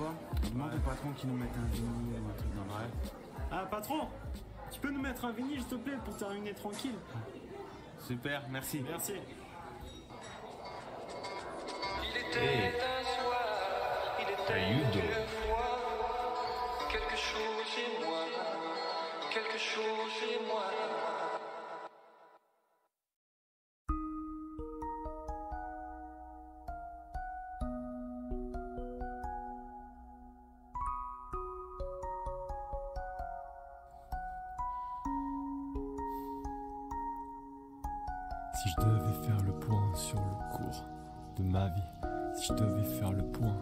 quoi On demande ouais. au patron qu'il nous mette un vinyle ou un truc dans le rêve. Ah, patron Tu peux nous mettre un vinyle, s'il te plaît, pour terminer tranquille Super, merci. Merci. Il était hey. un soir, il était Si je devais faire le point sur le cours de ma vie, si je devais faire le point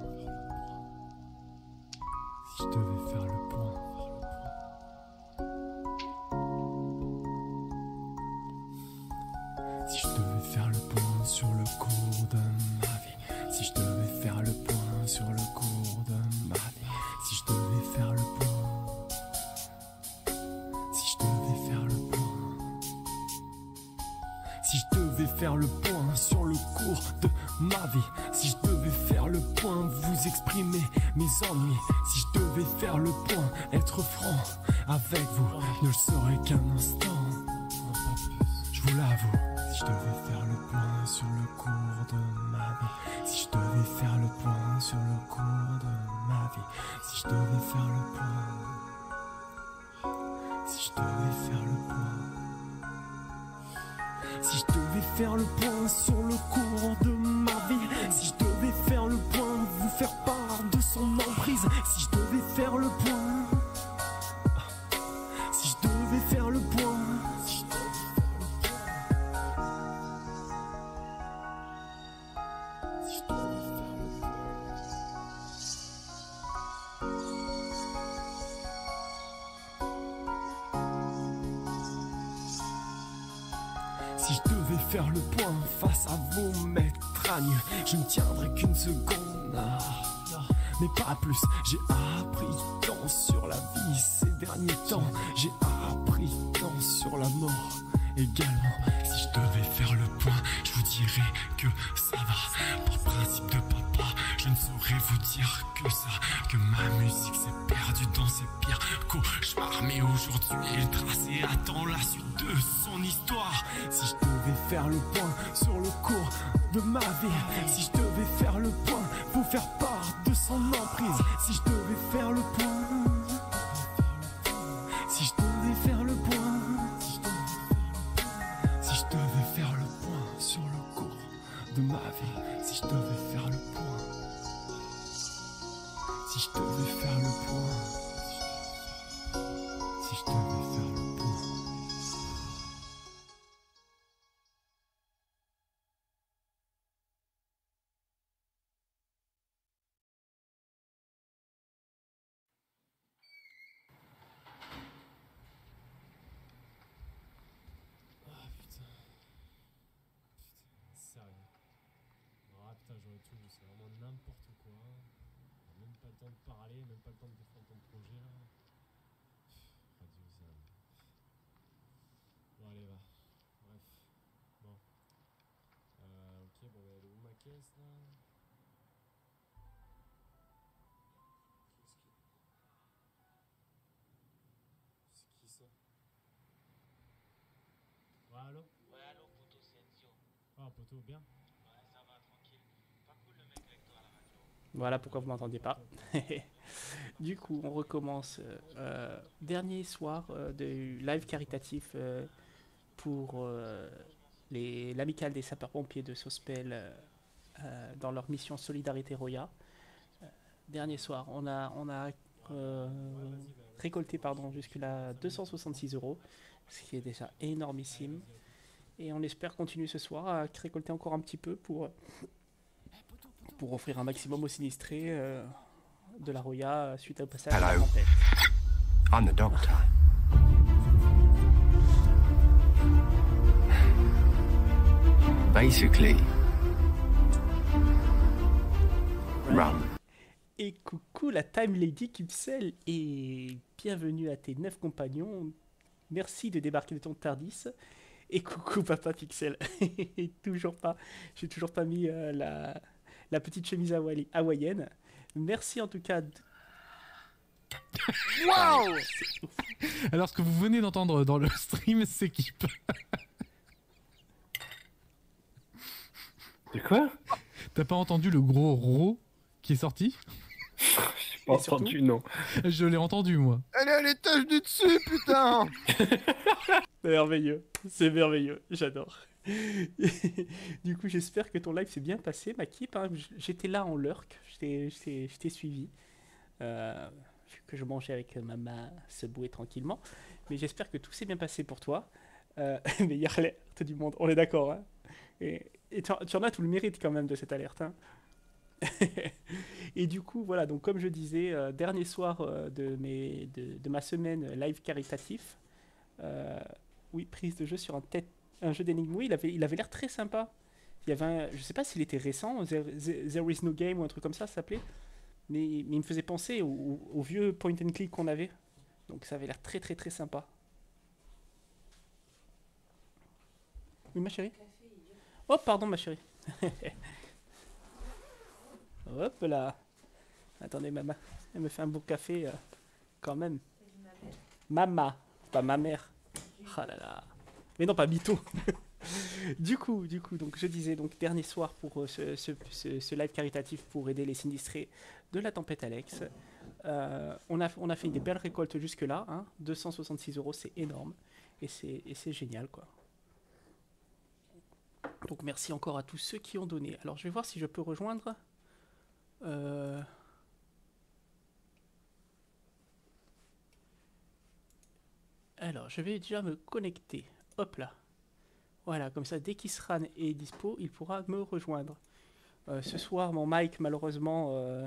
face à vos métragnes, je ne tiendrai qu'une seconde. Ah, Mais pas plus, j'ai appris tension Voilà pourquoi vous m'entendez pas. du coup, on recommence. Euh, euh, dernier soir euh, de live caritatif pour les l'amicale des sapeurs-pompiers de Sospel dans leur mission Solidarité Roya. dernier soir, on a, on a récolté pardon 266 euros, ce qui est déjà énormissime. Et on espère continuer ce soir à récolter encore un petit peu pour, euh, pour offrir un maximum aux sinistrés euh, de la Roya suite au passage. Hello. I'm the doctor. Basically. Run. Et coucou la Time Lady Kipsel et bienvenue à tes neuf compagnons. Merci de débarquer de ton Tardis. Et coucou papa Pixel. toujours pas, j'ai toujours pas mis euh, la, petite chemise hawaïenne. Merci en tout cas. Wow ah, Alors ce que vous venez d'entendre dans le stream, c'est qu'il. De quoi? T'as pas entendu le gros ro qui est sorti? pas Et surtout- entendu, non. Je l'ai entendu, moi. Elle est à l'étage du dessus, putain Merveilleux, c'est merveilleux, j'adore. du coup, j'espère que ton live s'est bien passé, Makip. hein. J- J'étais là en lurk, je t'ai- suivi. Euh, vu que je mangeais avec maman Subway tranquillement. Mais j'espère que tout s'est bien passé pour toi. Euh, meilleure alerte du monde, on est d'accord. hein. et et tu, en- tu en as tout le mérite quand même de cette alerte. hein. et du coup, voilà, donc comme je disais, euh, dernier soir euh, de, mes, de, de ma semaine live caritatif. Euh, oui, prise de jeu sur un, tête, un jeu d'énigmes. Oui, il avait il avait l'air très sympa. Il y avait un- je sais pas s'il était récent, There, There- is no game ou un truc comme ça, ça s'appelait. Mais, mais il me faisait penser au vieux point and click qu'on avait. Donc ça avait l'air très très très sympa. Oui, ma chérie? Oh, pardon, ma chérie. Hop là. Attendez, maman. Elle me fait un beau café euh, quand même. Mama, pas ma mère. Ah là là. Mais non, pas Mito. du coup, du coup, donc je disais donc dernier soir pour euh, ce, ce- ce- live caritatif pour aider les sinistrés de la tempête Alex. Euh, on, a, on a fait des belles récoltes jusque-là. hein. 266 euros, c'est énorme. Et c'est génial, quoi. Donc merci encore à tous ceux qui ont donné. Alors je vais voir si je peux rejoindre. Euh, Alors je vais déjà me connecter. Hop là. Voilà, comme ça, dès qu'Isran est dispo, il pourra me rejoindre. Euh, ce soir, mon mic, malheureusement, euh,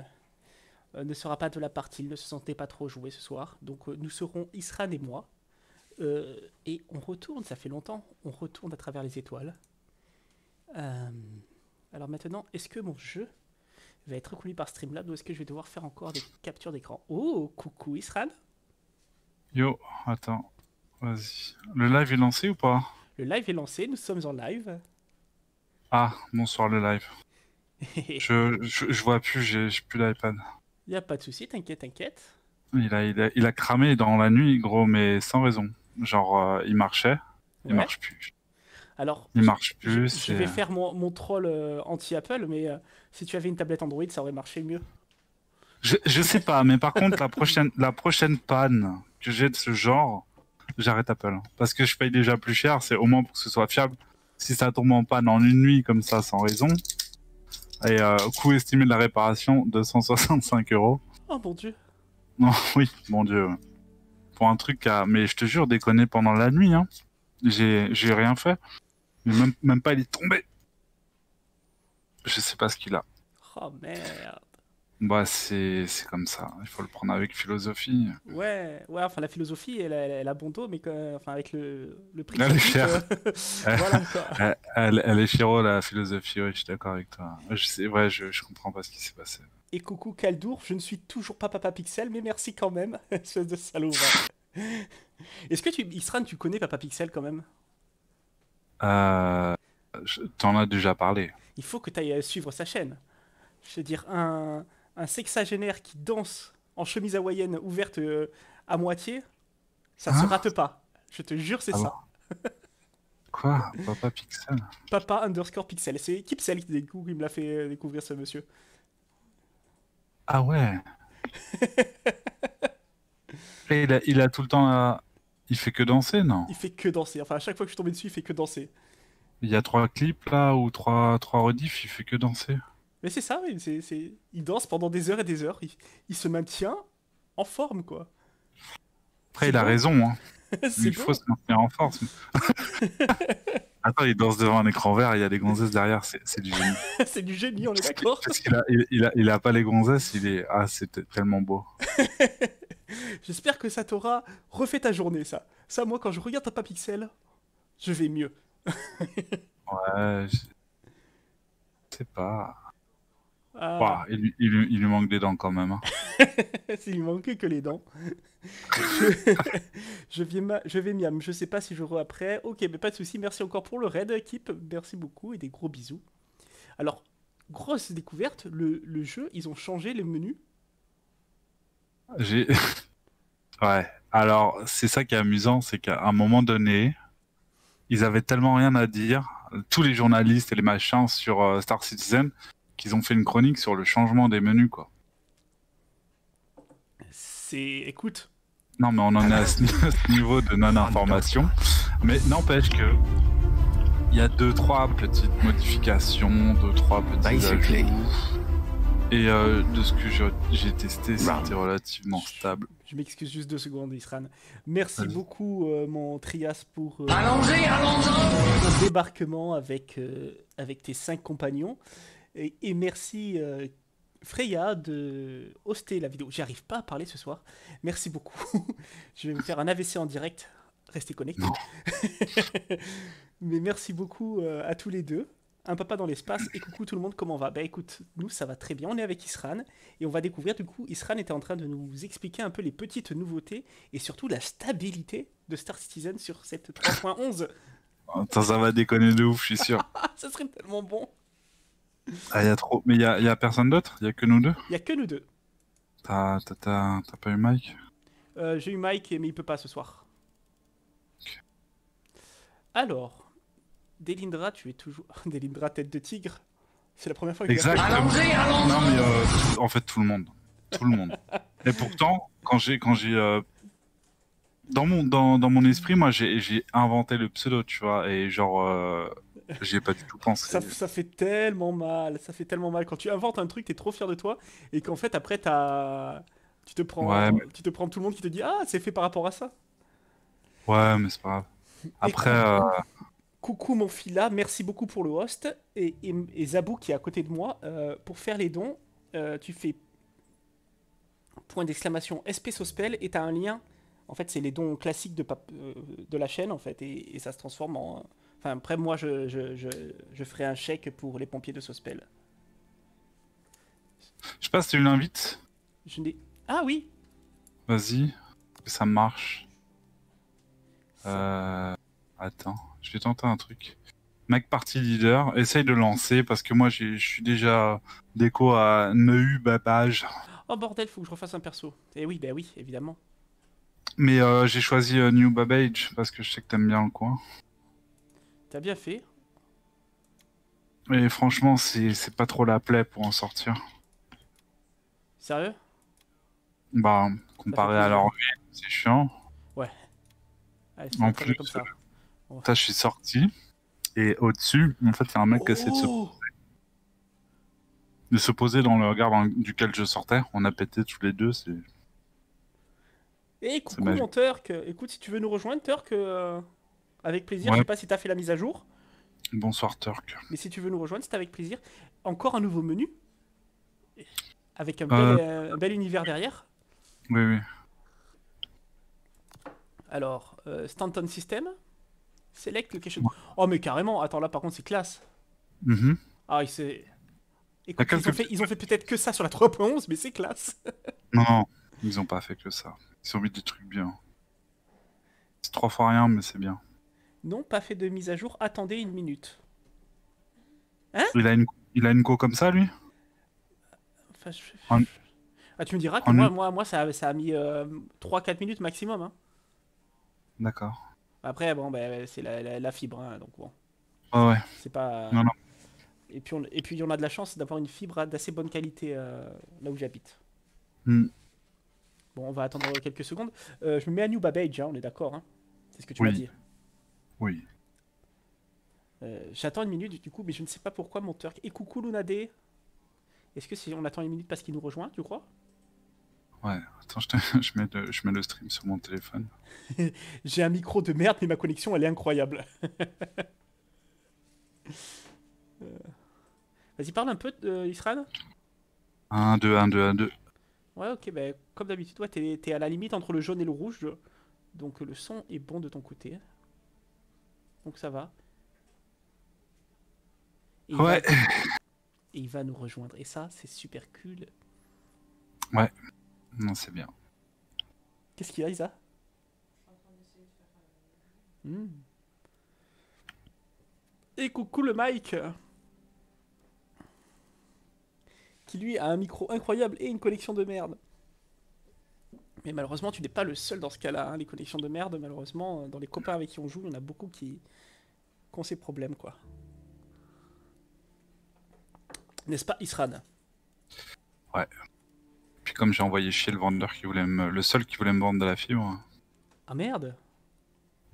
ne sera pas de la partie. Il ne se sentait pas trop jouer ce soir. Donc, nous serons Isran et moi. Et on retourne, ça fait longtemps, on retourne à travers les étoiles. Alors maintenant, est-ce que mon jeu va être reconnu par Streamlabs ou est-ce que je vais devoir faire encore des captures d'écran Oh, coucou Isran Yo, attends. Vas-y. Le live est lancé ou pas? Le live est lancé, nous sommes en live. Ah, bonsoir le live. Je, je, je vois plus, j'ai plus d'iPad. n'y a pas de souci, t'inquiète, t'inquiète. Il a, il, a, il a cramé dans la nuit, gros, mais sans raison. Genre, euh, il marchait, il marche plus. Alors, Il marche je, plus. je vais faire mon, mon troll euh, anti-Apple, mais euh, si tu avais une tablette Android, ça aurait marché mieux. Je, je sais pas, mais par contre, la prochaine, la prochaine panne que j'ai de ce genre, j'arrête Apple. Parce que je paye déjà plus cher, c'est au moins pour que ce soit fiable. Si ça tombe en panne en une nuit comme ça, sans raison, et euh, coût estimé de la réparation, 265 euros. Oh mon dieu. Non, oui, mon dieu. Pour un truc à... Mais je te jure, déconner pendant la nuit, hein. J'ai rien fait. Mais même, même pas, il est tombé. Je sais pas ce qu'il a. Oh merde. Bah, c'est comme ça. Il faut le prendre avec philosophie. Ouais, ouais, enfin la philosophie, elle, elle, elle a bon dos, mais que- enfin, avec le, le prix Elle est chère. euh, voilà. Elle, elle, elle est chéro, la philosophie, ouais, je suis d'accord avec toi. Je sais, ouais, je, je comprends pas ce qui s'est passé. Et coucou Kaldour, je ne suis toujours pas Papa Pixel, mais merci quand même, espèce de salaud. Est-ce que tu, Isran, tu connais Papa Pixel quand même? Euh, T'en as déjà parlé. Il faut que tu ailles suivre sa chaîne. Je veux dire, un, un sexagénaire qui danse en chemise hawaïenne ouverte euh, à moitié, ça se Hein rate pas. Je te jure, c'est Ah ça. Quoi? Papa Pixel? Papa underscore Pixel. C'est Kipsel qui, qui me l'a fait euh, découvrir ce monsieur. Ah ouais? Il, a, il a tout le temps la... Il fait que danser, non Il fait que danser. Enfin, à chaque fois que je suis tombé dessus, il fait que danser. Il y a trois clips là, ou trois, trois rediffs, il fait que danser. Mais c'est ça, oui, c'est, c'est- il danse pendant des heures et des heures. Il, il se maintient en forme, quoi. Après, C'est il a raison, hein. c'est il bon. faut se maintenir en force. Attends, il danse devant un écran vert, il y a des gonzesses derrière, c'est c'est du génie. c'est du génie, on est d'accord. Parce qu'il a, il, il a, il a pas les gonzesses, il est... Ah, c'est tellement beau. J'espère que ça t'aura refait ta journée, ça. Ça, moi, quand je regarde Papa Pixel, je vais mieux. Ouais, je sais pas. Ah, Ouah, il, lui- il lui- il lui manque des dents quand même. hein. S'il lui manquait que les dents. je, je vais, ma- je vais miam. Je sais pas si je re après. Ok, mais pas de souci. Merci encore pour le raid, équipe. Merci beaucoup et des gros bisous. Alors, grosse découverte, le, le jeu, ils ont changé les menus. J'ai. ouais. Alors, c'est ça qui est amusant, c'est qu'à un moment donné, ils avaient tellement rien à dire, tous les journalistes et les machins sur euh, Star Citizen, qu'ils ont fait une chronique sur le changement des menus, quoi. C'est. Écoute, Non, mais on en est à ce, à ce niveau de non-information. Mais n'empêche que. Il y a deux, trois petites modifications, deux, trois petits Basically. ajouts. Et euh, de ce que j'ai testé, c'était relativement stable. je m'excuse juste deux secondes, Isran. Merci beaucoup, euh, mon Trias, pour euh, ton débarquement avec, euh, avec tes cinq compagnons. Et, et merci, euh, Freya, de hoster la vidéo. J'arrive pas à parler ce soir. Merci beaucoup. je vais me faire un AVC en direct. Restez connectés. Non. Mais merci beaucoup euh, à tous les deux. Un papa dans l'espace et coucou tout le monde, comment on va? Bah écoute, nous ça va très bien, on est avec Isran et on va découvrir du coup, Isran était en train de nous expliquer un peu les petites nouveautés et surtout la stabilité de Star Citizen sur cette 3.11. Attends, ça va déconner de ouf, je suis sûr. Ça serait tellement bon Ah, il y a trop. Mais il y a, y a personne d'autre? Il y a que nous deux? Il y a que nous deux. T'as t'as- t'as- t'as pas eu Mike? Euh, J'ai eu Mike mais il peut pas ce soir. Alors, Delindra, tu es toujours... Delindra tête de tigre C'est la première fois que l'appelle. Exactement. Non, mais euh, en fait, tout le monde. Tout le monde. Et pourtant, quand j'ai. Quand j'ai euh, dans, mon, dans, dans mon esprit, moi, j'ai j'ai inventé le pseudo, tu vois, et genre. Euh, J'y ai pas du tout pensé. Ça, ça fait tellement mal, ça fait tellement mal quand tu inventes un truc, t'es trop fier de toi et qu'en fait après t'as, tu te prends, Ouais, mais- tu te prends tout le monde qui te dit ah c'est fait par rapport à ça. Ouais, mais c'est pas grave. Après, euh, Coucou mon fila, merci beaucoup pour le host et, et, et Zabou qui est à côté de moi euh, pour faire les dons, euh, tu fais point d'exclamation SP Sospel et t'as un lien. En fait c'est les dons classiques de, euh, de la chaîne en fait et, et ça se transforme en. Enfin après moi je, je, je, je ferai un chèque pour les pompiers de Sospel. je sais pas si tu l'invites. Je n'ai. Ah oui. Vas-y, ça marche. Euh... Attends, je vais tenter un truc. Mec Party Leader, essaye de lancer parce que moi je suis déjà déco à Neu Babage. Oh bordel, faut que je refasse un perso. Eh oui, bah oui, évidemment. Mais euh, j'ai choisi euh, New Babbage parce que je sais que t'aimes bien le coin. T'as bien fait. Et franchement, c'est pas trop la plaie pour en sortir. Sérieux? Bah, comparé à leur vie, c'est chiant. Allez, c'est En plus, comme ça. Ça, je suis sorti. Et au-dessus, en fait, il y a un mec qui essaie de se, Oh de se poser dans le regard dans- duquel je sortais. On a pété tous les deux. C'est Eh coucou mon Turk. Écoute, si tu veux nous rejoindre, Turk, euh, avec plaisir. Ouais. Je sais pas si t'as fait la mise à jour, bonsoir Turk. mais si tu veux nous rejoindre, c'est avec plaisir. Encore un nouveau menu. Avec un Euh. bel, euh, un bel univers derrière. Oui, oui. Alors, euh, Stanton System. Select location. Oh mais carrément, attends là par contre c'est classe. Mhm. Ah. Écoute, ils ont fait, ils ont fait peut-être que ça sur la 3.11, mais c'est classe. Non, ils ont pas fait que ça. Ils ont mis des trucs bien. C'est trois fois rien, mais c'est bien. Non, pas fait de mise à jour. Attendez une minute. Il a une, il a une co comme ça, lui? Enfin, je- En- Ah, tu me diras que en moi, moi, moi, ça, a- ça a mis 3-4 minutes maximum. hein. D'accord. Après, bon, ben, c'est la, la- la fibre, hein, donc bon, ouais. c'est pas. Non, non. Et puis, on, et puis, on a de la chance d'avoir une fibre d'assez bonne qualité euh, là où j'habite. Hmm. Bon, on va attendre quelques secondes. Euh, je me mets à New Babbage, hein, on est d'accord. hein. c'est ce que tu Oui. m'as dit. Oui. Euh, J'attends une minute du coup, mais je ne sais pas pourquoi mon Turk. Et coucou Lunade. Est-ce que c'est on attend une minute parce qu'il nous rejoint, tu crois? Ouais. Attends, je, te- je mets le, je mets le stream sur mon téléphone. J'ai un micro de merde, mais ma connexion elle est incroyable. Euh, Vas-y, parle un peu, euh, Isran. 1, 2, 1, 2, 1, 2. Ouais, ok, bah, comme d'habitude, ouais, t'es à la limite entre le jaune et le rouge. Donc le son est bon de ton côté. Donc ça va. Et il va- Ouais. et il va nous rejoindre. Et ça, c'est super cool. Non, c'est bien. Qu'est-ce qu'il y a, Isa? Hmm. Et coucou le Mike qui lui a un micro incroyable et une connexion de merde. Mais malheureusement, tu n'es pas le seul dans ce cas-là. hein, Les connexions de merde, malheureusement, dans les copains avec qui on joue, il y en a beaucoup qui, qui ont ces problèmes, quoi. N'est-ce pas, Isran? Puis comme j'ai envoyé chier le vendeur qui voulait me... le seul qui voulait me vendre de la fibre. Ah merde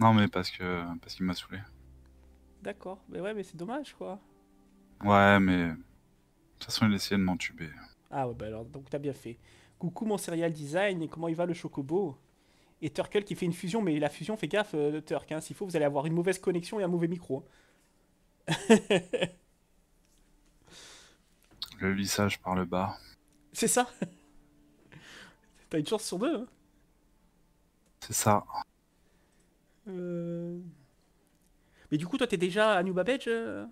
Non mais parce que parce qu'il m'a saoulé. D'accord. Mais ouais, mais c'est dommage, quoi. Ouais mais de toute façon il essayait de m'entuber. Ah ouais, bah alors, donc t'as bien fait. Coucou mon serial design, et comment il va le chocobo? Et Turkle qui fait une fusion, mais la fusion, fait gaffe, euh, Turk, hein, s'il faut, vous allez avoir une mauvaise connexion et un mauvais micro. hein. Le lissage par le bas. C'est ça T'as une chance sur deux, hein C'est ça. Euh, Mais du coup, toi, t'es déjà à New Babbage euh?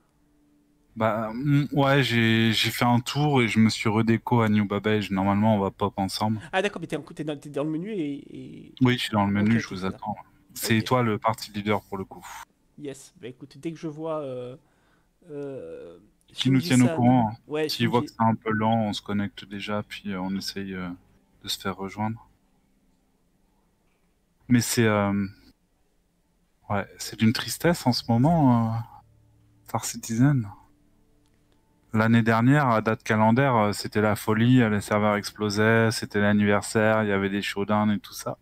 Bah mm, ouais j'ai fait un tour et je me suis redéco à New Babbage. Normalement on va pop ensemble. Ah d'accord, mais t'es dans, le menu et... et- Oui je suis dans le menu, je vous attends. C'est toi le party leader pour le coup. Yes, bah écoute, dès que je vois... Euh... Euh... si Qui nous tiennent au courant. Ouais, si S'ils voient que c'est un peu lent, on se connecte déjà, puis on essaye de se faire rejoindre. Mais c'est... euh, Ouais, c'est d'une tristesse en ce moment, euh, Star Citizen. L'année dernière, à date calendaire, euh, c'était la folie, euh, les serveurs explosaient, c'était l'anniversaire, il y avait des showdowns et tout ça.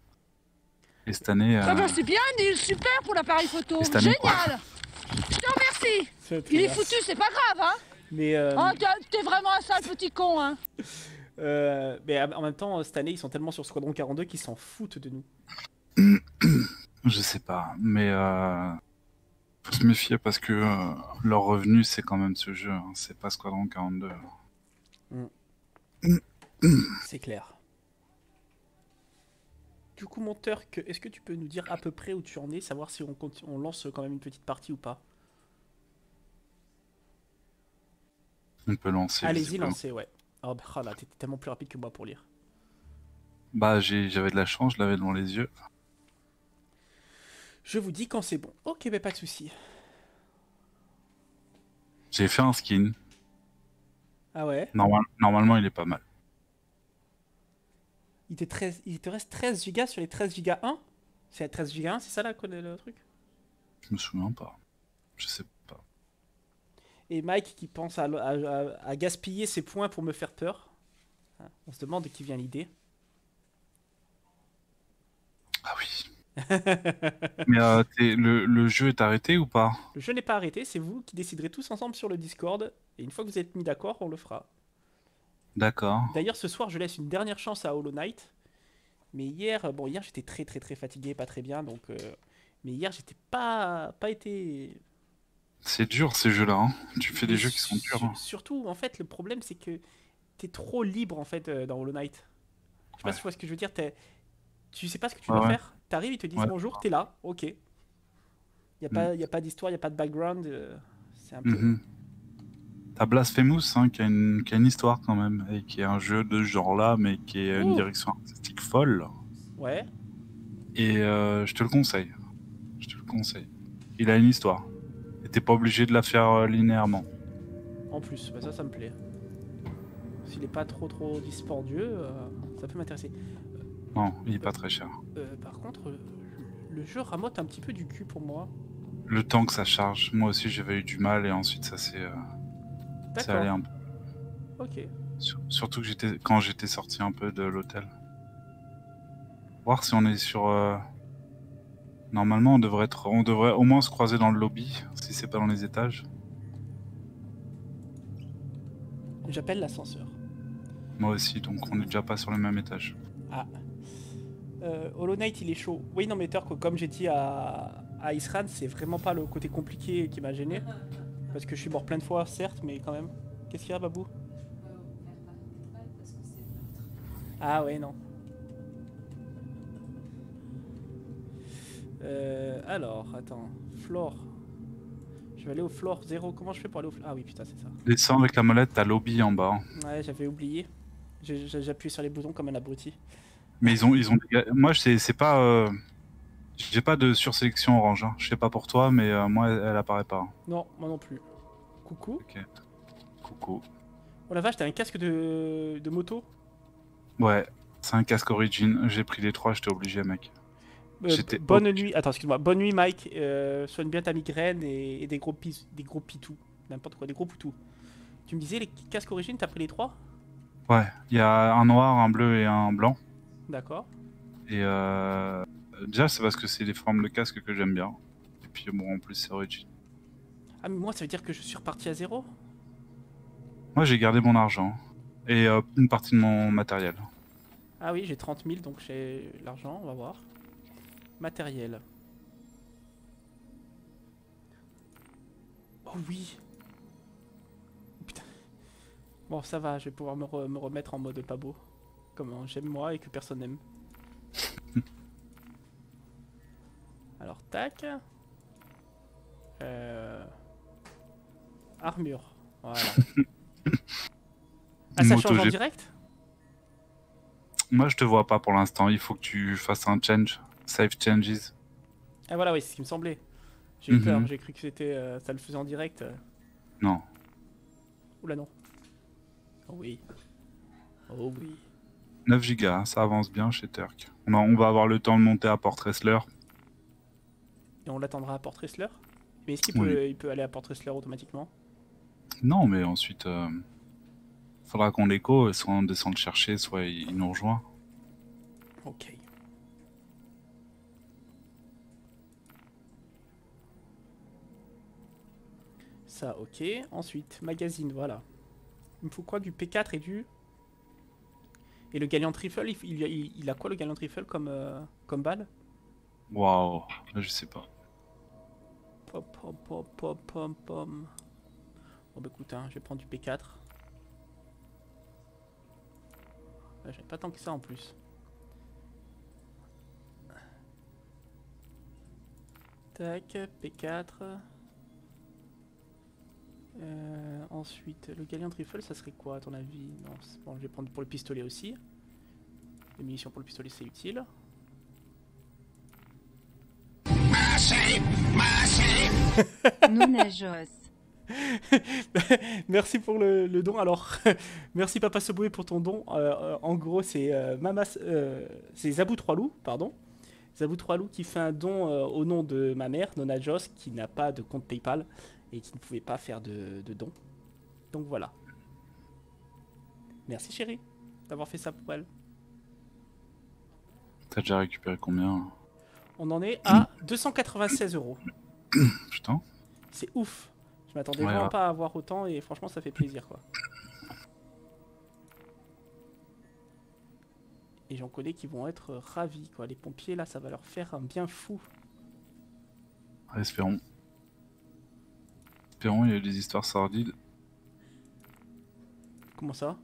Et cette année... Ah euh, bah c'est bien, Neil, super pour l'appareil photo. Année, quoi. Génial Je te remercie Il est foutu, c'est pas grave, hein Mais, euh, Oh, t'es- t'es vraiment un sale petit con, hein euh, mais en même temps, cette année, ils sont tellement sur Squadron 42 qu'ils s'en foutent de nous. Je sais pas, mais euh, faut se méfier parce que euh, leur revenu c'est quand même ce jeu, hein, c'est pas Squadron 42. C'est clair. Du coup, mon Turk, est-ce que tu peux nous dire à peu près où tu en es, savoir si on, on lance quand même une petite partie ou pas? On peut lancer. Allez-y, lancez, ouais. Oh, bah, ah là, t'étais tellement plus rapide que moi pour lire. Bah j'avais de la chance, je l'avais devant les yeux. Je vous dis quand c'est bon. Ok, mais pas de souci. J'ai fait un skin. Ah ouais? Normal- normalement il est pas mal. il te, 13 il te reste 13 gigas sur les 13 gigas 1 C'est 13 gigas 1, c'est ça là le truc? Je me souviens pas. Je sais pas. Et Mike qui pense à, à- à- à gaspiller ses points pour me faire peur. On se demande de qui vient l'idée. Ah oui. Mais euh, le jeu est arrêté ou pas? Le jeu n'est pas arrêté, c'est vous qui déciderez tous ensemble sur le Discord. Et une fois que vous êtes mis d'accord, on le fera. D'accord. D'ailleurs, ce soir, je laisse une dernière chance à Hollow Knight. Mais hier, euh, bon, hier j'étais très très très fatigué, pas très bien, donc. euh, Mais hier, j'étais pas pas été. C'est dur ces jeux-là. hein. Tu fais des jeux qui sont durs. hein. Surtout, en fait, le problème, c'est que t'es trop libre en fait euh, dans Hollow Knight. Je sais pas Ouais. si tu vois ce que je veux dire. t'es- Tu sais pas ce que tu Ouais, dois ouais. faire. T'arrives, ils te disent Ouais. bonjour, t'es là, ok. Y a Mm. pas, y a pas d'histoire, y a pas de background. euh, c'est un peu. Mhm. T'as Blasphemous hein, qui, a une, qui a une histoire quand même, et qui est un jeu de ce genre-là, mais qui est une Oh. direction artistique folle. Ouais. Et euh, je te le conseille. Je te le conseille. Il a une histoire. T'es pas obligé de la faire euh, linéairement. En plus, bah ça, ça me plaît. S'il est pas trop trop dispendieux, euh, ça peut m'intéresser. Non, il est pas très cher. Euh, par contre, euh, le jeu ramote un petit peu du cul pour moi. Le temps que ça charge, moi aussi j'avais eu du mal, et ensuite ça s'est euh, D'accord. un peu. Ok. Sur- Surtout que j'étais quand j'étais sorti un peu de l'hôtel. Voir si on est sur. euh, Normalement, on devrait être, on devrait au moins se croiser dans le lobby, si c'est pas dans les étages. J'appelle l'ascenseur. Moi aussi, donc on est déjà pas sur le même étage. Ah. Euh, Hollow Knight, il est chaud. Oui, non, mais Turk, comme j'ai dit à, à Isran, c'est vraiment pas le côté compliqué qui m'a gêné. Parce que je suis mort plein de fois, certes, mais quand même. Qu'est-ce qu'il y a, Babou? Ah, ouais, non. Euh, alors, attends. Floor. Je vais aller au floor 0. Comment je fais pour aller au floor Ah oui, putain, c'est ça. Descends avec la molette, t'as lobby en bas. Ouais, j'avais oublié. Appuyé sur les boutons comme un abruti. Mais ils ont, ils ont. Moi, c'est c'est pas. euh, J'ai pas de sursélection orange. Hein. Je sais pas pour toi, mais euh, moi, elle, elle apparaît pas. Non, moi non plus. Coucou. Ok. Coucou. Oh la vache, t'as un casque de, de moto? Ouais, c'est un casque Origin. J'ai pris les trois, j'étais obligé, mec. Euh, J'étais bonne nuit. Attends, excuse-moi. Bonne nuit, Mike. Euh, soigne bien ta migraine et, et des gros pis, des gros pitous. N'importe quoi, des gros poutous. Tu me disais les casques origine, t'as pris les trois? Ouais, il y a un noir, un bleu et un blanc. D'accord. Et euh... déjà, c'est parce que c'est les formes de casque que j'aime bien. Et puis bon, en plus, c'est Origin. Ah, mais moi, ça veut dire que je suis reparti à zéro? Moi, j'ai gardé mon argent et euh, une partie de mon matériel. Ah oui, j'ai 30 000, donc j'ai l'argent, on va voir. Matériel. Oh oui Putain. Bon, ça va, je vais pouvoir me, re- me remettre en mode pas beau. Comme euh, j'aime moi et que personne n'aime. Alors, tac. Euh... Armure. Voilà. Ah, ça change en direct? Moi, je te vois pas pour l'instant. Il faut que tu fasses un change. Save changes. Ah voilà, oui, c'est ce qui me semblait. J'ai eu peur, Mhm. j'ai cru que c'était, euh, ça le faisait en direct. euh. Non. Oula non. Oh oui. Oh oui. 9 gigas, ça avance bien chez Turk. On, a- on va avoir le temps de monter à Port Wrestler. Et on l'attendra à Port Wrestler Mais est-ce qu'il Oui. peut, il peut aller à Port Wrestler automatiquement? Non, mais ensuite, euh, faudra qu'on l'écho, soit on descend le chercher, soit il, il nous rejoint. Ok. Ça, ok. Ensuite, magazine, voilà. Il me faut quoi Du P4 et du... Et le Galliant Trifle, il, il, il- il a quoi le Galliant Trifle comme, euh, comme balle? Waouh, là, je sais pas. Pom pom pom pom pom pom. Bon bah écoute, hein, je vais prendre du P4. Ah, J'avais pas tant que ça en plus. Tac, P4. Euh, ensuite, le Galliant Rifle, ça serait quoi à ton avis? Non, bon, je vais prendre pour le pistolet aussi. Les munitions pour le pistolet, c'est utile. Nagos. merci pour le, le don. Alors, merci Papa Subway pour ton don. Euh, euh, en gros, c'est euh, Mamas, c'est Zabou Trois Loups, pardon. Zabou Trois Loups qui fait un don au nom de ma mère, Nona Joss, qui n'a pas de compte PayPal et qui ne pouvait pas faire de, de don. Donc voilà. Merci chérie d'avoir fait ça pour elle. T'as déjà récupéré combien On en est à 296 euros. Putain. C'est ouf. Je m'attendais Ouais, vraiment ouais. pas à avoir autant et franchement ça fait plaisir quoi. Et j'en connais qui vont être ravis quoi. Les pompiers là ça va leur faire un bien fou. Espérons. Il y a eu des histoires sordides. Comment ça?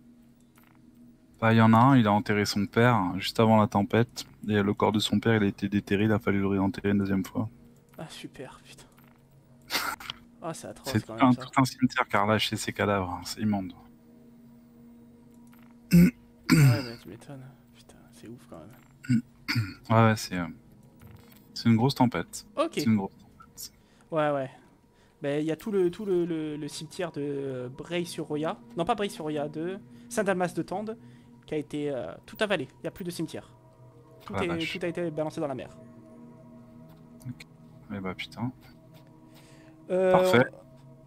Bah, il y en a un, il a enterré son père hein, juste avant la tempête. Et le corps de son père, il a été déterré, il a fallu le réenterrer une deuxième fois. Ah super putain. Ah c'est atroce C'est un, ça. tout un cimetière qui a relâché ses cadavres, hein, c'est immonde. Ouais bah tu m'étonnes. Putain c'est ouf quand même. Ouais, ouais, c'est. euh, C'est une grosse tempête. Ok. C'est une grosse. Ouais ouais. Ben il y a tout le tout le, le- le cimetière de Breil-sur-Roya. Non pas Breil-sur-Roya, de Saint-Dalmas de Tende qui a été euh, tout avalé. Il n'y a plus de cimetière. Tout, Ah, est- tout a été balancé dans la mer. Eh bah putain. Euh, Parfait.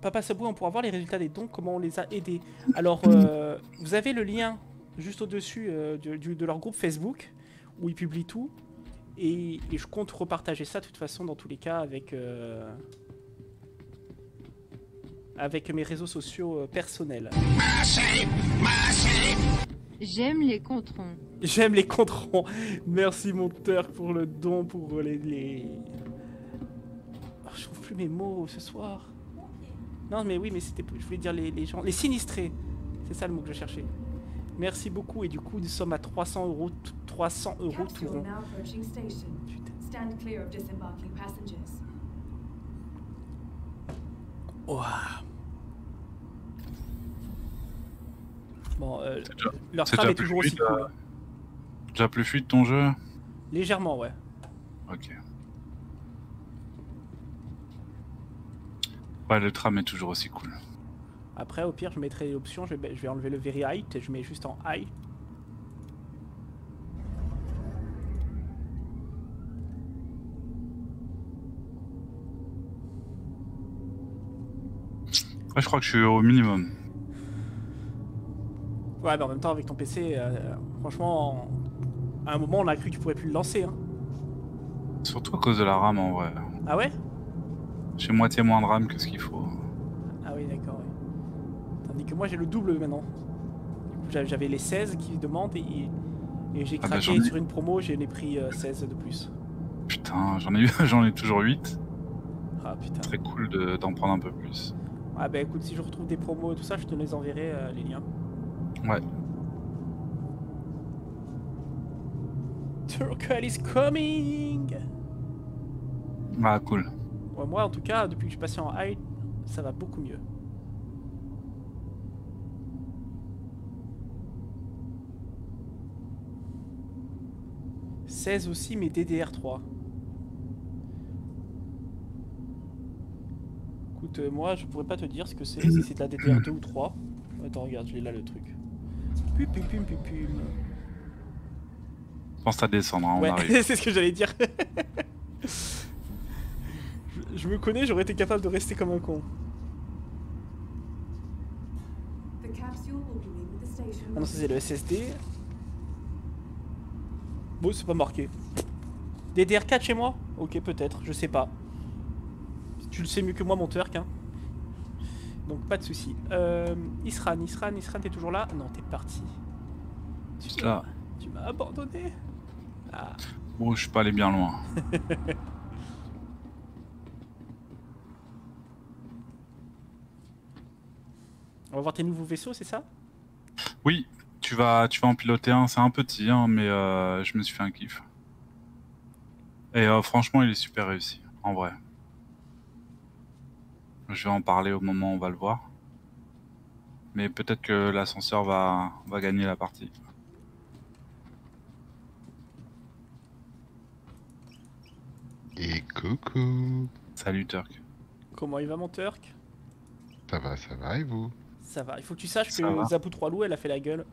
Papa Sabou, on pourra voir les résultats des dons, comment on les a aidés. Alors, euh, vous avez le lien juste au-dessus euh, de, de leur groupe Facebook, où ils publient tout. Et, et je compte repartager ça de toute façon, dans tous les cas, avec, euh, avec mes réseaux sociaux euh, personnels. J'aime les controns. J'aime les controns. Merci mon Turk pour le don, pour les... les... Oh, je trouve plus mes mots ce soir. Non mais oui, mais c'était... Je voulais dire les, les gens... Les sinistrés. C'est ça le mot que je cherchais. Merci beaucoup et du coup nous sommes à 300 euros, t- 300 euros tout rond. now Ouah. Bon, euh, déjà- leur déjà est toujours aussi cool. euh, Déjà plus fluide ton jeu Légèrement, ouais. Ok. Ouais, le tram est toujours aussi cool. Après, au pire, je mettrai l'option, je vais, je vais enlever le very height et je mets juste en high. Ouais, je crois que je suis au minimum. Ouais, mais en même temps, avec ton PC, euh, franchement, à un moment, on a cru que tu pourrais plus le lancer. Hein. Surtout à cause de la RAM en vrai. Ah ouais? J'ai moitié moins de RAM que ce qu'il faut. Ah oui, d'accord. ouais. Tandis que moi, j'ai le double maintenant. J'avais- les 16 qui demandent et, et j'ai Ah bah, craqué ai- sur une promo, j'en ai pris euh, 16 de plus. Putain, j'en ai, eu- j'en ai toujours 8. Ah putain. Très cool de- d'en prendre un peu plus. Ah bah écoute, si je retrouve des promos et tout ça, je te les enverrai euh, les liens. Ouais. Turcle is coming Ah, cool. Ouais, Moi en tout cas, depuis que je suis passé en high, ça va beaucoup mieux. « 16 aussi, mais DDR3. Écoute, euh, moi je pourrais pas te dire ce que c'est, si c'est de la DDR2 ou 3. Attends, regarde, je l'ai là le truc. Pum pum pum pum pum. Pense à descendre, hein, on Ouais, arrive. c'est ce que j'allais dire. je, je me connais, j'aurais été capable de rester comme un con. The capsule will be leaving the station. Ah non, ça c'est le SSD. Bon, c'est pas marqué. DDR4 chez moi? Ok, peut-être, je sais pas. Tu le sais mieux que moi, mon Turk, hein. Donc, pas de soucis. Euh, Isran, Isran, Isran, t'es toujours là? Non, t'es parti. Tu là. Tu m'as abandonné. Ah. Bon, je suis pas allé bien loin. On va voir tes nouveaux vaisseaux, c'est ça? Oui, tu vas, tu vas en piloter un. C'est un petit, hein, mais euh, je me suis fait un kiff. Et euh, franchement, il est super réussi, en vrai. Je vais en parler au moment où on va le voir. Mais peut-être que l'ascenseur va, va gagner la partie. Et coucou. Salut Turk. Comment il va, mon Turk Ça va, ça va et vous? Ça va. Il faut que tu saches Ça que Zabu 3 loup, elle a fait la gueule.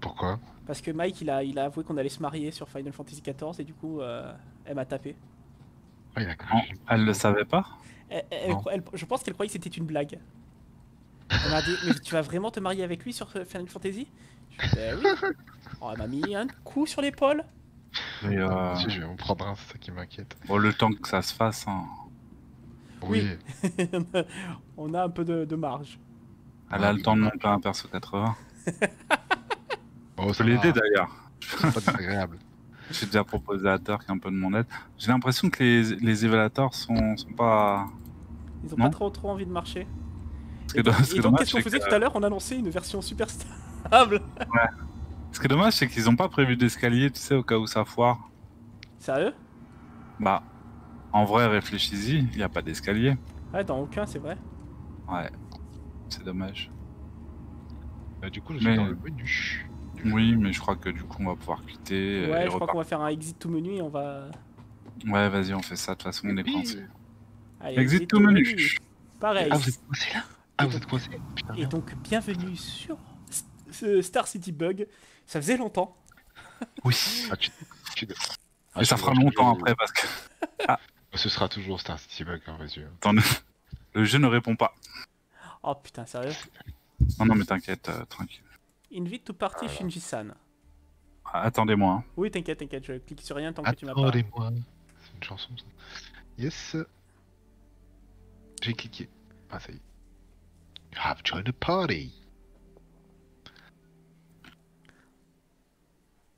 Pourquoi? Parce que Mike, il a, il a avoué qu'on allait se marier sur Final Fantasy XIV et du coup, euh, elle m'a tapé. Ah, il a elle le savait pas? Elle- elle- Non. elle- elle- je pense qu'elle croyait que c'était une blague. Elle m'a dit, mais tu vas vraiment te marier avec lui sur Final Fantasy? Je dis, Ben oui. Oh, elle m'a mis un coup sur l'épaule. Mais, euh, Si, je vais en prendre un, c'est ça qui m'inquiète. Bon, le temps que ça se fasse, hein. Oui. On a un peu de, de marge. Elle a le temps de monter un perso 80. Oh, Je peux l'aider d'ailleurs. Pas désagréable. J'ai déjà proposé à Turk un peu de mon aide. J'ai l'impression que les, les évaluateurs sont, sont pas. Ils ont Non. pas trop trop envie de marcher. Et donc, do- et qu'est-ce qu'on faisait que- tout à l'heure On annonçait une version super stable. Ce qui est dommage, c'est qu'ils ont pas prévu d'escalier, tu sais, au cas où ça foire. Sérieux? Bah, en vrai, réfléchis-y, il n'y a pas d'escalier. Ouais, dans aucun, c'est vrai. Ouais, c'est dommage. Bah, du coup, je suis Mais- dans le menu. Oui, mais je crois que du coup, on va pouvoir quitter. et Ouais, je crois qu'on va faire un exit tout menu et on va. Ouais, vas-y, on fait ça. De toute façon, on est coincé. Allez, Exit tout menu. Pareil. Ah, vous êtes coincé là Ah, vous êtes coincé Putain, Et donc, bienvenue sur ce Star City Bug. Ça faisait longtemps. Oui. Ah, tu- tu- Et ça fera longtemps après parce que Ce sera toujours Star City Bug, hein, vas-y. Attends, le jeu ne répond pas. Oh putain, sérieux? Non, non, mais t'inquiète, euh, tranquille. Invite to party Shinji-san. Ah, Attendez-moi. hein. Oui, t'inquiète, t'inquiète, je clique sur rien tant que tu m'as pas. Attendez-moi. C'est une chanson ça. Yes. J'ai cliqué. Ah, ça y est. You have joined a party.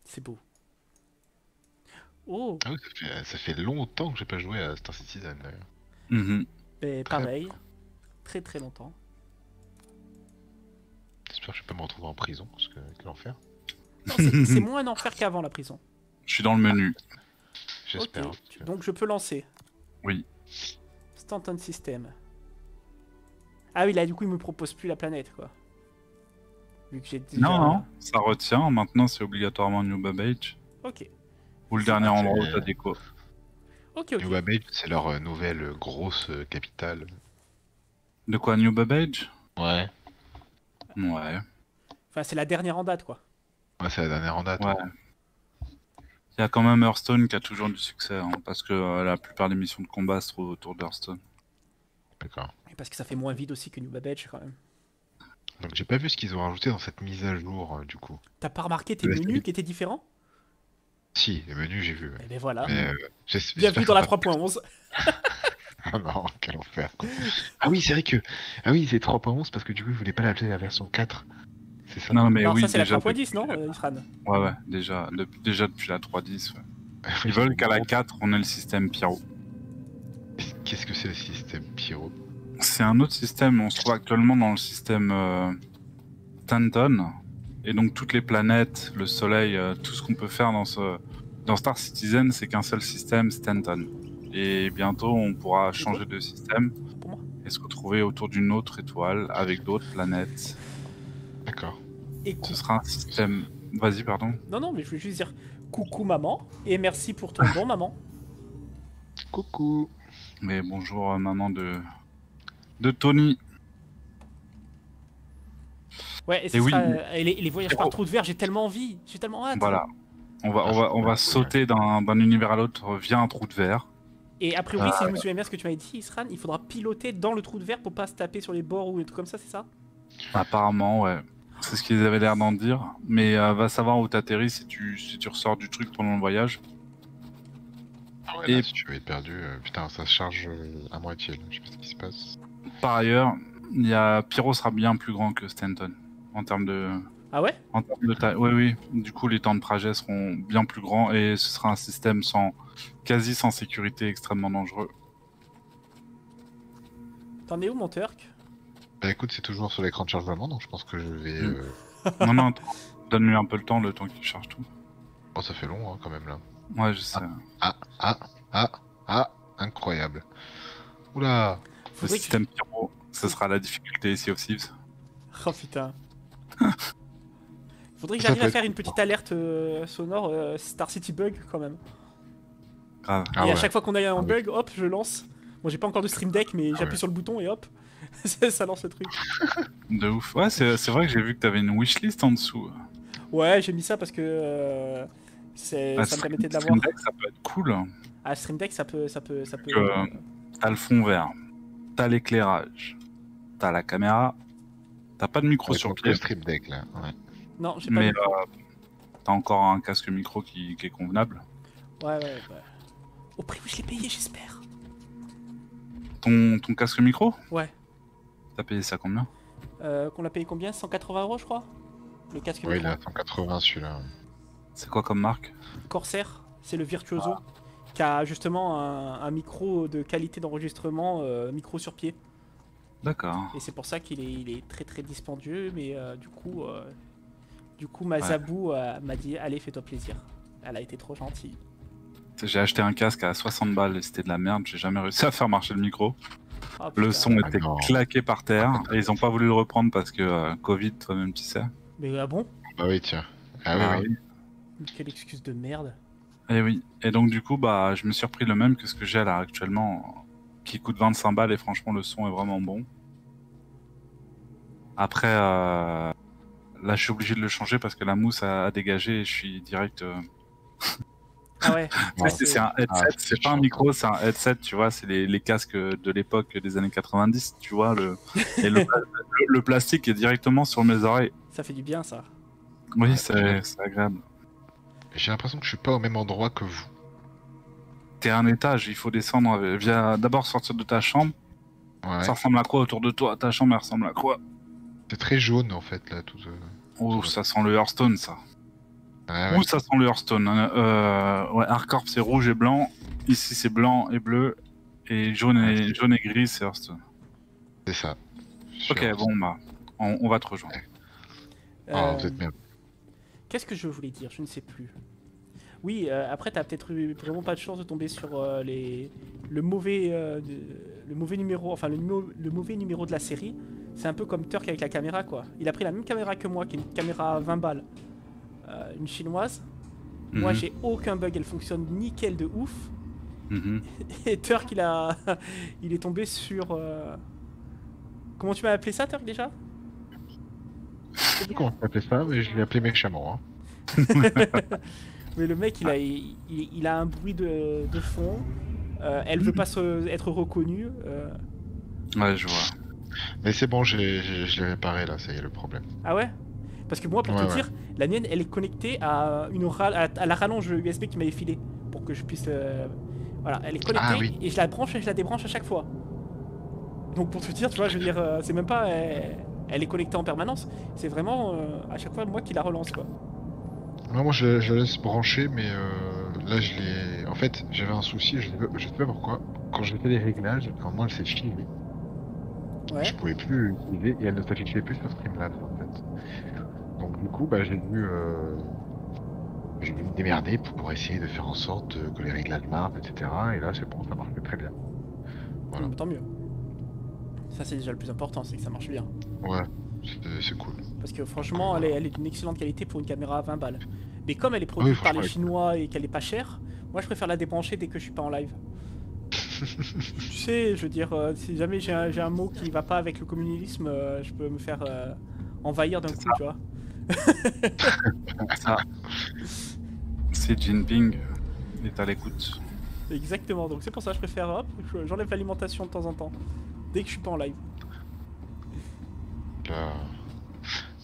C'est beau. Oh, Ah oui, ça fait, ça fait longtemps que j'ai pas joué à Star Citizen d'ailleurs. Ben, pareil. Très très longtemps. J'espère que je vais pas me retrouver en prison parce que quel enfer. Non, c'est moins un enfer qu'avant la prison. Je suis dans le menu. J'espère. Ok, Donc je peux lancer. Oui. Stanton System. Ah oui, là du coup il me propose plus la planète quoi. Vu que j'ai déjà... Non, non, ça retient. Maintenant, c'est obligatoirement New Babbage. Ok. Ou le dernier Ah, endroit où t'as déco. Ok, ok. New Babbage, c'est leur euh, nouvelle euh, grosse euh, capitale. De quoi, New Babbage? Ouais. Ouais. Enfin, c'est la dernière en date, quoi. Ouais, c'est la dernière en date. Ouais. Il y a quand même Hearthstone qui a toujours du succès, hein, parce que euh, la plupart des missions de combat se trouvent autour d'Hearthstone. D'accord. Et parce que ça fait moins vide aussi que New Babbage, quand même. Donc j'ai pas vu ce qu'ils ont rajouté dans cette mise à jour, euh, du coup. T'as pas remarqué tes menus qui étaient différents? Si, les menus, j'ai vu. ouais. Eh ben voilà. Mais, euh, Bienvenue dans la que ça va- 3.11. Ah non, quel enfer. Ah oui, c'est vrai que. Ah oui, c'est 3.11 parce que du coup, ils voulaient pas l'appeler la version 4. C'est ça Non, mais non, oui, ça c'est la déjà, 3.10, non, euh, Ouais, ouais, déjà, depuis, déjà depuis la 3.10. ouais. Ils veulent qu'à la 4, on ait le système Pyro. Qu'est-ce que c'est le système Pyro? C'est un autre système, on se trouve actuellement dans le système euh, Stanton. Et donc toutes les planètes, le soleil, euh, tout ce qu'on peut faire dans, ce, dans Star Citizen, c'est qu'un seul système Stanton. Et bientôt, on pourra changer de système et se retrouver autour d'une autre étoile avec d'autres planètes. D'accord. Et Ce sera un système... Vas-y, pardon. Non, non, mais je voulais juste dire coucou maman et merci pour ton don, maman. Coucou. Mais bonjour, euh, maman de... de Tony. Ouais, et, Et oui, sera- mais- et les, voyages par trou de verre, j'ai tellement envie, j'ai tellement hâte. Voilà. On va, on va, on va sauter d'un univers à l'autre via un trou de verre. Et a priori, si Euh, je me souviens bien ce que tu m'avais dit, Isran, il faudra piloter dans le trou de verre pour pas se taper sur les bords ou des trucs comme ça, c'est ça? Apparemment, ouais. C'est ce qu'ils avaient l'air d'en dire. Mais euh, va savoir où t'atterris si tu, si tu ressors du truc pendant le voyage. Ah ouais, Et- là, si tu veux être perdu, euh, putain, ça se charge euh, à moitié. là. Je sais pas ce qui se passe. Par ailleurs, il y a... Pyro sera bien plus grand que Stanton. En termes de. Ah ouais? En termes de taille. Oui, oui. Du coup, les temps de trajet seront bien plus grands et ce sera un système sans. quasi sans sécurité, extrêmement dangereux. T'en es où, mon Turk Bah écoute, c'est toujours sur l'écran de chargement, donc je pense que je vais. Mm. euh, non, non, donne-lui un peu le temps, le temps qu'il charge tout. Oh, ça fait long hein, quand même là. Ouais, je sais. Ah, ah, ah, ah, incroyable. Oula Le que- système Pyro, ce sera la difficulté ici aussi. Oh putain. Faudrait que j'arrive à faire une petite alerte euh, sonore euh, Star City Bug quand même. Grave. et à chaque fois qu'on a un bug, hop, je lance. Bon, j'ai pas encore de Stream Deck, mais j'appuie ouais. sur le bouton et hop, ça lance le truc. De ouf. Ouais, c'est c'est vrai que j'ai vu que t'avais une wishlist en dessous. Ouais, j'ai mis ça parce que euh, c'est- Ah, ça me Stream- permettait de Stream l'avoir. Deck, ça peut être cool. Ah, Stream Deck, ça peut, ça peut, ça peut. que, euh, T'as le fond vert, t'as l'éclairage, t'as la caméra, t'as pas de micro Ouais, sur pied. le Stream Deck là. Ouais. Non, j'ai pas. Mais de- euh, t'as encore un casque micro qui, qui est convenable. Ouais, ouais, ouais. Au prix où je l'ai payé, j'espère. Ton, ton casque micro? Ouais. T'as payé ça combien Euh, qu'on l'a payé combien? 180 euros, je crois. Le casque Ouais, il a 180 celui-là. C'est quoi comme marque? Corsair, c'est le Virtuoso, qui a justement un, un micro de qualité d'enregistrement, euh, micro sur pied. D'accord. Et c'est pour ça qu'il est, il est très très dispendieux, mais euh, du coup, euh, du coup, Mazabou euh, m'a dit allez, fais-toi plaisir. Elle a été trop gentille. J'ai acheté un casque à 60 balles et c'était de la merde, j'ai jamais réussi à faire marcher le micro. Ah, le son était non. claqué par terre et ils ont pas voulu le reprendre parce que euh, Covid, toi-même tu sais. Mais ah bon? Bah oui, tiens. Ah oui, Ah oui. oui. Quelle excuse de merde. Et oui. Et donc du coup, bah, je me suis repris le même que ce que j'ai là actuellement, qui coûte 25 balles et franchement le son est vraiment bon. Après, euh, là, je suis obligé de le changer parce que la mousse a, a dégagé et je suis direct. euh, Ah ouais. Ouais, c'est un headset, Ah, c'est pas un micro, c'est un headset, tu vois, c'est les, les casques de l'époque des années 90, tu vois, le, et le, le- le plastique est directement sur mes oreilles. Ça fait du bien ça. Oui, Ouais, c'est agréable. J'ai l'impression que je suis pas au même endroit que vous. T'es à un étage, il faut descendre, via d'abord sortir de ta chambre. Ouais. Ça ressemble à quoi autour de toi? Ta chambre, elle ressemble à quoi? C'est très jaune en fait là tout. euh. Oh, ça sent le Hearthstone, ça. Ouais, ouais. Où ça sent le Hearthstone hein. euh, Ouais, c'est rouge et blanc. Ici, c'est blanc et bleu. Et jaune et, jaune et gris, c'est Hearthstone. C'est ça. Ok, bon, bah, on, on va te rejoindre. Ah, Euh, vous êtes bien. Qu'est-ce que je voulais dire? Je ne sais plus. Oui, euh, après, t'as peut-être eu vraiment pas de chance de tomber sur euh, les... le, mauvais, euh, de- le mauvais numéro, enfin le, numéro- le mauvais numéro de la série. C'est un peu comme Turk avec la caméra, quoi. Il a pris la même caméra que moi, qui est une caméra à 20 balles, Euh, une chinoise. Moi, Mhm. j'ai aucun bug, elle fonctionne nickel de ouf. Mhm. Et Turk, il a, il est tombé sur, euh, Comment tu m'as appelé ça, Turk, déjà? Je sais plus comment t'appelais ça, mais je l'ai appelé méchamment. Hein. Mais le mec, il a, il, il- il a un bruit de, de fond. Euh, elle veut pas se- être reconnue. euh. Ouais, je vois. Mais c'est bon, j'ai- j'ai- je l'ai réparé là, ça y est le problème. Ah ouais? Parce que moi, pour Ouais, te ouais. dire, la mienne, elle est connectée à, une à, à la rallonge USB qui m'avait filé. Pour que je puisse. euh, Voilà, elle est connectée Ah oui. et je la branche et je la débranche à chaque fois. Donc pour te dire, tu vois, je veux dire, euh, c'est même pas. Elle, elle est connectée en permanence. C'est vraiment euh, à chaque fois moi qui la relance, quoi. Non, moi je, la- je la laisse brancher, mais euh, là je l'ai. En fait, j'avais un souci, je, je sais pas pourquoi. Quand j'ai fait les réglages, normalement elle s'est filée. Ouais. Je pouvais plus l'utiliser et elle ne s'affichait plus sur Streamlabs en fait. Donc du coup, bah, j'ai dû, euh, j'ai dû me démerder pour essayer de faire en sorte euh, que les réglages marchent, etc. Et là c'est bon, ça marche très bien. Voilà. Donc, tant mieux. Ça, c'est déjà le plus important, c'est que ça marche bien. Ouais, c'est cool. Parce que franchement, elle est, elle est d'une excellente qualité pour une caméra à 20 balles. Mais comme elle est produite Oui, par les Chinois et qu'elle est pas chère, moi je préfère la débrancher dès que je suis pas en live. tu sais, je veux dire, euh, si jamais j'ai un, j'ai un mot qui va pas avec le communisme, euh, je peux me faire euh, envahir d'un coup, tu vois. Ça. C'est Jinping euh, est à l'écoute. Exactement, donc c'est pour ça que je préfère, hop, je- j'enlève l'alimentation de temps en temps, dès que je suis pas en live. Là,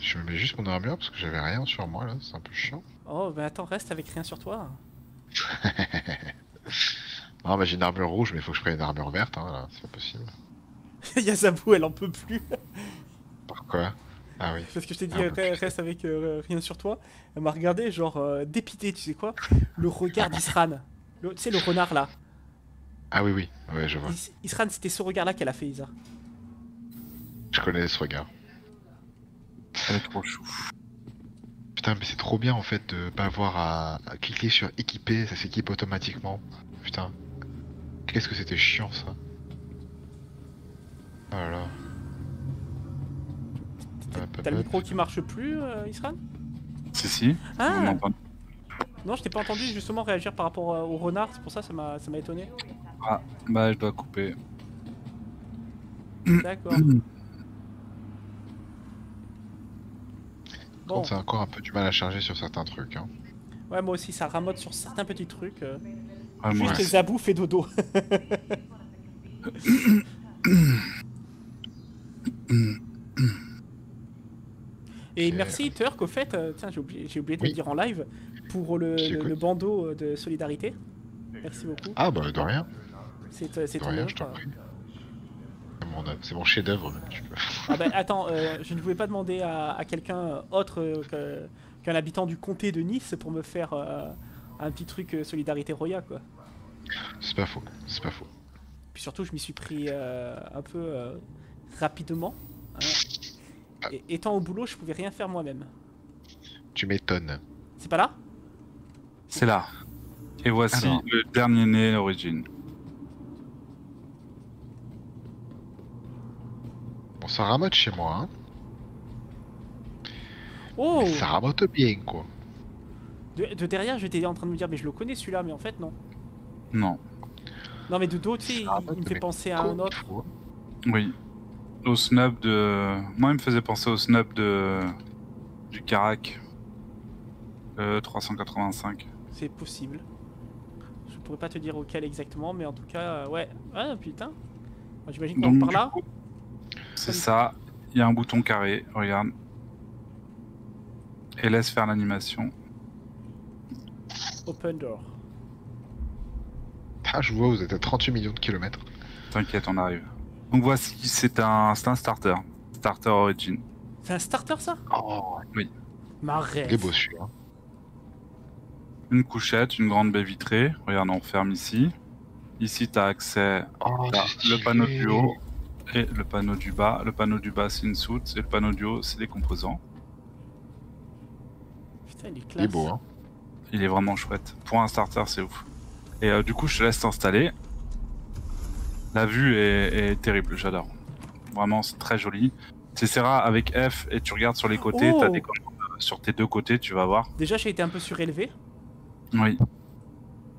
je me mets juste mon armure parce que j'avais rien sur moi là, c'est un peu chiant. Oh, mais attends, reste avec rien sur toi. Ah bah j'ai une armure rouge, mais il faut que je prenne une armure verte, hein, là, c'est pas possible. Yazabou, elle en peut plus. Pourquoi? Ah oui. Parce que je t'ai dit, Ah, re- reste avec euh, rien sur toi. Elle m'a regardé, genre, euh, dépité, tu sais quoi? Le regard d'Isran. Tu sais, le renard là. Ah oui, oui, ouais, je vois. Is- Isran, c'était ce regard là qu'elle a fait, Isa. Je connais ce regard. Elle est trop chou. Putain, mais c'est trop bien en fait de pas avoir à, à cliquer sur équiper, ça s'équipe automatiquement. Putain. Qu'est-ce que c'était chiant ça. Oh là là. T'as le micro qui marche plus, euh, Isran? Si, si. Ah. On. Non, je t'ai pas entendu justement réagir par rapport euh, au renard, c'est pour ça m'a ça m'a étonné. Ah, bah je dois couper. D'accord. Bon, c'est encore un peu du mal à charger sur certains trucs. Hein. ouais, moi aussi, ça ramote sur certains petits trucs. euh. Ah, Juste ouais. Zabou fait dodo. Et merci Turk au fait, euh, tiens j'ai oublié, j'ai oublié de Oui. le dire en live, pour le, bandeau euh, de solidarité. Merci beaucoup. Ah bah de rien. C'est euh, c'est De ton rien, œuvre. je t'en prie. C'est mon, chef-d'œuvre même. Ah bah attends, euh, je ne pouvais pas demander à, à quelqu'un autre que- qu'un habitant du comté de Nice pour me faire euh, un petit truc euh, solidarité Roya quoi. C'est pas faux, c'est pas faux. Puis surtout je m'y suis pris un peu rapidement. Et, étant au boulot, je pouvais rien faire moi-même. Tu m'étonnes. C'est pas là? C'est là. Et voici Alors. le dernier né d'origine. Bon, ça ramote chez moi, hein. Oh Mais ça ramote bien, quoi. de, de derrière, j'étais en train de me dire, mais je le connais celui-là, mais en fait, non. Non. Non, mais de dos, tu sais, il, il me fait penser à un autre. Oui. Au snub de. Moi, il me faisait penser au snub de. Du Carac. Euh, 385. C'est possible. Je pourrais pas te dire auquel exactement, mais en tout cas, euh, ouais. Ah putain. J'imagine qu'on Donc, par là. C'est ça. Il y a un bouton carré. Regarde. Et laisse faire l'animation. Open door. Ah, je vois, vous êtes à 38 millions de kilomètres. T'inquiète, on arrive. Donc voici, c'est un, c'est un starter. Starter Origin. C'est un starter ça? Oh, Oui. Est beau celui-là. Une couchette, une grande baie vitrée. Regarde, on ferme ici. Ici, tu as accès Oh, à le panneau du haut et le panneau du bas. Le panneau du bas, c'est une soute. Et le panneau du haut, c'est les composants. Putain, il est Il est classe. beau, hein. Il est vraiment chouette. Pour un starter, c'est ouf. Et euh, du coup, je te laisse t'installer. La vue est, est terrible, j'adore. Vraiment, c'est très joli. Tu essaieras avec F et tu regardes sur les côtés. Oh T'as des commandes euh, sur tes deux côtés, tu vas voir. Déjà, j'ai été un peu surélevé. Oui.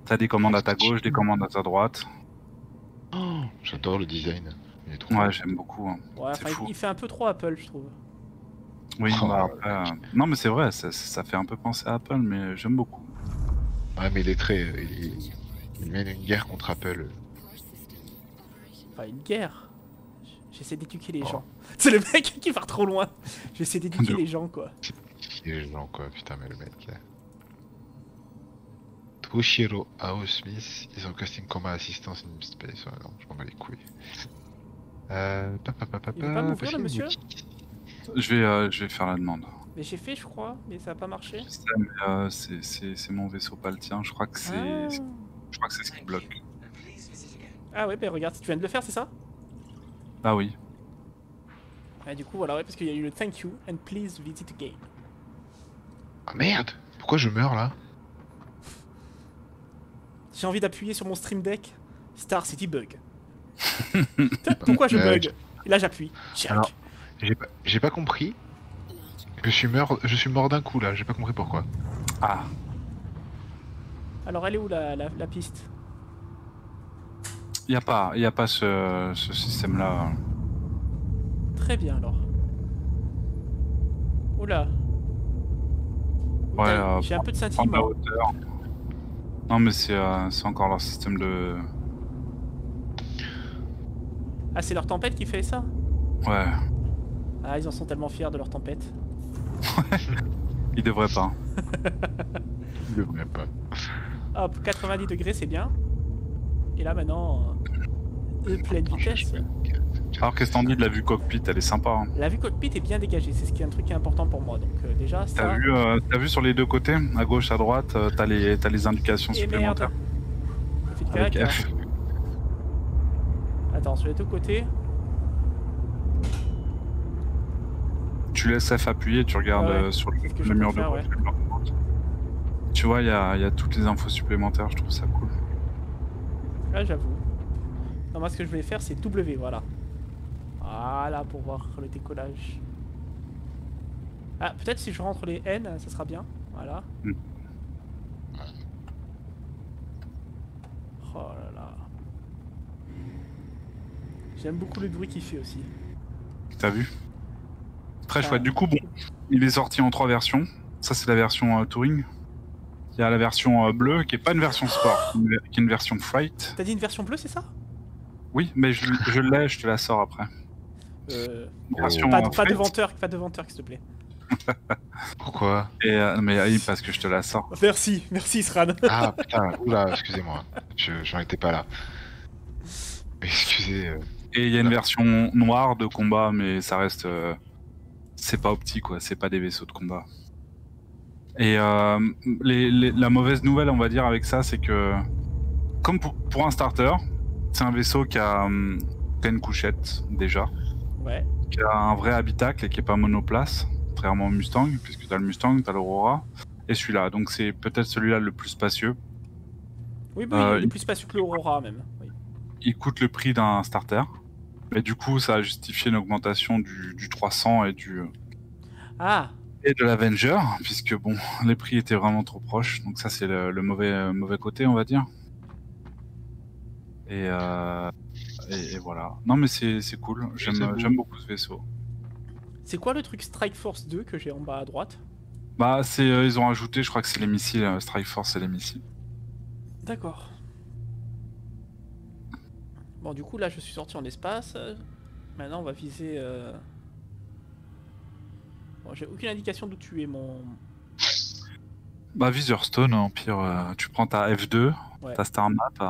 T'as des commandes à ta gauche, des commandes à ta droite. Oh, J'adore le design. Il est trop. Ouais, j'aime beaucoup. hein. Ouais, C'est enfin, fou. il fait un peu trop Apple, je trouve. Oui, Oh, bah, euh, non, mais c'est vrai, ça, ça fait un peu penser à Apple, mais j'aime beaucoup. Ouais, mais il est très. Il, il mène une guerre contre Apple. Enfin, une guerre. J'essaie d'éduquer les Oh. gens. C'est le mec qui part trop loin. J'essaie d'éduquer De- les gens, quoi. Les gens, quoi. Putain, mais le mec. là. Toshiro Aosmith is requesting combat assistance in space. Ouais, non, je m'en bats les couilles. Euh. pa, pa, pa, Il veut pas m'ouvrir, le monsieur Je vais, euh, je vais faire la demande. Mais j'ai fait, je crois, mais ça a pas marché. Euh, c'est- c'est c'est mon vaisseau, pas le tien. Je crois que c'est, Ah. je crois que c'est ce qui bloque. Ah ouais, bah regarde, tu viens de le faire, c'est ça Ah oui. Ah, du coup, voilà, ouais, parce qu'il y a eu le thank you and please visit again. Ah merde Pourquoi je meurs là J'ai envie d'appuyer sur mon stream deck. Star City Bug. Pourquoi je Euh, bug Et là, j'appuie. J'ai pas, j'ai pas compris. Je suis mort, je suis mort d'un coup là, j'ai pas compris pourquoi. Ah, Alors, elle est où la, la, la piste? Il y a pas, il y a pas ce, ce système-là. Très bien, alors. Oula. Ouais, euh, J'ai un peu de prendre sentiment. la hauteur. Non, mais c'est, euh, c'est encore leur système de. Ah, c'est leur tempête qui fait ça? Ouais, Ah, ils en sont tellement fiers de leur tempête. ils devraient pas. Il devrait pas. Hop, 90 degrés, c'est bien. Et là, maintenant, euh, pleine vitesse. Alors qu'est-ce que t'en dis de la vue cockpit Elle est sympa. hein. La vue cockpit est bien dégagée, c'est ce qui est un truc qui est important pour moi. Donc, euh, déjà, ça. T'as vu, euh, vu sur les deux côtés, à gauche, à droite, euh, t'as les, t'as les indications Et supplémentaires. merde. Avec. F. Attends, sur les deux côtés. Tu laisses F appuyer, tu regardes Ouais, sur le, mur de gauche. ouais. Tu vois, il y a, il y a toutes les infos supplémentaires, je trouve ça cool. Là, j'avoue. Non, moi, ce que je voulais faire, c'est W, voilà. Voilà, pour voir le décollage. Ah, peut-être si je rentre les N, ça sera bien. Voilà. Mm. Oh là là. J'aime beaucoup le bruit qu'il fait aussi. T'as vu? Très Ah. chouette. Du coup, bon, il est sorti en trois versions. Ça, c'est la version euh, Touring. Il y a la version euh, bleue, qui est pas une version sport, qui est une- qui est une version flight. T'as dit une version bleue, c'est ça? Oui, mais je, je l'ai, je te la sors après. euh, Version pas, pas de venteur, pas de venteur, s'il te plaît. Pourquoi? Et, euh, mais oui, parce que je te la sors. Merci, merci Sran. Ah putain, oula, excusez-moi. Je, j'en étais pas là. Excusez. euh, Et il y a une version noire de combat, mais ça reste. euh, c'est pas optique, quoi. C'est pas des vaisseaux de combat. Et euh, les- les- la mauvaise nouvelle, on va dire, avec ça, c'est que. Comme pour, pour un starter, c'est un vaisseau qui a, hum, qui a une couchette, déjà. Ouais. Qui a un vrai habitacle et qui est pas monoplace, contrairement au Mustang, puisque t'as le Mustang, t'as l'Aurora. Et celui-là. Donc c'est peut-être celui-là le plus spacieux. Oui, bah, Euh, il est plus spacieux que l'Aurora, même. Oui. il coûte le prix d'un starter. Mais du coup, ça a justifié une augmentation du, du 300 et du Ah, et de l'Avenger, puisque bon, les prix étaient vraiment trop proches. Donc ça, c'est le, le mauvais euh, mauvais côté, on va dire. Et, euh, et, et voilà. Non, mais c'est c'est cool. J'aime beau. j'aime beaucoup ce vaisseau. c'est quoi le truc Strike Force 2 que j'ai en bas à droite? Bah, c'est euh, ils ont ajouté, je crois que c'est les missiles euh, Strike Force, c'est les missiles. D'accord. Bon, du coup, là, je suis sorti en espace. Maintenant, on va viser. Bon, j'ai aucune indication d'où tu es, mon. Bah, Visor Stone, en pire, euh, tu prends ta F2, Ouais. ta Star Map. euh,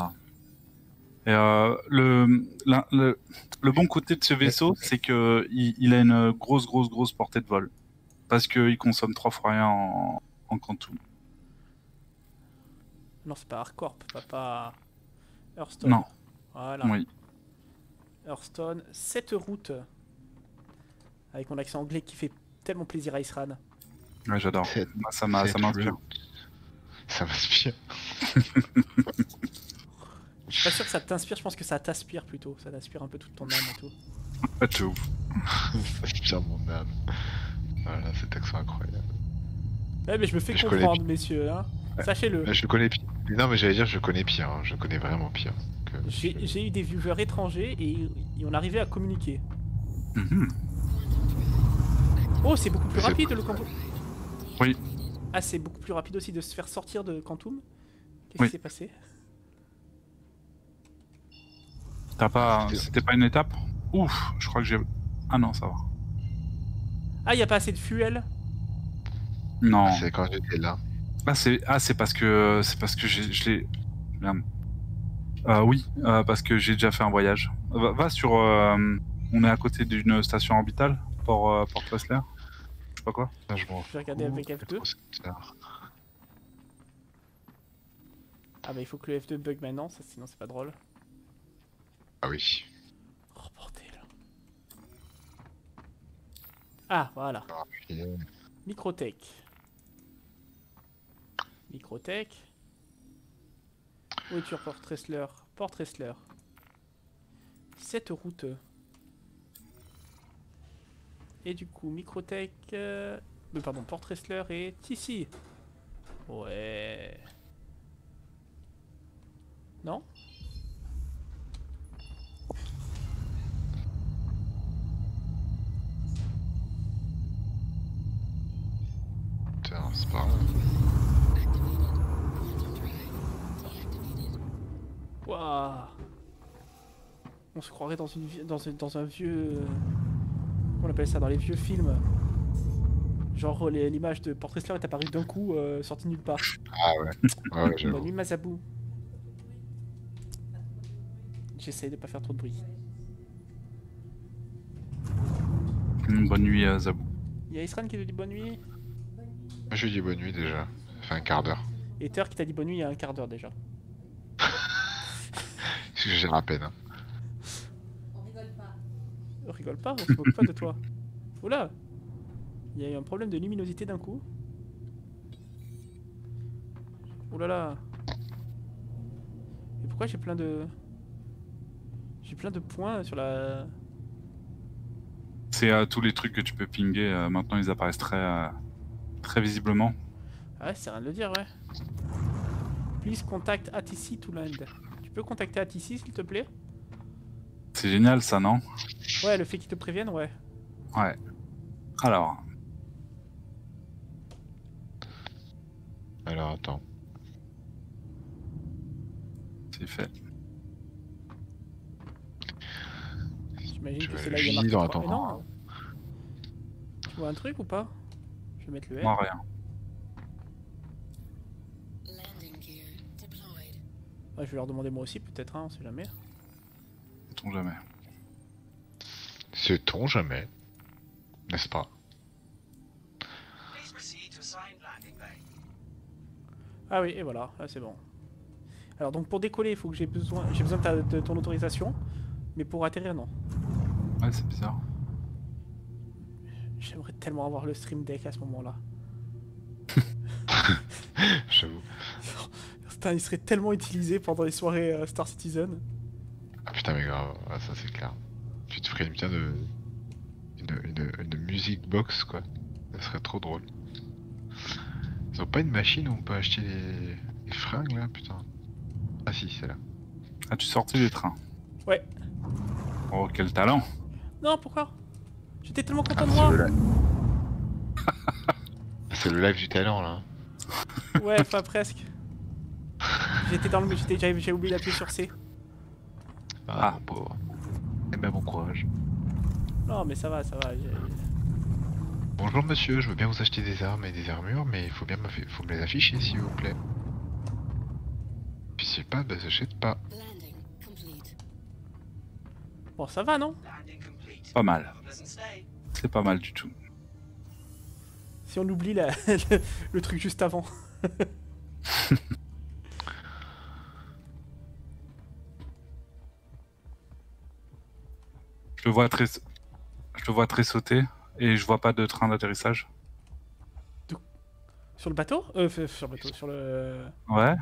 Et euh, le, la- le, le bon côté de ce vaisseau, c'est que il, il a une grosse, grosse, grosse portée de vol. Parce qu'il consomme trois fois rien en, en quantum. Non, c'est pas Hardcorp, pas, pas Hearthstone. Non. Voilà. Oui. Hearthstone, cette route. Avec mon accent anglais qui fait tellement plaisir à Isran. Ouais, j'adore. Ça m'a- ça cette m'inspire. Ça m'inspire. Je suis pas sûr que ça t'inspire, je pense que ça t'aspire plutôt. Ça t'aspire un peu toute ton âme et tout. Pas ouf. ça m'inspire mon âme. Voilà, cet accent incroyable. Ouais, mais je me fais Je comprendre, messieurs. Hein. Sachez-le. Je connais pire. Non, mais j'allais dire, je connais pire. hein. Je connais vraiment pire. euh, J'ai j'ai eu des viewers étrangers et, et on arrivait à communiquer. Mhm. Oh, c'est beaucoup plus rapide le Quantum. Oui. Ah, c'est beaucoup plus rapide aussi de se faire sortir de Quantum. Qu'est-ce Oui. qui s'est passé? T'as pas. C'était pas une étape? Ouf, je crois que j'ai. Ah non, ça va. Ah, il y a pas assez de fuel? Non. C'est quand j'étais là. Ah c'est ah c'est parce que c'est parce que j'ai je l'ai merde. Euh, oui euh, parce que j'ai déjà fait un voyage. Va, va sur euh, on est à côté d'une station orbitale? Port euh, Port Wessler. Je sais pas quoi. Je vais regarder avec F2. fous. Ah, bah il faut que le F2 bug maintenant, ça, sinon c'est pas drôle. Ah oui. Oh bordel. Ah, voilà. Et- Microtech. Microtech. Où es-tu, Port Tressler Port Tressler. Cette route. Et du coup, Microtech. euh, pardon, Port Tressler est ici. Ouais. Non? Putain, c'est pas. Waouh On se croirait dans, une, vie- dans, un, dans un vieux... euh, Comment on appelle ça Dans les vieux films. Genre les- l'image de Port Tressler est apparue d'un coup, euh, sortie nulle part. Ah ouais. Ouais, Bonne nuit Mazabou. J'essaye de pas faire trop de bruit. Une bonne nuit à Zabou. Il y a Isran qui te dit bonne nuit. Moi, je lui dis bonne nuit déjà. Ça fait un quart d'heure. Et Ter qui t'a dit bonne nuit il y a un quart d'heure déjà. Parce que j'ai la peine. hein. Rigole pas, on se moque pas de toi. Oula Il y a eu un problème de luminosité d'un coup. Oh là là Et pourquoi j'ai plein de... J'ai plein de points sur la... C'est euh, tous les trucs que tu peux pinguer. euh, maintenant ils apparaissent très euh, très visiblement. Ah ouais, c'est rien de le dire, ouais. Please contact ATC to land. Tu peux contacter ATC s'il te plaît? C'est génial ça non? Ouais, le fait qu'ils te préviennent, ouais. Ouais. Alors Alors attends. c'est fait. J'imagine Je que c'est là où il y a marqué Mais attendant. non Tu vois un truc ou pas? Je vais mettre le R. Moi rien. Ouais, je vais leur demander moi aussi, peut-être, hein, on sait jamais. Sait-on jamais. Sait-on jamais N'est-ce pas? Ah oui, et voilà, là c'est bon. Alors donc pour décoller, il faut que j'ai besoin, j'ai besoin de, ta- de ton autorisation, mais pour atterrir, non. Ouais c'est bizarre. J'aimerais tellement avoir le stream deck à ce moment-là. J'avoue. Il serait tellement utilisé pendant les soirées euh, Star Citizen. Ah putain, mais grave, ouais, ça c'est clair. Tu te ferais une putain de. Une, une, une music box quoi. Ça serait trop drôle. Ils ont pas une machine où on peut acheter les, les fringues là, putain. Ah si, c'est là. Ah tu sortais des trains. Ouais. Oh quel talent. Non, pourquoi? J'étais tellement content Ah, de c'est moi. le c'est le live du talent là. Ouais, enfin presque. J'étais dans le, j'avais- j'ai oublié d'appuyer sur C. Ah, mon pauvre. Eh ben bon courage. Non, mais ça va, ça va. Bonjour monsieur, je veux bien vous acheter des armes et des armures, mais il faut bien me, fa- faut me les afficher s'il vous plaît. Puis si pas, bah j'achète pas. Bon, ça va, non? Pas mal. C'est pas mal du tout. Si on oublie la- le, le truc juste avant. te vois très je te vois très sauter et je vois pas de train d'atterrissage. Sur le bateau Euh, sur le bateau, sur le... Ouais.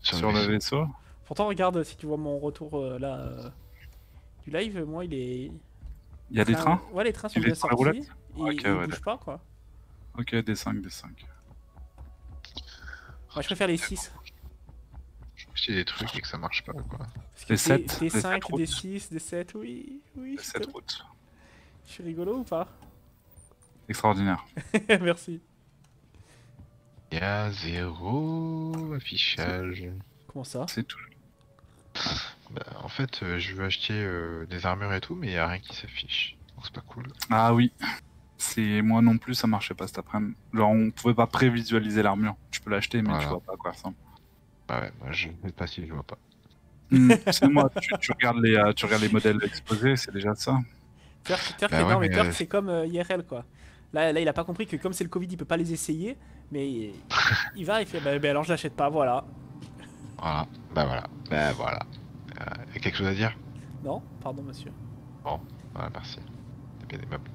Sur Sur, le vaisseau. Pourtant, regarde, si tu vois mon retour euh, là euh, du live, moi, il est... Il y a des trains Ouais, les trains sont bien sortis. roulette Et ils ouais, bougent pas, quoi. Ok, des 5, des 5. Moi, je préfère les 6. Acheter des trucs et que ça marche pas quoi. Les D- 7, les D5, 7 routes. D6, D7, oui, oui. Je 7 connais. routes. Je suis rigolo ou pas? Extraordinaire. Merci. Il y a zéro affichage. Comment ça? C'est tout. Bah, en fait, euh, je veux acheter euh, des armures et tout, mais il y a rien qui s'affiche. Donc c'est pas cool. Ah oui. C'est moi non plus, ça marchait pas cet après-midi. Genre, on pouvait pas prévisualiser l'armure. Tu peux l'acheter, mais tu Voilà. vois pas à quoi ça ressemble. Bah ouais, moi je sais pas si je vois pas. Hmm, c'est moi, tu, tu regardes les, euh, tu regardes les modèles exposés, c'est déjà ça. Turk, Turk, Bah non, ouais, mais mais, Turk, euh, c'est comme euh, IRL quoi. Là, là, il a pas compris que comme c'est le Covid, il peut pas les essayer, mais il, il va, il fait bah, bah, alors je l'achète pas, voilà. Voilà, bah voilà, bah voilà. Euh, y a quelque chose à dire? Non, pardon monsieur. Bon, voilà, merci. C'est bien aimable.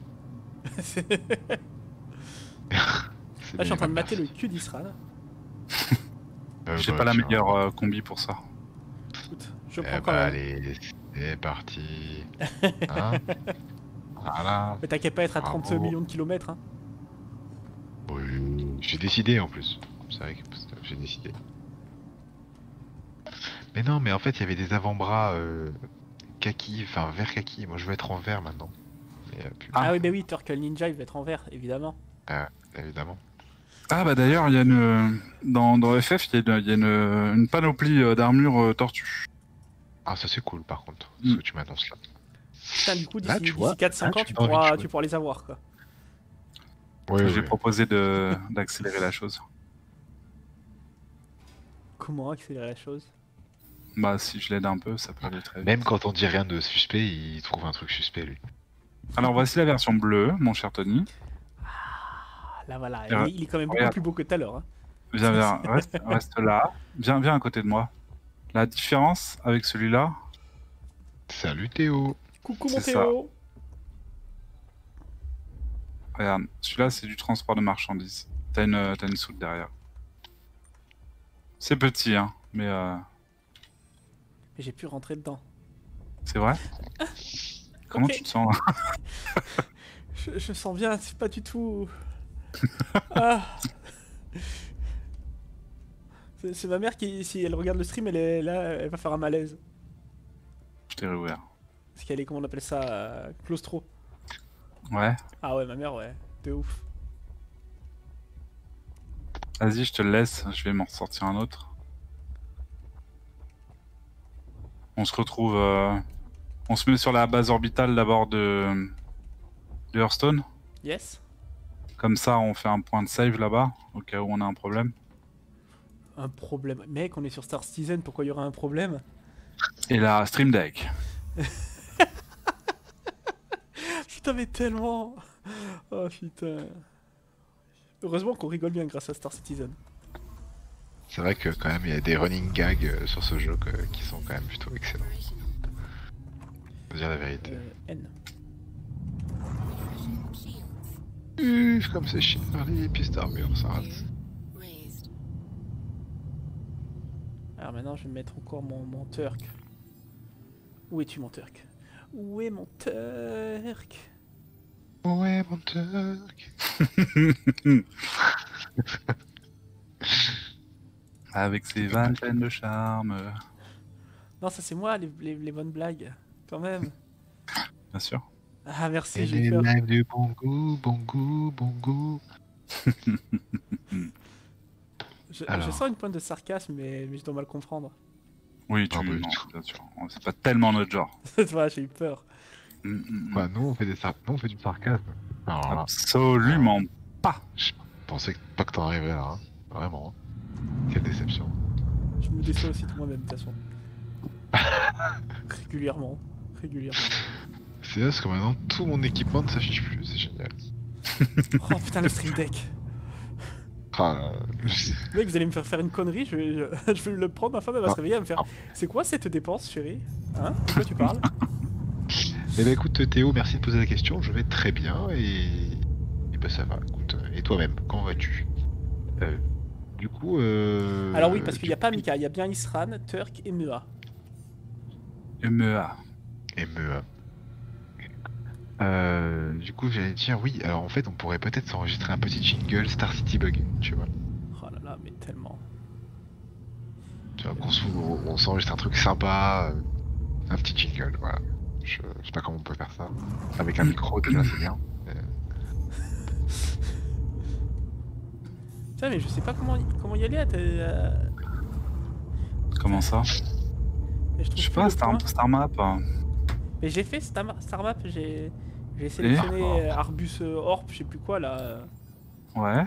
Là, je suis en train de mater le cul d'Israël. Euh, J'ai bah, pas la tiens. meilleure euh, combi pour ça. Écoute, je Eh prends quand bah même. allez, c'est parti. Hein voilà. Mais t'inquiète pas être à 30 Bravo. millions de kilomètres. Hein. Oui, j'ai décidé en plus. C'est vrai que j'ai décidé. Mais non, mais en fait, il y avait des avant-bras euh, kaki, enfin vert kaki. Moi, je veux être en vert maintenant. Mais, euh, Ah, oui, bah oui, Turk Ninja, il va être en vert, évidemment. évidemment. Ah bah d'ailleurs, il y a une dans, dans FF, il y a, une, il y a une, une panoplie euh, d'armure euh, tortue. Ah, ça c'est cool par contre, ce Mm. que tu m'annonces là. Putain, du coup, d'ici tu vois, 4-5 là, ans, tu pourras, jouer. tu pourras les avoir quoi. Oui, J'ai proposé de d'accélérer la chose. Comment accélérer la chose? Bah si je l'aide un peu, ça peut aller très vite. Même quand on dit rien de suspect, il trouve un truc suspect lui. Alors voici la version bleue, mon cher Tony. Là, voilà, il, est quand même beaucoup plus beau que tout à l'heure. Hein. Viens, viens, reste, reste là. Viens, viens à côté de moi. La différence avec celui-là, Salut Théo Coucou mon ça. Théo regarde, celui-là c'est du transport de marchandises. T'as une, euh, t'as une soute derrière. C'est petit, hein, mais euh, Mais j'ai pu rentrer dedans. c'est vrai? Comment tu te sens là Je, je sens bien, c'est pas du tout. Ah. C'est ma mère qui, si elle regarde le stream, elle est là, elle va faire un malaise. Je t'ai réouvert. Parce qu'elle est, comment on appelle ça, euh, claustro. Ouais. Ah ouais, ma mère, ouais, de ouf. Vas-y, je te le laisse. Je vais m'en ressortir un autre. On se retrouve. euh, On se met sur la base orbitale d'abord de... de Hearthstone. Yes Comme ça, on fait un point de save là-bas, au cas où on a un problème. Un problème. Mec, on est sur Star Citizen, pourquoi il y aura un problème? Et la Stream Deck. Putain, mais tellement Oh putain. Heureusement qu'on rigole bien grâce à Star Citizen. C'est vrai que quand même il y a des running gags euh, sur ce jeu que- qui sont quand même plutôt excellents. Faut dire la vérité. Euh, N. Uff, comme c'est chiant par les pièces d'armure, ça rate. Alors maintenant, je vais mettre encore mon, mon Turk. Où es-tu, mon Turk? Où est mon Turk? Ouais, mon Turk? Avec ses pleines de charme. Non, ça c'est moi, les, les- les bonnes blagues. Quand même. Bien sûr. Ah, merci, Et j'ai les peur. lives du bon goût, bon goût, bon goût. Je, Alors. je sens une pointe de sarcasme, mais, mais je dois mal comprendre. Oui, tu. Ah, bah, non, bien sûr. C'est pas tellement notre genre. voilà, j'ai eu peur. Mm, mm, mm. Quoi, nous on fait, des sar- nous, on fait du sarcasme. Alors là, Absolument pas. je pensais pas que t'en arriverais là. hein. Vraiment. Quelle déception. Je me déçois aussi de moi-même, de toute façon. Régulièrement. Régulièrement. C'est là parce que maintenant tout mon équipement ne s'affiche plus, c'est génial. Oh putain, le Stream Deck. Ah, Mec, vous allez me faire faire une connerie, je vais, je, je vais le prendre, ma femme elle va se Ah. réveiller, elle va me faire C'est quoi cette dépense, chérie? Hein? De quoi tu parles? Eh ben écoute Théo, merci de poser la question, je vais très bien et, et ben ça va, écoute. Et toi-même, comment vas-tu? Euh, Du coup, euh... Alors oui, parce qu'il n'y a pas Mika, il y a bien Isran, Turk et Mea. MEA. MEA. Euh, du coup, j'allais dire oui. Alors en fait, on pourrait peut-être s'enregistrer un petit jingle Star City Bug, tu vois. Oh là là, mais tellement. Tu vois, qu'on se- on s'enregistre un truc sympa, euh, un petit jingle, voilà. Je, je sais pas comment on peut faire ça. Avec un micro, déjà, c'est bien. Putain, mais je sais pas comment, comment y aller. à ta- Comment ça? Mais je sais pas, Star, Map. hein. Mais j'ai fait Star, Star Map, j'ai j'ai sélectionné euh, Arbus euh, Orp, je sais plus quoi là, euh, Ouais,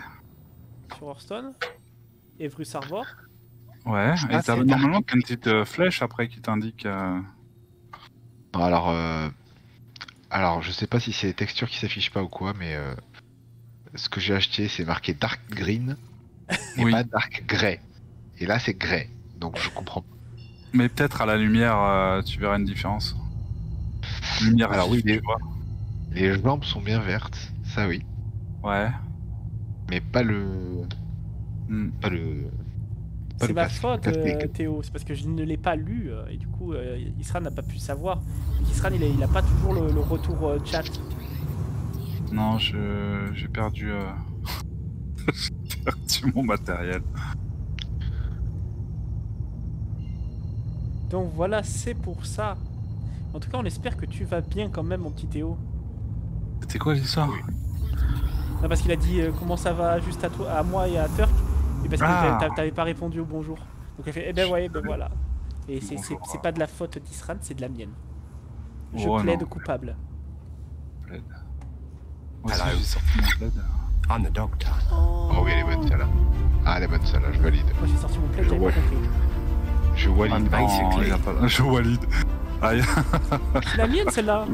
sur Hearthstone. Evrus Arbor. ouais. Ah, Et t'as normalement une petite euh, flèche après qui t'indique. euh, Non, alors, euh, alors, je sais pas si c'est les textures qui s'affichent pas ou quoi, mais euh, ce que j'ai acheté, c'est marqué Dark Green et Oui. pas Dark Grey. Et là, c'est Grey, donc je comprends. Mais peut-être à la lumière, euh, tu verras une différence. Lumière Alors oui, tu vois. Les jambes sont bien vertes, ça oui, Ouais. mais pas le, Hmm. pas le. pas C'est ma faute, euh, Théo. C'est parce que je ne l'ai pas lu euh, et du coup, euh, Isran n'a pas pu savoir. Isran, il a, il a pas toujours le, le retour euh, chat. Non, je j'ai perdu. euh, j'ai perdu mon matériel. Donc voilà, c'est pour ça. En tout cas, on espère que tu vas bien quand même, mon petit Théo. C'était quoi l'histoire Non, parce qu'il a dit euh, comment ça va juste à toi, à moi et à Turk. Et parce que Ah. t'a- t'avais pas répondu au bonjour. Donc elle fait, eh ben ouais, ben voilà. Et c'est- pas de la faute d'Isran, c'est de la mienne. Je Oh, plaide non. coupable. Plaid. Moi aussi, j'ai sorti mon plaid. I'm the doctor. Oh oui, elle est bonne celle-là. Ah, elle est bonne celle-là, je valide. Moi j'ai sorti mon plaid, Je j'avais pas vois. compris. Je valide. Ah pas- Je valide. Aïe. La mienne celle-là.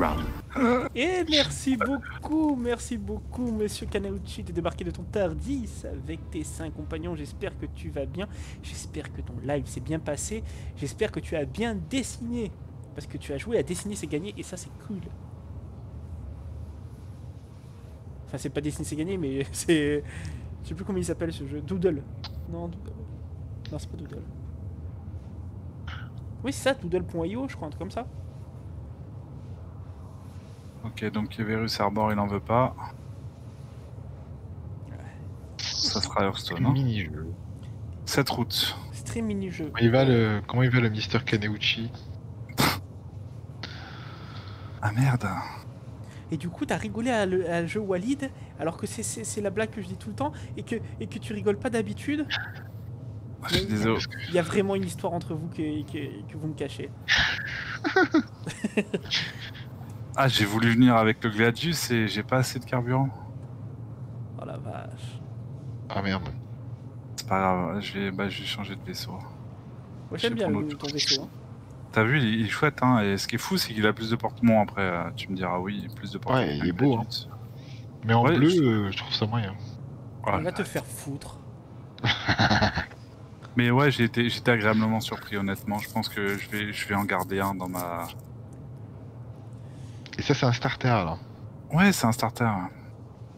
Et merci beaucoup, merci beaucoup, monsieur Kanauchi, de débarquer de ton Tardis avec tes cinq compagnons. J'espère que tu vas bien. J'espère que ton live s'est bien passé. J'espère que tu as bien dessiné. Parce que tu as joué à dessiner, c'est gagné, et ça, c'est cool. Enfin, c'est pas dessiner, c'est gagné, mais c'est. Je sais plus comment il s'appelle ce jeu. Doodle. Non, Doodle. Non, c'est pas Doodle. Oui, c'est ça, doodle.io, je crois, un truc comme ça. Ok, donc Everus Arbor, il en veut pas. Ça sera Hearthstone. Hein. Mini-jeu. Cette route. C'est très mini-jeu. Comment il va le, comment il va le Mister Kaneuchi? Ah merde. Et du coup, t'as rigolé à le, à le jeu Walid, alors que c'est la blague que je dis tout le temps, et que, et que tu rigoles pas d'habitude? Je suis désolé. Il y a vraiment une histoire entre vous que, que, que vous me cachez. Ah, j'ai voulu venir avec le Gladius et j'ai pas assez de carburant. Oh la vache. Ah merde. C'est pas grave, je vais, bah, je vais changer de vaisseau. J'aime bien le, autre ton vaisseau. hein. T'as vu, il, il est chouette, hein. Et ce qui est fou, c'est qu'il a plus de portements après. euh, tu me diras, oui, plus de portements. Ouais, il est beau, hein. Mais en Ouais, bleu, je- euh, je trouve ça moyen. Oh On là va te faire foutre. Mais ouais, j'ai été, j'étais agréablement surpris, honnêtement. Je pense que je vais, je vais en garder un dans ma. Et ça, c'est un starter alors. Ouais, c'est un starter.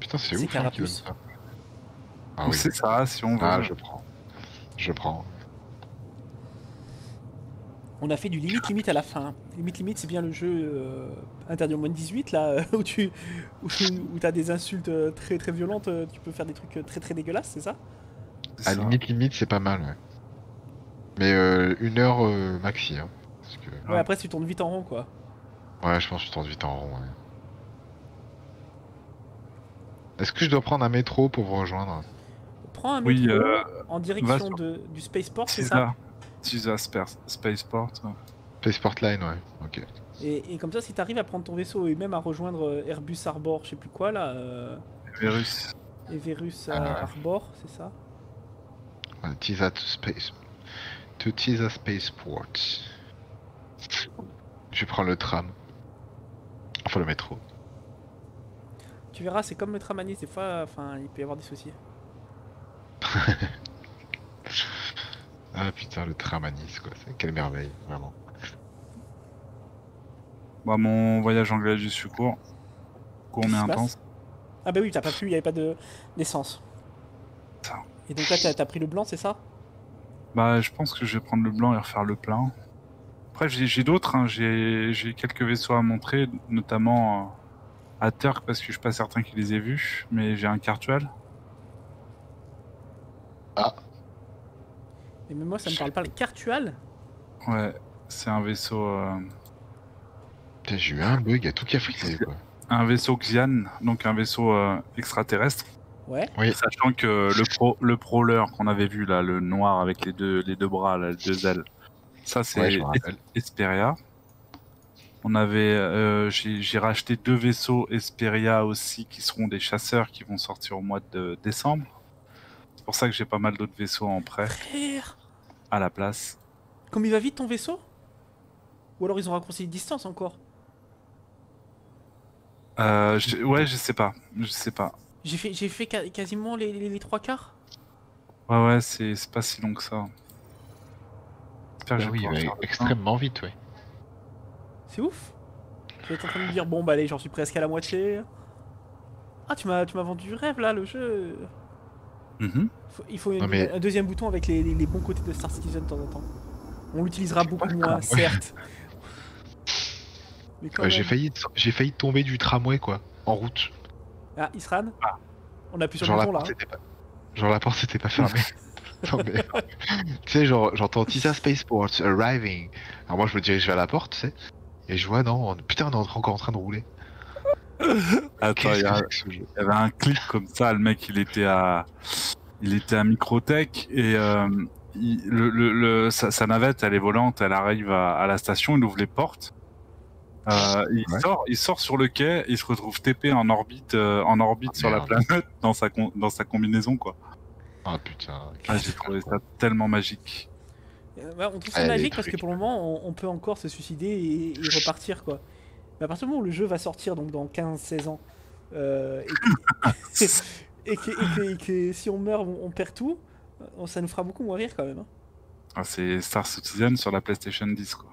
Putain, c'est ouf hein, ça. Ah oui. C'est ça, si on veut. Ah, je prends. Je prends. On a fait du limite limite à la fin. Limite limite, c'est bien le jeu euh, interdit au moins de 18 là, où tu où, où t'as des insultes euh, très très violentes, euh, tu peux faire des trucs très très dégueulasses, c'est ça? À ça. limite, limite, c'est pas mal, ouais. Mais euh, une heure euh, maxi, hein. Parce que... Ouais, après tu tournes vite en rond quoi. Ouais, je pense que je tourne vite en rond, ouais. Est-ce que je dois prendre un métro pour vous rejoindre? Prends un Oui, métro euh, en direction sur- de, du spaceport, c'est C'est ça? Sper- Spaceport. Spaceport Line, ouais. Ok. et, et comme ça, si t'arrives à prendre ton vaisseau et même à rejoindre Airbus Arbor, je sais plus quoi là, euh, Virus. Everus euh, Ah ouais. Arbor, c'est ça? Ouais, Tisa to Space. To Tisa Spaceport. Je prends le tram. Enfin, le métro. Tu verras, c'est comme le Tramanis, des fois, enfin, il peut y avoir des soucis. Ah putain, le tram à Nice, quoi. C'est- Quelle merveille, vraiment. Bah, mon voyage en Gladius fut court. Court mais intense. Ah bah oui, t'as pas pu, il y avait pas de d'essence. Et donc là, t'as as pris le blanc, c'est ça? Bah, je pense que je vais prendre le blanc et refaire le plein. Après, j'ai j'ai d'autres. hein. J'ai j'ai quelques vaisseaux à montrer, notamment euh, à Turk parce que je suis pas certain qu'ils les aient vus. Mais j'ai un Cartual. Ah, Mais même moi, ça me parle pas. Cartual Ouais, c'est un vaisseau. euh, Putain, j'ai eu un bug, il y a tout qui a frisé quoi. un vaisseau Xian, donc un vaisseau euh, extraterrestre. Ouais. Oui. Sachant que le, pro, le prowler qu'on avait vu là, le noir avec les deux, les deux bras, là, les deux ailes, ça c'est Ouais. Esperia. On avait, euh, j'ai j'ai racheté deux vaisseaux Esperia aussi qui seront des chasseurs qui vont sortir au mois de décembre. C'est pour ça que j'ai pas mal d'autres vaisseaux en prêt Frère à la place. Comme il va vite ton vaisseau? Ou alors ils ont raccourci les distances encore? Euh, je- ouais, je sais pas, je sais pas. J'ai fait, j'ai fait quasiment les, les, les trois quarts Ouais, ouais, c'est c'est pas si long que ça. J'espère que Bah je vais oui, le extrêmement vite, ouais. C'est ouf Tu es en train de me dire, bon bah allez, j'en suis presque à la moitié. Ah, tu m'as, tu m'as vendu du rêve là, le jeu. Mhm. Faut- il faut une- Non, mais- un deuxième bouton avec les, les- les bons côtés de Star Citizen de temps en temps. On l'utilisera beaucoup moins, Ouais. certes. Ouais, j'ai failli, j'ai failli tomber du tramway quoi, en route. Ah, Isran On appuie sur Genre le la bouton là. pas, genre la porte était pas fermée. Non, mais- tu sais, genre j'entends Tisa Spaceports arriving. Alors moi je me dirige vers la porte, tu sais, et je vois non, on- putain on est encore en train de rouler. Attends, il y, a- il y avait un clip comme ça, le mec il était à, il était à Microtech et euh, il- le, le- le- sa, sa navette elle est volante, elle arrive à, à la station, il ouvre les portes, euh, il Ouais. sort, il sort sur le quai, il se retrouve TP en orbite, euh, en orbite Ah, sur la merde. planète dans sa con- dans sa combinaison quoi. Ah putain. Ah, j'ai trouvé ça tellement magique. Euh, ouais, on trouve ça Ah, magique parce que pour le moment, on, on peut encore se suicider et, et repartir quoi. Mais à partir du moment où le jeu va sortir, donc dans 15-16 ans, euh, et, que, et, que, et que- et que si on meurt, on, on perd tout, ça nous fera beaucoup moins rire quand même. hein. Ah, c'est Star Citizen sur la PlayStation 10 quoi.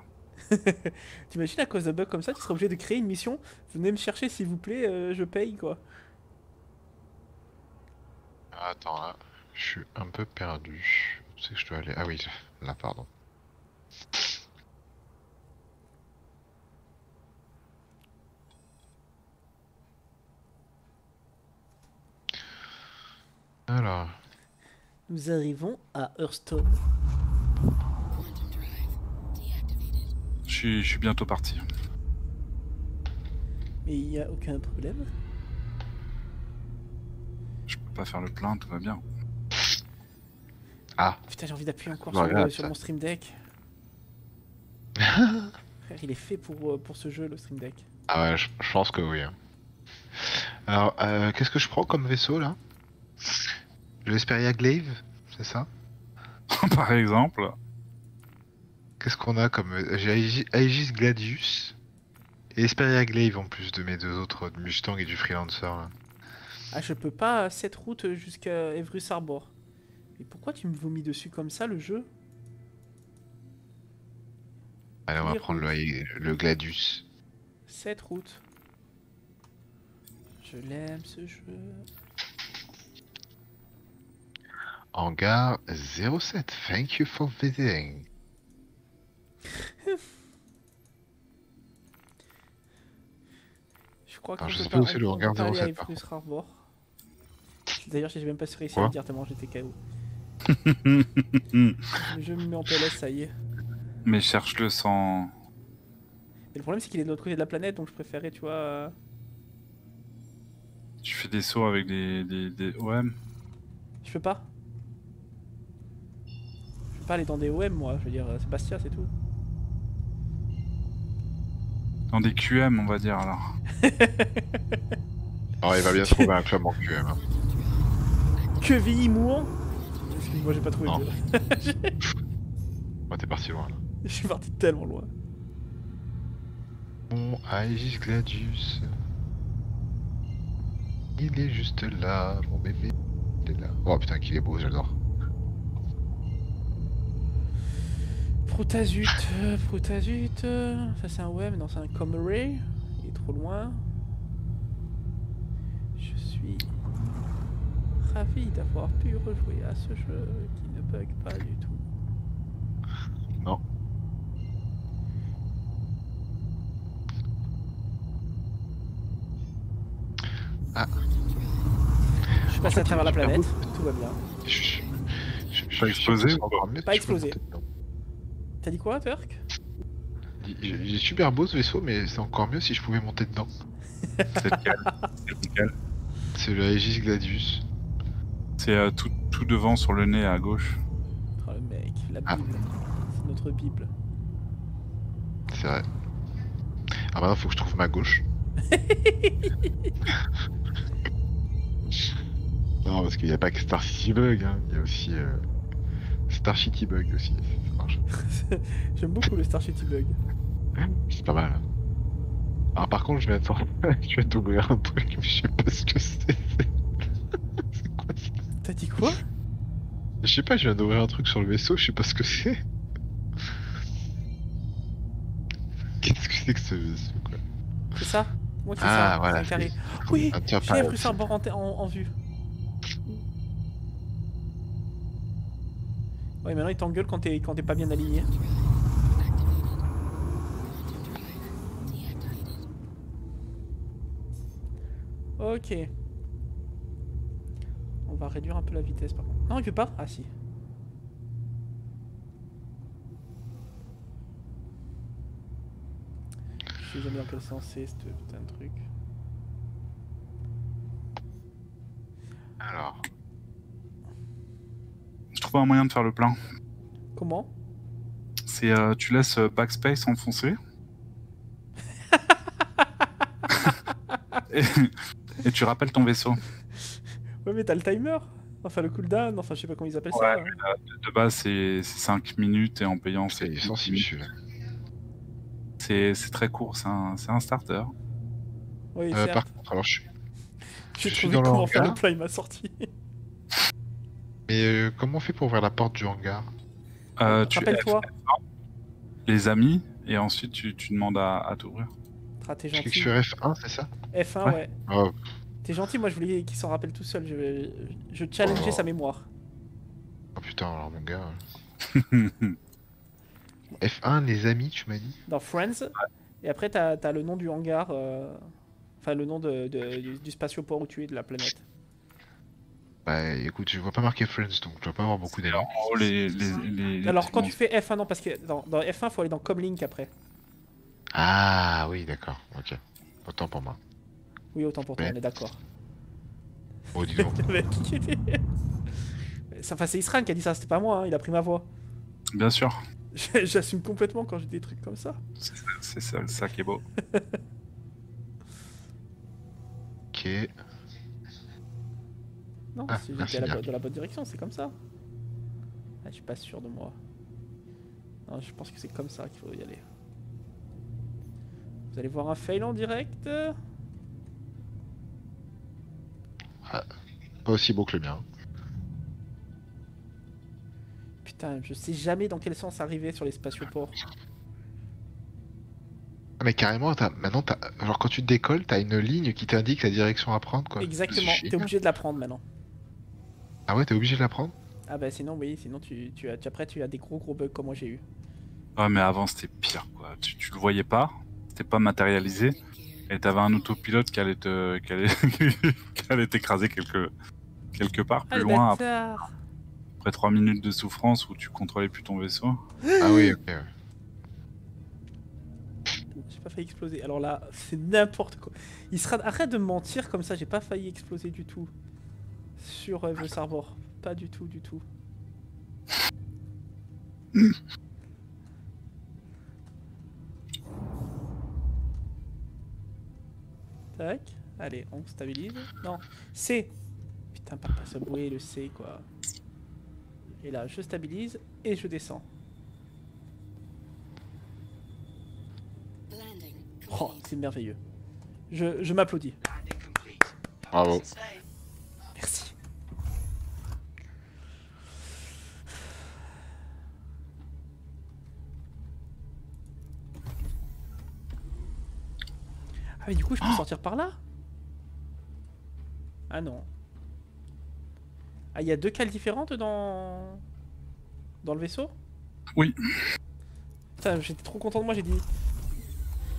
T'imagines à cause de bugs comme ça, tu serais obligé de créer une mission. Venez me chercher s'il vous plaît, euh, je paye quoi. Attends là, je suis un peu perdu. Où c'est que je dois aller? Ah oui, là pardon. Alors, Nous arrivons à Hearthstone. Je suis, je suis bientôt parti. Mais il n'y a aucun problème. Je peux pas faire le plein, tout va bien. Ah, Putain, j'ai envie d'appuyer encore Je sur, regarde le- sur mon stream deck. Frère, il est fait pour, euh, pour ce jeu, le stream deck. ah ouais, je, je pense que oui. hein. Alors, euh, qu'est-ce que je prends comme vaisseau là? Le Esperia Glaive, c'est ça? Par exemple. Qu'est-ce qu'on a comme. J'ai Aegis- Gladius et Esperia Glaive en plus de mes deux autres, Mustang et du Freelancer. Là. Ah, je peux pas cette route jusqu'à Evrus Arbor. Mais pourquoi tu me vomis dessus comme ça, le jeu? Allez, on va Les prendre le, le Gladius. Cette route. Je l'aime, ce jeu. Hangar 07, thank you for visiting. Je crois Alors, qu'on je sais pas, où c'est le on hangar peut pas aller à 07, par Evrus Arbor. D'ailleurs, j'ai même pas réussi à le dire tellement j'étais KO. Jeu me met en PLS, ça y est. Mais cherche-le sans. Mais le problème, c'est qu'il est de l'autre côté de la planète, donc je préférais, tu vois. euh, Tu fais des sauts avec des. des, des... OM. Je peux pas. Je peux pas aller dans des OM, moi. Je veux dire, euh, c'est Bastia, c'est tout. Dans des QM, on va dire alors. Alors, il va bien trouver un club en QM. hein. Que vie mourant Excuse-moi, j'ai pas trouvé jeu. Ouais, t'es parti loin là. Je suis parti tellement loin. Bon, Aegis Gladius. Il est juste là, mon bébé. Il est là. Oh putain, qu'il est beau, j'adore. Protazut, euh, Protazut. euh, Ça, c'est un OM, non, c'est un Comray. Il est trop loin. Je suis ravi d'avoir pu rejouer à ce jeu qui ne bug pas du tout. Non. Ah. Je suis passé à travers la planète, tout va bien. Je, suis pas explosé Pas explosé. T'as dit quoi, Turk Il est super beau ce vaisseau, mais c'est encore mieux si je pouvais monter dedans. C'est le Aegis Gladius. C'est euh, tout, tout devant sur le nez à gauche. Oh le mec, la Ah. Bible. C'est notre Bible. C'est vrai. Ah maintenant faut que je trouve ma gauche. non parce qu'il n'y a pas que Star City Bug, hein. il y a aussi euh, Star City Bug aussi. Ça marche. J'aime beaucoup le Star City Bug. C'est pas mal. Alors par contre je viens de je viens d'ouvrir un truc, mais je sais pas ce que c'est. T'as dit quoi? Je sais pas, je viens d'ouvrir un truc sur le vaisseau, je sais pas ce que c'est. Qu'est-ce que c'est que ce vaisseau quoi? C'est ça? Moi c'est Ah ça, voilà. c'est c'est- Oui, Ah, tiens, j'ai un en, en, en vue. Ouais, maintenant il t'engueule quand t'es quand t'es pas bien aligné. Ok. On va réduire un peu la vitesse par contre. Non, il veut pas Ah si. Je sais jamais dans quel sens c'est ce putain de truc. Alors, Je trouve un moyen de faire le plein. Comment? C'est euh, tu laisses euh, backspace enfoncé. et, et tu rappelles ton vaisseau. Ouais, mais t'as le timer Enfin, le cooldown, enfin, je sais pas comment ils appellent Ouais, ça. hein. mais là, de base c'est 5 minutes et en payant c'est c'est très court, c'est un, c'est un starter. Oui, Euh, par contre, alors je suis. J'ai je suis trouvé dans le comment faire le hangar. m'a sorti. Mais euh, comment on fait pour ouvrir la porte du hangar? Euh, tu Rappelle-toi, F1, les amis et ensuite tu, tu demandes à, à t'ouvrir. Ah, t'es Je clique gentil. sur F1, c'est ça? F1, Ouais. ouais. Oh, T'es gentil, moi je voulais qu'il s'en rappelle tout seul. Je, je challengeais Oh. sa mémoire. oh putain, alors mon gars. F1, les amis, tu m'as dit? Dans Friends. Et après, t'as as le nom du hangar. euh, Enfin, le nom de, de- du, du spatioport où tu es de la planète. Bah écoute, je vois pas marqué Friends, donc je dois pas avoir beaucoup. En haut, les, les, les- les Alors, quand tu fais F1, non, parce que dans, dans F1, faut aller dans Comlink après. Ah oui, d'accord, ok. Autant pour moi. Oui, autant pour toi, on est d'accord. Oh, dis donc. Enfin, c'est Isran qui a dit ça, c'était pas moi, hein, il a pris ma voix. Bien sûr, J'assume complètement quand j'ai des trucs comme ça. c'est ça, c'est ça, ça qui est beau. Ok. Non, Ah, si j'étais dans la bonne direction, c'est comme ça. Ah, je suis pas sûr de moi. Non, je pense que c'est comme ça qu'il faut y aller. Vous allez voir un fail en direct. Pas aussi beau que le mien. Putain, je sais jamais dans quel sens arriver sur les spatioports. Ah, mais carrément, t'as- maintenant, t'as... alors quand tu décolles, t'as une ligne qui t'indique la direction à prendre, quoi. Exactement, t'es obligé de la prendre maintenant. Ah ouais, t'es obligé de la prendre Ah bah sinon, oui, sinon tu, tu as, tu- après tu as des gros gros bugs comme moi j'ai eu. Ouais, mais avant c'était pire quoi. Tu, tu le voyais pas, c'était pas matérialisé, et t'avais un autopilote qui allait te, qui allait, qui allait t'écraser quelque, quelque part Ah plus le loin après, après 3 minutes de souffrance où tu contrôlais plus ton vaisseau. Ah oui, ok. J'ai pas failli exploser. Alors là, c'est n'importe quoi. Il sera... Arrête de me mentir comme ça, j'ai pas failli exploser du tout. Sur euh, The Sarbor. Pas du tout, du tout. Tac. Allez, on stabilise. Non, C. Putain, pas pas subway, le C quoi. Et là, je stabilise et je descends. Oh, c'est merveilleux. Je, je m'applaudis. Bravo. Merci. Ah mais du coup je peux sortir par là? Ah non. Ah il y a deux cales différentes dans... Dans le vaisseau? Oui. Putain j'étais trop content de moi j'ai dit...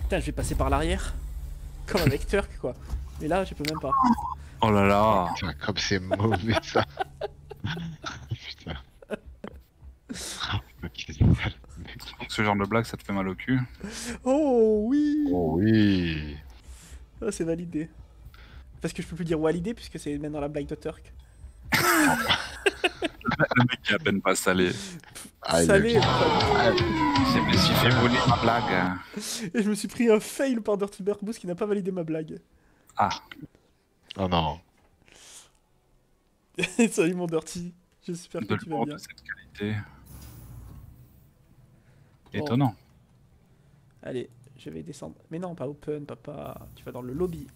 Putain je vais passer par l'arrière. Comme avec Turk quoi. Mais là je peux même pas. Oh là là Putain, comme c'est mauvais ça. Putain. ce genre de blague, ça te fait mal au cul? Oh oui Oh oui. Ah, c'est validé. Parce que je peux plus dire validé puisque c'est maintenant la blague de Turk. Le mec qui est à peine pas salé. Aïe, Salé. me suis fait voler ma blague. Et je me suis pris un fail par Dirty Berbous qui n'a pas validé ma blague. Ah, Oh non. Salut mon Dirty. J'espère que tu vas bien. de cette qualité. Étonnant. Allez, je vais descendre. Mais non, pas open, papa. Tu vas dans le lobby.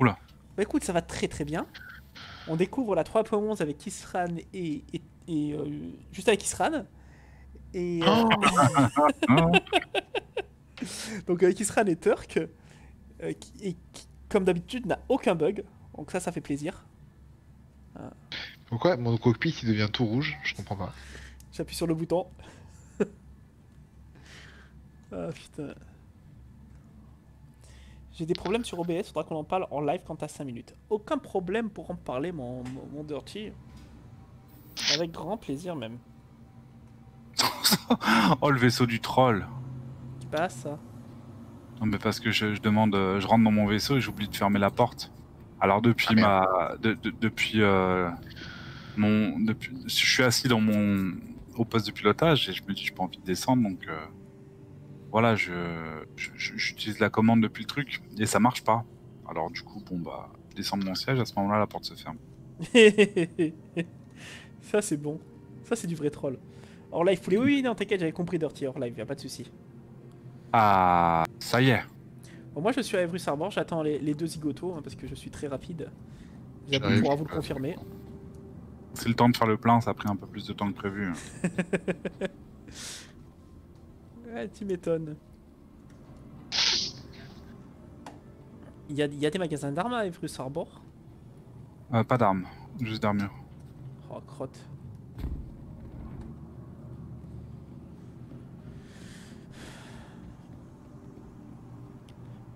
Oula. Bah écoute, ça va très très bien. On découvre la 3.11 avec Kisran et, et, et, euh, juste avec Kisran. Et euh, Oh. donc avec Kisran et Turk, euh, qui, et qui, comme d'habitude, n'a aucun bug. Donc ça, ça fait plaisir. Pourquoi? Mon cockpit il devient tout rouge Je comprends pas. J'appuie sur le bouton. Ah putain. J'ai des problèmes sur OBS, faudra qu'on en parle en live quand t'as 5 minutes. Aucun problème pour en parler, mon, mon, mon Dirty. Avec grand plaisir même. oh, le vaisseau du troll. Qui passe ça Non, mais parce que je, je demande, euh, je rentre dans mon vaisseau et j'oublie de fermer la porte. Alors depuis Ah, ma, de- de- depuis euh, mon, depuis, je suis assis dans mon, au poste de pilotage et je me dis, j'ai pas envie de descendre, donc euh, voilà, je, je- je- j'utilise la commande depuis le truc et ça marche pas. Alors du coup, bon bah, je descends de mon siège, à ce moment-là, la porte se ferme. Ça c'est bon. Ça c'est du vrai troll. Hors live, poulet. Oui, oui, non, t'inquiète, j'avais compris Dirty hors live, y a pas de souci. Ah, ça y est. Bon, moi je suis à Evrus Arbor, j'attends les, les deux zigotos hein, parce que je suis très rapide. J'arrive. pourra vous le confirmer. C'est le temps de faire le plein, ça a pris un peu plus de temps que prévu. Ouais, tu m'étonnes. Il y a, il y a des magasins d'armes à Evrus Arbor Euh, pas d'armes, juste d'armure. Oh, crotte.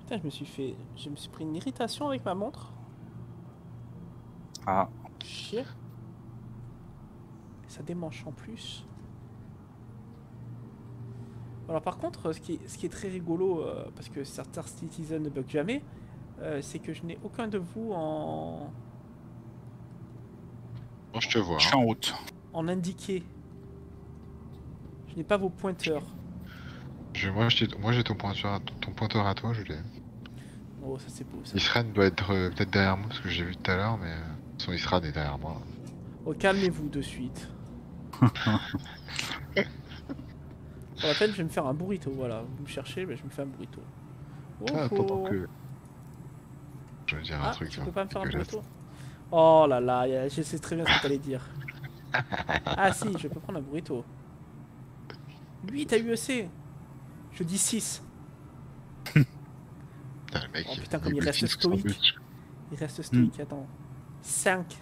Putain, je me suis fait. Je me suis pris une irritation avec ma montre. Ah, Chier. Ça démanche en plus. Alors par contre, ce qui est, ce qui est très rigolo, euh, parce que certains citizens ne bug jamais, euh, c'est que je n'ai aucun de vous en, Moi je te vois. je suis hein. en route. en indiqué. Je n'ai pas vos pointeurs. Je- moi j'ai moi, j'ai ton pointeur, à- ton pointeur à toi, je l'ai. Oh, ça c'est beau ça. Isran doit être euh, peut-être derrière moi parce que j'ai vu tout à l'heure, mais son Isran est derrière moi. Oh, calmez-vous de suite. Pour la peine, je vais me faire un burrito, voilà. Vous me cherchez, mais je me fais un burrito. Oh, Ah, oh. pendant que. Je veux dire un Ah, truc. tu hein, peux pas me faire un burrito Oh là là, je sais très bien ce que t'allais dire. Ah si, je peux prendre un burrito. 8 à UEC Je dis 6. Putain, le mec, Oh putain, comme il reste stoïque. Il reste stoïque, attends. 5.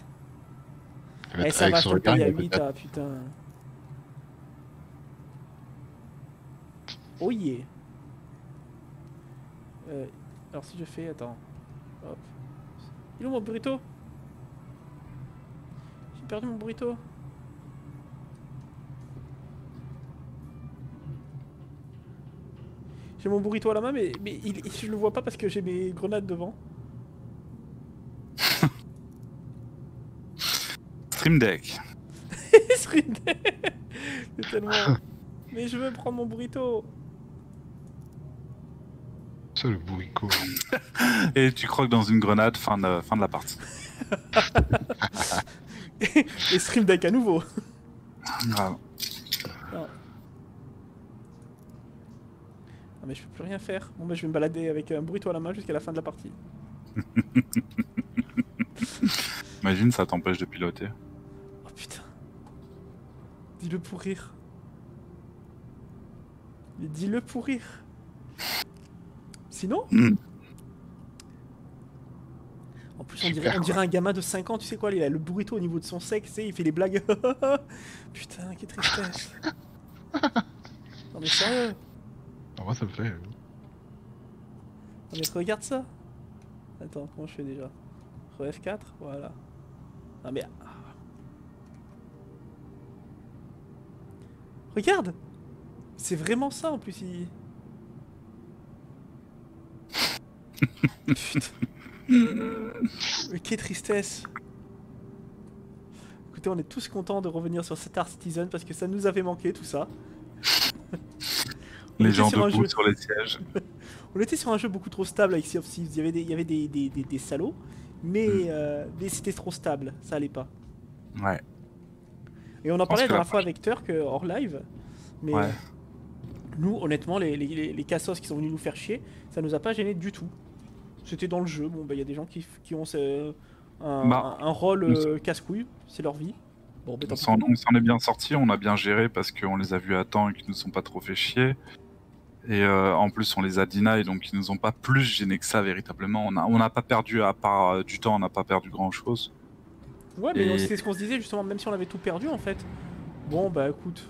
Il va Eh ça va, je te le paye à regard, il va 8, être- ah putain. Oh yeah. Euh, alors si je fais, attends. Hop. Il est où mon burrito? J'ai perdu mon burrito. J'ai mon burrito à la main, mais, mais il, je le vois pas parce que j'ai mes grenades devant. Stream Deck. Stream Deck. C'est tellement. Mais je veux prendre mon burrito. Ça, le bourrico. Et tu croques dans une grenade, fin de, fin de la partie. Et Stream Deck à nouveau. Grave. Ah mais je peux plus rien faire. Bon bah je vais me balader avec un burrito à la main jusqu'à la fin de la partie. Imagine, ça t'empêche de piloter. Oh putain. Dis-le pour rire. Mais dis-le pour rire. Sinon Hmm. En plus on dirait, on dirait un gamin de 5 ans, tu sais quoi, il a le burrito au niveau de son sexe, tu sais, il fait les blagues. putain, quelle tristesse. non mais sérieux Ah, moi ça me fait. Non mais regarde ça Attends, comment je fais déjà? Re F4 Voilà. Non mais... ah. Regarde C'est vraiment ça en plus. Il... Putain. Mais quelle tristesse. Écoutez, on est tous contents de revenir sur Star Citizen parce que ça nous avait manqué tout ça. On Les était gens sur un debout jeu- sur les sièges. On était sur un jeu beaucoup trop stable avec Sea of Thieves. Il y avait des, il y avait des, des- des- des salauds, mais, euh, mais c'était trop stable. Ça allait pas. Ouais. Et on en parlait la dernière fois avec Turk euh, hors live. Mais Ouais. nous, honnêtement, les, les, les- les cassos qui sont venus nous faire chier, ça nous a pas gêné du tout. C'était dans le jeu. Bon, bah, il y a des gens qui, qui ont ce- un, Bah, un- un rôle euh, casse-couille. C'est leur vie. Bon, bah, On s'en est bien sorti, on a bien géré parce qu'on les a vus à temps et qu'ils nous sont pas trop fait chier. Et euh, en plus, on les a deny, donc ils nous ont pas plus gêné que ça véritablement. On a- on n'a pas perdu, à part euh, du temps, on n'a pas perdu grand chose. Ouais, mais Et- c'est ce qu'on se disait justement, même si on avait tout perdu en fait. Bon, bah écoute.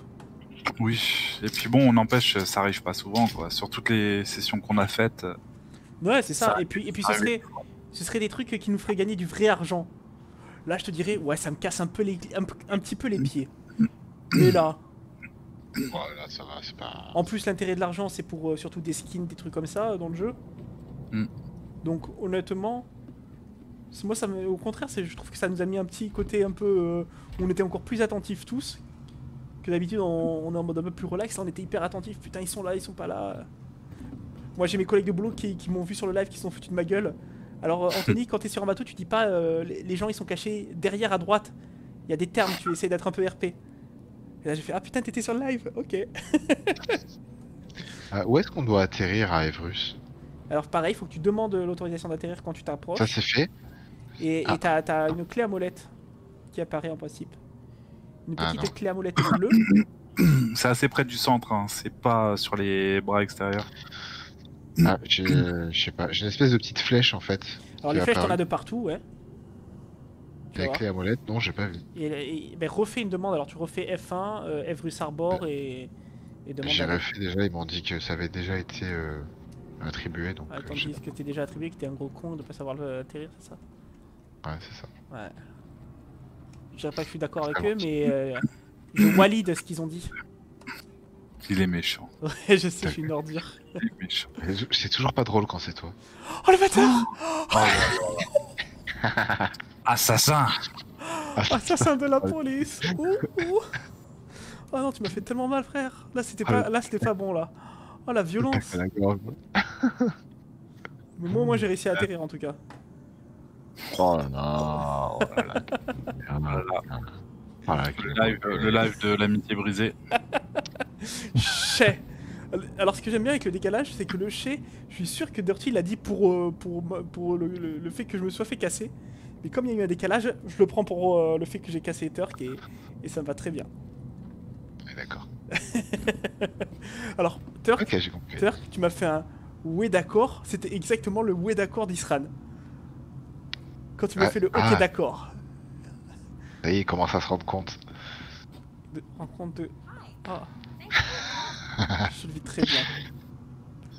Oui, et puis bon, on n'empêche, ça arrive pas souvent, quoi. Sur toutes les sessions qu'on a faites. Ouais, c'est ça. Ça- Et puis, et puis ce, serait, ce serait des trucs qui nous feraient gagner du vrai argent. Là, je te dirais, ouais, ça me casse un, peu les, un, petit peu les pieds. Mais là, Voilà, ça va, c'est pas. en plus, l'intérêt de l'argent, c'est pour euh, surtout des skins, des trucs comme ça euh, dans le jeu. Mm. Donc, honnêtement, moi, ça me, au contraire, je trouve que ça nous a mis un petit côté un peu. euh, où on était encore plus attentifs tous. Que d'habitude, on, on est en mode un peu plus relax. Là, on était hyper attentifs. Putain, ils sont là, ils sont pas là. Moi, j'ai mes collègues de boulot qui, qui m'ont vu sur le live, qui se sont foutus de ma gueule. Alors, euh, Anthony, quand t'es sur un bateau, tu dis pas euh, les, les gens ils sont cachés derrière à droite. Il y a des termes, tu essaies d'être un peu RP. Et là, j'ai fait Ah putain, t'étais sur le live, ok. Ah, où est-ce qu'on doit atterrir à Evrus Alors, pareil, il faut que tu demandes l'autorisation d'atterrir quand tu t'approches. Ça c'est fait Et et Ah. t'as t'as une clé à molette qui apparaît en principe. Une Ah, petite non. clé à molette bleue. C'est assez près du centre, hein, c'est pas sur les bras extérieurs. Ah, j'ai, je sais pas, j'ai une espèce de petite flèche en fait. Alors, les flèches, t'en as de partout, ouais. Tu La clé à molette, non, j'ai pas vu. Et, et- ben, refais une demande. Alors, tu refais F1, euh, Evrus Arbor et, et demande. J'ai refait déjà, ils m'ont dit que ça avait déjà été euh, attribué, donc Ah, euh, ils disent que t'es déjà attribué, que t'es un gros con de pas savoir le atterrir, c'est ça? Ouais, c'est ça. Ouais. Je dirais pas que je suis d'accord avec eux, mais euh, je valide ce qu'ils ont dit. Il est méchant. Ouais, je sais, je suis une ordure. Il est méchant. C'est toujours pas drôle quand c'est toi. Oh le bâtard Assassin Assassin de la police Ouh, ouh. Oh non, tu m'as fait tellement mal, frère. Là, c'était Ah, pas, là, c'était pas bon, là. Oh la violence. La gorge. Mais moi, moi, j'ai réussi à atterrir en tout cas. Oh là là. Oh là là. Là, Le live, le live de l'amitié brisée. Chez. Alors, ce que j'aime bien avec le décalage, c'est que le chez, je suis sûr que Dirty l'a dit pour, euh, pour, pour le, le- le fait que je me sois fait casser. Mais comme il y a eu un décalage, je le prends pour euh, le fait que j'ai cassé Turk et, et ça me va très bien. D'accord. Alors, Turk. Turk, tu m'as fait un ouais d'accord. C'était exactement le ouais d'accord d'Isran. Quand tu m'as Ah, fait le ok ah. d'accord. Ça y est, il commence à se rendre compte. De rencontre de. Ah. je le vis très bien.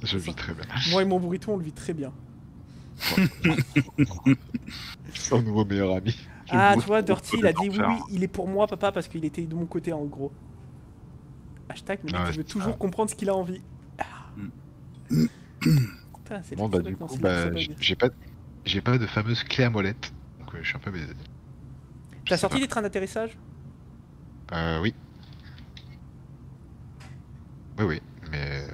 Je le vis très bien. Moi et mon burrito, on le vit très bien. Son nouveau meilleur ami. Ah, tu vois, Dirty, il a dit oui, oui, il est pour moi, papa, parce qu'il était de mon côté, en gros. Hashtag, Ah qui veut c'est toujours ça. comprendre ce qu'il a envie. Ah. Mm. Putain, c'est Bon, bah, du coup, bah, j'ai pas, j'ai pas de fameuse clé à molette. Donc, euh, je suis un peu baisé. T'as sorti les trains d'atterrissage? Euh, oui. Oui, oui, mais. euh,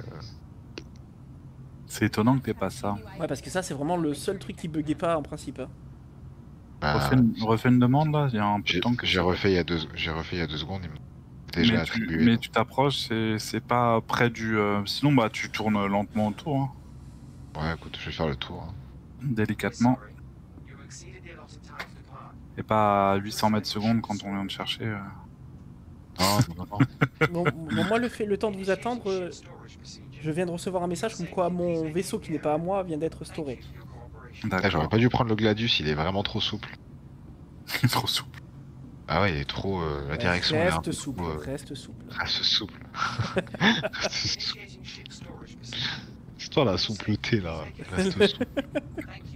C'est étonnant que t'aies pas ça. Ouais, parce que ça, c'est vraiment le seul truc qui buguait pas en principe. hein. bah, Refais une, refais une demande là, il y a un peu de j'ai temps que j'ai refait il y a deux, j'ai refait il y a deux secondes. Il m'a déjà mais attribué. tu, mais donc- tu t'approches, c'est- c'est pas près du. euh, Sinon, bah tu tournes lentement autour, hein, Ouais, écoute, je vais faire le tour. hein. délicatement. Et pas à 800 mètres secondes quand on vient de chercher. euh. Non, non, non. Bon, bon, moi, le, fait, le temps de vous attendre, euh, je viens de recevoir un message comme quoi mon vaisseau qui n'est pas à moi vient d'être storé. Ah, J'aurais D'accord. pas dû prendre le Gladius, il est vraiment trop souple. Trop souple. Ah ouais, il est trop. euh, la direction est un Reste peu souple, euh, reste souple. Reste souple. Reste souple. C'est toi la soupleté là. Reste souple.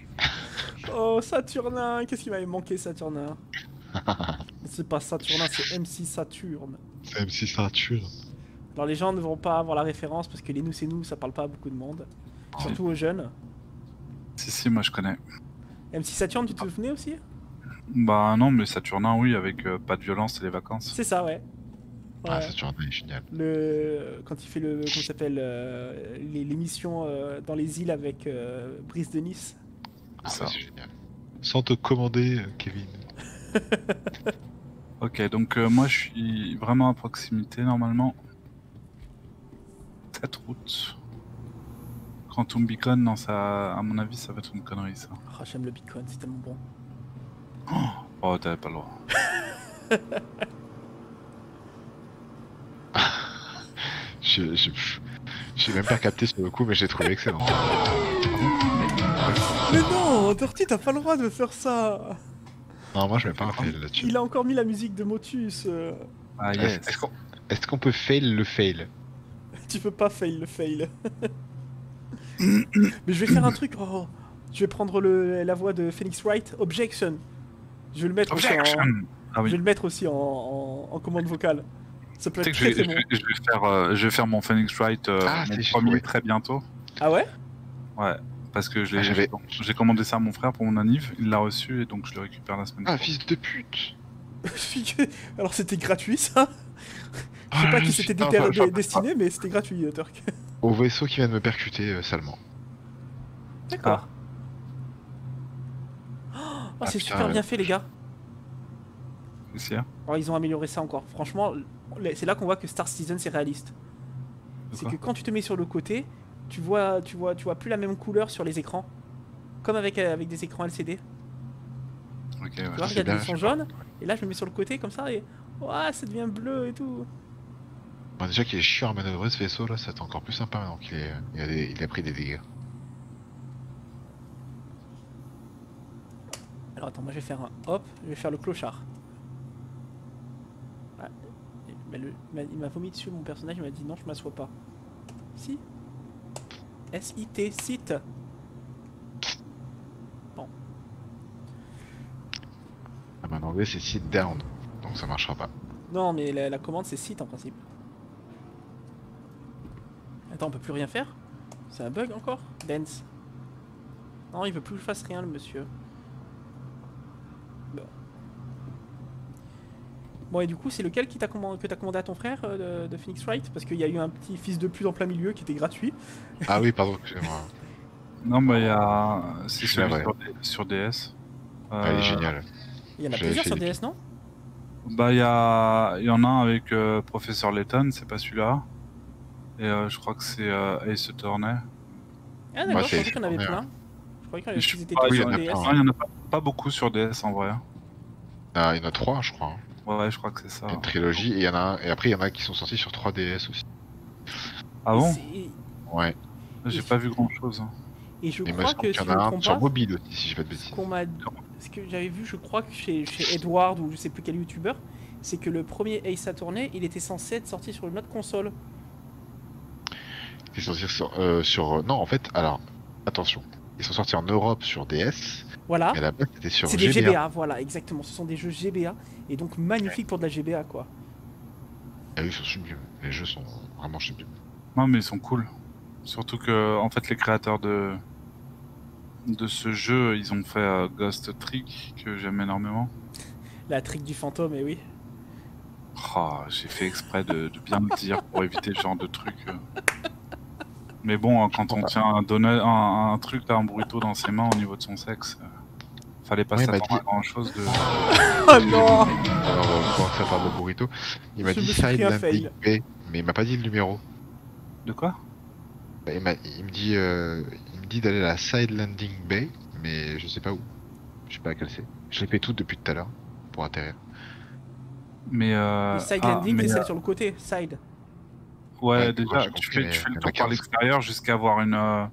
Oh, Saturnin Qu'est-ce qui m'avait manqué, Saturnin? C'est pas Saturnin, c'est MC Saturne. C'est MC Ceinture. Alors les gens ne vont pas avoir la référence parce que les nous c'est nous, ça parle pas à beaucoup de monde. Surtout aux jeunes. Si, si, moi je connais. MC Saturne, tu te souvenais aussi? Bah non, mais Saturnin, oui, avec euh, pas de violence et les vacances. C'est ça, ouais. Ah, Ouais. Saturnin est génial. Le... Quand il fait le. Comment ça s'appelle euh, les- L'émission euh, dans les îles avec euh, Brice de Nice. Ah, bah, c'est génial. Sans te commander, euh, Kevin. Ok, donc euh, moi je suis vraiment à proximité normalement. Cette route. Quantum Beacon, non, ça, à mon avis, ça va être une connerie ça. Oh, j'aime le Bitcoin, c'est tellement bon. Oh, t'avais pas le droit. Je je- pff, j'ai même pas capté sur le coup, mais j'ai trouvé excellent. Mais non, Dirty, t'as pas le droit de faire ça Non, moi je mets pas un fail là-dessus. Il a encore mis la musique de Motus. euh. Ah Est-ce yes. est-ce qu'on peut fail le fail? Tu peux pas fail le fail. Mais je vais faire un truc. oh, Je vais prendre le, la voix de Phoenix Wright. Objection. Je vais le mettre aussi en, Objection Ah je vais oui. le mettre aussi en, en- en commande vocale. Ça peut être je très vais, très je bon. vais- je vais faire, euh, je vais faire mon Phoenix Wright euh, Ah, mon premier très bientôt. Ah ouais? Ouais, parce que je Ah, j'ai commandé ça à mon frère pour mon anniv, il l'a reçu et donc je le récupère la semaine Ah, prochaine. fils de pute Alors c'était gratuit ça? Je sais Ah, pas je qui c'était dé- destiné, mais c'était gratuit, euh, Turk. Au vaisseau qui vient de me percuter euh, salement. D'accord. Oh, Ah, c'est super bien fait, les gars. Alors, ils ont amélioré ça encore. Franchement, c'est là qu'on voit que Star Citizen c'est réaliste. C'est que quand tu te mets sur le côté, tu vois, tu vois, tu vois plus la même couleur sur les écrans, comme avec euh, avec des écrans LCD. Ok, Tu ouais. vois, c'est regarde, ils sont jaunes, et là je me mets sur le côté comme ça et ouah, ça devient bleu et tout. Bon, déjà qu'il est chiant à manœuvrer ce vaisseau là, ça c'est encore plus sympa maintenant qu'il est... il a, des- il a pris des dégâts. Alors attends, moi je vais faire un hop, je vais faire le clochard. Mais le- il m'a- il m'a vomi dessus mon personnage, il m'a dit non, je m'assois pas. Si. S-I-T, site. Bon. Ah, mais en anglais c'est sit down, donc ça marchera pas. Non, mais la, la commande c'est site en principe. Attends, on peut plus rien faire? C'est un bug encore? Dance. Non, il veut plus que je fasse rien, le monsieur. Bon. Bon, et du coup, c'est lequel qui t'a commandé, que t'as commandé à ton frère euh, de, de Phoenix Wright? Parce qu'il y a eu un petit fils de pute en plein milieu qui était gratuit. Ah oui, pardon, excusez-moi. Non, bah il y a. C'est celui sur, sur DS. Ah, il est génial. Il y en a plusieurs sur DS, non? Bah, il y, a... il y en a un avec euh, Professeur Layton, c'est pas celui-là. Et euh, je crois que c'est euh, Ace Attorney. Ah, d'accord, Moi, je pensais qu'il y en avait plein. Je croyais qu'il y en avait pas, tous il y sur en a DS. plein, Ah, il y en a pas, pas beaucoup sur DS en vrai. Ah, il y en a trois, je crois. Hein. Ouais, je crois que c'est ça. Il y a une trilogie et il y en a un... et après il y en a qui sont sortis sur 3DS aussi. Ah bon? Ouais. J'ai pas vu grand chose. Et je Il crois que qu'il si y en a un sur mobile aussi, si je fais pas de ce bêtises. qu'on m'a ce que j'avais vu je crois que chez, chez Edward ou je sais plus quel youtubeur c'est que le premier Ace Attorney il était censé être sorti sur une autre console Ils sont sortis sur, euh, sur- Non, en fait, alors, attention. Ils sont sortis en Europe sur DS, voilà mais à la base c'était sur c'est des GBA. Voilà exactement ce sont des jeux GBA et donc magnifiques pour de la GBA quoi Ah oui, ils sont sublimes. Les jeux sont vraiment sublimes. Non, mais ils sont cool. Surtout que, en fait, les créateurs de de ce jeu, ils ont fait euh, Ghost Trick que j'aime énormément. la trick du fantôme et oui Oh, j'ai fait exprès de, de bien le dire pour éviter ce genre de truc. euh. Mais bon, hein, quand on tient un, donut, un, un truc là, un burrito dans ses mains au niveau de son sexe, euh, fallait pas il m'a s'attendre à dit- grand chose de. oh non Alors, euh, pendant que ça parle de burrito, il m'a dit Side Landing fail. Bay, mais il m'a pas dit le numéro. De quoi? Bah, Il, m'a- il me dit, euh, il me dit d'aller à la Side Landing Bay, mais je sais pas où. Je sais pas laquelle c'est. Je l'ai fait toutes depuis tout à l'heure pour atterrir. Mais. Euh... le side ah, landing mais, c'est euh, celle sur le côté side Ouais, Ouais, déjà, ouais, tu, fais, tu fais le tour par l'extérieur jusqu'à avoir une. euh,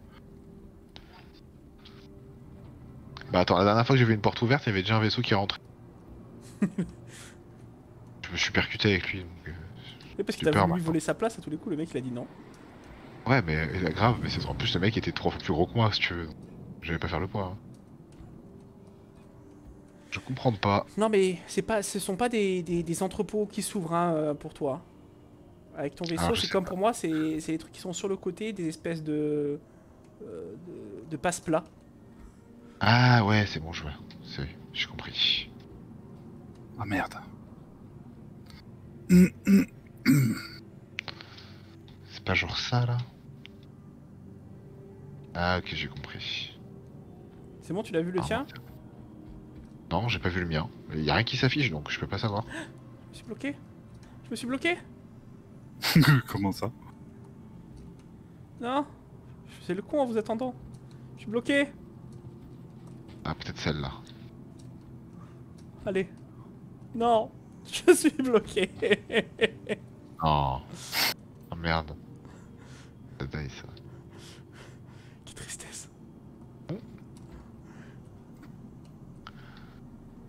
Bah attends, la dernière fois que j'ai vu une porte ouverte, il y avait déjà un vaisseau qui rentrait. je me suis percuté avec lui. donc, euh, Et parce que Super, t'as voulu lui maintenant. voler sa place à tous les coups le mec il a dit non Ouais, mais euh, grave, mais c'est- en plus le mec était trois fois plus gros que moi, si tu veux. Je vais pas faire le poids. hein. Je comprends pas. non mais c'est pas ce sont pas des, des, des entrepôts qui s'ouvrent hein, euh, pour toi Avec ton vaisseau, je c'est comme pour moi, c'est c'est les trucs qui sont sur le côté, des espèces de. euh, de, de passe-plat. Ah ouais, c'est bon, je vois. C'est- J'ai compris. Ah merde. C'est pas genre ça là? Ah ok, j'ai compris. C'est bon, tu l'as vu le Ah, tien? Non, j'ai pas vu le mien. Il y a rien qui s'affiche donc je peux pas savoir. Je me suis bloqué Je me suis bloqué? Comment ça? Non C'est le con en vous attendant. Je suis bloqué Ah, peut-être celle-là. Allez. Non Je suis bloqué Oh. Oh merde. Ça die, ça. Quelle tristesse.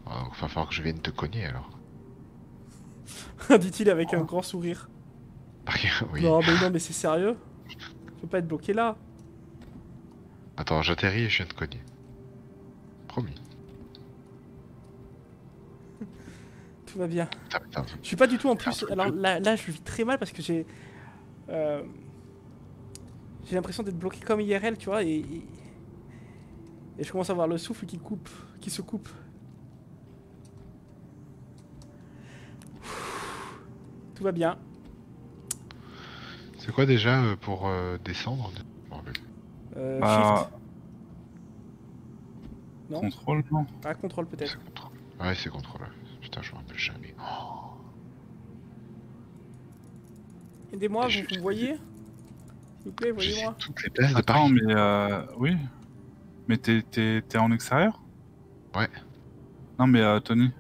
Ah, donc, va falloir que je vienne te cogner alors. Dit-il avec un grand sourire. oui. Non mais non mais c'est sérieux Je peux pas être bloqué là. Attends, j'atterris et je viens te cogner. Promis. Tout va bien. Putain, putain. Je suis pas du tout en plus. Alors là, là je vis très mal parce que j'ai. euh, j'ai l'impression d'être bloqué comme IRL, tu vois, et, et. et je commence à voir le souffle qui coupe, qui se coupe. Tout va bien. C'est quoi déjà euh, pour euh, descendre. Euh, Bah, shift. Non contrôle, non Ah, contrôle peut-être. C'est contrôle. Ouais, c'est contrôle. Putain, je me rappelle jamais. Oh. Aidez-moi, vous, vous voyez S'il vous plaît, voyez-moi. toutes les places de Attends, Paris. mais euh, oui. Mais t'es, t'es, t'es en extérieur? Ouais. Non, mais euh, Tony.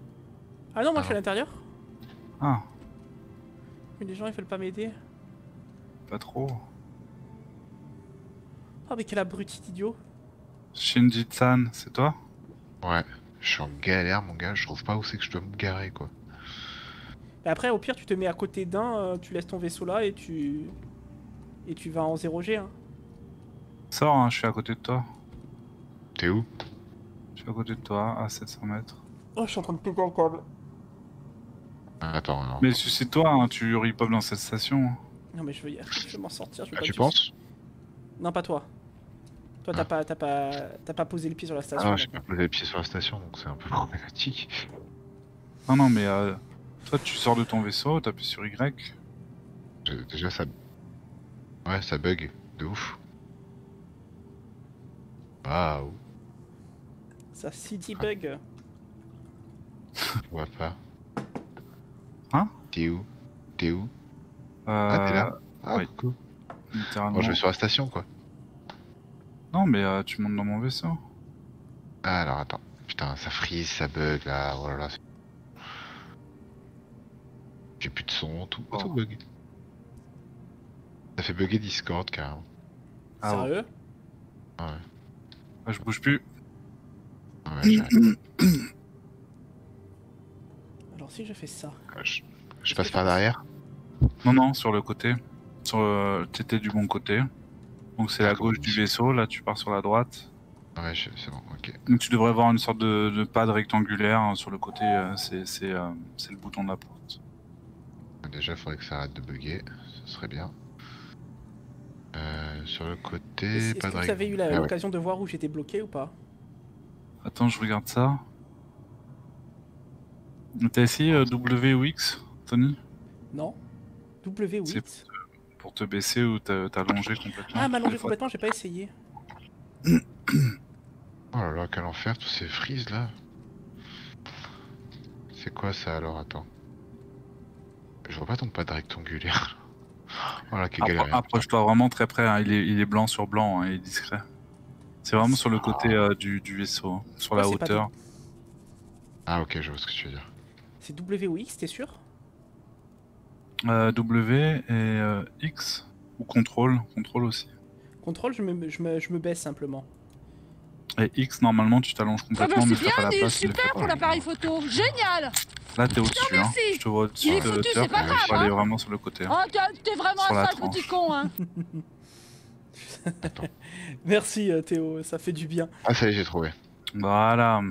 Ah non, moi je suis à Alors. l'intérieur. Ah, Mais les gens ils veulent pas m'aider. Pas trop. Ah, mais quel abruti d'idiot. Shinji-san, c'est toi? Ouais. Je suis en galère, mon gars. Je trouve pas où c'est que je dois me garer, quoi. Mais après, au pire, tu te mets à côté d'un, euh, tu laisses ton vaisseau là et tu. Et tu vas en 0G. Hein. Sors, hein, je suis à côté de toi. T'es où? Je suis à côté de toi, à 700 mètres. Oh, je suis en train de péter un câble. Attends, non. Mais suicide-toi, hein, tu ripop dans cette station. Non, mais je veux y aller, je vais m'en sortir. Je veux Ah, pas tu penses? Non, pas toi. Toi, t'as Ah. pas, t'as pas, t'as pas posé le pied sur la station. Ah, j'ai pas posé les pieds sur la station, donc c'est un peu problématique. Non, non, mais euh, toi, tu sors de ton vaisseau, t'appuies sur Y. Je- Déjà, ça. Ouais, ça bug. De ouf. Waouh. Ça city bug. Je vois pas. Hein? T'es où? T'es où? Ah, t'es là Ah, oui. cool. littéralement. Bon, je vais sur la station, quoi. Non, mais euh, tu montes dans mon vaisseau. Ah, alors attends. Putain, ça freeze, ça bug là. Oh là là. J'ai plus de son, tout, Oh. tout bug. Ça fait bugger Discord carrément. Ah ouais. Sérieux? Ah ouais. Ah, je bouge plus. Ah ouais. Alors, si je fais ça. Ah, je, je passe par derrière. Non, non, sur le côté. Sur, euh, T'étais du bon côté. Donc c'est la gauche du vaisseau, là tu pars sur la droite. Ouais, je- c'est bon, ok. Donc tu devrais voir une sorte de, de pad rectangulaire hein, sur le côté, euh, c'est c'est, euh, c'est le bouton de la porte. Déjà, il faudrait que ça arrête de bugger. Ce serait bien. Euh, sur le côté, Est-ce pas que de vous avez eu la- Ah ouais. l'occasion de voir où j'étais bloqué ou pas? Attends, je regarde ça. T'as essayé euh, W ou X, Tony? Non W ou C'est X Pour te baisser ou allongé complètement Ah, m'allonger complètement, j'ai pas essayé. Oh là là, quel enfer, tous ces frises là. C'est quoi ça alors Attends. Je vois pas ton pad rectangulaire. Voilà, galère. Approche-toi vraiment très près, hein, il, est, il est blanc sur blanc, hein, il est discret. C'est vraiment sur le côté euh, du, du vaisseau, hein, sur la Ouais, hauteur. Ah ok, je vois ce que tu veux dire. C'est W ou X, t'es sûr? Euh, w et euh, X ou contrôle, contrôle aussi. Contrôle, je me, je, me, je me baisse simplement. Et X, normalement, tu t'allonges Ah bah complètement, mais c'est t'as pas bien, la place. super pour l'appareil photo. Génial Là, t'es au-dessus, hein. Je te vois au-dessus Il est de foutu, c'est pas grave, faut aller hein. vraiment sur le côté. hein. Oh, t'es vraiment Sur un sale tranche. petit con, hein Merci euh, Théo, ça fait du bien. Ah ça y est, j'ai trouvé. Voilà.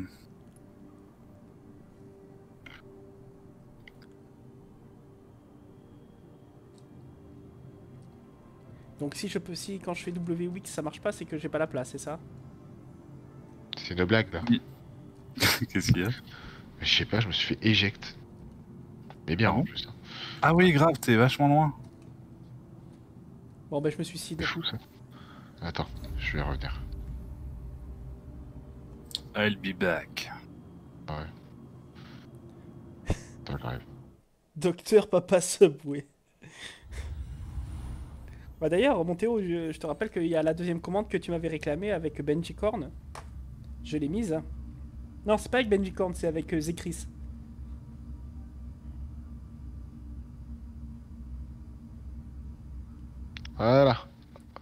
Donc si je peux, si quand je fais W8 ça marche pas, c'est que j'ai pas la place, c'est ça? C'est une blague là. Qu'est-ce qu'il y a? Je sais pas, je me suis fait éject. Mais bien Ah en plus. hein. Ah oui, grave, t'es vachement loin. Bon bah je me suicide. C'est fou ça. Attends, je vais revenir. I'll be back. Ouais. Docteur Papa Subway. Bah d'ailleurs, mon Théo, je, je te rappelle qu'il y a la deuxième commande que tu m'avais réclamée avec Benji Korn. Je l'ai mise. Non, c'est pas avec Benji Korn, c'est avec euh, Zekris. Voilà.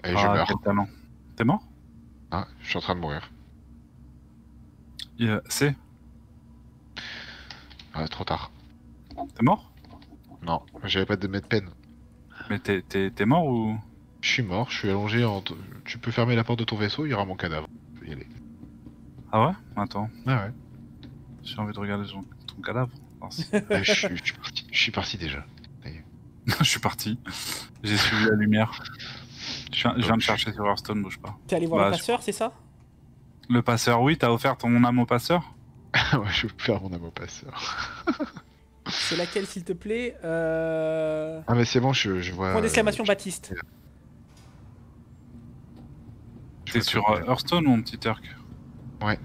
Et je ah, meurs. T'es mort? Ah, je suis en train de mourir. Il y a- C'est trop tard. T'es mort? Non, j'avais pas de mettre peine. Mais t'es- t'es t'es mort ou? Je suis mort, je suis allongé en. Tu peux fermer la porte de ton vaisseau, il y aura mon cadavre. Je peux y aller. Ah ouais? Attends, Ah ouais. j'ai envie de regarder ton, ton cadavre. Ouais, je, suis, je suis parti. Je suis parti déjà. je suis parti. J'ai suivi la lumière. Je viens, de chercher sur Hearthstone, bouge pas. T'es allé voir Bah, le passeur, c'est ça? Le passeur, oui, t'as offert ton âme au passeur? Ouais, je vais faire mon âme au passeur. C'est laquelle, s'il te plaît euh... Ah, mais c'est bon, je, je vois. Point d'exclamation Baptiste. T'es sur euh, Hearthstone ou mon petit Turk? Ouais.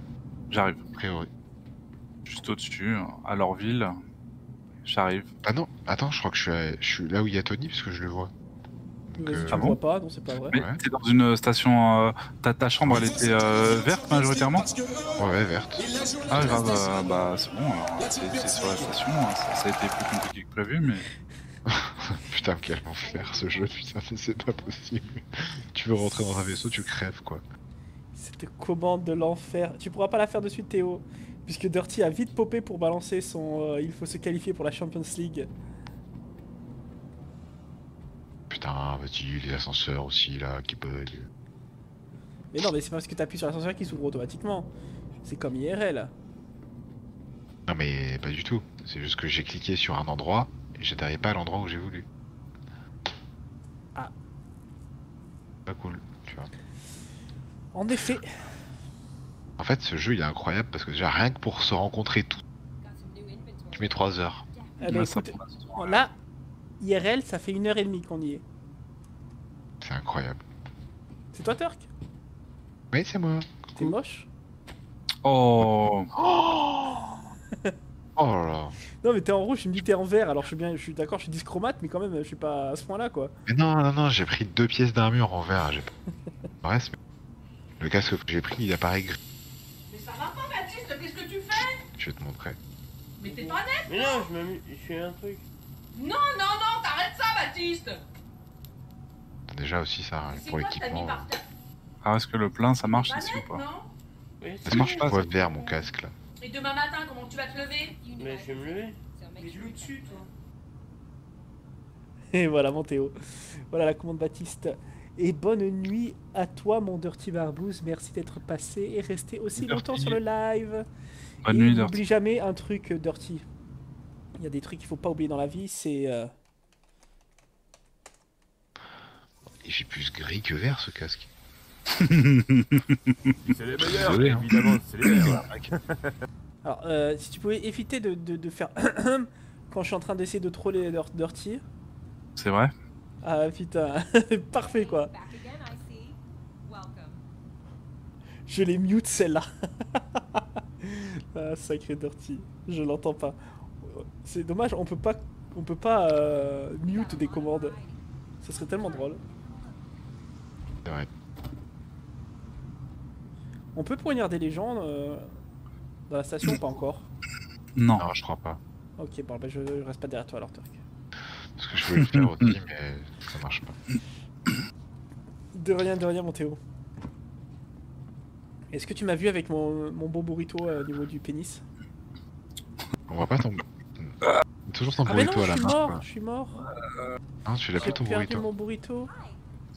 J'arrive. A priori. Juste au-dessus, à Lorville. J'arrive. Ah non, attends, je crois que je suis, à- je suis là où il y a Tony parce que je le vois. Euh, tu Ah bon vois pas, non, c'est pas vrai. Mais t'es dans une station. euh, ta, ta chambre, elle était euh, verte majoritairement? Ouais, ouais, verte. Ah, grave, euh, bah c'est bon, alors c'est c'est sur la station. hein, Ça, ça a été plus compliqué que prévu, mais. Putain, quel enfer ce jeu, putain, c'est pas possible. tu veux rentrer dans un vaisseau, tu crèves quoi. Cette commande de l'enfer. Tu pourras pas la faire de suite, Théo. Puisque Dirty a vite popé pour balancer son. euh, il faut se qualifier pour la Champions League. Putain, vas-y, les ascenseurs aussi là qui bug. Mais non, mais c'est parce que t'appuies sur l'ascenseur qu'il s'ouvre automatiquement. C'est comme IRL. Non, mais pas du tout. C'est juste que j'ai cliqué sur un endroit et j'atterris pas à l'endroit où j'ai voulu. Ah. Pas cool, tu vois. En effet. En fait, ce jeu il est incroyable parce que déjà rien que pour se rencontrer tout, tu mets 3 heures. Eh ben, écoute, là, IRL, ça fait une heure et demie qu'on y est. C'est incroyable. C'est toi, Turk Oui, c'est moi. T'es moche? Oh Oh là là. Non, mais t'es en rouge, tu me dis que t'es en vert. Alors je suis bien, je suis d'accord, je suis dyschromate, mais quand même, je suis pas à ce point-là, quoi. Mais non, non, non, j'ai pris deux pièces d'armure en. J'ai pas. Reste, mais- Le casque que j'ai pris, il apparaît gris. Mais ça va pas, Baptiste, qu'est-ce que tu fais? Je vais te montrer. Mais t'es pas net Mais non, je je fais un truc. Non, non, non, t'arrêtes ça, Baptiste Déjà aussi ça, pour l'équipement. terre Ah, est-ce que le plein ça marche Pas ici ou pas non Est-ce que je vois vert mon casque là? Et demain matin, comment tu vas te lever? Mais je vais me lever. Mais je le dessus, toi. Et voilà, mon Théo. Voilà la commande Baptiste. Et bonne nuit à toi, mon Dirty Barbouze. Merci d'être passé et resté aussi Dirty. longtemps sur le live. Bonne et nuit, n'oublie Dirty. jamais un truc, euh, Dirty. Il y a des trucs qu'il faut pas oublier dans la vie, c'est... euh, J'ai plus gris que vert ce casque. C'est les meilleurs, Désolé, hein. évidemment, c'est les meilleurs. mec. Alors, euh, si tu pouvais éviter de, de- de faire... quand je suis en train d'essayer de troller Dir- Dirty. C'est vrai? Ah putain, parfait quoi. Je les mute celle-là. ah, sacré Dirty, je l'entends pas. C'est dommage, on peut pas, on peut pas euh, mute des commandes. Ça serait tellement drôle. On peut poignarder les gens euh, dans la station ou pas encore? Non. Non, je crois pas. Ok, bon, bah, je, je reste pas derrière toi alors, Turk. Parce que je voulais le faire aussi, mais ça marche pas. De rien, de rien, mon Théo. Est-ce que tu m'as vu avec mon, mon beau burrito euh, au niveau du pénis? On voit pas ton. Toujours ton Ah mais non, burrito à je la main. mort, je suis mort. Hein, tu l'as pris ton perdu burrito. mon burrito.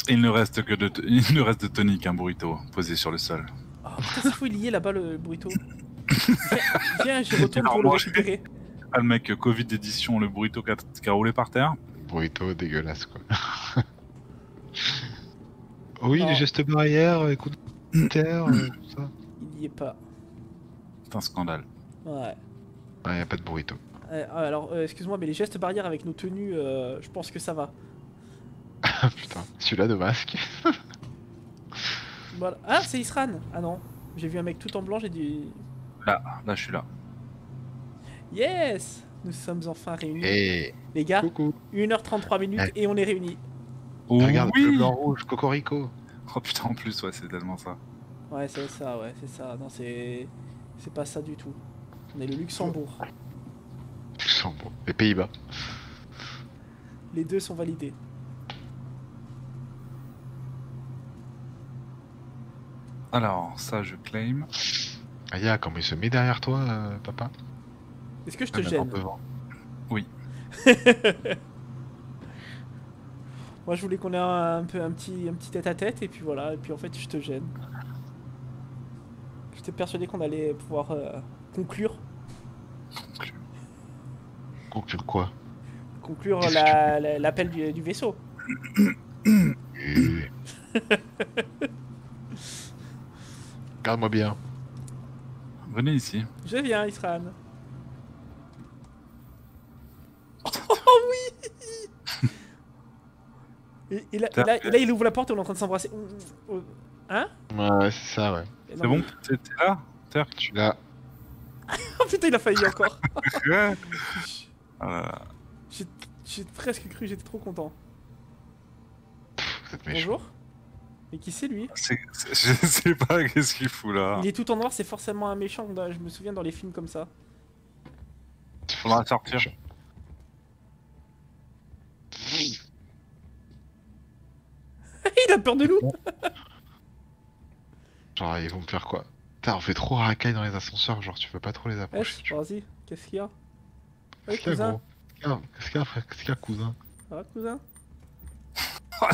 Il ne reste que de, il ne reste de tonique, un burrito posé sur le sol. Ah putain, c'est fou, il y est là-bas le burrito. Viens, viens j'y retourne pour le récupérer. Ah, le mec, euh, Covid édition, le burrito qui a, roulé par terre. Burrito dégueulasse quoi. Oui, Non. les gestes barrières, écoute, terre, euh, tout ça. Il n'y est pas. C'est un scandale. Ouais. Ouais, y a pas de burrito. Euh, alors, euh, excuse-moi, mais les gestes barrières avec nos tenues, euh, je pense que ça va. Putain, celui-là de masque. Voilà. Ah, c'est Isran Ah non, j'ai vu un mec tout en blanc, j'ai dit... Là, là, je suis là. Yes Nous sommes enfin réunis. Et Les gars, coucou. 1h33 minutes Ouais. et on est réunis. Oh, Regarde, oui le blanc rouge, cocorico. Oh putain, en plus, ouais, c'est tellement ça. Ouais, c'est ça, ouais, c'est ça. Non, c'est... C'est pas ça du tout. On est le Luxembourg. Luxembourg. Les Pays-Bas. Les deux sont validés. Alors, ça, je claim. Aya, comment il se met derrière toi, euh, papa Est-ce que je te Ah, maintenant, gêne devant. Oui. Moi, je voulais qu'on ait un, un peu un petit, un petit tête à tête et puis voilà. Et puis en fait, je te gêne. J'étais persuadé qu'on allait pouvoir euh, conclure, Conclure quoi? Conclure Qu'est-ce la- la- l'appel du, du vaisseau. Regarde-moi bien. Venez ici. Je viens, Isran. Oh oui et, et là, et là- et là, il ouvre la porte et on est en train de s'embrasser. Ouh, ouh. Hein? Ouais, c'est ça, ouais. C'est bon T'es t'es là? Terre Tu l'as. Oh putain, il a failli encore. J'ai j'ai presque cru, j'étais trop content. Vous êtes méchant. Bonjour. Et qui c'est lui? C'est- c'est- je sais pas qu'est-ce qu'il fout là? Il est tout en noir, c'est forcément un méchant. Je me souviens dans les films comme ça. Faudra sortir. il a peur de nous Genre, ils vont me faire quoi? Putain, on fait trop racaille dans les ascenseurs, genre, tu veux pas trop les Eh, approcher. vas-y, qu'est-ce qu'il y a? Qu'est-ce Ouais, qu'il y a, cousin. gros Qu'est-ce qu'il y a, frère? Qu'est-ce qu'il y a, cousin? Ça va, cousin?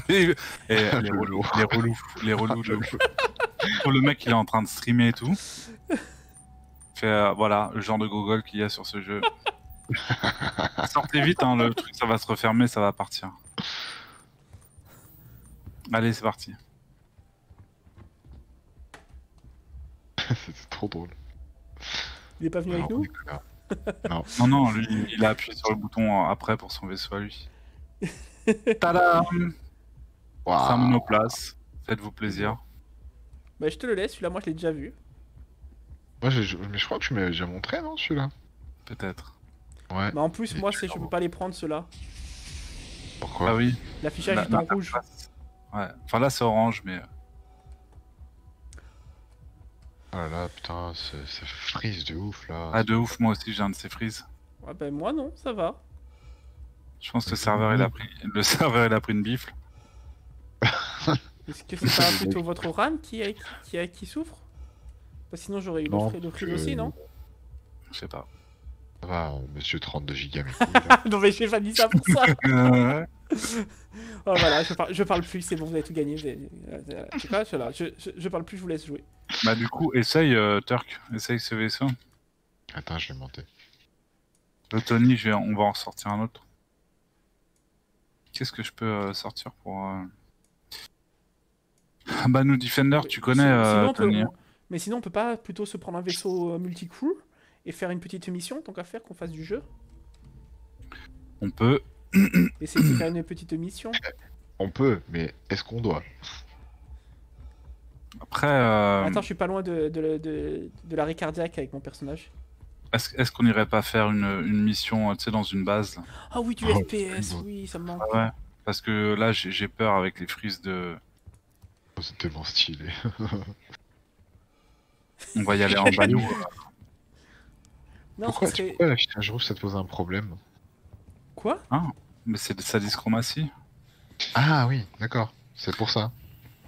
Et, et les Le relous, les relous, les relous de. Oh, le mec il est en train de streamer et tout. Fait euh, voilà le genre de gogol qu'il y a sur ce jeu. Sortez vite, hein, le truc ça va se refermer, ça va partir. Allez, c'est parti. C'était trop drôle. Il est pas venu avec nous? Non. Non, non, lui il a appuyé sur le bouton euh, après pour son vaisseau à lui. Tadam Waouh. C'est un monoplace. Faites-vous plaisir. Bah, je te le laisse, celui-là, moi je l'ai déjà vu. Moi, je, je- mais je crois que tu m'avais déjà montré, non, celui-là? Peut-être. Ouais. Mais en plus, moi, c'est, je peux pas les prendre ceux-là. Pourquoi? Ah oui. L'affichage La- est en rouge. Ouais. Enfin là c'est orange, mais. Oh là là, putain, ça frise de ouf, là. Ah de ouf, moi aussi j'ai un de ces frises. Ouais, bah, moi non, ça va. Je pense que le serveur il a pris, le serveur il a pris une bifle. Est-ce que c'est pas plutôt votre RAM qui, qui, qui, qui souffre? Bah, Sinon, j'aurais eu le Non, je- aussi, non? Je sais pas. Ça va, euh, monsieur 32 gigas. Non, mais j'ai pas dit ça pour ça Oh voilà, je parle, je parle plus, c'est bon, vous avez tout gagné. vous avez- euh, euh, Je sais pas, je, parle plus, je vous laisse jouer. bah du coup, essaye euh, Turk, essaye ce vaisseau. Attends, je vais monter. Le Tony, je vais, on va en sortir un autre. Qu'est-ce que je peux euh, sortir pour... euh, Ah Bah nous Defender, tu connais Sinon- euh, peut- Tony. on- Mais sinon, on peut pas plutôt se prendre un vaisseau euh, multi-crew et faire une petite mission, tant qu'à faire qu'on fasse du jeu On peut. Essayer de faire une petite mission On peut, mais est-ce qu'on doit? Après, euh, Attends, je suis pas loin de, de, de, de l'arrêt cardiaque avec mon personnage. est-ce est-ce qu'on irait pas faire une, une mission, euh, tu sais, dans une base Ah oui, du Oh, FPS, oui, ça me manque. Ah ouais. Parce que là, j'ai j'ai peur avec les frises de... Oh, C'est tellement stylé. On va y aller en bagnole. Non, pourquoi, serait... pourquoi l'affichage rouge, ça te pose un problème Quoi? Ah, mais c'est de sa dyschromatie. Ah oui, d'accord. C'est pour ça.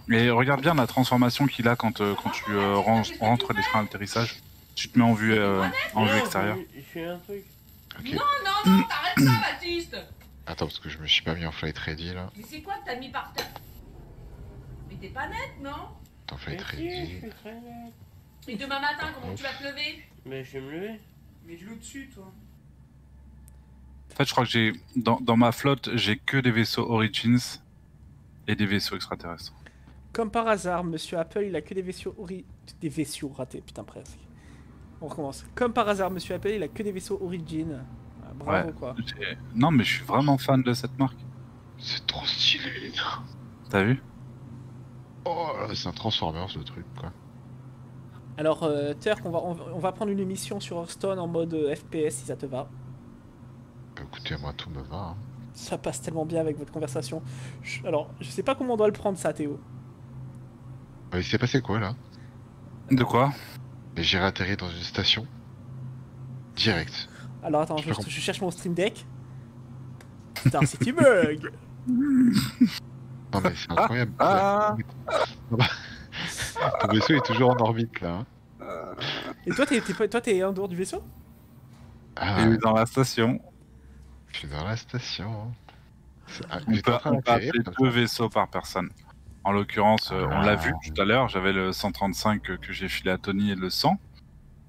Et regarde bien la transformation qu'il a quand, euh, quand tu euh, ren- rentres les freins d'atterrissage. Tu te mets en vue, euh, en vue extérieure. Un truc. Non, non, non, t'arrêtes ça, Baptiste Attends, parce que je me suis pas mis en flight ready, là. Mais c'est quoi que t'as mis par terre? Mais t'es pas net, non? Attends, flight Mais si, ready. je suis très net. Et demain matin, comment tu vas te lever? Mais je vais me lever. Mais je dessus, toi. En fait, je crois que j'ai dans, dans ma flotte, j'ai que des vaisseaux Origins et des vaisseaux extraterrestres. Comme par hasard, monsieur Apple, il a que des vaisseaux ori... Des vaisseaux ratés, putain, presque. On recommence. Comme par hasard, monsieur Apple, il a que des vaisseaux Origin. Ah, bravo, Ouais. quoi. Non, mais je suis vraiment fan de cette marque. C'est trop stylé. T'as vu? Oh, là, c'est un Transformers le truc quoi. Alors, euh, Turk, on va, on, va- on va prendre une émission sur Hearthstone en mode euh, FPS, si ça te va. Bah, Écoutez, moi tout me va. hein. Ça passe tellement bien avec votre conversation. Je- alors, je sais pas comment on doit le prendre, ça, Théo. Bah, il s'est passé quoi là? De quoi? Mais J'ai atterri dans une station. Direct. Alors, attends, je, Je comprends. je cherche mon Stream Deck. Star City Bug Non mais c'est incroyable. Ah. Ton vaisseau est toujours en orbite là. hein. Et toi, t'es toi, t'es en dehors du vaisseau? Ah, dans la station. Je suis dans la station. ah, On peut, on appeler deux vaisseaux par personne. En l'occurrence, euh, on l'a Ah. vu tout à l'heure, j'avais le 135 que, que j'ai filé à Tony et le 100.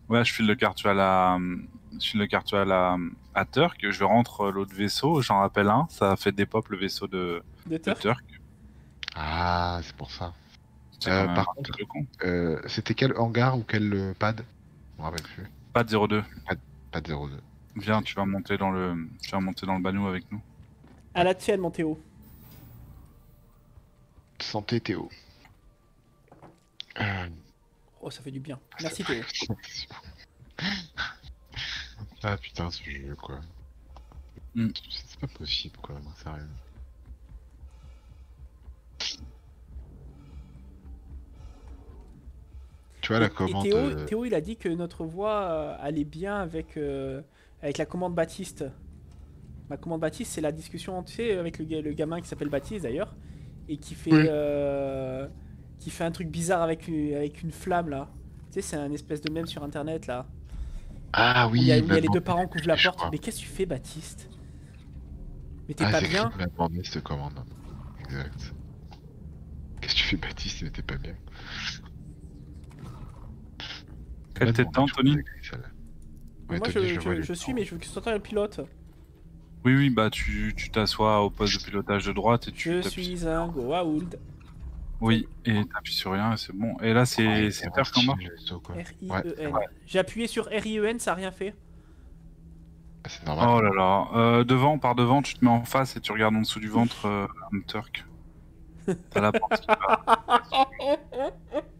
Ouais, je file le cartuel à, je file le cartuel à, à Turk, je rentre l'autre vaisseau, j'en rappelle un, ça fait dépop le vaisseau de, De de Turk Turk. Ah, c'est pour ça. Euh, par contre-. Euh, C'était quel hangar ou quel euh, pad? Je me rappelle plus. Pas de 02. Pad 02. Viens, tu vas monter dans le, tu vas monter dans le banou avec nous. À la tienne, mon Théo. Santé Théo. Euh, Oh, ça fait du bien. Merci, Théo. ah putain, ce jeu quoi. Hmm. C'est pas possible quoi, non, sérieux. Tu vois la commande. Théo, euh, Théo, il a dit que notre voix euh, allait bien avec, euh, avec la commande Baptiste. Ma commande Baptiste, c'est la discussion, tu sais, avec le, ga- le gamin qui s'appelle Baptiste d'ailleurs, et qui fait, Oui. euh, qui fait un truc bizarre avec une, avec une flamme là. Tu sais, c'est un espèce de mème sur internet là. Ah oui, il y a, où il y a les deux parents qui ouvrent la porte. crois. Mais qu'est-ce que tu fais, Baptiste? Mais t'es Ah, pas bien demandé cette commande. Exact. Qu'est-ce que tu fais, Baptiste Mais t'es pas bien. Elle était dedans, Tony? Ouais, Moi, je, suis, mais je veux que ce soit toi le pilote. Oui, oui, bah tu tu t'assois au poste de pilotage de droite et tu Je suis un Goa'uld. Oui, et t'appuies sur rien et c'est bon. Et là, c'est quoi. R-I-E-N. E J'ai appuyé sur R-I-E-N, ça a rien fait. c'est normal. Oh là là. Euh, devant, par devant, tu te mets en face et tu regardes en dessous du ventre euh, un Turk. T'as la porte qui va.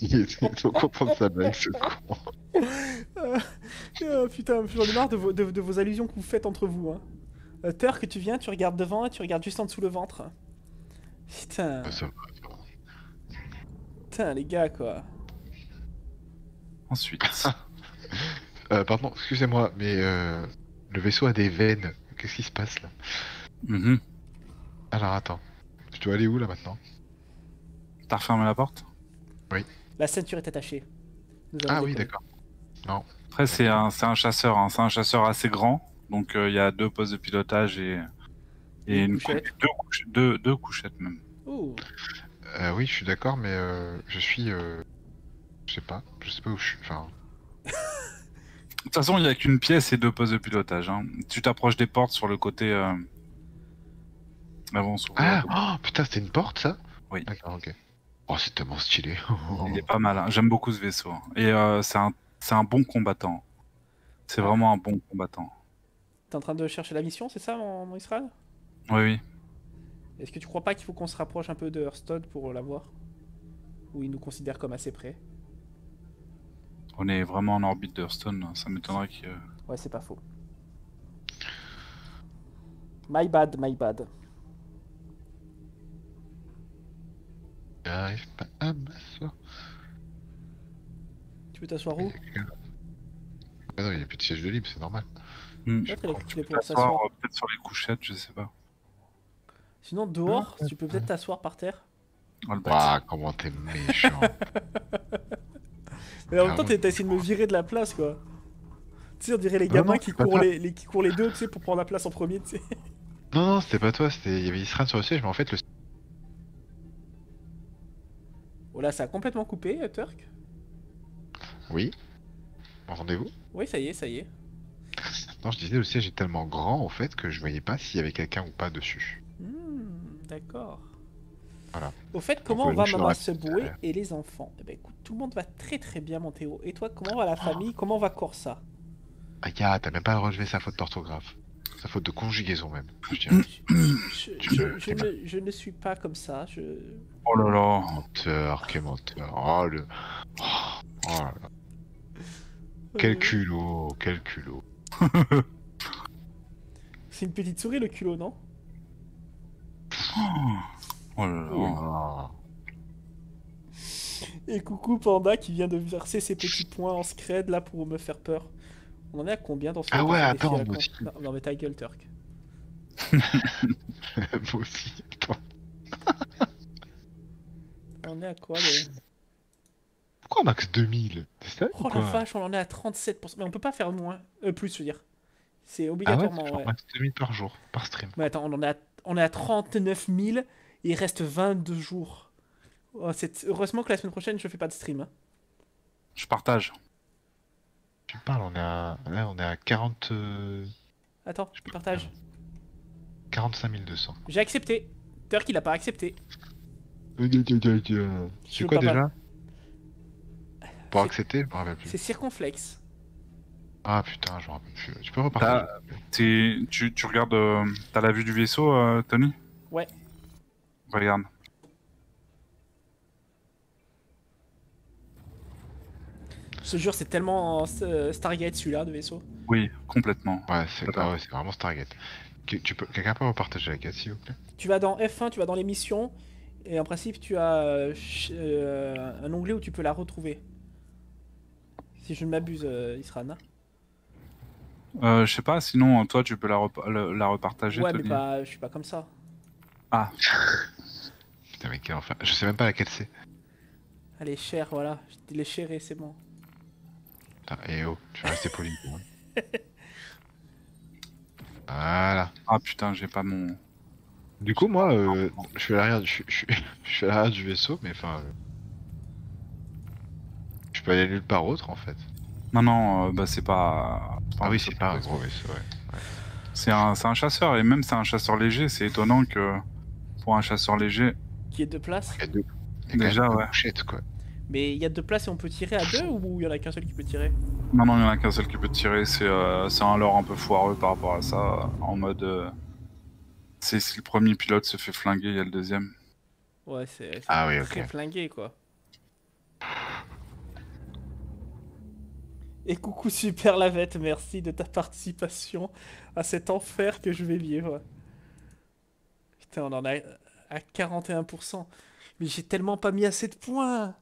Il est trop content de sa blague, ce con. Euh, euh, putain, j'en ai marre de vos, de, de vos allusions que vous faites entre vous. Hein. Euh, Turk, tu viens, tu regardes devant et tu regardes juste en dessous le ventre. Putain, Ah, ça va, ça va. putain, les gars, quoi. Ensuite. Euh, pardon, excusez-moi, mais euh, le vaisseau a des veines. Qu'est-ce qui se passe là? Mhm. Alors attends, je dois aller où là maintenant? T'as refermé la porte? La ceinture est attachée. Nous avons Ah oui, d'accord. Non. Après, c'est un, c'est un chasseur. hein. C'est un chasseur assez grand. Donc, euh, il y a deux postes de pilotage et, et Une une couchette. cou- deux, couche- deux, deux couchettes même. Oh, Euh, oui, je suis d'accord, mais euh, je suis. Euh... Je sais pas, je sais pas où je suis. Enfin, De toute façon, il n'y a qu'une pièce et deux postes de pilotage. hein. Tu t'approches des portes sur le côté. Euh... Avant, s'ouvre. Ah oh, Putain, c'était une porte ça? Oui. D'accord, ok. Oh, c'est tellement stylé. Il est pas mal. hein. J'aime beaucoup ce vaisseau. Et euh, c'est un, c'est un bon combattant. C'est vraiment un bon combattant. t'es en train de chercher la mission, c'est ça, mon, mon Israël? Oui, oui. Est-ce que tu crois pas qu'il faut qu'on se rapproche un peu de Hearthstone pour la voir? Ou il nous considère comme assez près? On est vraiment en orbite d'Hearthstone. Ça m'étonnerait que. Ouais, c'est pas faux. My bad, my bad. J'arrive pas à m'asseoir. Tu veux t'asseoir où? Ah non, il n'y a plus de siège de libre, c'est normal. Hmm, tu peux t'asseoir, s'asseoir. euh, peut-être sur les couchettes, je sais pas. Sinon, dehors, tu peux peut-être t'asseoir par terre. Oh. Waouh, comment t'es méchant. Mais en même Ah temps, t'as essayé de me virer de la place, quoi. Tu sais, on dirait les gamins non, qui, courent les, les- qui courent les deux, tu sais, pour prendre la place en premier, tu sais. non, non, c'était pas toi, c'était. Il y avait Israël sur le siège, mais en fait, le. Oh là, ça a complètement coupé, euh, Turk. Oui Entendez-vous Oui, ça y est, ça y est. Non, je disais, le siège est tellement grand, en fait, que je voyais pas s'il y avait quelqu'un ou pas dessus. Hmm, D'accord. Voilà. Au fait, comment Donc, va euh, je Maman rate- Subway et les enfants? Eh ben écoute, tout le monde va très très bien, mon Théo. Et toi, comment va la famille? Comment va Corsa? Ah, ya, t'as même pas relevé sa faute d'orthographe. Sa faute de conjugaison même. je dirais. je, je- me- je ne, je ne suis pas comme ça. Je... Oh là là. Menteur, quel menteur. Oh le. Oh, oh là là. Quel culot, quel culot. C'est une petite souris le culot, non? Oh là là. Et coucou Panda qui vient de verser ses petits points en scred là pour me faire peur. On en est à combien dans ce Ah ouais, attends, moi aussi. Non, non, mais ta gueule, Turk. Moi aussi. Attends. On est à quoi le... Pourquoi max 2000 C'est ça Oh la vache, on en est à 37%. Mais on peut pas faire moins. Euh, plus, je veux dire. C'est Ah ouais, obligatoirement, genre ouais. max 2000 par jour, par stream. Mais attends, on en est à, on est à 39 000 et il reste 22 jours. Oh, c'est- Heureusement que la semaine prochaine, je fais pas de stream. hein. Je partage. Tu me parles, on est à. Là, on est à 40. euh, Attends, je partage. 45 200. J'ai accepté. Turk, il a pas accepté. C'est quoi pas déjà? Pour accepter Je me rappelle plus. C'est circonflexe. Ah putain, je me rappelle plus. Tu peux repartir tu, tu regardes. euh, T'as la vue du vaisseau, euh, Tony? Ouais. Regarde. Je te jure, c'est tellement euh, Stargate celui-là de vaisseau. Oui, complètement. Ouais, c'est ah ouais, c'est vraiment Stargate. Tu peux... Quelqu'un peut repartager la quête, s'il vous plaît? Tu vas dans F1, tu vas dans les missions, et en principe, tu as euh, euh, un onglet où tu peux la retrouver. Si je ne m'abuse, euh, Isran. Euh, je sais pas, sinon, toi, tu peux la, rep- la repartager, Ouais, mais pas, je suis pas comme ça. Ah, Putain, mais quel enfer. Je sais même pas laquelle c'est. Elle est chère, voilà. Je t'ai les chéré, c'est bon. Putain, eh oh, tu vas rester poli. hein. Voilà. ah putain, j'ai pas mon. Du coup, moi, euh, je suis à l'arrière du... je, suis- je suis à l'arrière du vaisseau, mais enfin... euh, Je peux aller nulle part autre, en fait. Non, non, euh, bah c'est pas. Ah oui, c'est pas un gros vaisseau, ouais. C'est un, chasseur, et même c'est un chasseur léger. C'est étonnant que pour un chasseur léger. Qui est de place Il y a deux... Déjà, ouais. Quoi. Mais il y a deux places et on peut tirer à deux ou il y en a qu'un seul qui peut tirer Non, non, il y en a qu'un seul qui peut tirer. C'est euh, c'est un lore un peu foireux par rapport à ça. En mode. euh, c'est si le premier pilote se fait flinguer, il y a le deuxième. Ouais, c'est Ah oui, très ok. flingué quoi. Et coucou Super Lavette, merci de ta participation à cet enfer que je vais vivre. Putain, on en a à 41%. Mais j'ai tellement pas mis assez de points.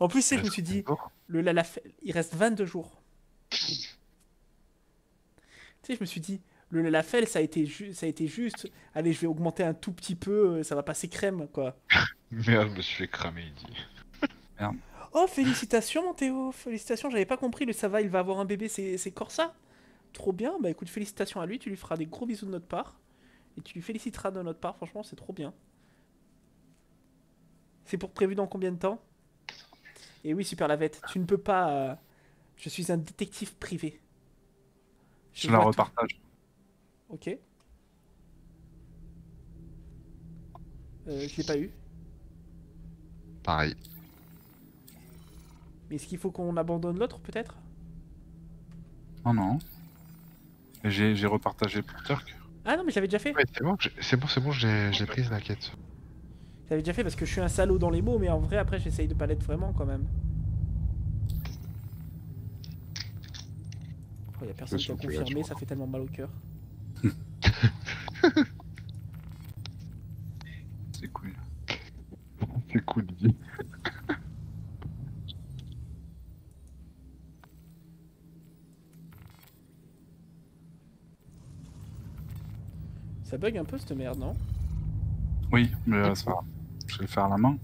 En plus, c'est que je me suis dit, le Lalafel, il reste 22 jours. Tu sais, je me suis dit, le Lalafel, ça a été, ju- ça a été juste. Allez, je vais augmenter un tout petit peu, euh, ça va passer crème, quoi. Merde, je me suis fait cramer, il dit. Merde. Oh, félicitations, mon Théo. Félicitations, j'avais pas compris. Le ça va, il va avoir un bébé, c'est c'est Corsa. Trop bien. Bah écoute, félicitations à lui. Tu lui feras des gros bisous de notre part. Et tu lui féliciteras de notre part. Franchement, c'est trop bien. C'est pour prévu dans combien de temps? Et oui, Super Lavette, tu ne peux pas. euh, Je suis un détective privé. Je la tout. repartage. Ok. Euh, je l'ai pas eu. Pareil. Mais est-ce qu'il faut qu'on abandonne l'autre, peut-être? Non, non. J'ai j'ai repartagé pour Turk. Ah non, mais j'avais déjà fait. Ouais, c'est bon, c'est bon, c'est bon, j'ai j'ai prise la quête. J'avais déjà fait parce que je suis un salaud dans les mots, mais en vrai, après, j'essaye de pas l'être vraiment quand même. Oh, y a personne qui a confirmé, ça fait tellement mal au cœur. C'est cool. C'est cool, dit. Ça bug un peu cette merde, non? Oui, mais euh, ça va. Je vais le faire à la main.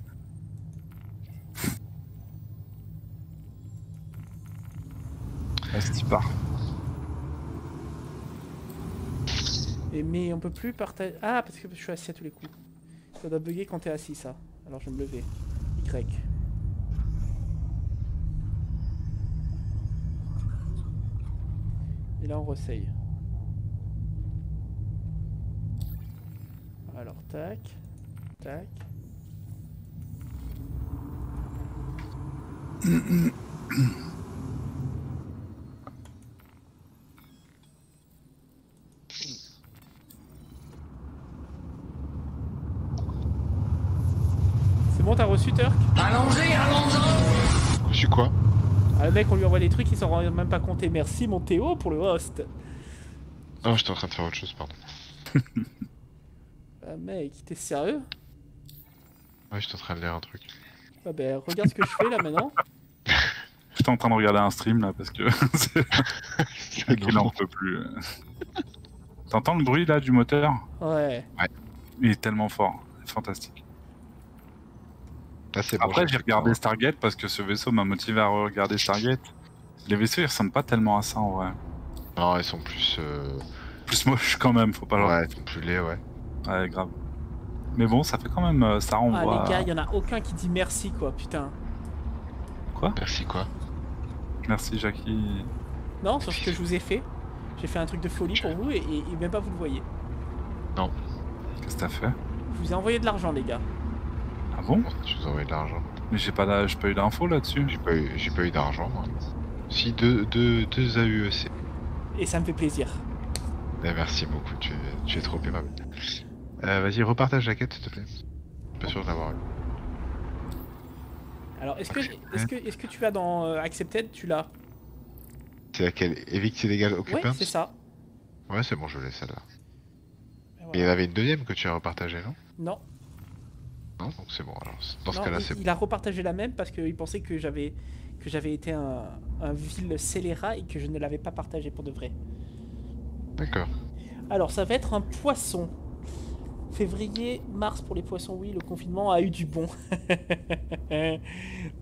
Il part. Et mais on peut plus partager. Ah, parce que je suis assis à tous les coups. Ça doit bugger quand t'es assis, ça. Alors je vais me lever. Y. Et là, on ressaye. Alors, tac, tac, C'est bon, t'as reçu Turk Allons-y, allons-y Je suis quoi? Ah, le mec, on lui envoie des trucs, il s'en rend même pas compte. Et merci, mon Théo, pour le host. Non, j'étais en train de faire autre chose, pardon. Ah, mec, t'es sérieux? Ouais, j'étais en train de lire un truc. Ah, ben, regarde ce que je fais là maintenant. J'étais en train de regarder un stream là parce que qu'il en peut plus. T'entends le bruit là du moteur? Ouais. Il est tellement fort, fantastique. Bon, Après, j'ai regardé Stargate parce que ce vaisseau m'a motivé à regarder Stargate. Les vaisseaux ils ressemblent pas tellement à ça en vrai. Non, ils sont plus. euh, Plus moche quand même, faut pas le Ouais, ils sont plus laids, ouais. Ouais, grave. Mais bon, ça fait quand même. euh, Ça Ah, renvoie. les gars, y en a aucun qui dit merci, quoi, putain. Quoi? Merci quoi Merci Jackie. Non, sur ce que je vous ai fait. J'ai fait un truc de folie pour vous et, et- et même pas vous le voyez. Non. Qu'est-ce que t'as fait? Je vous ai envoyé de l'argent, les gars. Ah bon? Je vous ai envoyé de l'argent. Mais j'ai pas, pas eu d'infos là-dessus. J'ai pas eu, j'ai pas eu d'argent, moi. Si, deux, deux, deux AUEC. Et ça me fait plaisir. Eh, merci beaucoup, tu, es- tu es trop aimable. Euh, Vas-y, repartage la quête, s'il te plaît. Pas sûr de l'avoir eu. Alors, est-ce que, est que, est que tu vas dans euh, Accepted Tu l'as? C'est laquelle? Evict Illegal Ouais, Occupants? c'est ça. Ouais, c'est bon, je l'ai celle-là. Il y en avait une deuxième que tu as repartagée, non? Non. Non, donc c'est bon, alors dans ce cas-là, il, c'est il a repartagé la même parce qu'il pensait que j'avais que j'avais été un, un vil scélérat et que je ne l'avais pas partagé pour de vrai. D'accord. Alors, ça va être un poisson. Février, mars pour les poissons, oui, le confinement a eu du bon.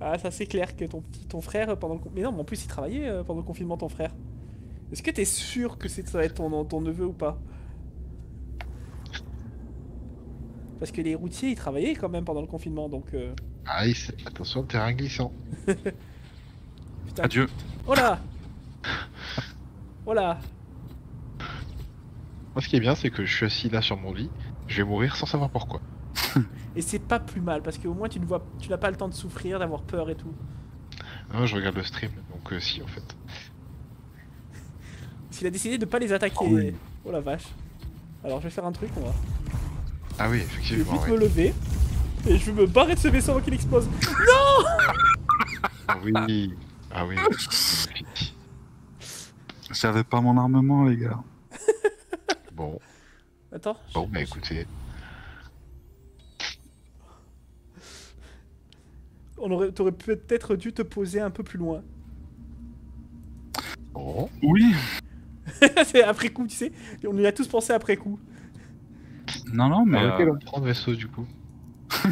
ah, ça c'est clair que ton petit, ton frère pendant le con- Mais non, mais en plus il travaillait euh, pendant le confinement, ton frère. Est-ce que t'es sûr que c'est ça va être ton, ton neveu ou pas? Parce que les routiers ils travaillaient quand même pendant le confinement, donc. euh, Ah, attention, terrain glissant. putain. Adieu. Oh là Oh là Moi, ce qui est bien, c'est que je suis assis là sur mon lit, je vais mourir sans savoir pourquoi. Et c'est pas plus mal parce qu'au moins tu ne vois, tu n'as pas le temps de souffrir, d'avoir peur et tout. Non, je regarde le stream, donc euh, si, en fait. S'il a décidé de pas les attaquer. Ah oui. Oh la vache. Alors je vais faire un truc, on va. Ah oui, Je vais effectivement, vite ouais. me lever et je vais me barrer de ce vaisseau avant qu'il explose. Non Ah oui, ah oui. J'avais pas mon armement, les gars. Bon, Attends. bon, bah écoutez. On aurait, t'aurais peut-être dû te poser un peu plus loin. Bon. Oui. c'est après coup, tu sais. On y a tous pensé après coup. Non, non, mais. Alors, lequel euh, on prend de vaisseau, du coup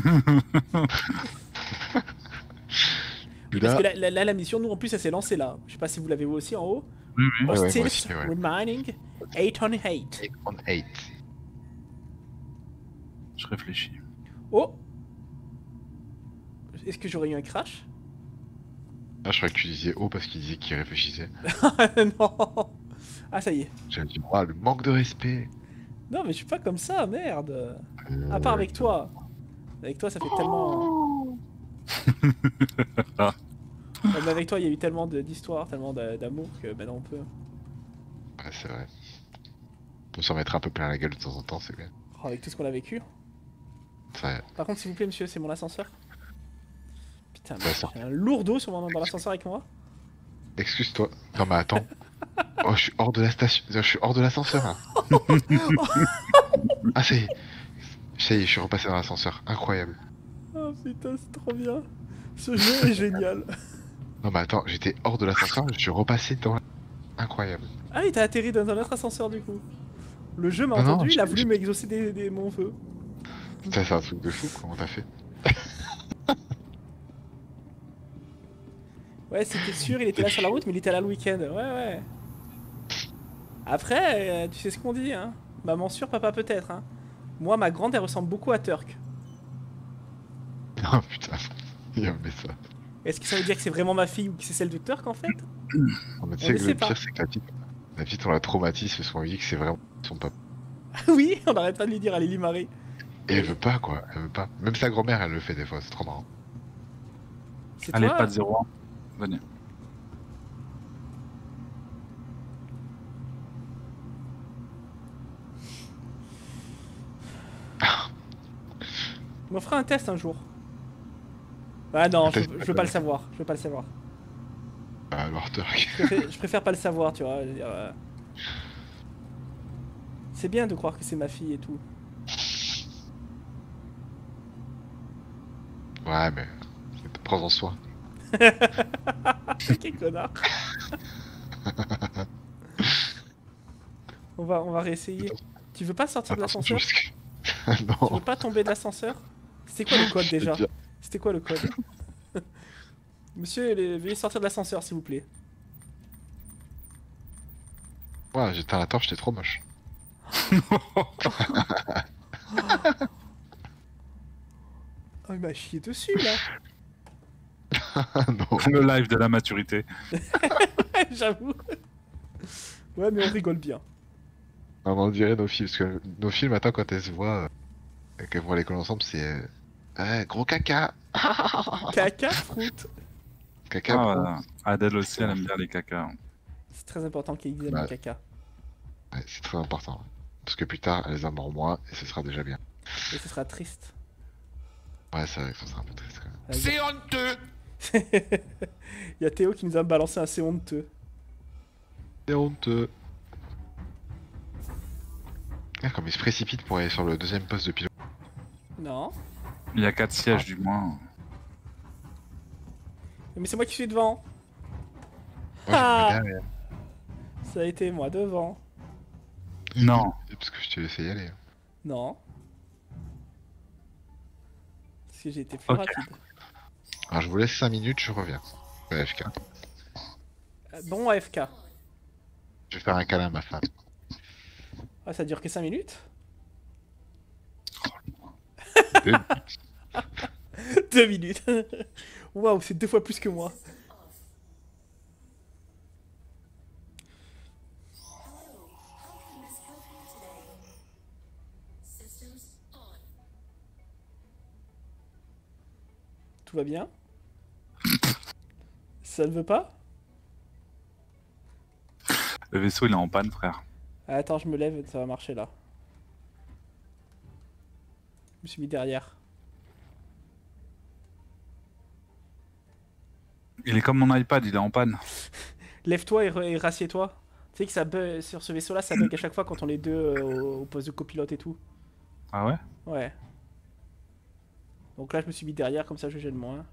Parce là, que là, là- là, la mission, nous en plus, elle s'est lancée là. Je sais pas si vous l'avez vu aussi en haut. Oui, oui. Ouais, ouais, moi Hostiles aussi, ouais. remaining 8 on 8. on 8. Je réfléchis. Oh Est-ce que j'aurais eu un crash? Ah, je croyais que tu disais oh parce qu'il disait qu'il réfléchissait. Non Ah, ça y est. J'avais dit, ah, le manque de respect. Non, mais je suis pas comme ça, merde. Euh, À part avec toi. Avec toi, ça fait tellement. Ouais, mais avec toi, il y a eu tellement d'histoires, tellement d'a- d'amour que maintenant on peut. Ouais, c'est vrai. On s'en mettre un peu plein la gueule de temps en temps, c'est bien. Oh, avec tout ce qu'on a vécu. Par contre, s'il vous plaît, monsieur, c'est mon ascenseur. Putain, ça. j'ai un lourdeau sur mon... dans l'ascenseur avec moi. excuse-toi. Non, mais attends. Oh, je suis hors de la station. Je suis hors de l'ascenseur. là. ah, ça y est. Ça y est, je suis repassé dans l'ascenseur. Incroyable. Oh putain, c'est trop bien. Ce jeu est génial. Non, mais attends, j'étais hors de l'ascenseur, je suis repassé dans. la- Incroyable. Ah, il t'a atterri dans un autre ascenseur du coup. Le jeu m'a non, entendu, il a voulu m'exaucer des, des- mon feu. Putain, c'est un truc de fou, comment t'as fait Ouais, c'était sûr, il était là sur la route, mais il était là le week-end. Ouais, ouais. Après, euh, tu sais ce qu'on dit, hein. Maman sûre, papa peut-être, hein. Moi, ma grande, elle ressemble beaucoup à Turk. Oh putain, il a mis ça. Est-ce que ça veut dire que c'est vraiment ma fille ou que c'est celle de Turk en fait? Non, mais On tu sais que le pas. pire, c'est que la petite, la petite, on la traumatise parce qu'on lui dit que c'est vraiment son papa. Oui, on arrête pas de lui dire à Lily Marie. Et elle veut pas, quoi, elle veut pas. Même sa grand-mère, elle le fait des fois, c'est trop marrant. C'est Allez, toi pas de zéro. Venez. On me fera un test un jour. Ah non, je, veux pas le savoir. Je veux pas le savoir. Ah, Warthog. Je préfère, je préfère pas le savoir, tu vois. euh. C'est bien de croire que c'est ma fille et tout. Ouais, mais. Prends en soi. Quel connard. on va, on va réessayer. Tu veux pas sortir de l'ascenseur Tu non. veux pas tomber de l'ascenseur C'était quoi le code déjà. C'était quoi le code Monsieur, veuillez sortir de l'ascenseur s'il vous plaît. Ouais, j'éteins la torche, j'étais trop moche. Oh, il m'a chié dessus là. non. Le live de la maturité. J'avoue. Ouais, mais on rigole bien. Ah, on dirait nos films, parce que nos films, attends, quand elles se voient, euh, et qu'elles vont à l'école ensemble, c'est. euh, Ouais, gros caca Caca, fruit. Caca, Ah, voilà. Adèle aussi, elle aime bien les cacas. C'est très important qu'ils aiment Ouais. le caca. Ouais, c'est très important. Parce que plus tard, elles aimeront moins, et ce sera déjà bien. Et ce sera triste. Ouais, c'est vrai que ça sera un peu triste quand même. Ouais, C'est honteux Il y a Théo qui nous a balancé un c'est honteux. C'est honteux. Ah, comme il se précipite pour aller sur le deuxième poste de pilote. Non. Il y a 4 sièges du moins. Mais c'est moi qui suis devant. Moi, Ah. Ça a été moi devant. Non. Parce que je t'ai laissé y aller. Non. Parce que j'ai été plus rapide. Alors, je vous laisse 5 minutes, je reviens. Euh, Bon AFK. Je vais faire un câlin à ma femme. Ah, ça dure que 5 minutes Deux Deux minutes. Waouh, c'est deux fois plus que moi. Tout va bien Ça ne veut pas Le vaisseau, il est en panne, frère. Ah, Attends, je me lève, ça va marcher là. Je me suis mis derrière. Il est comme mon iPad, il est en panne. Lève-toi et, et rassieds-toi. Tu sais que ça bug, sur ce vaisseau là, ça bug à chaque fois quand on est deux euh, au, au poste de copilote et tout. Ah ouais? Ouais. Donc là, je me suis mis derrière, comme ça je gêne moins.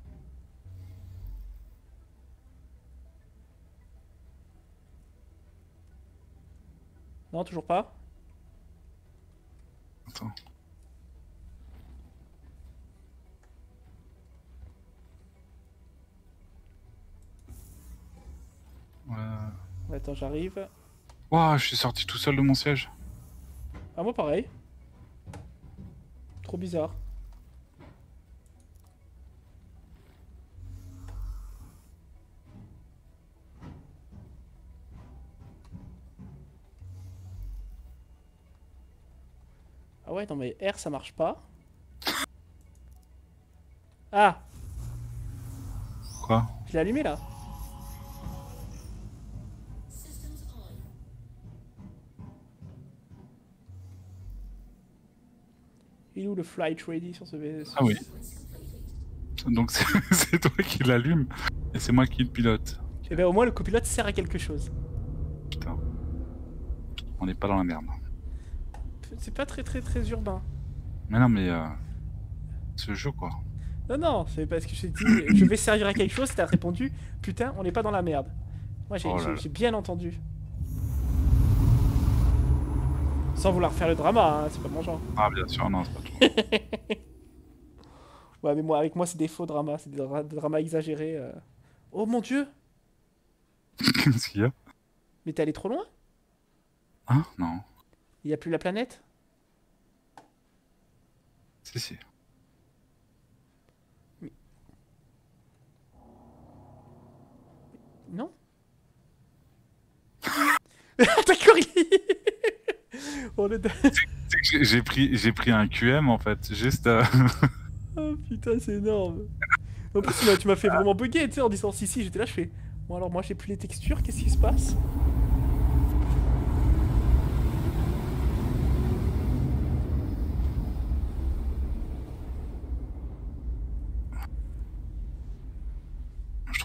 Non, toujours pas Attends. Ouais. Attends, j'arrive. Ouah, je suis sorti tout seul de mon siège. Ah, moi pareil. Trop bizarre. Ah ouais, non mais R ça marche pas. Ah Quoi? Je l'ai allumé là. Il est où le flight ready sur ce vaisseau Ah oui. Donc c'est toi qui l'allume et c'est moi qui le pilote. Et ben au moins le copilote sert à quelque chose. Putain. On n'est pas dans la merde. C'est pas très très très urbain. Mais non, mais. Euh, ce jeu quoi. Non, non, c'est parce que j'ai dit je vais servir à quelque chose, t'as répondu putain, on n'est pas dans la merde. Moi j'ai Oh j'ai- bien entendu. Sans vouloir faire le drama, hein, c'est pas mon genre. Ah, bien sûr, non, c'est pas tout. Ouais, mais moi, avec moi, c'est des faux dramas, c'est des, dra- des dramas exagérés. euh. Oh mon dieu Qu'est-ce qu'il y a? Mais t'es allé trop loin? Hein? Non. Il y a plus la planète? Si, si. Non D'accord, il... On est... C'est que j'ai- pris, j'ai pris un QM en fait, juste. euh, Oh putain, c'est énorme En plus, tu m'as- tu m'as fait vraiment bugger, tu sais, en disant si, si, j'étais là, je fais. Bon, alors moi j'ai plus les textures, qu'est-ce qui se passe?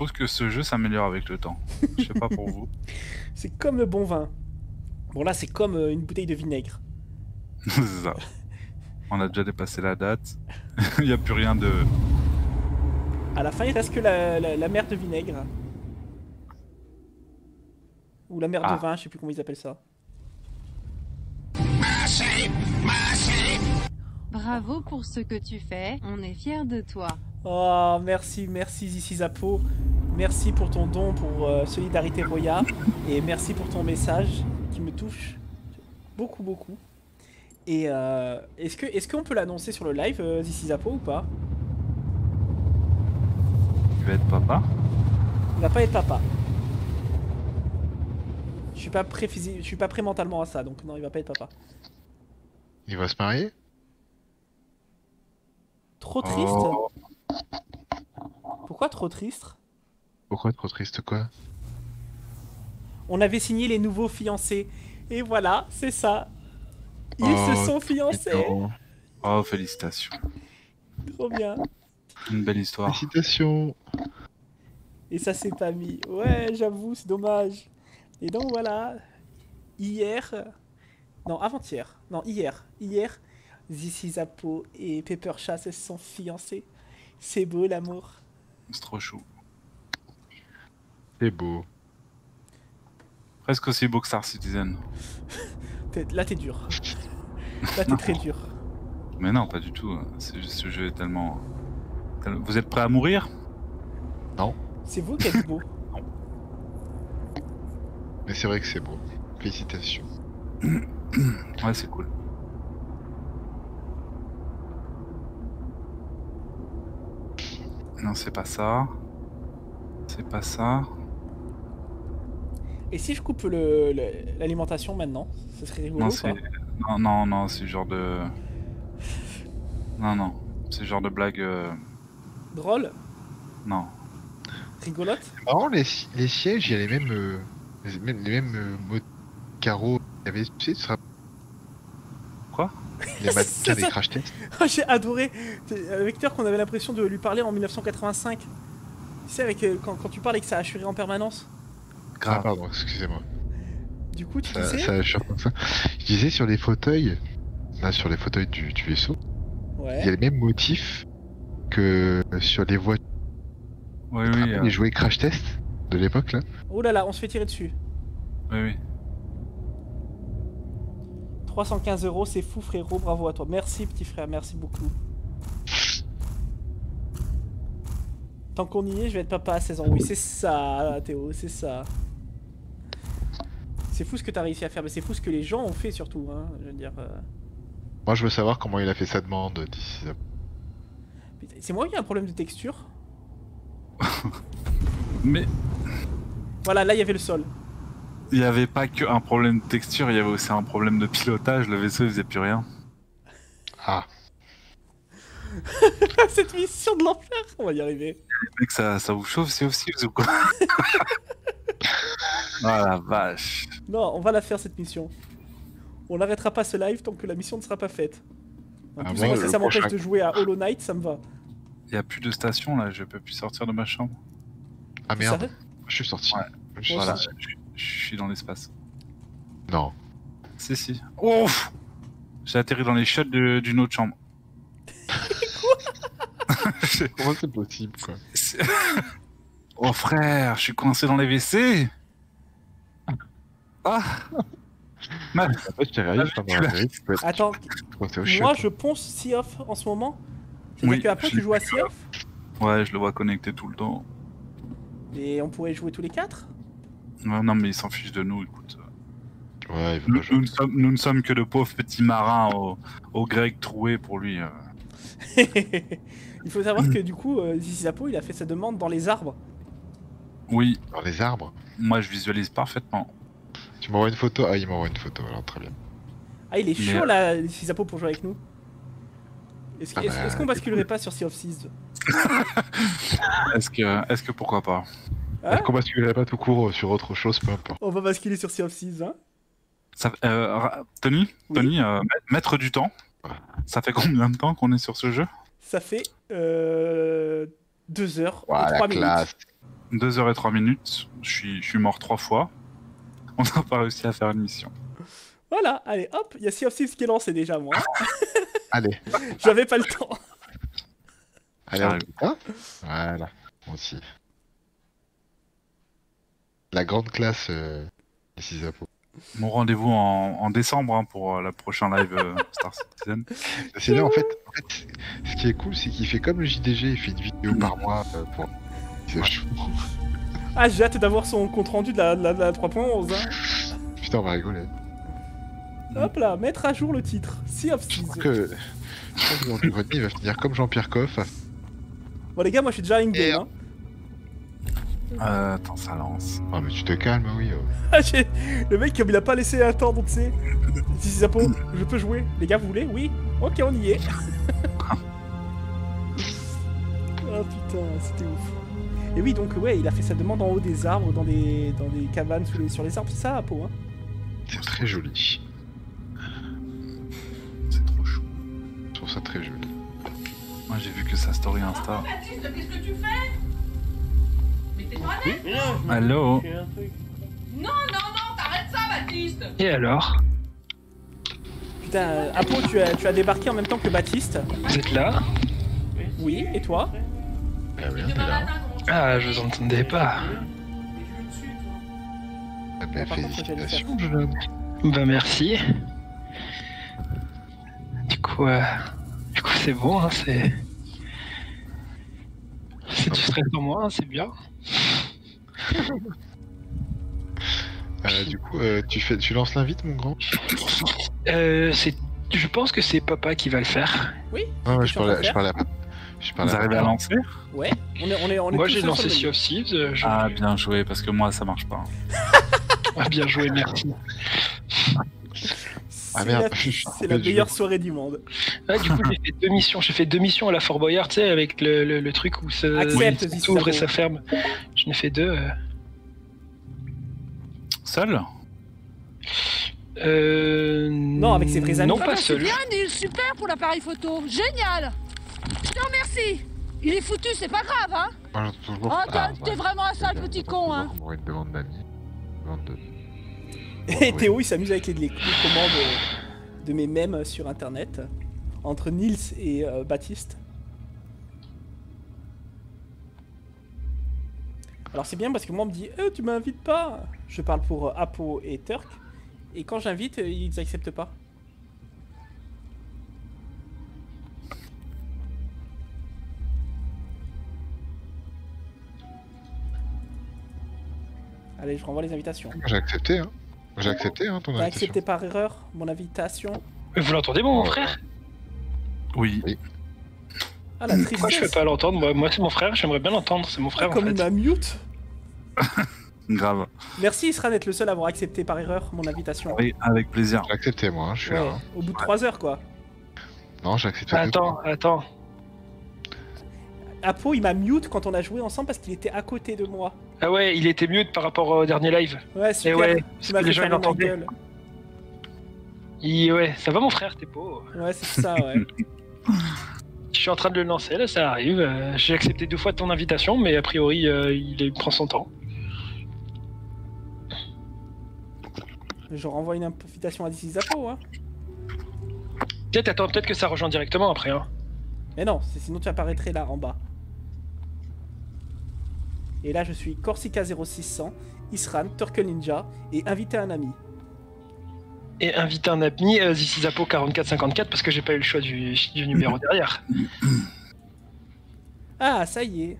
Trouve que ce jeu s'améliore avec le temps. Je sais pas pour vous. C'est comme le bon vin. Bon, là, c'est comme euh, une bouteille de vinaigre. C'est ça. On a déjà dépassé la date. Il n'y a plus rien de. À la fin, il reste que la, la, la mer de vinaigre. Ou la mer Ah. de vin, je sais plus comment ils appellent ça. Bravo pour ce que tu fais, on est fiers de toi. Oh, merci, merci Zizi Zapo. Merci pour ton don pour euh, Solidarité Roya. Et merci pour ton message qui me touche beaucoup, beaucoup. Et euh, est-ce que est-ce qu'on peut l'annoncer sur le live, euh, Zizi Zapo, ou pas? Il va être papa? Il va pas être papa. Je suis pas prêt je suis pas prêt mentalement à ça, donc non, il va pas être papa. Il va se marier? Trop triste Oh. Pourquoi trop triste? Pourquoi trop triste quoi? On avait signé les nouveaux fiancés. Et voilà, c'est ça. Ils Oh, se sont fiancés. Oh, félicitations. Trop bien. Une belle histoire. Félicitations Et ça s'est pas mis. Ouais, j'avoue, c'est dommage. Et donc voilà. Hier. Non, avant-hier. Non, hier. Hier, Zizi Zapo et Pepper Chat se sont fiancés. C'est beau l'amour. C'est trop chou. C'est beau. Presque aussi beau que Star Citizen. Là, t'es dur. Là, t'es très dur. Mais non, pas du tout. Ce jeu est tellement. tel- Vous êtes prêts à mourir? Non. C'est vous qui êtes beau. Mais c'est vrai que c'est beau. Félicitations. Ouais, c'est cool. Non, c'est pas ça. C'est pas ça. Et si je coupe le- le- l'alimentation maintenant, ce serait rigolo Non, Non, non, non, c'est le genre de. Non, non. C'est le genre de blague. euh, Drôle Non. Rigolote C'est marrant, les, si- les sièges, il y a les mêmes, euh, les mêmes, les mêmes euh, mots- carreaux. Il y avait, tu sais, tu te rappelles Quoi Les mannequins des crash tests. Oh, J'ai adoré Vecteur qu'on avait l'impression de lui parler en 1985. Tu sais, avec, euh, quand, quand tu parles et que ça assurait en permanence. Ah, pardon, excusez-moi. Du coup, tu Ça, disais ça assure comme ça. Je disais sur les fauteuils, là, sur les fauteuils du, du vaisseau, il y a Ouais. les mêmes motifs que sur les voitures. Oui, oui. euh, Les jouets crash test de l'époque, là? Oh là là, on se fait tirer dessus. Oui, oui. 315 euros, c'est fou frérot, bravo à toi. Merci petit frère, merci beaucoup. Tant qu'on y est, je vais être papa à 16 ans. Oui, c'est ça, Théo, c'est ça. C'est fou ce que t'as réussi à faire, mais c'est fou ce que les gens ont fait surtout. Hein. Je veux dire, euh, Moi, je veux savoir comment il a fait sa demande d'ici. c'est moi qui ai un problème de texture. Mais Voilà, là il y avait le sol. Il n'y avait pas qu'un problème de texture, il y avait aussi un problème de pilotage. Le vaisseau, il faisait plus rien. Ah, Cette mission de l'enfer, on va y arriver. Mec, ça, ça vous chauffe, c'est aussi ou quoi Ah la vache. Non, on va la faire cette mission. On n'arrêtera pas ce live tant que la mission ne sera pas faite. En Ah plus, bon, ça m'empêche prochain- de jouer à Hollow Knight, ça me va. Il n'y a plus de station là, je peux plus sortir de ma chambre. ah merde. Je suis sorti. Ouais. Je suis Voilà, sorti. Je, suis dans l'espace. Non. Si, si. Ouf J'ai atterri dans les chiottes de- d'une autre chambre. Comment c'est possible, quoi? C'est- oh frère, je suis coincé dans les WC Ah Ma- je être Attends, moi chiottes. je ponce Sea of en ce moment. C'est-à-dire Oui, qu'après je tu joues à Sea of Ouais, je le vois connecté tout le temps. et on pourrait jouer tous les quatre? Ouais, non, mais il s'en fiche de nous, écoute. Ouais, il veut Nous, ne sommes, nous ne sommes que de pauvres petits marins au, au grec troué pour lui. euh. Il faut savoir que du coup, euh, Zizi Zapo, il a fait sa demande dans les arbres. Oui, Dans les arbres. moi je visualise parfaitement. Tu m'envoies une photo? Ah, il m'envoie une photo, alors très bien. Ah, il est Mais, chaud euh, là, Zizi Zapo, pour jouer avec nous. Est-ce Ah bah, qu'on basculerait pas sur Sea of Thieves? Est-ce que, est-ce que pourquoi pas? Hein Qu'on basculerait pas tout court euh, sur autre chose, peu importe. On va basculer sur Sea of Thieves, hein Ça- euh, Tony, Tony, euh, ma- mettre du temps. Ça fait combien de temps qu'on est sur ce jeu? Ça fait euh, 2 heures Ouah, et la 3 minutes. classe. 2 heures et 3 minutes. Je suis, je suis mort trois fois. On n'a pas réussi à faire une mission. Voilà, allez, hop, il y a Sea of Thieves qui est lancé déjà, moi. Allez, J'avais pas le temps. allez, on y va. Voilà, moi aussi. La grande classe euh, ici Zapo. Mon rendez-vous en, en décembre hein, pour euh, la prochaine live euh, Star Citizen. C'est là, en fait, en fait, ce qui est cool, c'est qu'il fait comme le JDG, il fait une vidéo par mois euh, pour. C'est chaud. Ah, j'ai hâte d'avoir son compte rendu de la, de la- de la 3.11. Hein. Putain, on va rigoler. Hop là, mettre à jour le titre. Sea of. Je pense que grenier, il va finir comme Jean-Pierre Coff. Bon, les gars, moi je suis déjà in-game. Hein. Euh, attends, ça lance. Ah, mais tu te calmes, oui. euh. Ah, le mec, comme il a pas laissé attendre, tu sais. Si Zapo, je peux jouer. Les gars, vous voulez? Oui Ok, on y est. oh putain, c'était ouf. Et oui, donc, ouais, il a fait sa demande en haut des arbres, dans des, dans des cabanes sous les- sur les arbres, c'est ça, Apo hein C'est très joli. C'est trop chaud. Je trouve ça très joli. Moi, j'ai vu que sa story Insta. Baptiste, qu'est-ce que tu fais? T'es pas net Allô Non, non, non, t'arrêtes ça, Baptiste Et alors Putain, euh, Apo, tu as, tu as débarqué en même temps que Baptiste. Vous êtes là Oui, et toi? Ah oui. Ah, je vous entendais pas. Ah, ben, félicitations. Bah merci. Du coup, euh, du coup c'est bon, hein, c'est... C'est du stress pour moi, hein, c'est bien. Euh, du coup, euh, tu, fais, tu lances l'invite, mon grand Euh, c'est... Je pense que c'est papa qui va le faire. Oui Ah ouais, que je parlais, je parlais à... Je parlais Vous arrivez à lancer Ouais, on est, on est, on est Moi j'ai lancé Sea of Thieves. je- Ah, bien joué, parce que moi, ça marche pas. Ah, bien joué, merci. Ah C'est merde, C'est la meilleure jeu. soirée du monde. Ah, du coup, j'ai fait deux missions. J'ai fait deux missions à la Fort Boyard, tu sais, avec le, le, le truc où ça s'ouvre et ça ferme. J'en ai fait deux. euh. Seul? Euh... Non, avec ses vrais amis. Non, Ah pas bah, seul. Bien, Neil, super pour l'appareil photo. Génial. Je te remercie. Il est foutu, c'est pas grave, hein Moi, j'entends toujours. Oh, t'es Ah, vraiment un sale petit con, hein On une demande d'amis. Demande de... Et Théo, il s'amuse avec les, commandes euh, de mes mèmes sur internet entre Nils et euh, Baptiste. Alors c'est bien parce que moi on me dit Eh, tu m'invites pas Je parle pour euh, Apo et Turk et quand j'invite euh, ils acceptent pas. Allez, je renvoie les invitations. J'ai accepté, hein. J'ai accepté, hein, ton T'as invitation. accepté par erreur mon invitation Mais Vous l'entendez, mon frère? Oui. Ah la Pourquoi je peux pas l'entendre? Moi, moi c'est mon frère, j'aimerais bien l'entendre, c'est mon frère en Comme fait. m'a mute Grave. Merci Isran d'être le seul à avoir accepté par erreur mon invitation. Oui, avec plaisir. J'ai accepté, moi, hein, je suis Ouais, là. hein. au bout de 3 heures quoi. Non, j'ai accepté. Attends, attends. Apo il m'a mute quand on a joué ensemble parce qu'il était à côté de moi. Ah ouais, il était mieux par rapport au dernier live. Ouais, super. Et ouais, tu parce m'as que fait les gens ils fermer ma l'entendaient. gueule. Il- Ouais, ça va mon frère, t'es beau. Ouais, c'est ça, ouais. Je suis en train de le lancer, là ça arrive. Euh, J'ai accepté deux fois ton invitation, mais a priori euh, il prend son temps. Je renvoie une invitation à DC Apo, hein. Peut-être attends, peut-être que ça rejoint directement après. Hein. Mais non, sinon tu apparaîtrais là en bas. Et là je suis Corsica 0600, Isran, Turtle Ninja et invité un ami. Et inviter un ami, euh, This is Apo 4454, parce que j'ai pas eu le choix du, du numéro derrière. Ah, ça y est.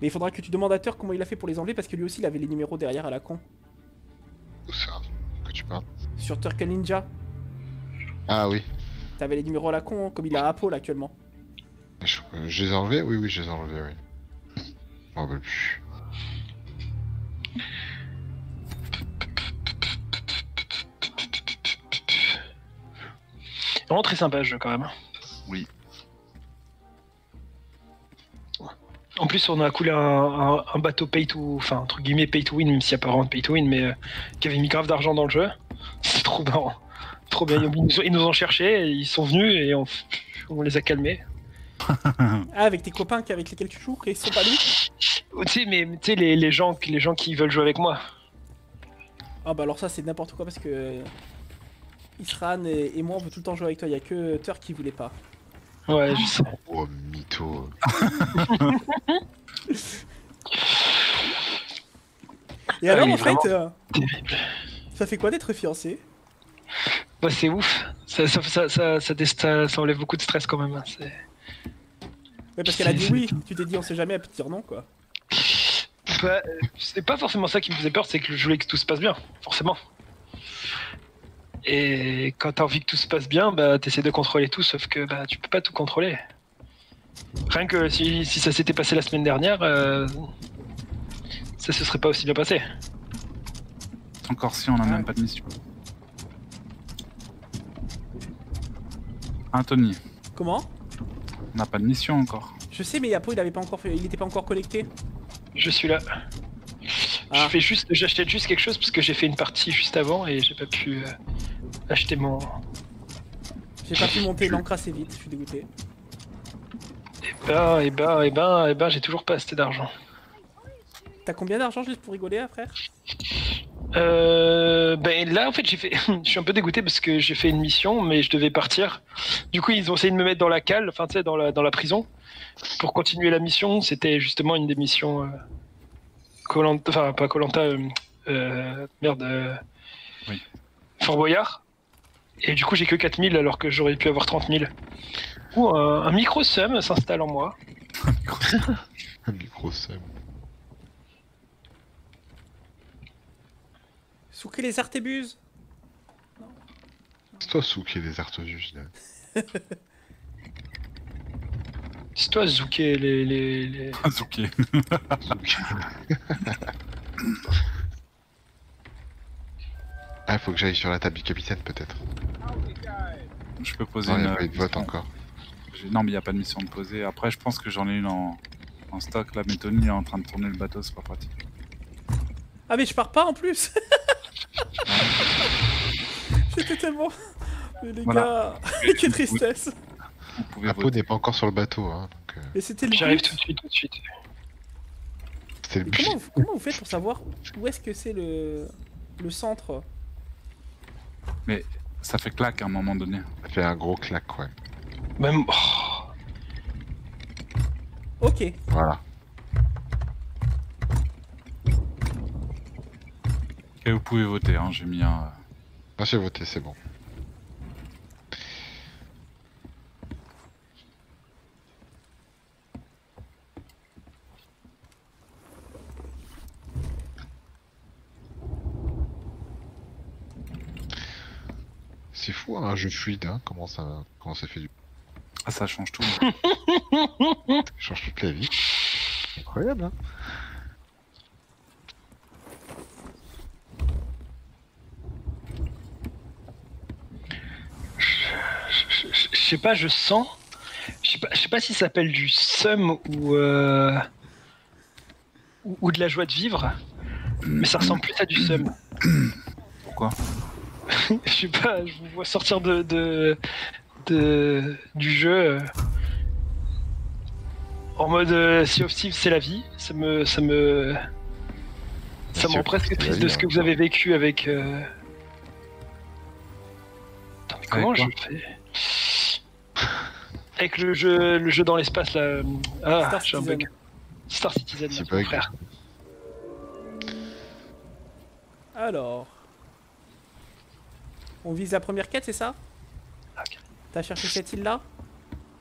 Mais il faudra que tu demandes à Turk comment il a fait pour les enlever parce que lui aussi il avait les numéros derrière à la con. Où ça? Que tu parles? Sur Turtle Ninja, Ah oui. T'avais les numéros à la con hein, comme il a Apple actuellement. Je, euh, je les ai enlevés Oui, oui, je les ai enlevés, oui. Je m'en rappelle plus. Vraiment très sympa ce jeu quand même. Oui. En plus, on a coulé un, un- un bateau pay to, enfin entre guillemets pay to win, même s'il n'y a pas vraiment de pay to win, mais euh, qui avait mis grave d'argent dans le jeu. C'est trop marrant, trop bien. Ils nous, ils nous ont cherchés, et ils sont venus et on, on les a calmés. Ah, avec tes copains qui- avec lesquels tu joues, et ils sont pas nous Tu sais, mais tu sais les, les gens, les gens qui veulent jouer avec moi. Ah bah alors ça c'est n'importe quoi parce que Isran et, et moi on veut tout le temps jouer avec toi, il y a que Tur qui voulait pas. Ouais, je sais. Oh, mytho. Et alors Ah, en fait, euh, ça fait quoi d'être fiancé? Bah, c'est ouf. Ça, ça, ça, ça, ça, dé- ça- ça enlève beaucoup de stress quand même. hein. C'est- Ouais parce qu'elle a dit oui, tu t'es dit on sait jamais, elle peut dire non quoi. Bah, c'est pas forcément ça qui me faisait peur, c'est que je voulais que tout se passe bien, forcément. Et quand t'as envie que tout se passe bien, bah t'essaies de contrôler tout, sauf que bah tu peux pas tout contrôler. Rien que si, si ça s'était passé la semaine dernière, euh, ça se serait pas aussi bien passé. Encore si on a même pas de mission. Anthony, Comment? On n'a pas de mission encore. Je sais mais Yapo il avait pas encore fait, il était pas encore connecté. Je suis là. Je fais juste, j'achète juste quelque chose parce que j'ai fait une partie juste avant et j'ai pas pu euh, acheter mon. J'ai pas pu monter l'encre assez vite, je suis dégoûté. Ben, et ben, et ben, et ben, j'ai toujours pas assez d'argent. T'as combien d'argent juste pour rigoler frère? Euh, ben là en fait j'ai fait, je suis un peu dégoûté parce que j'ai fait une mission mais je devais partir. Du coup ils ont essayé de me mettre dans la cale, enfin tu sais dans la dans la prison pour continuer la mission. C'était justement une des missions euh, Koh-Lanta- enfin pas Colanta, euh, merde, euh, Oui. Fort Boyard. Et du coup j'ai que 4000 alors que j'aurais pu avoir 30 000. Ou un, un micro sum s'installe en moi. Un micro Souquer les artébuses C'est toi, Sou, qui est des artosus, là. C'est toi Zouké les les, les... Zouké. Ah, faut que j'aille sur la table du capitaine, peut-être. Je peux poser Non, une. y a pas eu de vote encore. Non, mais il n'y a pas de mission de poser. Après, je pense que j'en ai une en, en stock. La Tony est en train de tourner le bateau, c'est pas pratique. Ah mais je pars pas en plus J'étais tellement... Mais les Voilà. gars, quelle tristesse Apo voter. n'est pas encore sur le bateau, hein. donc, euh, Mais c'était le J'arrive but. tout de suite, tout de suite. C'était le but. Comment, vous- comment vous faites pour savoir où est-ce que c'est le... le centre Mais ça fait claque à un moment donné. Ça fait un gros claque, ouais. Même. oh. Ok. Voilà. Et vous pouvez voter, hein. j'ai mis un. Ah, j'ai voté, c'est bon. C'est fou, hein, un jeu fluide, hein, comment ça, comment ça fait du... Ah, ça change tout. Ça change toute la vie. Incroyable, hein Je sais pas, je sens. Je sais pas, je sais pas si ça s'appelle du sum ou, euh, ou ou de la joie de vivre, mais ça ressemble plus à du sum. Pourquoi? Je sais pas, je vous vois sortir de, de, de- du jeu euh, en mode euh, Sea of Thieves, c'est la vie. Ça me, ça me, ça me rend presque triste de vie, ce que hein. vous avez vécu avec. euh, Attends, mais comment je fais? Avec le jeu, le jeu dans l'espace là. euh, Ah, Star j'ai un Citizen. bug. Star Citizen, Petit mon bug. frère. Alors... On vise la première quête, c'est ça Ok. T'as cherché cette île-là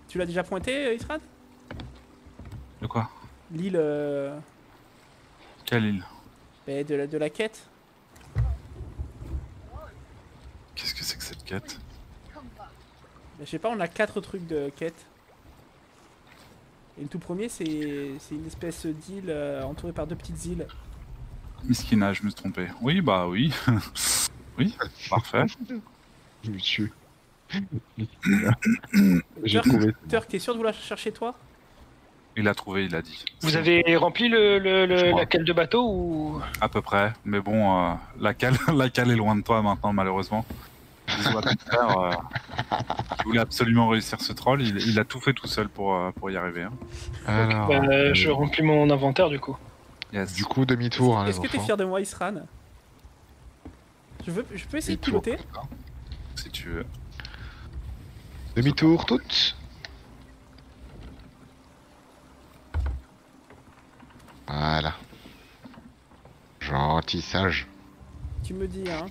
Tu l'as déjà pointé, euh, Israd De quoi L'île euh, Quelle île ben, de, la, de la quête Qu'est-ce que c'est que cette quête Je sais pas, on a quatre trucs de quête. Et le tout premier, c'est c'est une espèce d'île euh, entourée par deux petites îles. Miskina, je me suis trompé. Oui, bah oui. oui, parfait. Monsieur. J'ai trouvé. Turk, t'es sûr de vouloir chercher toi? Il a trouvé, il a dit. Vous avez rempli le, le- le- la cale de bateau ou? À peu près. Mais bon, euh, la, cale, la cale est loin de toi maintenant, malheureusement. Bisous à ton frère. euh, il voulait absolument réussir ce troll. Il, il a tout fait tout seul pour, euh, pour y arriver. hein. Alors, Bah, euh, Je remplis mon inventaire du coup. Yes. du coup, demi-tour, hein, Est-ce les que t'es enfants. fier de moi, Isran? Je, veux, je peux essayer de Demi-tour. piloter? Si tu veux. Demi-tour, toutes. Voilà. Gentil, sage. Tu me dis, hein.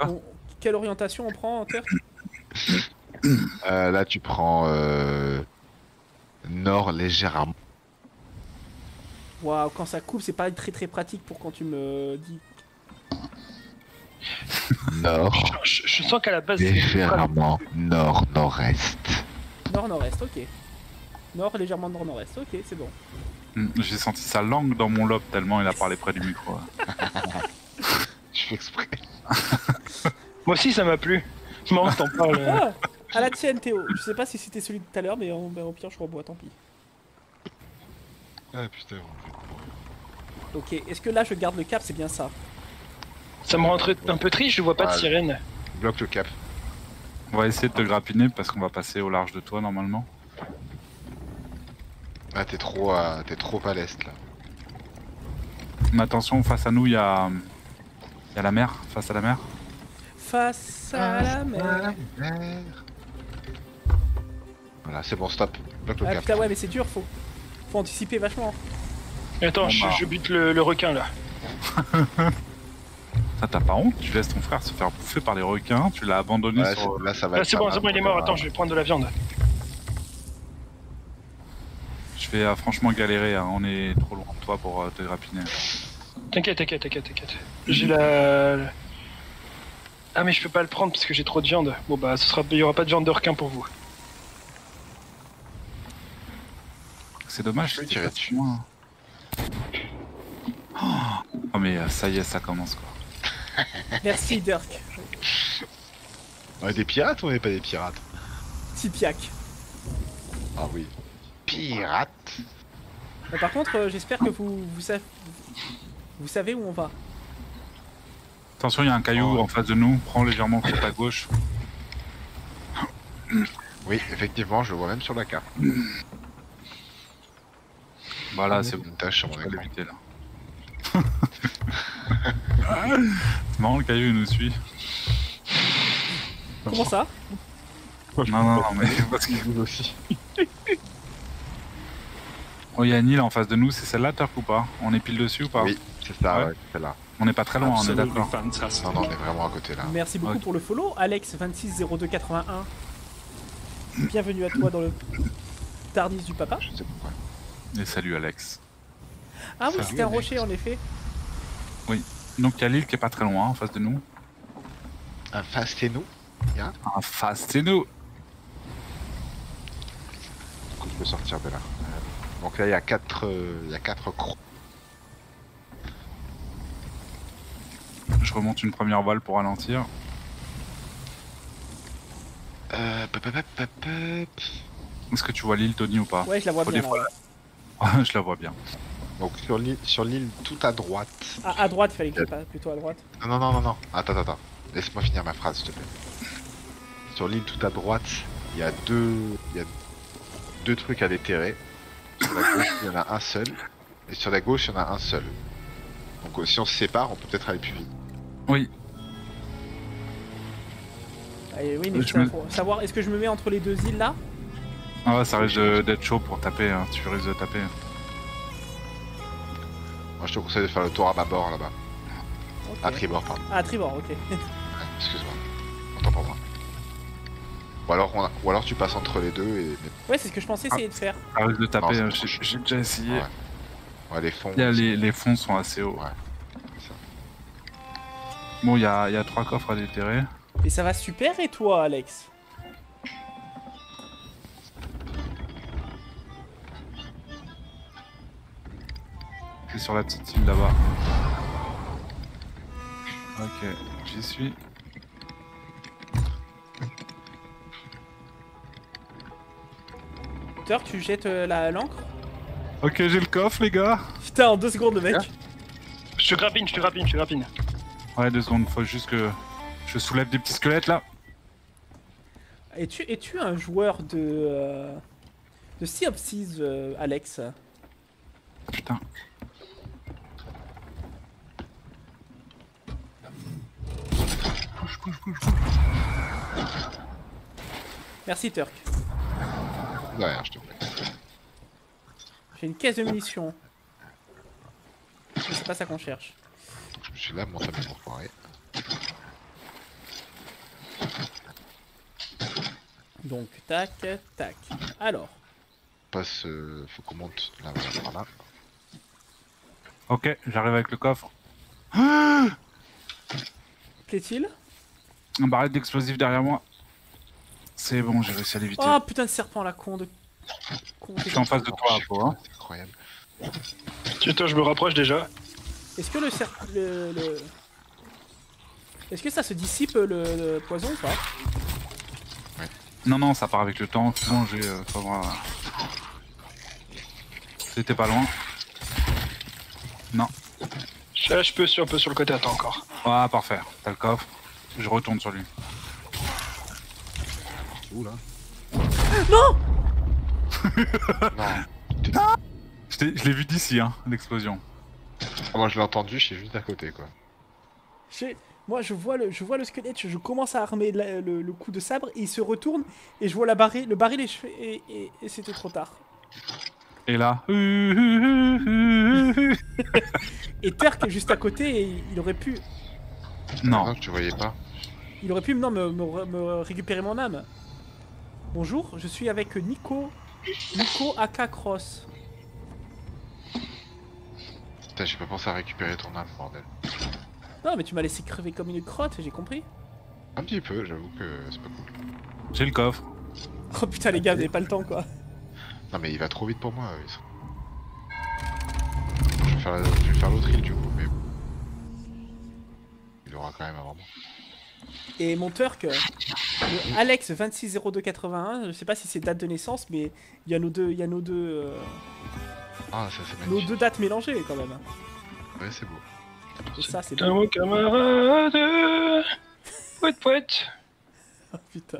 On- quelle orientation on prend, Turk Euh, là, tu prends euh, nord légèrement. Waouh, quand ça coupe, c'est pas très très pratique pour quand tu me dis. Nord. Je, je sens qu'à la base. Légèrement nord-nord-est. Nord-nord-est, ok. Nord, légèrement nord-nord-est, ok, c'est bon. Hmm, J'ai senti sa langue dans mon lobe tellement il a parlé près du micro. Je fais exprès. Moi aussi ça m'a plu. Marrant que t'en parles. euh. Ah À la tienne, Théo. Je sais pas si c'était celui de tout à l'heure, mais en- bah, au pire, je rebois, tant pis. Ah putain. Ok, est-ce que là je garde le cap, c'est bien ça Ça me rend un peu triste, je vois pas de Ouais. sirène. Bloque le cap. On va essayer de te grappiner parce qu'on va passer au large de toi normalement. Ah, t'es trop, à... t'es trop à l'est là. Mais attention, face à nous, il y a, il y a la mer. Face à la mer. Face à la mer. Voilà, c'est bon, stop. Bloque le Ah cap. putain, ouais, mais c'est dur, faut, faut anticiper vachement. Attends, je, bah. je bute le, le requin là. Ça t'as pas honte Tu laisses ton frère se faire bouffer par les requins. Tu l'as abandonné Ouais, sur. là, ça va Ah, être c'est bon, mal c'est bon, il est mort. Attends, je vais prendre de la viande. Je vais euh, franchement galérer. hein. On est trop loin de toi pour euh, te grappiner. T'inquiète, t'inquiète, t'inquiète, t'inquiète. J'ai la. Ah, mais je peux pas le prendre parce que j'ai trop de viande. Bon, bah, ce sera... il y aura pas de viande de requin pour vous. C'est dommage. Je vais c'est tirer pas si loin. Oh mais euh, ça y est, ça commence quoi. Merci, Dirk. On est des pirates ou on n'est pas des pirates? Tipiak. Ah oui. Pirates Mais par contre, euh, j'espère que vous, vous, sa- vous savez où on va. Attention, il y a un caillou en face de nous. Prends légèrement sur ta gauche. Oui, effectivement, je le vois même sur la carte. Voilà, c'est bon. Une tâche sur mon l'éviter là. c'est marrant, le caillou il nous suit. Comment ça? Non, non, non, mais parce que. Vous aussi. Oh, il y a une île en face de nous, c'est celle-là, Turk ou pas? On est pile dessus ou pas? Oui, c'est ça, Ouais. ouais, c'est là. On n'est pas très loin, on est d'accord. fantastic. Non, non, on est vraiment à côté là. Merci beaucoup pour le follow. Alex260281. Bienvenue à toi dans le Tardis du papa. Je sais pourquoi. Et salut Alex. Ah oui, c'était un rocher en effet. Donc il y a l'île qui est pas très loin en face de nous. Un fast et nous En face, c'est nous. Du coup, je peux sortir de là. Euh, Donc là, il y a quatre, euh, il y a quatre crocs. Je remonte une première voile pour ralentir. Euh, pop, pop, pop, pop, pop. Est-ce que tu vois l'île, Tony, ou pas Ouais, je la vois Faut bien. là, ouais. Je la vois bien. Donc sur l'île, sur l'île tout à droite. Ah, à droite, fallait que je passe plutôt à droite. Non, non, non, non, non. Attends, attends, attends. Laisse-moi finir ma phrase, s'il te plaît. Sur l'île tout à droite, il y a deux, il y a deux trucs à déterrer. Sur la gauche, il y en a un seul. Et sur la gauche, il y en a un seul. Donc euh, si on se sépare, on peut peut-être aller plus vite. Oui, Allez, oui, mais Je ça, me- faut savoir, est-ce que je me mets entre les deux îles là? Ah ouais, ça risque d'être chaud pour taper. hein. Tu risques de taper. Moi, je te conseille de faire le tour à bâbord là-bas. À tribord, pardon. Ah, tribord, ok. Excuse-moi. Autant pour moi. Ou alors, on a- ou alors tu passes entre les deux et. ouais, c'est ce que je pensais essayer de faire. Ça risque de taper. hein. J'ai déjà essayé. Ouais. Ouais, les fonds. Les, les fonds sont assez hauts. Ouais. Bon, il y a, il y a trois coffres à déterrer. Et ça va super, et toi, Alex? C'est sur la petite île là-bas. Ok, j'y suis. Turk, tu jettes euh, la l'encre Ok, j'ai le coffre, les gars. Putain, en deux secondes, le mec. Je te grappine, je te grappine, je te grappine. Ouais, deux secondes, faut juste que je soulève des petits squelettes là. Es-tu es-tu un joueur de. euh, de Sea of euh, Alex? Putain. Merci, Turk. De rien, je te prie. J'ai une caisse de munitions. Mais C'est pas ça qu'on cherche. Je suis là, mon foirer. Donc, tac, tac. Alors, Passe, euh, faut qu'on monte là, par là. Ok, j'arrive avec le coffre. plaît-il? Un barrette d'explosifs derrière moi. C'est bon, j'ai réussi à l'éviter. Oh putain de serpent, la con de. con de- je suis en face de toi, Apo. Hein. C'est incroyable. Attends, je me rapproche déjà. Est-ce que le. Le, le- Est-ce que ça se dissipe le, le poison ou pas Non, non, ça part avec le temps. C'est bon, j'ai. euh. C'était pas loin. Non. Là, je peux sur, un peu sur le côté, attends encore. Ah, parfait. T'as le coffre. Je retourne sur lui. Où là? Non Je t'ai- je l'ai vu d'ici, hein, l'explosion. Ah, Moi je l'ai entendu, je suis juste à côté quoi. J'ai- Moi, je vois le, je vois le squelette, je commence à armer la- le, le coup de sabre, et il se retourne, et je vois la barré, le baril, et, je fais- et, et- et c'était trop tard. Et là. Et Turk est juste à côté, et il aurait pu, Non. Ah, tu voyais pas il aurait pu non, me, me récupérer mon âme. Bonjour, je suis avec Nico, Nico Aka Cross. Putain, j'ai pas pensé à récupérer ton âme, bordel. Non, mais tu m'as laissé crever comme une crotte, j'ai compris. Un petit peu, j'avoue que c'est pas cool. J'ai le coffre. Oh putain, les gars, vous avez pas le temps quoi. Non mais il va trop vite pour moi. oui. Je vais faire, la- je vais faire l'autre île du coup, mais bon. Il aura quand même avant moi. Et mon Turk, euh, le Alex 260281, je sais pas si c'est date de naissance, mais il y a nos deux, il y a nos deux, euh, Ah, ça c'est nos magnifique. deux dates mélangées quand même. Ouais, c'est beau. Et ça, c'est beau. mon camarade Pouette, pouette Oh, putain.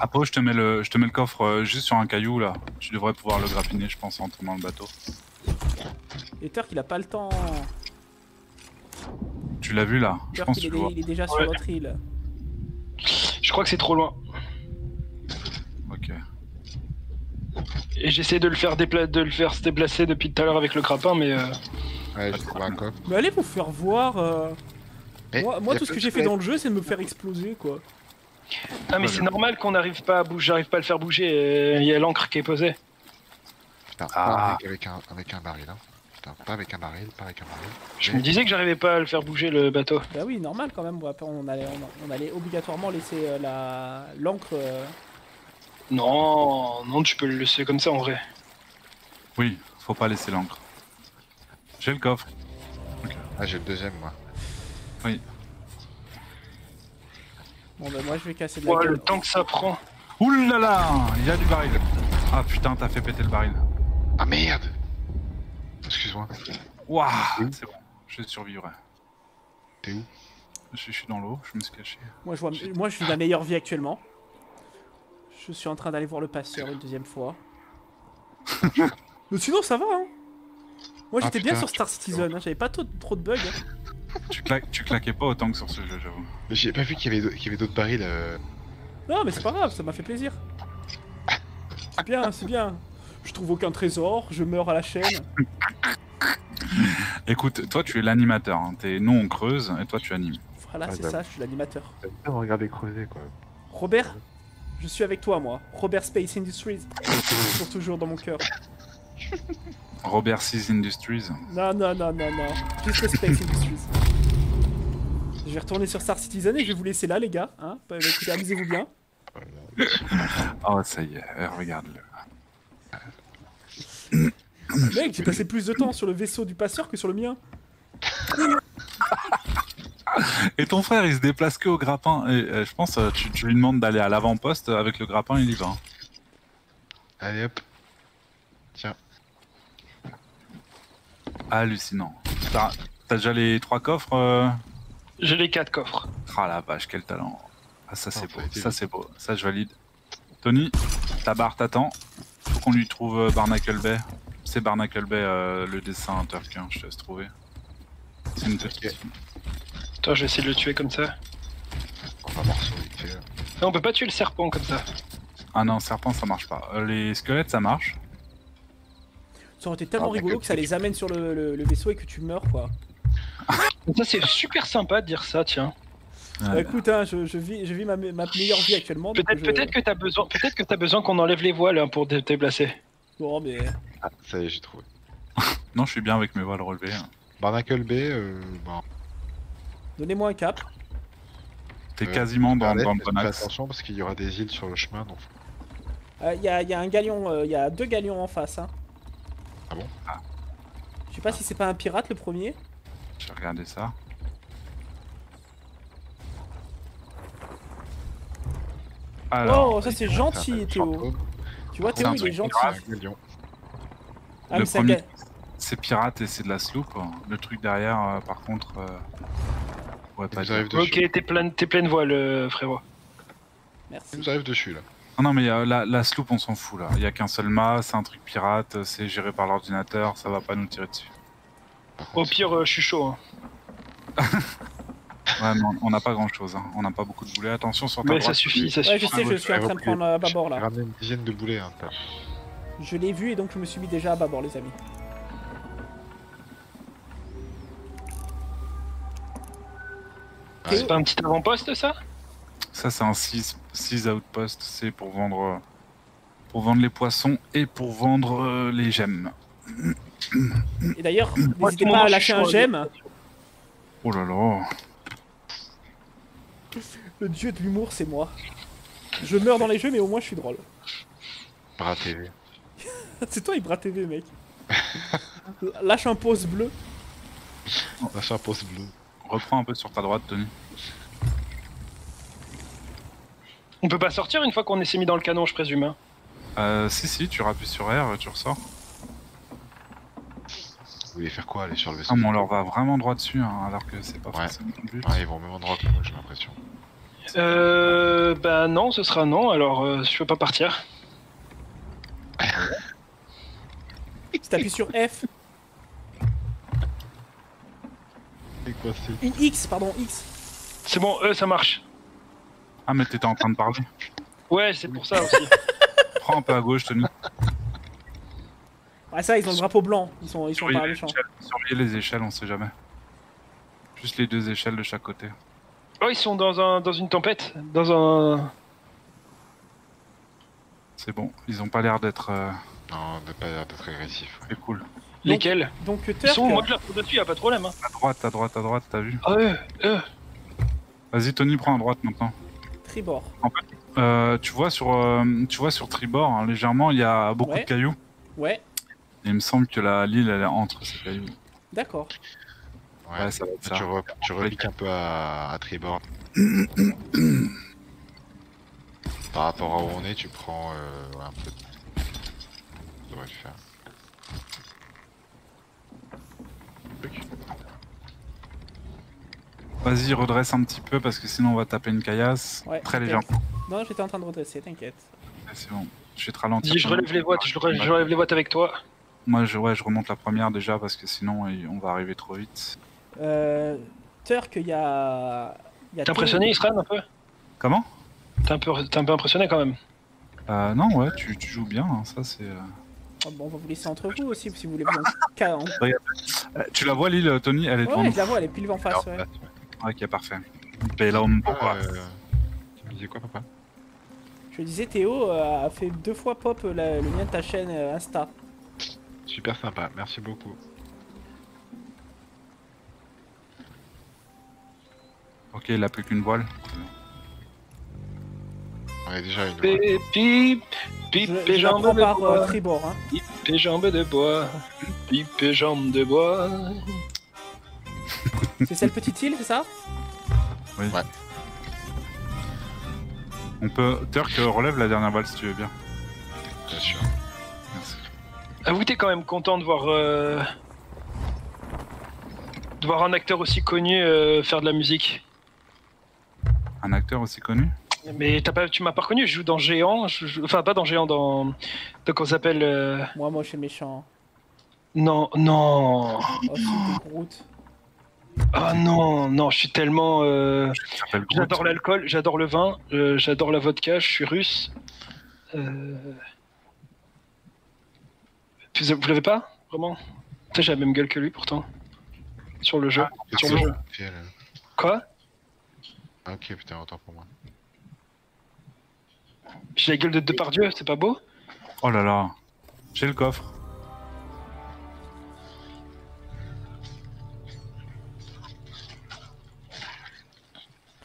Apo, je te mets le, je te mets le coffre euh, juste sur un caillou là. Tu devrais pouvoir le grappiner, je pense, en tournant le bateau. Et Turk, il a pas le temps. Tu l'as vu là Je Turk, pense que il, tu est, le vois. il est déjà sur Ouais. l'autre île. Je crois que c'est trop loin. Ok. Et j'essaie de le faire dépla- de le faire se déplacer depuis tout à l'heure avec le grappin, mais euh, Ouais, j'ai trouvé un coffre. Mais allez vous faire voir. euh, Moi, tout ce que j'ai fait dans le jeu, c'est de me faire exploser quoi. ah mais c'est normal qu'on n'arrive pas à bouger, j'arrive pas à le faire bouger. euh, Il y a l'encre qui est posée. Putain, Ah. pas avec, avec un, avec un baril. Hein. Putain, pas avec un baril, pas avec un baril. Je me disais que j'arrivais pas à le faire bouger le bateau. Bah oui, normal quand même. On allait, on, allait obligatoirement laisser euh, la l'encre. Non, non, tu peux le laisser comme ça en vrai. Oui, faut pas laisser l'encre. J'ai le coffre. Ah, j'ai le deuxième moi. Oui. Bon bah moi je vais casser de la Ouais, gueule. le temps que ça prend. Là là Il y a du baril. Ah putain, t'as fait péter le baril. Ah merde Excuse-moi. Waouh C'est bon, je survivrai. T'es où? Je, je suis dans l'eau, je me suis caché. Moi je vois, moi je vis la meilleure vie actuellement. Je suis en train d'aller voir le passeur une deuxième fois. Mais sinon ça va hein. Moi Ah, j'étais bien sur Star Citizen, hein, j'avais pas trop, trop de bugs. hein. Tu, cla- tu claquais pas autant que sur ce jeu, j'avoue. Mais j'ai pas vu qu'il y avait, d'autres barils. euh. Non mais c'est pas grave, ça m'a fait plaisir. C'est bien, c'est bien. Je trouve aucun trésor, je meurs à la chaîne. Écoute, toi tu es l'animateur, hein. T'es- nous on creuse et toi tu animes. Voilà, Ah, c'est bah. ça, je suis l'animateur. Regardez creuser quoi. Robert, je suis avec toi moi. Robert Space Industries. Pour toujours dans mon cœur. Robert Seas Industries. Non, non, non, non, non. Juste le Space Industries. Je vais retourner sur Star Citizen et je vais vous laisser là, les gars. Hein bah, écoutez, amusez-vous bien. Oh ça y est, regarde-le. Mec, j'ai passé plus de temps sur le vaisseau du passeur que sur le mien. Et ton frère, il se déplace que au grappin. Et, euh, je pense, euh, tu, lui demandes d'aller à l'avant-poste avec le grappin, il y va. Hein. Allez hop. Tiens. Hallucinant. T'as déjà les trois coffres. Euh J'ai les quatre coffres. Ah la vache, quel talent. Ah, ça c'est beau, ça c'est beau, ça je valide. Tony, ta barre t'attend. Faut qu'on lui trouve Barnacle Bay. C'est Barnacle Bay le dessin turc, je te laisse trouver. C'est une petite. Attends, je vais essayer de le tuer comme ça. On va morceau vite fait. Non, on peut pas tuer le serpent comme ça. Ah non, serpent ça marche pas. Euh, les squelettes ça marche. Ça aurait été tellement Ah, rigolo que ça les amène sur le, le- le vaisseau et que tu meurs quoi. Ça, c'est super sympa de dire ça, tiens. Bah, écoute, hein, je, je vis, je vis ma, me- ma meilleure vie actuellement. donc Peut-être je- que t'as besoin, peut-être que t'as besoin qu'on enlève les voiles hein, pour te déplacer. Bon, mais. Ah, ça y est, j'ai trouvé. Non, je suis bien avec mes voiles relevées. hein. Barnacle Bay, euh, bon. Donnez-moi un cap. T'es euh, quasiment dans, le bon axe. attention parce qu'il y aura des îles sur le chemin, donc Il y, a, y a un galion, il y a deux galions en face. Hein. Ah bon? Je sais pas si c'est pas un pirate le premier. Je vais regarder ça. oh, ça c'est gentil, Théo. Tu vois, C'est Théo, il est gentil. Ah, le premier, c'est pirate et c'est de la sloop. Le truc derrière, euh, par contre, euh, ouais, pas dire. Ok, t'es plein, t'es pleine voile, euh, frérot. Il Merci. nous arrive dessus là. Ah non, mais euh, la, la sloop, on s'en fout là. Il y a qu'un seul mât, c'est un truc pirate, c'est géré par l'ordinateur, ça va pas nous tirer dessus. Au pire, euh, je suis chaud. hein. Ouais, mais on- n'a pas grand chose, on n'a pas beaucoup de boulets. Attention sur ta Mais ça droite. suffit, ça Ouais, je suffit. sais, je suis en train de prendre à bâbord J'ai là. ramené une dizaine de boulets. Hein, Je l'ai vu et donc je me suis mis déjà à bâbord, les amis. C'est pas un petit avant-poste, ça? Ça, c'est un 6 outpost, c'est pour vendre, euh, pour vendre les poissons et pour vendre euh, les gemmes. Et d'ailleurs, Moi, n'hésitez pas à lâcher un gemme. Oh là là. Le dieu de l'humour, c'est moi. Je meurs dans les jeux, mais au moins je suis drôle. Bras TV. c'est toi, Ibra TV, mec. Lâche un pouce bleu. Lâche un pouce bleu. Reprends un peu sur ta droite, Tony. On peut pas sortir une fois qu'on s'est mis dans le canon, je présume. hein. Euh, si, si, tu rappuies sur R et tu ressors. Vous voulez faire quoi Aller sur le vaisseau Ah, mais on leur va vraiment droit dessus, hein, alors que c'est pas Ouais. forcément le but. Ouais, ils vont au même endroit que moi, j'ai l'impression. Euh. Bah non, ce sera non, alors euh, je peux pas partir. Si t'appuies sur F, C'est quoi c'est une X, pardon, X. C'est bon, eux, ça marche. Ah, mais t'étais en train de parler. Ouais, c'est pour ça aussi. Prends un peu à gauche, Tony. Ah ça, ils ont le drapeau blanc. Ils sont, ils sont pas les, méchants. échelles, surveillez les échelles, on sait jamais. Juste les deux échelles de chaque côté. Oh, ils sont dans, un, dans une tempête Dans un. C'est bon, ils ont pas l'air d'être. euh, Non, de pas l'air d'être agressif. ouais. C'est cool. Lesquels Donc Ils Turk, sont, moi je leur cours dessus, y a pas de problème. Hein. À droite, à droite, à droite, t'as vu Ah, eux, eux. Vas-y, Tony, prends à droite maintenant. tribord. Euh, tu vois sur, euh, tu vois sur tribord, hein, légèrement, il y a beaucoup Ouais. de cailloux. Ouais, Et il me semble que la l'île, elle est entre ces cailloux. d'accord. Ouais, Ouais, ça va être ça. tu, re- tu repiques un peu à, à tribord. Par rapport à où on est, tu prends euh, ouais, un peu de... Ça devrait le faire. Truc. Vas-y, redresse un petit peu parce que sinon on va taper une caillasse. Ouais, Très légèrement. Non, j'étais en train de redresser, t'inquiète. Ouais, C'est bon. Je vais te ralentir. Dis, je relève les boîtes, je, re- je relève les boîtes avec toi. Moi, je, ouais, je remonte la première déjà parce que sinon on va arriver trop vite. Euh, Turk, il y a... il y a T'es impressionné, Israël, un peu? Comment? T'es un, peu... t'es un peu impressionné quand même. euh, Non, ouais, tu, tu joues bien. hein, ça, c'est. Oh, bon, on va vous laisser entre vous aussi, si vous voulez vous en... ca- en- Euh, tu la vois l'île, Tony? Elle est devant Ouais, nous. je la vois, elle est pile en face, ouais. Ok, parfait. Bellum, Ah, euh, tu me disais quoi, papa? Je disais, Théo euh, a fait deux fois pop euh, la- le lien de ta chaîne Insta. Super sympa, merci beaucoup. Ok, il a plus qu'une voile. Est déjà une voix. Pip, pip, pip Je, et jambes de par euh, bois. tribord, hein. Pip et jambes de bois. Pip et jambes de bois. C'est celle petite île, c'est ça Oui. Ouais. On peut. Turk, euh, relève la dernière voile si tu veux bien. Bien sûr. Merci. Avoue, t'es quand même content de voir. euh, voir un acteur aussi connu euh, faire de la musique. Un acteur aussi connu Mais t'as pas, tu m'as pas reconnu, je joue dans Géant, je joue- enfin pas dans Géant, dans. dans comment ça s'appelle euh, Moi, moi, je suis méchant. Non, non. Oh, Ah non, non, je suis tellement. euh. J'adore l'alcool, j'adore le vin, euh, j'adore la vodka, je suis russe. Euh... Vous vous l'avez pas Vraiment? Tu sais, j'ai la même gueule que lui pourtant. Sur le jeu. sur le jeu. Fiel. Quoi? Ah, ok, putain, autant pour moi. J'ai la gueule de Depardieu, c'est pas beau? Oh là là. J'ai le coffre.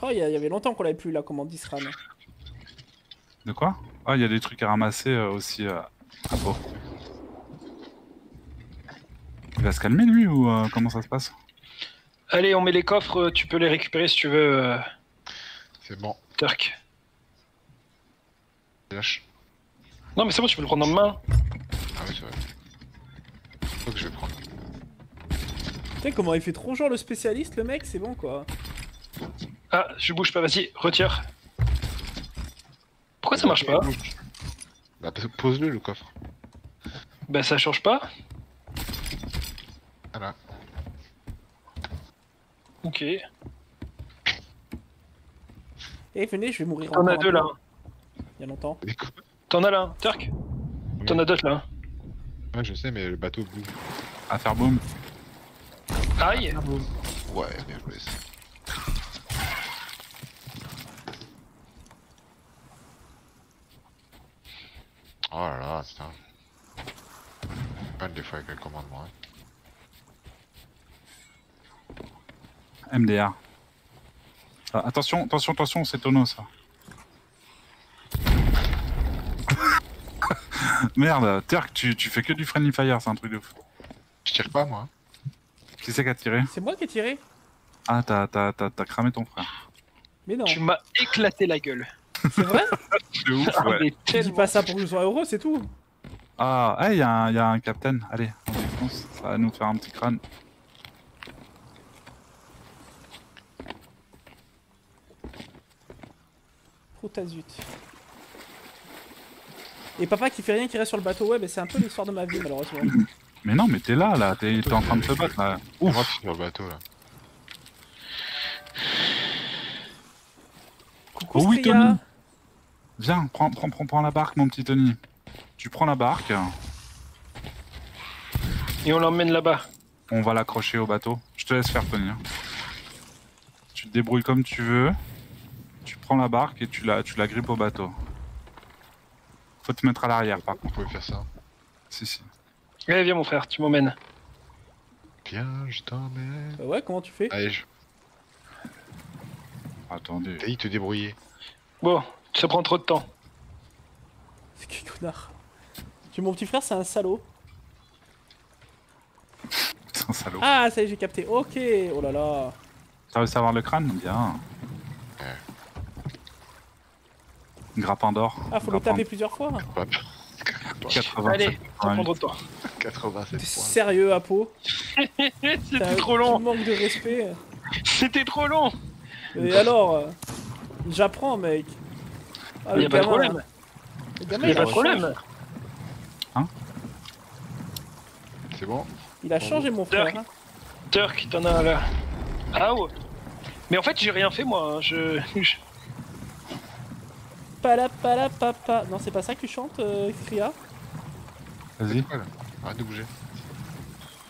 Oh, il y, avait longtemps qu'on l'avait plus, la commande d'Isran. De quoi Ah, il y a des trucs à ramasser euh, aussi euh, à Pau. Il va se calmer lui ou euh, comment ça se passe Allez, on met les coffres, tu peux les récupérer si tu veux, euh, C'est bon, Turk. lâche. Non, mais c'est bon, tu peux le prendre en main. Ah oui, c'est vrai. Faut que je vais prendre. Putain, comment il fait trop genre le spécialiste, le mec, c'est bon quoi. Ah, je bouge pas, vas-y, retire. Pourquoi ça marche pas Bah, pose-le le coffre. Bah, ça change pas. Voilà. Ok. Eh, venez, je vais mourir T'en as deux là. Il y a longtemps. T'en as là, un, Turk T'en as d'autres là. Ouais, je sais, mais le bateau bouge. À faire boum. Aïe Ouais, bien joué. ça. Oh là là, putain. Pas des fois avec le commandement. Hein. MDR. Ah, attention, attention, attention, c'est tonneau ça. Merde, Turk, tu, tu fais que du friendly fire, c'est un truc de fou. Je tire pas moi. Qui c'est qui a tiré? C'est moi qui ai tiré Ah, t'as, t'as, t'as, t'as cramé ton frère. Mais non. Tu m'as éclaté la gueule. C'est vrai De ouf, Ah, ouais. mais Tu dis pas ça pour que je sois heureux, c'est tout. Ah, il y, a un- y a un captain. Allez, on défonce. Ça va nous faire un petit crâne. Putain zut. Et papa qui fait rien, qui reste sur le bateau, ouais, mais c'est un peu l'histoire de ma vie, malheureusement. Mais non, mais t'es là, là. T'es, en train de te battre, là. Ouf sur le bateau là. Coucou, Oh oui. Tony. Viens, prends, prends, prends, prends la barque, mon petit Tony. Tu prends la barque, Et on l'emmène là-bas. on va l'accrocher au bateau. Je te laisse faire, Tony. hein. Tu te débrouilles comme tu veux. Tu prends la barque et tu la, tu la grippes au bateau. Faut te mettre à l'arrière, par Vous contre. pouvez faire ça. Si, si. Allez, viens mon frère, tu m'emmènes. Viens, je t'emmène. Bah ouais, comment tu fais? Allez, je... Attendez. t'as dit te débrouiller. Bon, ça prend trop de temps. C'est quel connard. Tu mon petit frère, c'est un salaud. C'est un salaud. Ah, ça y est, j'ai capté. Ok, oh là là. T'as réussi à avoir le crâne Bien. Grappin d'or. Ah, faut le taper plusieurs fois. Pas 87, Allez, ça prend 88. trop de temps. 87 T'es points. sérieux, Apo C'était trop long. manque de respect. C'était trop long. Et alors euh, J'apprends, mec. Ah, Y a pas de problème. Y a il pas de problème. changé. C'est bon Il a changé, mon frère. Turk. hein. Turk, t'en as là. Ah ouais. Mais en fait, j'ai rien fait moi. hein. Je. je- Pala, pala, papa. Non, c'est pas ça que tu chantes, euh, Kria Vas-y. Arrête de bouger.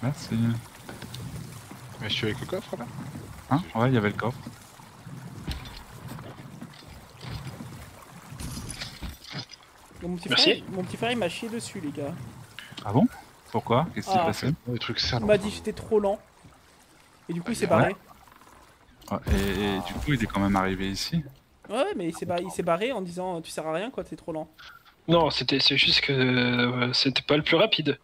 merci. Mais je suis avec le coffre là Hein Ouais, il y avait le coffre. Mon petit, Merci. frère, mon petit frère, il m'a chié dessus, les gars. Ah bon? Pourquoi? Qu'est-ce qui s'est Ah. passé? Des trucs sales. Il m'a dit que j'étais trop lent. Et du coup, il s'est Ouais. barré. Ouais, et, et du coup, il est quand même arrivé ici. Ouais, mais il s'est barré, il s'est barré en disant Tu sers à rien, quoi, t'es trop lent. Non, c'était, c'est juste que euh, c'était pas le plus rapide.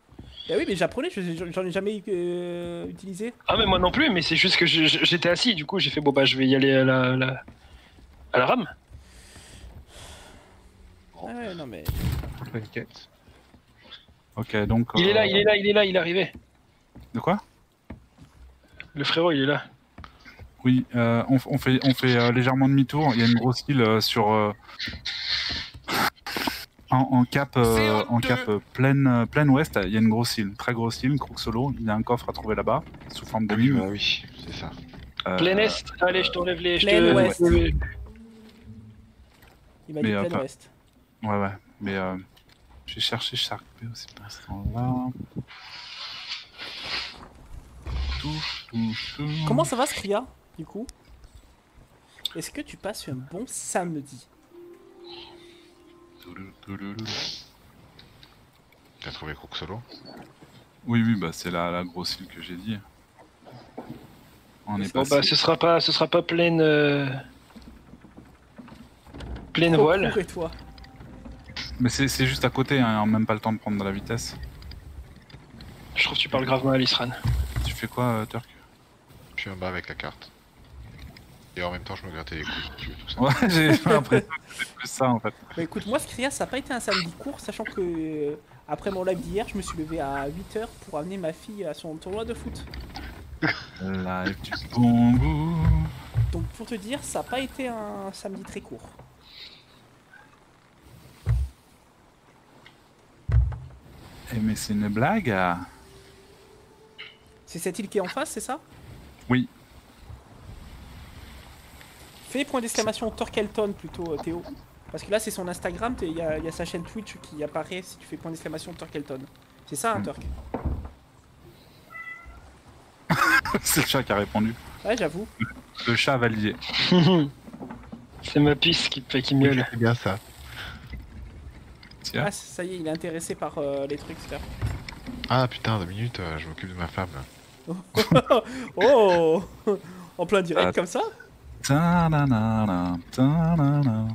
Bah oui, mais j'apprenais, je- j'en ai jamais euh, utilisé. Ah mais moi non plus, mais c'est juste que j'étais assis. Du coup, j'ai fait bon bah je vais y aller à la, la- à la rame. Ouais, non, mais. T'inquiète. Ok, donc. Il est là, il est là, il est là, il est arrivé. De quoi? Le frérot, il est là. Oui, euh, on, on fait, on fait euh, légèrement demi-tour. Il y a une grosse île euh, sur. euh, en, en cap, euh, en cap euh, pleine, euh, pleine ouest, il y a une grosse île, très grosse île, Crook Solo. Il y a un coffre à trouver là-bas, sous forme de mine. bah oui, c'est ça. Euh, Plein Est. Allez, je t'enlève les. je Plein te- Ouest. Oui, Il m'a dit Mais, plein pas- ouest. Ouais, ouais. Mais euh, j'ai cherché Shark Bay aussi pour ce temps-là. Comment ça va, Skria, du coup? Est-ce que tu passes un bon samedi? T'as trouvé Crook Solo Oui, oui, bah c'est la, la grosse île que j'ai dit. On est Bon passé. bah ce sera pas, ce sera pas pleine, euh, pleine voile. et toi? Mais c'est juste à côté, hein, même pas le temps de prendre de la vitesse. Je trouve que tu parles gravement à l'Isran. Tu fais quoi, euh, Turk Je suis en bas avec la carte. Et en même temps, je me grattais les couilles, si tu veux, tout ça. Ouais, j'ai l'impression que c'est plus ça en fait. Bah écoute, moi, Skria, ça n'a pas été un samedi court, sachant que euh, après mon live d'hier, je me suis levé à 8h pour amener ma fille à son tournoi de foot. Live du bon goût. Donc pour te dire, ça n'a pas été un samedi très court. Mais c'est une blague ah. C'est cette île qui est en face, c'est ça? Oui. Fais point d'exclamation Torkelton plutôt, euh, Théo. Parce que là, c'est son Instagram, il y, a il y a sa chaîne Twitch qui apparaît si tu fais point d'exclamation Torkelton. C'est ça, un Hmm. Turk c'est le chat qui a répondu. Ouais, j'avoue. Le chat a validé. C'est ma puce qui, qui miaule. C'est bien ça. Ah, ça y est, il est intéressé par euh, les trucs, Turk. Ah putain, deux minutes, euh, je m'occupe de ma femme. là. oh En plein direct, Ah. comme ça? Ta-na-na-na, ta-na-na.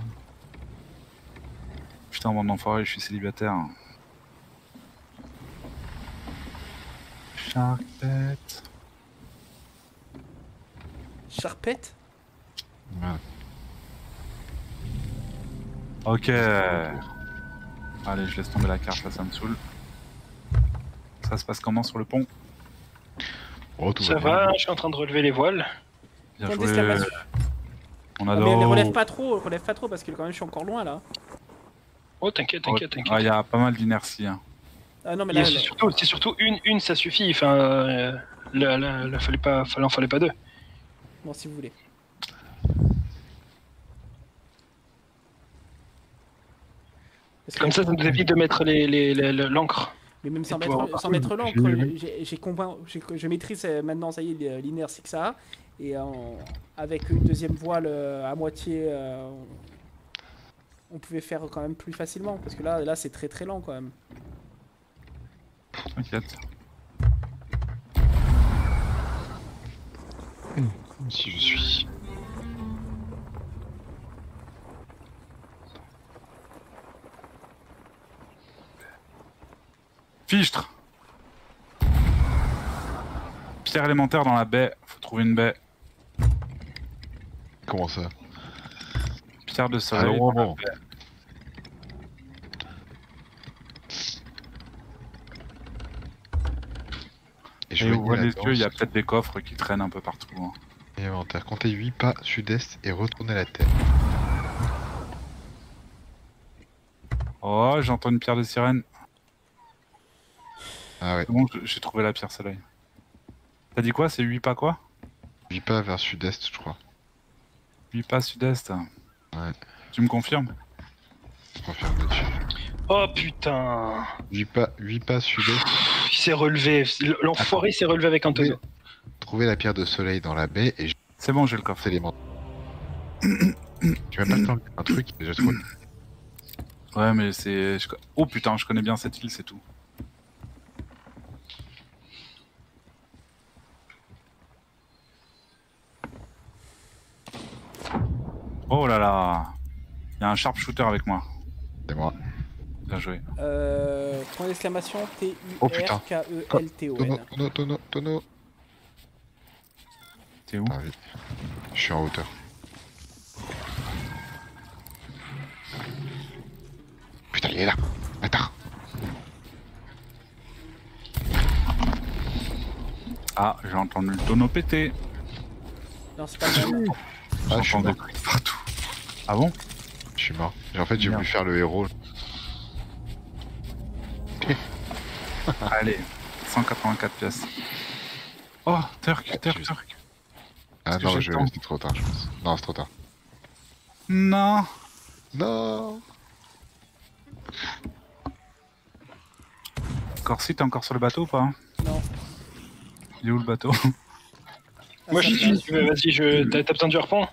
Putain, bande d'enfoirés, je suis célibataire. Shark Pet. Charpette? Voilà. Ok. Allez, je laisse tomber la carte là, ça me saoule. Ça se passe comment sur le pont? Oh, tout Ça va bien. va, je suis en train de relever les voiles. Bien Point joué. On Ah, mais adore. ne relève pas trop, relève pas trop parce que quand même je suis encore loin là. Oh t'inquiète, t'inquiète, t'inquiète. Ah, il y a pas mal d'inertie. Hein. Ah non mais là, surtout, c'est surtout une, une ça suffit. Enfin, euh, là, là, là, fallait pas, fallait, en fallait pas deux. bon si vous voulez. Parce que- Comme ça, ça nous évite de mettre les, les, les- le- l'encre. Mais même sans Et mettre, sans repartir. mettre l'encre, je maîtrise euh, maintenant, ça y est, le- l'Iner Sixa. Et en- avec une deuxième voile euh, à moitié, euh, on pouvait faire quand même plus facilement. Parce que là, là c'est très très lent quand même. T'inquiète. Comme si je suis. Fichtre Pierre élémentaire dans la baie. Faut trouver une baie. Comment ça Pierre de Ah soleil. non, dans la baie. Et je Et les yeux, il y a peut-être des coffres qui traînent un peu partout. hein. Inventaire. Comptez 8 pas sud-est et retournez la tête. Oh, j'entends une pierre de sirène. Ah ouais. C'est bon, j'ai trouvé la pierre soleil. T'as dit quoi? C'est 8 pas quoi? 8 pas vers sud-est, je crois. 8 pas sud-est. Ouais. Tu me confirmes? Je confirme là-dessus. Oh putain 8 pas, 8 pas sud-est. Il s'est relevé. L'enfoiré s'est relevé avec Antonio. Trouvez la pierre de soleil dans la baie et C'est bon, j'ai le coffre. éléments. tu m'as pas le temps un truc, déjà trop. Ouais, mais c'est. je Oh putain, je connais bien cette île, c'est tout. Oh là là Il y a un sharpshooter avec moi. C'est moi. Bien joué. Euh, point d'exclamation E Oh, putain. T-U-R-K-E-L-T-O-N. Tonneau, tonneau, tonneau, tonneau. T'es où? Ah oui. Je suis en hauteur. Putain, il est là. Attends. Ah, j'ai entendu le tonneau péter. Non, c'est pas le même. Ah, je suis mort. partout. Ah bon Je suis mort. Et En fait, j'ai voulu faire le héros. Allez, 184 pièces. Oh, Turk, Turk, Turk. Ah non, j'ai je... c'est trop tard, je pense. Non, c'est trop tard. Non. Non. Corsi, t'es encore sur le bateau ou pas? Non. Il est où le bateau? Moi j'y suis, si veux, vas-y, je... t'as besoin du harpon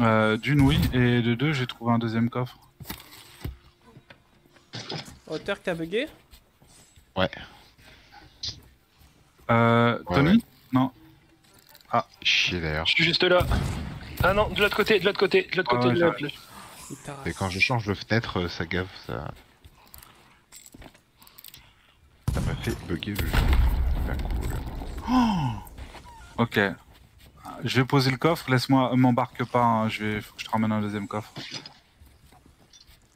euh, D'une, oui, et de deux, j'ai trouvé un deuxième coffre. Turk, t'as bugué? Ouais. Euh, Ouais, Tony? ouais. Non. Ah. Chier d'ailleurs. Je suis juste là. Ah non, de l'autre côté, de l'autre côté, de l'autre Ah côté. ouais, de l'autre- Et quand je change de fenêtre, euh, ça gave, ça. Ça m'a fait bugger le jeu. Pas cool. Oh ok. Je vais poser le coffre, laisse-moi, m'embarque pas, hein, je vais, faut que je te ramène un deuxième coffre.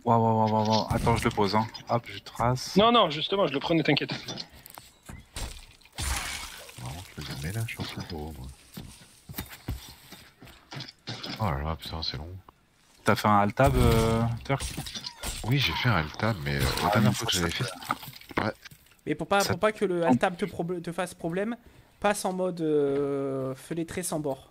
Waouh, waouh, waouh, waouh, attends, je le pose, hein. Hop, je trace. Non, non, justement, je le prenais, t'inquiète. Non, je le mets là, je suis moi. Oh là là, putain, c'est long. T'as fait un alt-tab, euh, Turk Oui, j'ai fait un alt-tab, mais euh, la Ah, dernière fois que j'avais ça fait. Ouais. Mais pour pas, Ça- pour pas que le te, prob- te fasse problème, passe en mode euh, fenêtré sans bord.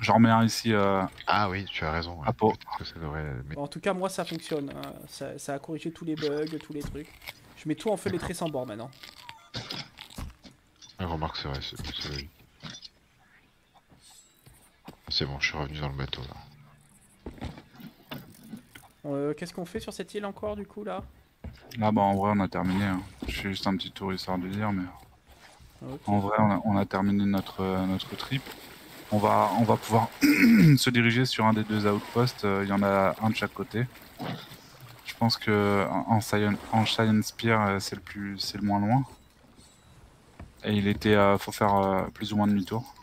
J'en remets un ici. Euh... Ah oui, tu as raison. ouais. À peau. Peut-être que ça devrait. mais- En tout cas, moi, ça fonctionne. hein. Ça, ça a corrigé tous les bugs, tous les trucs. Je mets tout en fenêtré sans bord maintenant. Ah, remarque, c'est vrai, c'est. C'est bon, je suis revenu dans le bateau là. Euh, Qu'est-ce qu'on fait sur cette île encore, du coup, là? Là, bah, en vrai, on a terminé. hein. Je fais juste un petit tour histoire de dire, mais. Ok. En vrai, on a, on a terminé notre, euh, notre trip. On va, on va pouvoir se diriger sur un des deux outposts. euh, Il y en a un de chaque côté. Je pense que en en Scion, en Science Spear, euh, c'est le plus, c'est le moins loin. Et il était, euh, faut faire euh, plus ou moins demi-tour.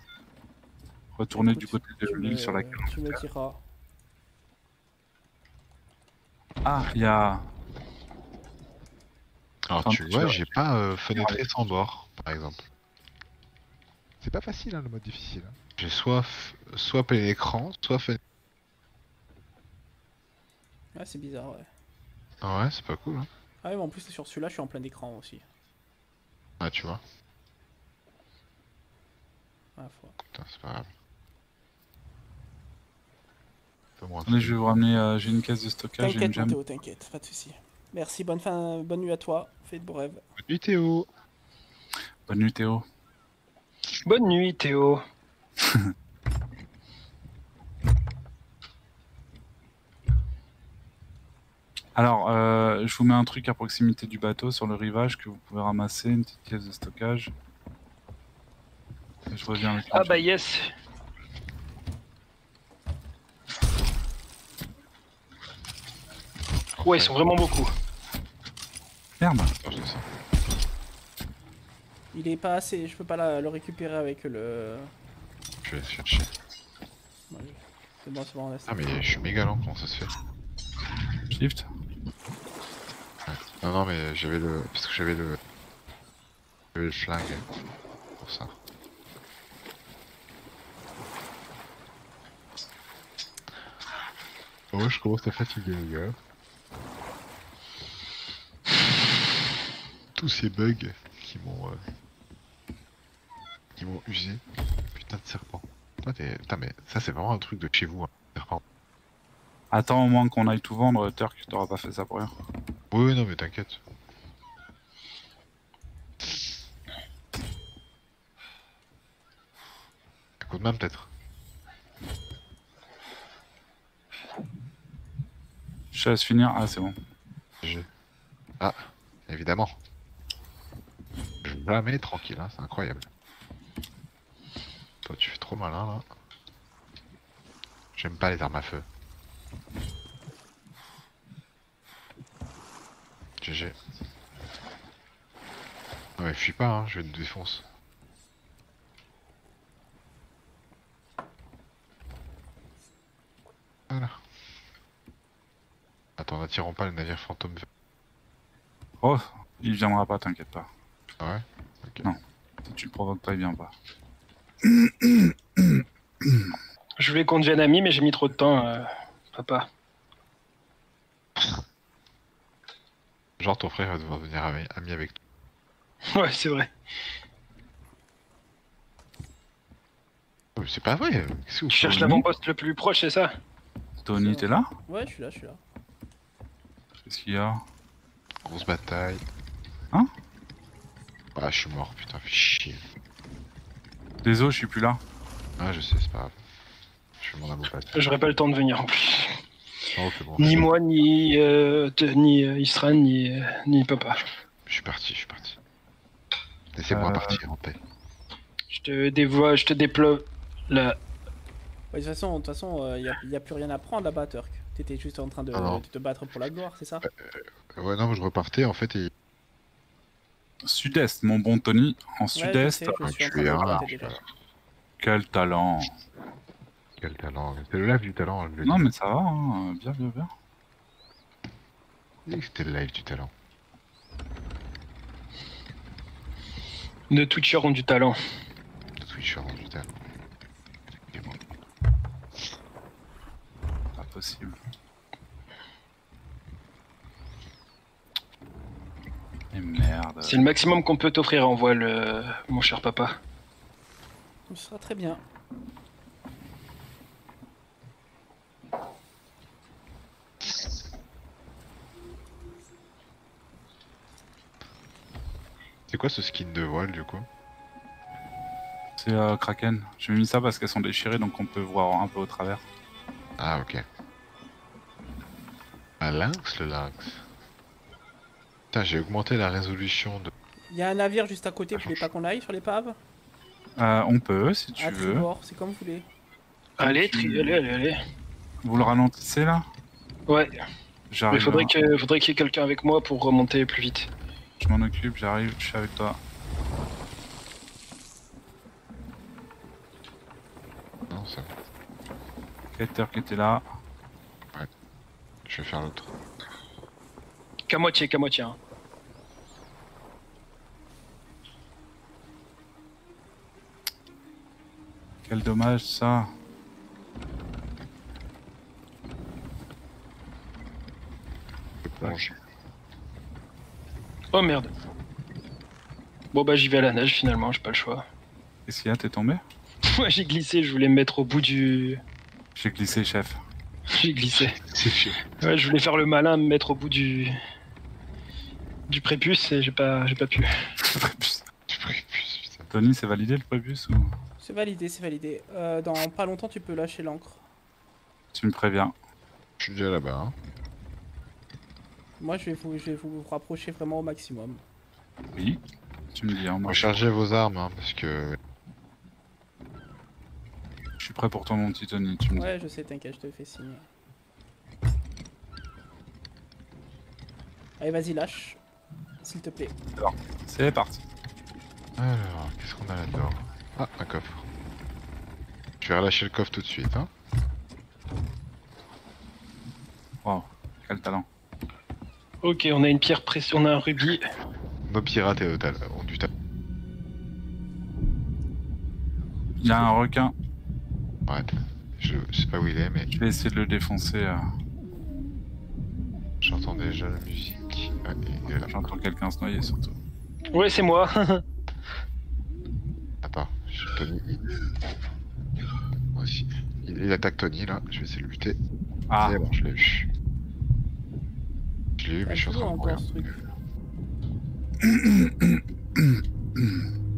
Retourner du côté de l'île sur laquelle. Tu me diras. Ah, il y a. Alors Enfin, tu vois, j'ai pas euh, fenêtré sans bord, par exemple. C'est pas facile hein, le mode difficile. hein. J'ai soit, soit plein écran, soit fenêtre. Ouais, c'est bizarre, ouais. Ah ouais, c'est pas cool. Hein. Ah ouais, mais en plus, sur celui-là, je suis en plein écran aussi. Ah, tu vois. Ah, faut- Putain, c'est pas grave. Attendez, je vais vous ramener. euh, j'ai une caisse de stockage. j'ai une. Mathéo, t'inquiète, pas de soucis. Merci, bonne fin, bonne nuit à toi. Fais de beaux rêves. Bonne nuit Théo. Bonne nuit Théo. Bonne nuit, Théo. Alors, euh, je vous mets un truc à proximité du bateau sur le rivage que vous pouvez ramasser, une petite caisse de stockage. Et je reviens avec Ah bah yes. Ouais, ils sont vraiment beaucoup. Merde. Il est pas assez, je peux pas la- le récupérer avec le. Je vais chercher. Ouais, C'est bon, c'est bon, laisse. Ah mais je suis méga lent, comment ça se fait? Shift. Non non mais j'avais le... Parce que j'avais le... J'avais le flingue. Pour ça. Oh je commence à fatiguer les gars. Tous ces bugs qui m'ont... euh, qui m'ont usé. Putain de serpent. Putain mais ça c'est vraiment un truc de chez vous, hein. serpent. Attends au moins qu'on aille tout vendre, Turk, t'auras pas fait ça pour rien. Oui non mais t'inquiète. Un coup de main peut-être. Je laisse finir. Ah, c'est bon. GG. Ah, évidemment. Jamais tranquille, hein, c'est incroyable. Toi, tu fais trop malin là. J'aime pas les armes à feu. GG. Ouais, fuis pas, hein, je vais te défoncer. Voilà. Attends, n'attirons pas le navire fantôme. Oh, il viendra pas, t'inquiète pas. Ah ouais? Ok. Non. Tu le provoques pas, il vient pas. Je voulais qu'on devienne amis, mais j'ai mis trop de temps, euh, papa. Genre ton frère va devoir devenir ami, ami avec toi. Ouais, c'est vrai. Oh, mais C'est pas vrai. qu'est-ce que vous Tu cherches faites l'avant-poste le plus proche, c'est ça? Tony, t'es là? Ouais, je suis là, je suis là. Qu'est-ce qu'il y a? Grosse bataille. Hein? Ah, je suis mort, putain, fais chier. Désolé, je suis plus là. Ah, je sais, c'est pas grave. Je fais mon amour. J'aurais pas le temps de venir en plus. Oh, bon. Ni moi, ni, euh, te- ni euh, Isran, ni, euh, ni papa. Je suis parti, je suis parti. Laissez-moi Euh, partir en paix. Je te dévoie, je te déploie la. Ouais, de toute façon, de toute façon, il n'y a, plus rien à prendre là-bas, Turk. T'étais juste en train de, Ah de te battre pour la gloire, c'est ça? Ouais, non, je repartais en fait et. Sud-est, mon bon Tony. En sud-est. Quel talent. Quel talent. C'est le live du talent, je Non, dis. mais ça va, hein. bien, bien, bien. C'était le live du talent. De Twitchers ont du talent. De Twitcher du talent. Pas possible. Et merde. C'est le maximum qu'on peut t'offrir en voile, euh, mon cher papa. Ce sera très bien. C'est quoi ce skin de voile du coup? C'est euh, Kraken. J'ai mis ça parce qu'elles sont déchirées donc on peut voir un peu au travers. Ah, ok. Un lynx, le lynx. Putain, j'ai augmenté la résolution de. Il y a un navire juste à côté, vous voulez pas qu'on aille sur l'épave Euh, on peut si tu À veux. tribord, c'est comme vous voulez. Allez, tri- allez, allez, allez. Vous le ralentissez là? Ouais. J'arrive. Il faudrait que- faudrait qu'il y ait quelqu'un avec moi pour remonter plus vite. Je m'en occupe, j'arrive, je suis avec toi. Non, ça va. Qui était là. Je vais faire l'autre. Qu'à moitié, qu'à moitié. hein. Quel dommage ça. Oh merde. Bon bah j'y vais à la nage finalement, j'ai pas le choix. Qu'est-ce qu'il y a? T'es tombé? Moi j'ai glissé, je voulais me mettre au bout du. J'ai glissé, chef. J'ai glissé. C'est chiant. Ouais, je voulais faire le malin, me mettre au bout du. du prépuce et j'ai pas, j'ai pas pu. Tony, c'est validé le prépuce ou? C'est validé, c'est validé. Euh, dans pas longtemps, tu peux lâcher l'encre. tu me préviens Je suis déjà là-bas. Hein. Moi, je vais, vous, je vais vous rapprocher vraiment au maximum. Oui. Tu me dis, hein, moi. Rechargez vos armes, hein, parce que. Je suis prêt pour toi, mon petit Tony. Tu me dis. Ouais, je sais, t'inquiète, je te fais signe. Allez, vas-y, lâche. S'il te plaît. Alors, c'est parti. Alors, qu'est-ce qu'on a là-dedans? Ah, un coffre. Je vais relâcher le coffre tout de suite. Hein. Waouh, quel talent. Ok, on a une pierre précieuse, on a un rubis. Nos pirates et au tal- ont du talent. Il y a un requin. Ouais, je sais pas où il est, mais Je vais essayer de le défoncer. euh. j'entends déjà la musique. Là. J'entends quelqu'un se noyer surtout. Ouais, c'est moi. Tony. il- Moi aussi. Il, il attaque Tony là, je vais essayer de le buter. Ah. Bon, je l'ai eu. Je l'ai eu, mais je suis en train de mourir.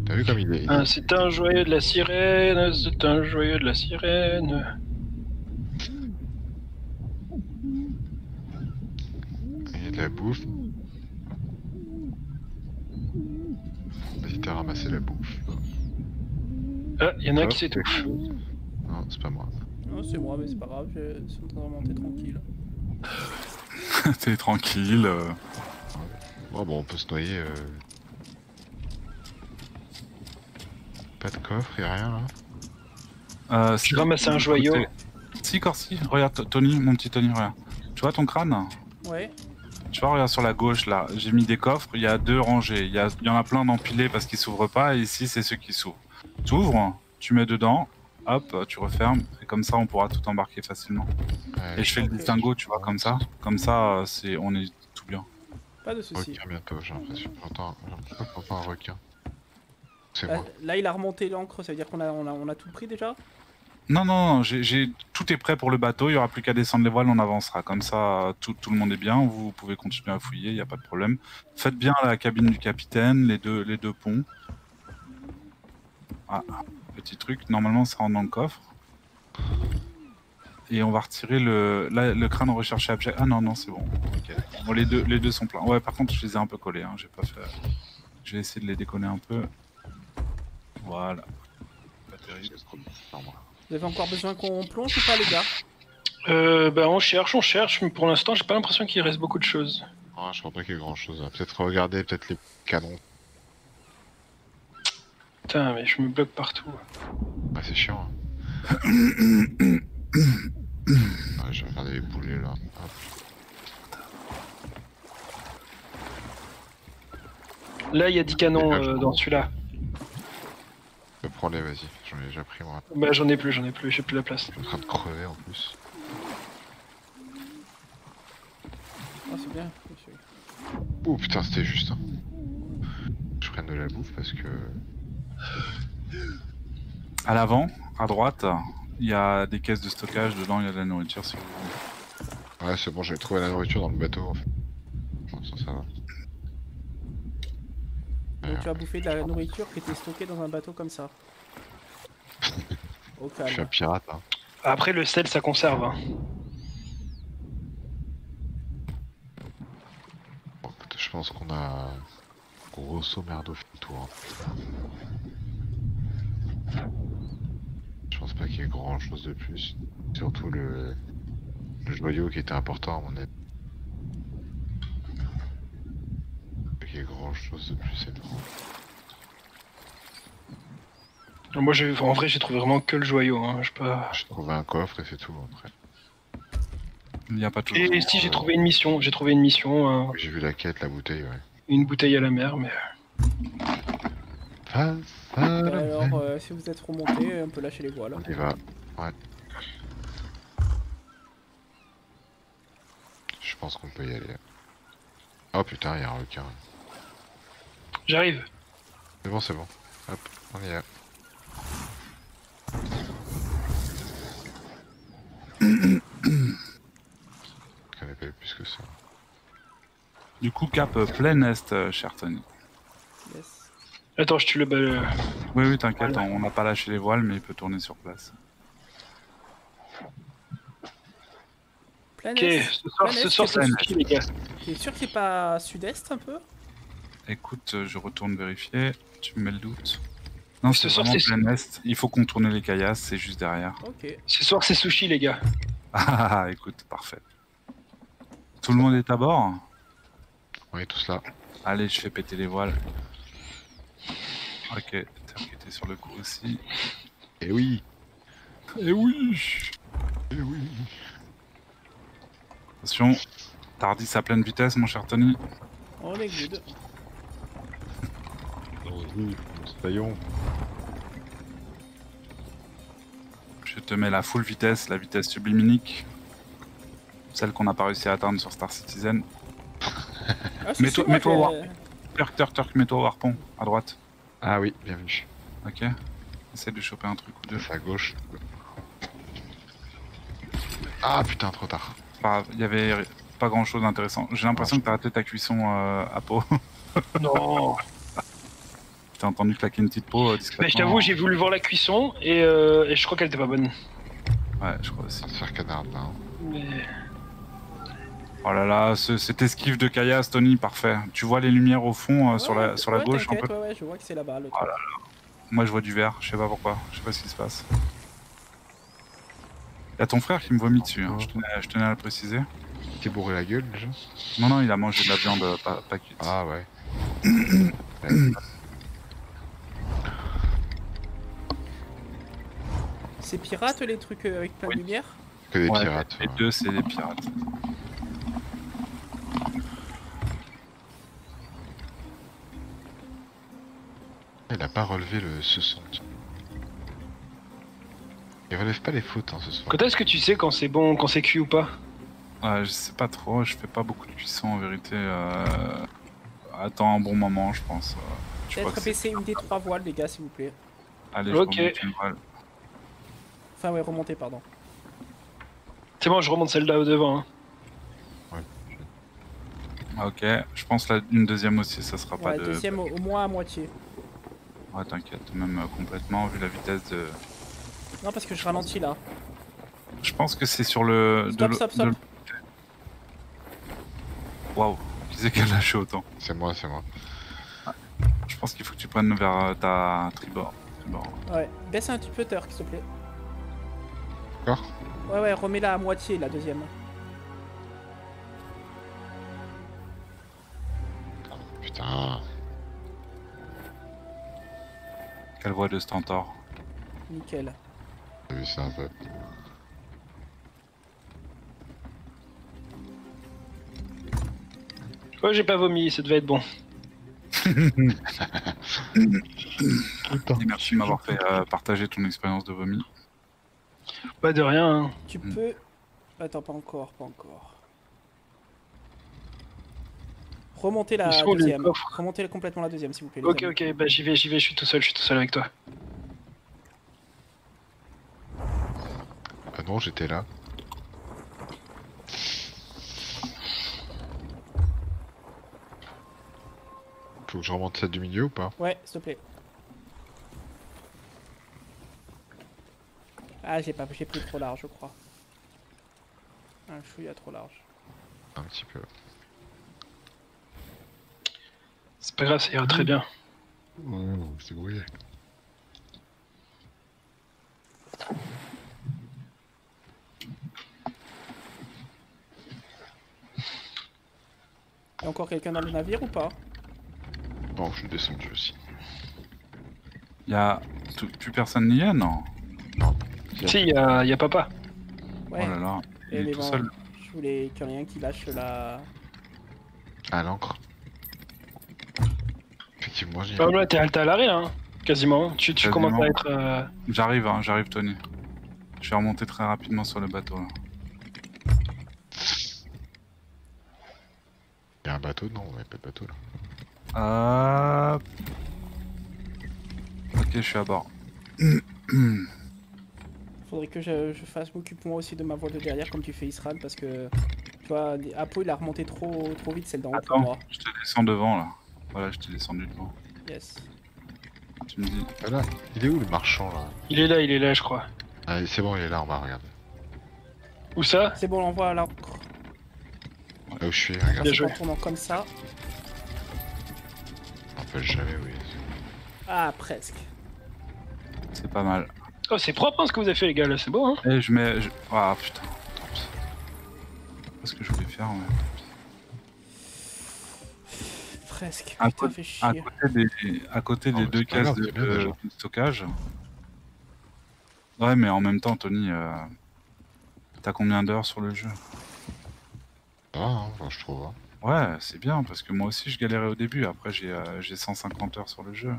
T'as vu comme il est, il est- Ah, c'est un joyeux de la sirène, c'est un joyeux de la sirène. il y a de la bouffe. Vas-y, t'as ramassé la bouffe. Ah, il y en a Hop, qui s'étouffent. Non, c'est pas moi. Non, c'est moi, mais c'est pas grave, je suis en train de remonter tranquille. T'es tranquille. euh. Bon, bon, on peut se noyer. euh. Pas de coffre, y'a rien là Euh, ramassé un joyau. Si, Corsi, regarde, Tony, mon petit Tony, regarde. Tu vois ton crâne? Ouais. Tu vois, regarde sur la gauche là, j'ai mis des coffres, il y a deux rangées. Il y, a- y en a plein d'empilés parce qu'ils s'ouvrent pas, et ici c'est ceux qui s'ouvrent. Tu ouvres, tu mets dedans, hop, tu refermes, et comme ça on pourra tout embarquer facilement. et je fais le distinguo, tu vois, comme ça. Comme ça, euh, c'est, on est tout bien. Pas de soucis. Requin bientôt, j'ai l'impression. J'entends un requin. C'est Là, moi. là, il a remonté l'encre, ça veut dire qu'on a, on a, on a tout pris déjà? Non, non, non, j'ai, tout est prêt pour le bateau, il y aura plus qu'à descendre les voiles, on avancera. Comme ça, tout, tout le monde est bien, vous pouvez continuer à fouiller, il n'y a pas de problème. Faites bien la cabine du capitaine, les deux, les deux ponts. Ah, petit truc, normalement ça rentre dans le coffre. Et on va retirer le, là, le crâne recherché objet. Ah non, non, c'est bon. Bon, les deux, les deux sont pleins. Ouais, par contre, je les ai un peu collés, hein, j'ai pas fait. Je vais essayer de les décoller un peu. Voilà. Pas terrible. Vous avez encore besoin qu'on plonge ou pas, les gars? Euh, bah, on cherche, on cherche, mais pour l'instant, j'ai pas l'impression qu'il reste beaucoup de choses. Ah, je crois pas qu'il y ait grand chose. Peut-être regarder peut-être les canons. Putain, mais je me bloque partout. Ah, c'est chiant. hein. Ouais, je vais regarder les boulets là. Hop. Là, il y a 10 canons euh, dans celui-là. Je peux prendre les, vas-y. J'en ai déjà pris moi. Bah, j'en ai plus, j'en ai plus, j'ai plus la place. Je suis en train de crever en plus. Ah, c'est bien. Oh putain, c'était juste. hein. Je prenne de la bouffe parce que. À l'avant, à droite, il y a des caisses de stockage, dedans il y a de la nourriture si vous voulez. Ouais, c'est bon, j'avais trouvé la nourriture dans le bateau en fait. Ça, ça va. Donc tu as bouffé de la nourriture qui était stockée dans un bateau comme ça. Au Je suis un pirate. Hein. Après, le sel, ça conserve. hein. Bon, écoute, je pense qu'on a grosso merdo fait le tour. hein. Je pense pas qu'il y ait grand chose de plus. Surtout le, le joyau qui était important à mon avis. Pas qu'il y ait grand chose de plus prendre. Moi, j'ai- en vrai, j'ai trouvé vraiment que le joyau. Hein. je sais pas... J'ai trouvé un coffre et c'est tout après. Il n'y a pas tout. Et si, j'ai trouvé une mission. J'ai trouvé une mission. euh, J'ai vu la quête, la bouteille, ouais. une bouteille à la mer, mais. Face à la Alors, mer. euh, si vous êtes remonté, on peut lâcher les voiles. On y va. Ouais. Je pense qu'on peut y aller. Oh putain, il y a un requin. J'arrive. C'est bon, c'est bon. Hop, on y est. Je connais pas plus que ça. Du coup, cap euh, plein est, euh, cher Tony. Attends, je tue le bal. Oui, oui, t'inquiète, on on n'a pas lâché les voiles, mais il peut tourner sur place. Plein Ok, est. ce soir, ce soir c'est sushi, les gars. T'es sûr que c'est pas sud-est un peu? Écoute, je retourne vérifier. Tu me mets le doute. Non, Ce c'est soir, vraiment c'est- plein est. Il faut contourner les caillasses, c'est juste derrière. Ok. Ce soir, c'est sushi, les gars. Ah, ah, écoute, parfait. Tout le monde est à bord? On est tous là. Allez, je fais péter les voiles. Ok, t'es sur le coup aussi. Et oui Et oui Et oui Attention, Tardis à pleine vitesse, mon cher Tony. On est good. Soyons. Je te mets la full vitesse, la vitesse sublimique. Celle qu'on n'a pas réussi à atteindre sur Star Citizen. Ah, Mets-toi mets-toi au harpon. Turk, Turk, Turk, mets-toi au harpon, à droite. Ah oui, bienvenue. Ok Essaye de choper un truc ou deux. À gauche. Ah putain, trop tard. Pas grave, il y avait pas grand chose d'intéressant. J'ai l'impression que t'as raté ta cuisson euh, à peau. Non. T'as entendu claquer une petite peau euh, discrètement. Mais je t'avoue, j'ai voulu voir la cuisson et, euh, et je crois qu'elle était pas bonne. Ouais, je crois aussi. On va se faire canard là. hein. Mais... Oh là là, ce- cette esquive de caillasse, Tony, parfait. Tu vois les lumières au fond, euh, sur la, sur la Ouais, gauche un peu? Ouais, ouais, je vois que c'est là-bas. Le Oh truc. là là. Moi je vois du vert, je sais pas pourquoi, je sais pas ce qui se passe. Y'a ton frère qui me vomit dessus, hein. je, tenais, je tenais à le préciser. T'es bourré la gueule déjà Non, non, il a mangé de la viande euh, pas, pas cuite. Ah ouais. C'est pirate les trucs euh, avec plein de lumière? Que des Ouais, pirates. Les ouais. deux, c'est des pirates. N'a pas relevé le ce son. Il relève pas les fautes hein, ce soir. Quand est-ce que tu sais quand c'est bon, quand c'est cuit ou pas? Ouais, je sais pas trop, je fais pas beaucoup de cuisson en vérité. Euh... Attends un bon moment, je pense. euh, Je Peut-être baisser une des trois voiles, les gars, s'il vous plaît. Allez, je Ok. remonte une voile. Enfin, ouais, remontez, pardon. C'est bon, je remonte celle-là au devant. hein. Ah, Ok, je pense la, une deuxième aussi, ça sera pas Ouais, de. deuxième au, au moins à moitié. Ouais, t'inquiète, même euh, complètement vu la vitesse de. Non, parce que je ralentis là. Je pense que c'est sur le. Stop, de stop, stop. de- Waouh, qui c'est qui a lâché autant C'est moi, c'est moi. Je pense qu'il faut que tu prennes vers euh, ta tribord. tribord. Ouais, baisse un petit peu Turk, s'il te plaît. D'accord Ouais, ouais, remets-la à moitié, la deuxième. Putain. Quelle voix de Stentor Nickel. J'ai vu ça un peu. Ouais, j'ai pas vomi, ça devait être bon. Et merci de m'avoir fait euh, partager ton expérience de vomi. Pas de rien. hein. Tu Hmm. peux. Attends, pas encore, pas encore. Remontez la sont, deuxième. Remontez complètement la deuxième, s'il vous plaît. Ok, amis. ok, bah j'y vais, j'y vais, je suis tout seul, je suis tout seul avec toi. Ah non, j'étais là. Faut que je remonte celle du milieu ou pas? Ouais, s'il te plaît. Ah, j'ai pas, j'ai pris trop large, je crois. Un chouïa trop large. Un petit peu. C'est pas grave, ça ira très bien. Ouais, c'est brouillé. Y a encore quelqu'un dans le navire ou pas? Bon, je suis descendu aussi. Y a. tout- Plus personne n'y est, non? Si, y a, y a papa. Ouais. Oh là là, il Eh, est tout bon, seul. Je voulais qu'il y ait rien qui lâche la. À l'encre. Effectivement, j'y Ah, là, t'es à l'arrêt là, hein, quasiment. Tu, tu Quasiment. commences à être. euh, J'arrive, hein, j'arrive, Tony. Je vais remonter très rapidement sur le bateau là. Il y a un bateau Non, il n'y a pas de bateau là. Euh... Ok, je suis à bord. Faudrait que je, je fasse m'occupe moi aussi de ma voile de derrière comme tu fais Isran parce que tu vois Apo il a remonté trop trop vite celle d'en haut pour Attends, moi. je te descends devant là. Voilà, je t'ai descendu devant. Yes. Tu me dis. Ah là, il est où le marchand là Il est là, il est là, je crois. Ah, c'est bon, il est là en bas, regarde. Où ça? C'est bon, on l'envoie à l'encre. Là où je suis, regarde. Bien joué. En tournant comme ça. On peut jamais, oui. Ah presque. C'est pas mal. Oh, c'est propre hein, ce que vous avez fait, les gars, là, c'est beau, hein Et je mets. je- Ah putain. Attends. C'est ce que je voulais faire, mais. Presque. À, Putain, côté des, à côté des mais deux grave, de, stockage. Ouais, mais en même temps, Tony, euh, t'as combien d'heures sur le jeu? Hein, enfin, je trouve. hein. Ouais, c'est bien, parce que moi aussi je galérais au début. Après, j'ai euh, j'ai 150 heures sur le jeu.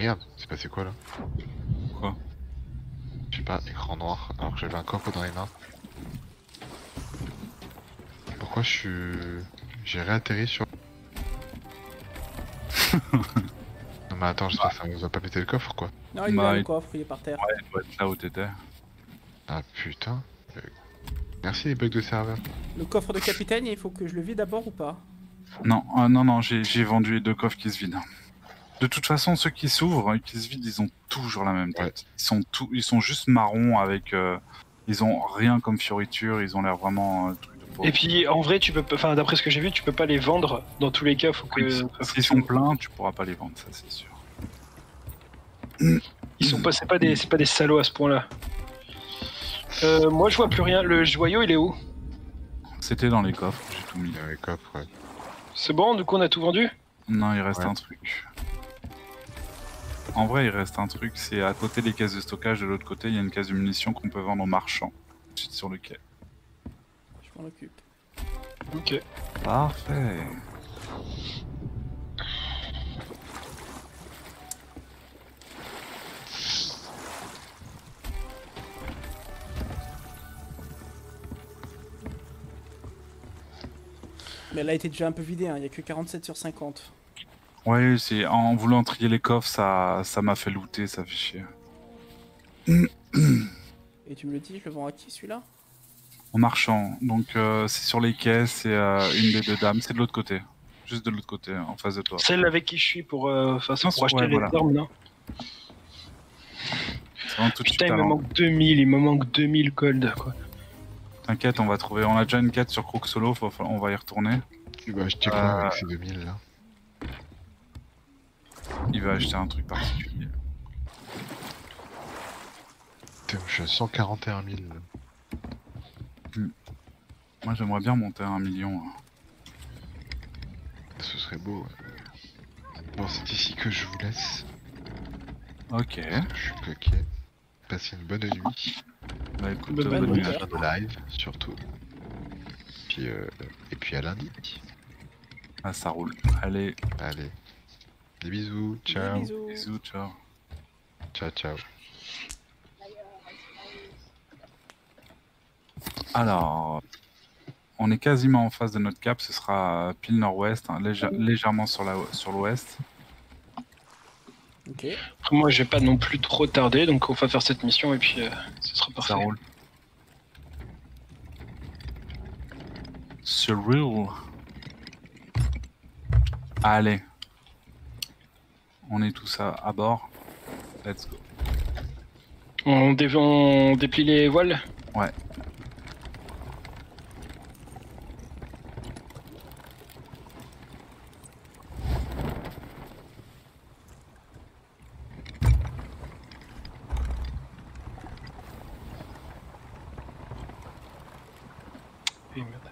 Merde, c'est passé quoi là Quoi Je sais pas, écran noir, alors que j'avais un coffre dans les mains. Pourquoi je suis. J'ai réatterri sur. non mais attends, j'espère que ça nous a pas pété le coffre quoi. Non, il est Bah, là le il- coffre, il est par terre. Ouais, il doit être là où t'étais. Ah putain. Euh, Merci les bugs de serveur. Le coffre de capitaine, il faut que je le vide d'abord ou pas? Non, ah, non, non, j'ai j'ai vendu les deux coffres qui se vident. De toute façon, ceux qui s'ouvrent et qui se vident, ils ont toujours la même tête. Ils sont tout, ils sont juste marrons avec, euh, ils ont rien comme fioriture. Ils ont l'air vraiment euh, truc de pauvre. Et puis, en vrai, tu peux pas. Enfin, d'après ce que j'ai vu, tu peux pas les vendre. Dans tous les cas, faut que. S'ils sont pleins, tu pourras pas les vendre, ça c'est sûr. Ils sont pas. C'est pas des. C'est pas des salauds à ce point-là. Euh, moi, je vois plus rien. Le joyau, il est où? C'était dans les coffres, j'ai tout mis. Dans les coffres, ouais. C'est bon, du coup, on a tout vendu? Non, il reste Ouais. un truc. En vrai, il reste un truc, c'est à côté des caisses de stockage, de l'autre côté, il y a une case de munitions qu'on peut vendre aux marchands. Ensuite sur le quai. Je m'en occupe. Ok. Parfait. Mais elle a été déjà un peu vidée, hein. il y a que 47 sur 50. Ouais, c'est en voulant trier les coffres, ça, ça m'a fait looter, ça fait chier. Et tu me le dis, je le vends à qui celui-là? En marchand, donc euh, c'est sur les quais, c'est euh, une des deux dames, c'est de l'autre côté, juste de l'autre côté, en face de toi. Celle avec qui je suis pour, euh, Non, pour acheter ouais, les voilà. armes, vraiment tout de Putain, suite il me manque 2000, il me manque 2000 gold, quoi. T'inquiète, on va trouver. On a déjà une quête sur Crook Solo, faut- faut- on va y retourner. Tu vas acheter quoi Euh, avec ces 2000 là? Il va acheter un truc particulier. Je suis à 141 000. là. Moi j'aimerais bien monter à un million. hein. Ce serait beau. ouais. Bon, c'est ici que je vous laisse. Ok. Je suis coquet. Passez une bonne nuit. Bah écoute, Bonne bonne nuit. de live, surtout. Puis, euh, et puis à lundi. Ah, ça roule. Allez, Allez. Des bisous. Ciao. bisous. bisous, ciao. Ciao, ciao. Alors, on est quasiment en face de notre cap, ce sera pile nord-ouest, hein, légère- légèrement sur la- sur l'ouest. Ok. Après, moi, je vais pas non plus trop tarder, donc on va faire cette mission et puis euh, ce sera Ça parfait. roule. Surreal. Allez. On est tous à, à bord. Let's go. On, dé- on déplie les voiles? Ouais. Eh, merde.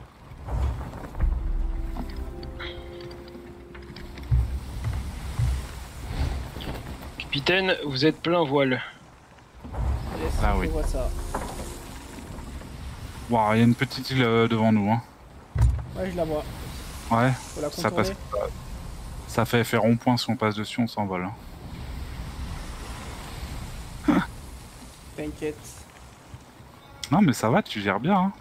Capitaine, vous êtes plein voile. Yes, Ah je oui. vois ça. Waouh, il y a une petite île euh, devant nous. Hein. Ouais, je la vois. Ouais, la ça passe. Ça fait effet rond-point si on passe dessus, on s'envole. hein. T'inquiète. Non, mais ça va, tu gères bien. Hein.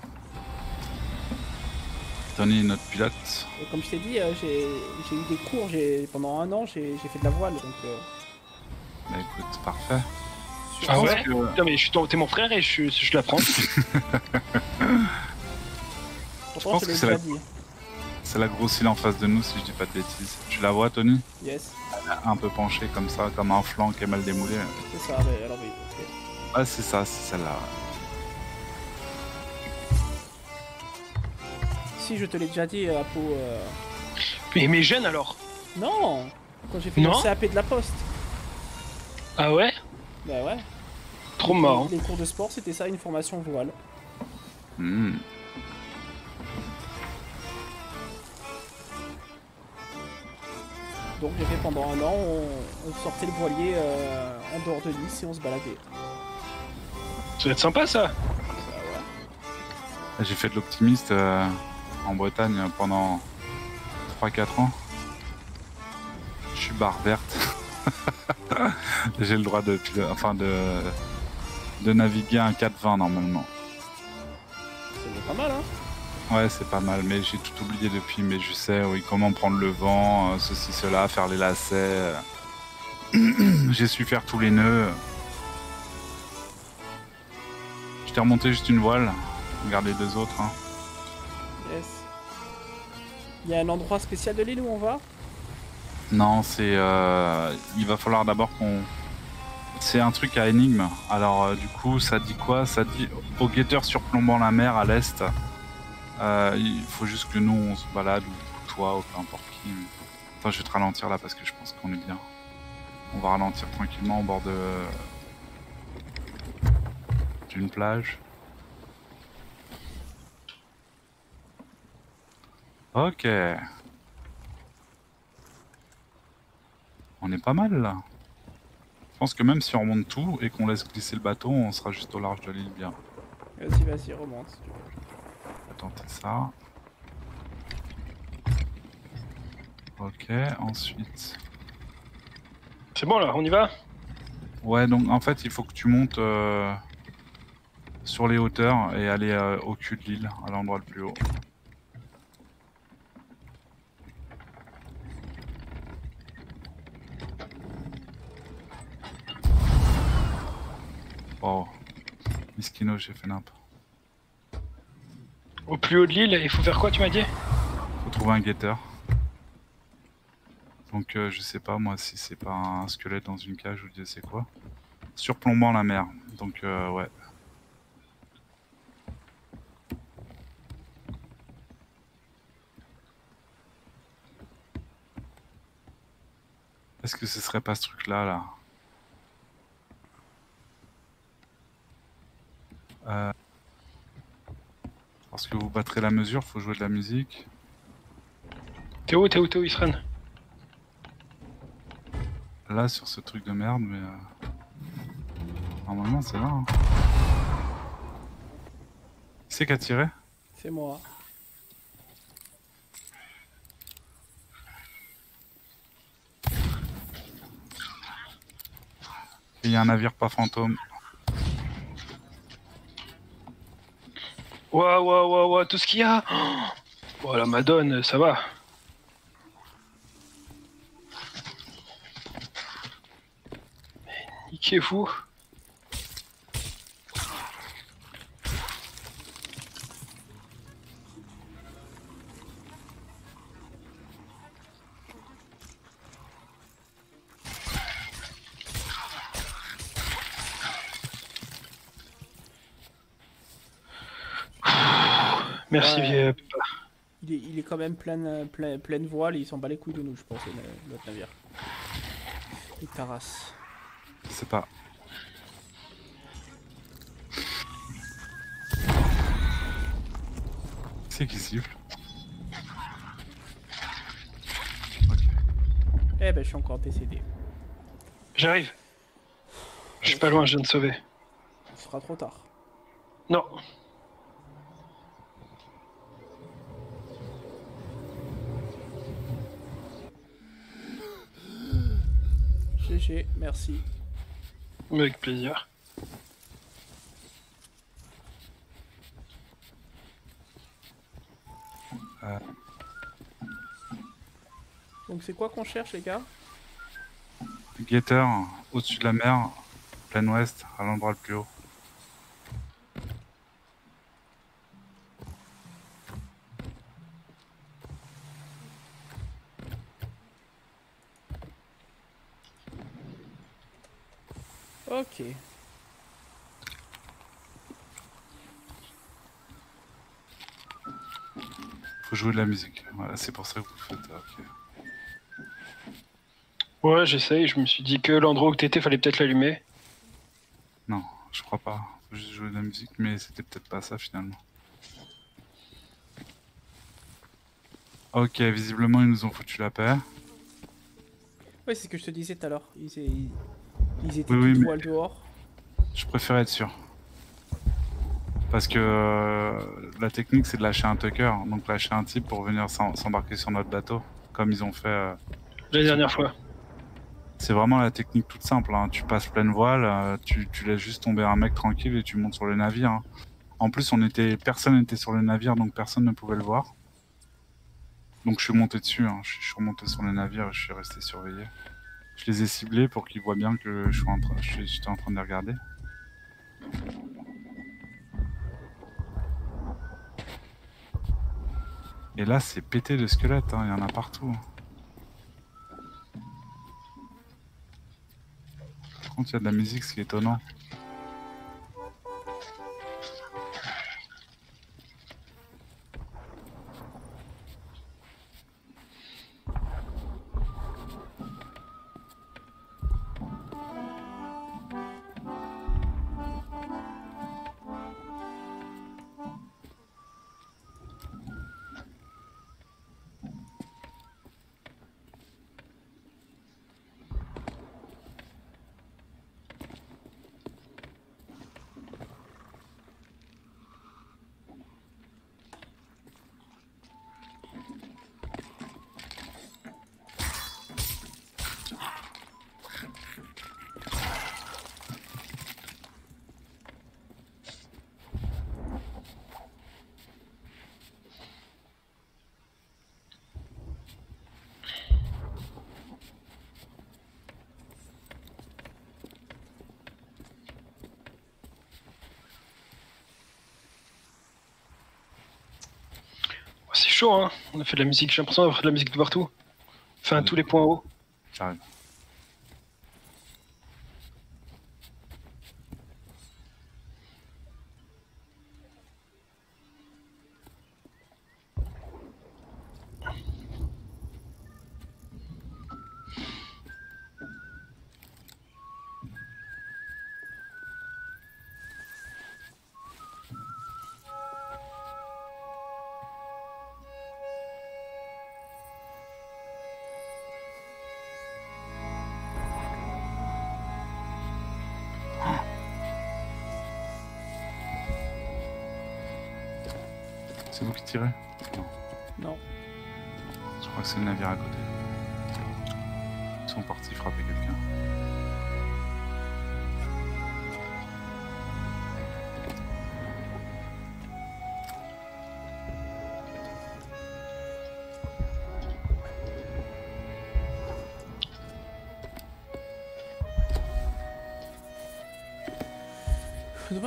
Tony, notre pilote. Et comme je t'ai dit, euh, j'ai eu des cours, j'ai pendant un an, j'ai j'ai fait de la voile, donc euh, Bah écoute, parfait. Ah pense ouais que- Putain, mais je suis ton- t'es mon frère et je, je la prends. pense je te que c'est la-. C'est la grosse île en face de nous, si je dis pas de bêtises. Tu la vois, Tony Yes, Un peu penchée comme ça, comme un flanc qui est mal démoulé. c'est ça, mais alors oui. ok. Ah, c'est ça, c'est celle-là. Si je te l'ai déjà dit à peau. euh, Mais mes jeunes alors Non Quand j'ai fait Non mon CAP de la poste. Ah ouais Bah ouais. Trop marrant. Les cours de sport, c'était ça, une formation voile. Hmm. Donc j'ai fait pendant un an, on, on sortait le voilier euh, en dehors de Nice et on se baladait. Ça va être sympa ça J'ai fait de l'optimiste euh, en Bretagne pendant 3-4 ans. Je suis barre verte. J'ai le droit de, enfin de, de naviguer un 420 normalement. C'est déjà pas mal, hein Ouais, c'est pas mal, mais j'ai tout oublié depuis. Mais je sais, oui, comment prendre le vent, euh, ceci, cela, faire les lacets. euh. j'ai su faire tous les nœuds. Je t'ai remonté juste une voile. Regarde les deux autres. Hein. Yes. Il y a un endroit spécial de l'île où on va? Non, c'est. euh, il va falloir d'abord qu'on. C'est un truc à énigme. Alors, euh, du coup, ça dit quoi? Ça dit au guetteur surplombant la mer à l'est. euh, il faut juste que nous on se balade, ou toi, ou peu importe qui. Attends, je vais te ralentir là parce que je pense qu'on est bien. On va ralentir tranquillement au bord de. d'une plage. Ok. On est pas mal là. Je pense que même si on remonte tout et qu'on laisse glisser le bateau, on sera juste au large de l'île bien. Vas-y, vas-y, remonte. si tu veux. On va tenter ça. Ok, ensuite. C'est bon là, on y va? Ouais, donc en fait, il faut que tu montes euh, sur les hauteurs et aller euh, au cul de l'île, à l'endroit le plus haut. Oh, Miskino, j'ai fait nimp. Au plus haut de l'île, il faut faire quoi tu m'as dit? Faut trouver un guetteur. Donc euh, je sais pas moi si c'est pas un squelette dans une cage ou je sais quoi. Surplombant la mer. Donc euh, ouais. Est-ce que ce serait pas ce truc là là? Euh, Parce que vous battrez la mesure, faut jouer de la musique. T'es où, t'es où, t'es où, Isran Là sur ce truc de merde, mais euh, normalement c'est là. hein. Qui c'est qui a tiré? C'est moi. Il y a un navire pas fantôme. Waouh, waouh, waouh, waouh, tout ce qu'il y a Oh, la Madone, ça va. Niquez-vous. Merci, Ouais. vieux. Il est, il est quand même plein, plein, pleine voile et il s'en bat les couilles de nous, je pense, le- l'autre navire. Il tarasse. Je sais pas. C'est qui siffle Eh ben, je suis encore décédé. J'arrive. Je suis pas loin, je viens de sauver. Ce sera trop tard. Non. GG, merci. Avec plaisir. Euh, Donc c'est quoi qu'on cherche, les gars? Guetteur, au-dessus de la mer, plein ouest, à l'endroit le plus haut. Ok. Faut jouer de la musique. Voilà, c'est pour ça que vous le faites. ok. Ouais, j'essaye. Je me suis dit que l'endroit où t'étais, fallait peut-être l'allumer. Non, je crois pas. Faut juste jouer de la musique, mais c'était peut-être pas ça finalement. Ok, visiblement ils nous ont foutu la paix. Ouais, c'est ce que je te disais tout à l'heure. Ils, étaient Oui, oui, tous mais- dehors. Je préfère être sûr. Parce que euh, la technique c'est de lâcher un tucker, donc lâcher un type pour venir s'em- s'embarquer sur notre bateau, comme ils ont fait. euh, La dernière fois. C'est vraiment la technique toute simple. hein. Tu passes pleine voile, euh, tu, tu laisses juste tomber un mec tranquille et tu montes sur le navire. hein. En plus, on était, personne n'était sur le navire, donc personne ne pouvait le voir. Donc je suis monté dessus. hein. Je, suis- remonté sur le navire et je suis resté surveillé. Je les ai ciblés pour qu'ils voient bien que je suis en train, je suis- j'étais en train de les regarder. Et là, c'est pété de squelettes. hein. Il y en a partout. Par contre, il y a de la musique, ce qui est étonnant. Hein. On a fait de la musique, j'ai l'impression d'avoir de la musique de partout. Enfin, tous les points hauts.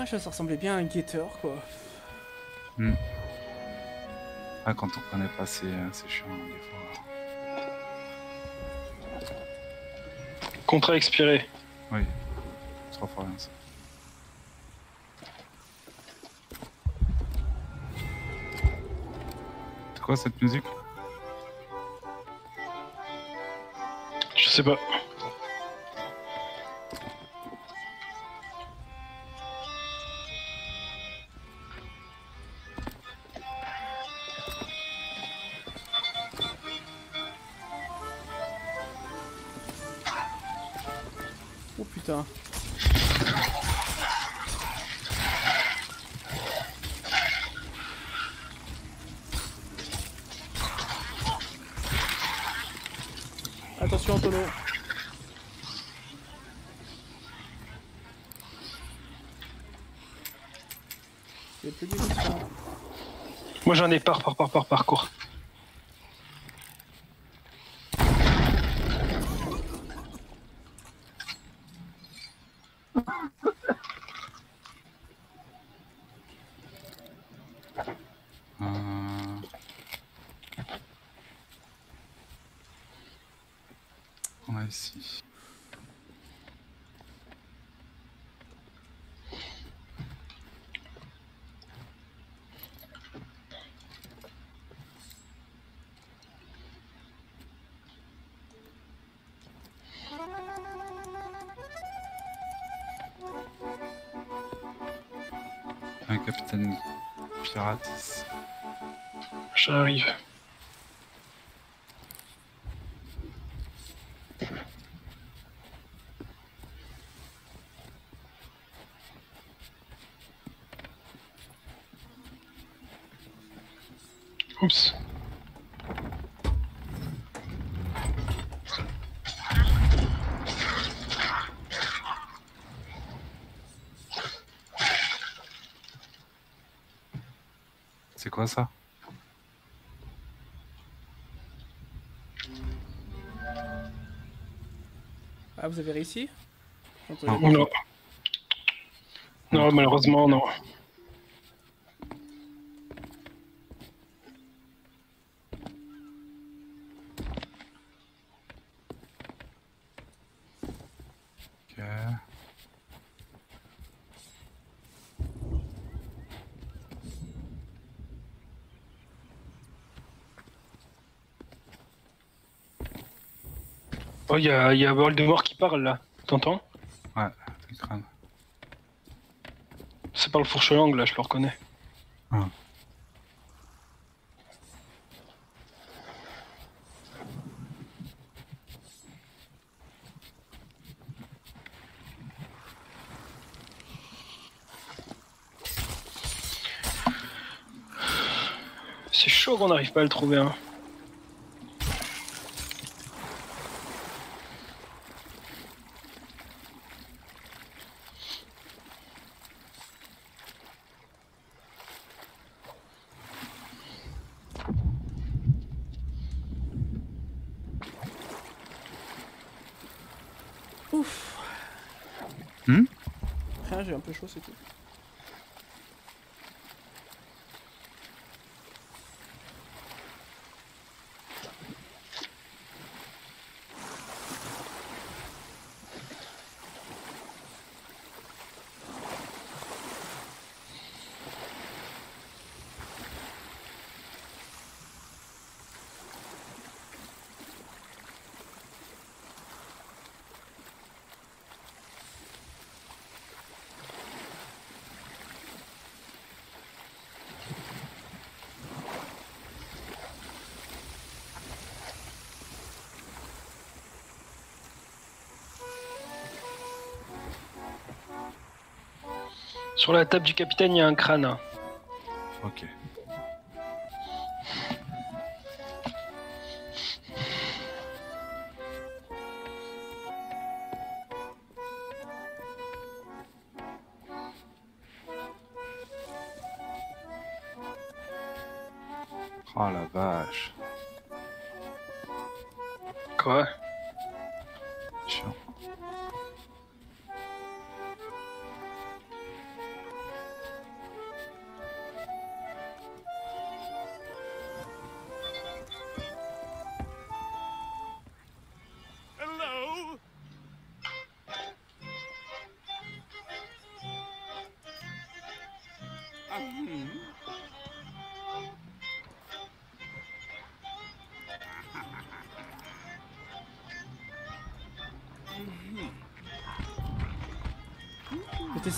Dommage, ça ressemblait bien à un guetteur, quoi. Hmm. Ah, quand on connaît pas, c'est c'est chiant des fois. Contrat expiré. Oui, trois fois rien ça. C'est quoi cette musique? Je sais pas. Moi j'en ai par, par, par, par parcours. J'arrive. Oups. C'est quoi ça Ah, vous avez réussi? Non. Non. Non, malheureusement, non. Ok. Oh, il y a, y a Voldemort qui parle là. T'entends Ouais, t'es crâne. C'est pas le fourche-langue là, je le reconnais. Ah. C'est chaud qu'on n'arrive pas à le trouver. Hein. Ouf. Hmm Peu chaud, c'est tout. Sur la table du capitaine, il y a un crâne.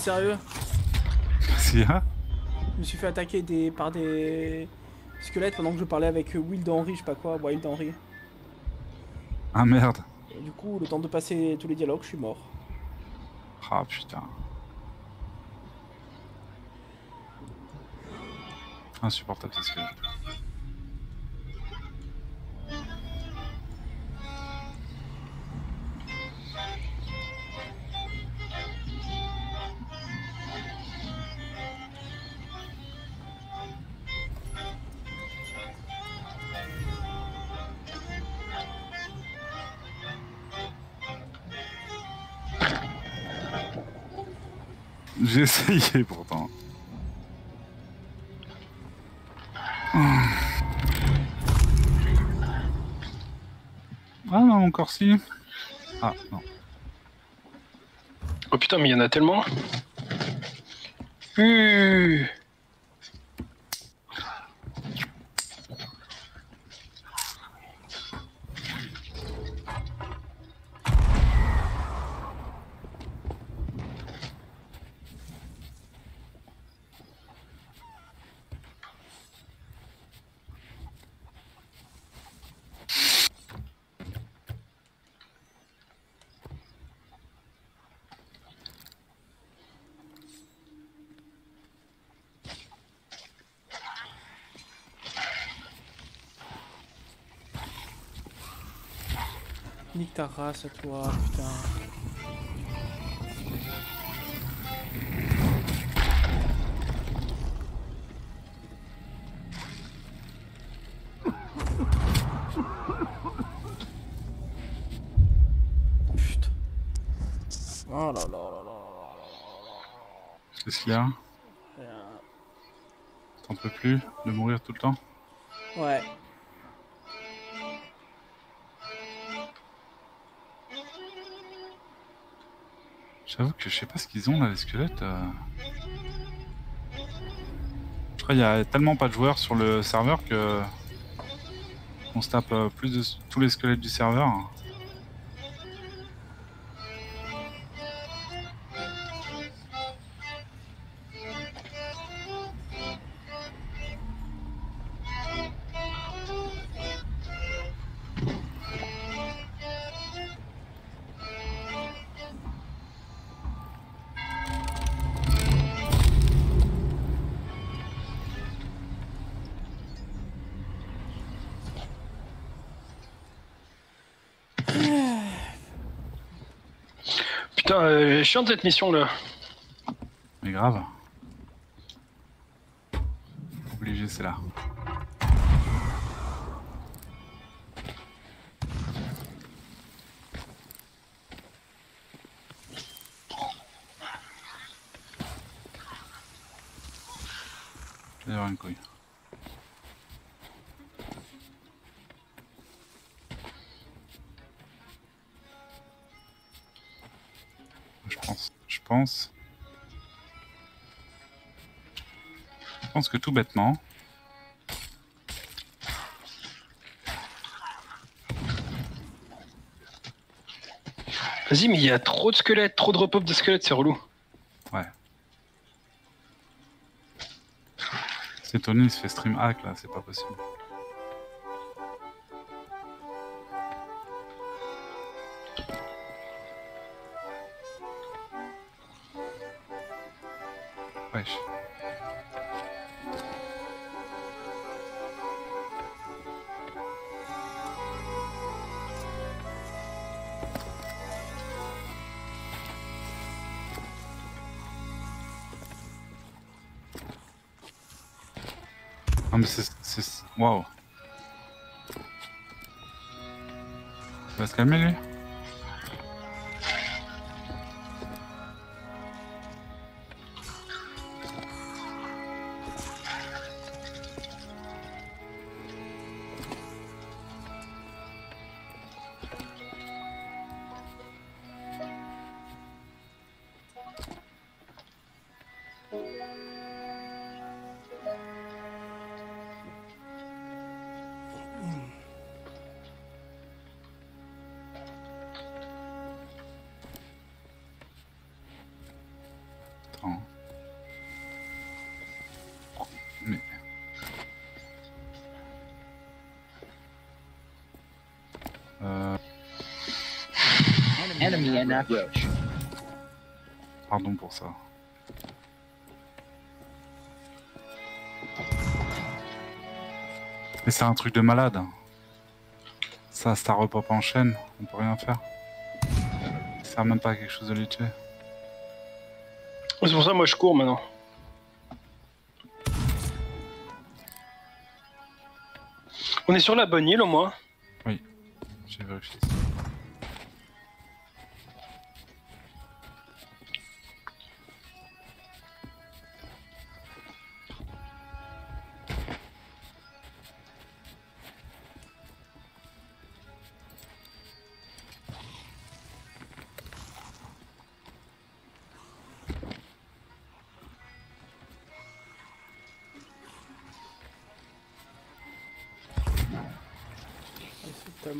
Sérieux Si, hein Je me suis fait attaquer des... par des squelettes pendant que je parlais avec Wild Henry, je sais pas quoi, Wild Henry. Ah merde. Et du coup, le temps de passer tous les dialogues, je suis mort. Ah putain. Insupportable ce squelette. Ah non. Oh putain, mais il y en a tellement. Uh. Race à toi, putain. Putain. Oh là là là là Qu'est-ce qu'il y a là là. T'en peux plus de mourir tout le temps? Ouais. J'avoue que je sais pas ce qu'ils ont là, les squelettes. euh. Je crois qu'il y a tellement pas de joueurs sur le serveur que. On se tape euh, plus de tous les squelettes du serveur. Chiante cette mission là. Mais grave. Obligé, c'est là. Que tout bêtement. Vas-y, mais il y a trop de squelettes, trop de repop de squelettes, c'est relou. Ouais. C'est Tony, il se fait stream hack là, c'est pas possible. Mais c'est... Waouh. Il va se calmer lui? Pardon pour ça. Mais c'est un truc de malade. Ça, ça repop en chaîne, on peut rien faire. Ça sert même pas à quelque chose de les tuer. C'est pour ça moi je cours maintenant. On est sur la bonne île au moins. Oui, j'ai vérifié. Ils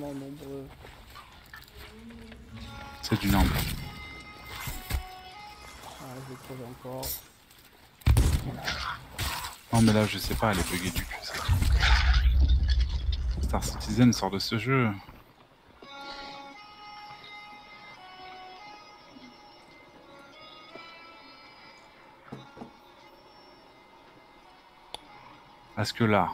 nombreux. C'est du nombre. Ah, je encore. Non mais là je sais pas, elle est buggée du cul. Star Citizen sort de ce jeu. Est-ce que là,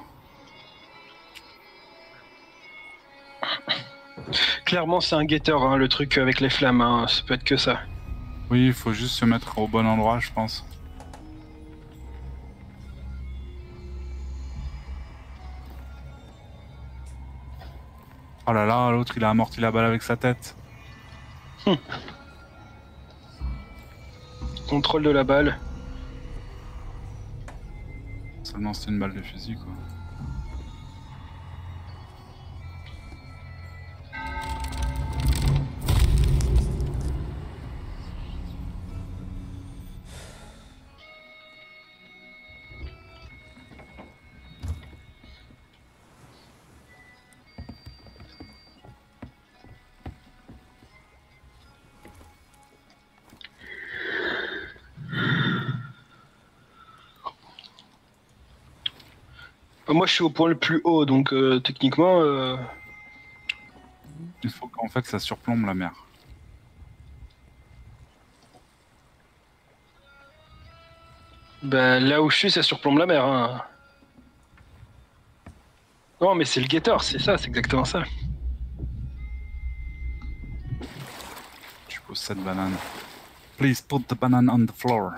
Clairement c'est un guetteur hein, le truc avec les flammes, hein. ça peut être que ça. oui, il faut juste se mettre au bon endroit, je pense. Oh là là, l'autre il a amorti la balle avec sa tête. Contrôle de la balle. Seulement c'était une balle de fusil quoi. Moi je suis au point le plus haut donc euh, techniquement euh, Il faut qu'en fait ça surplombe la mer. bah, là où je suis ça surplombe la mer. Hein. Non mais c'est le guetteur, c'est ça, c'est exactement ça. Tu poses cette banane. Please put the banana on the floor.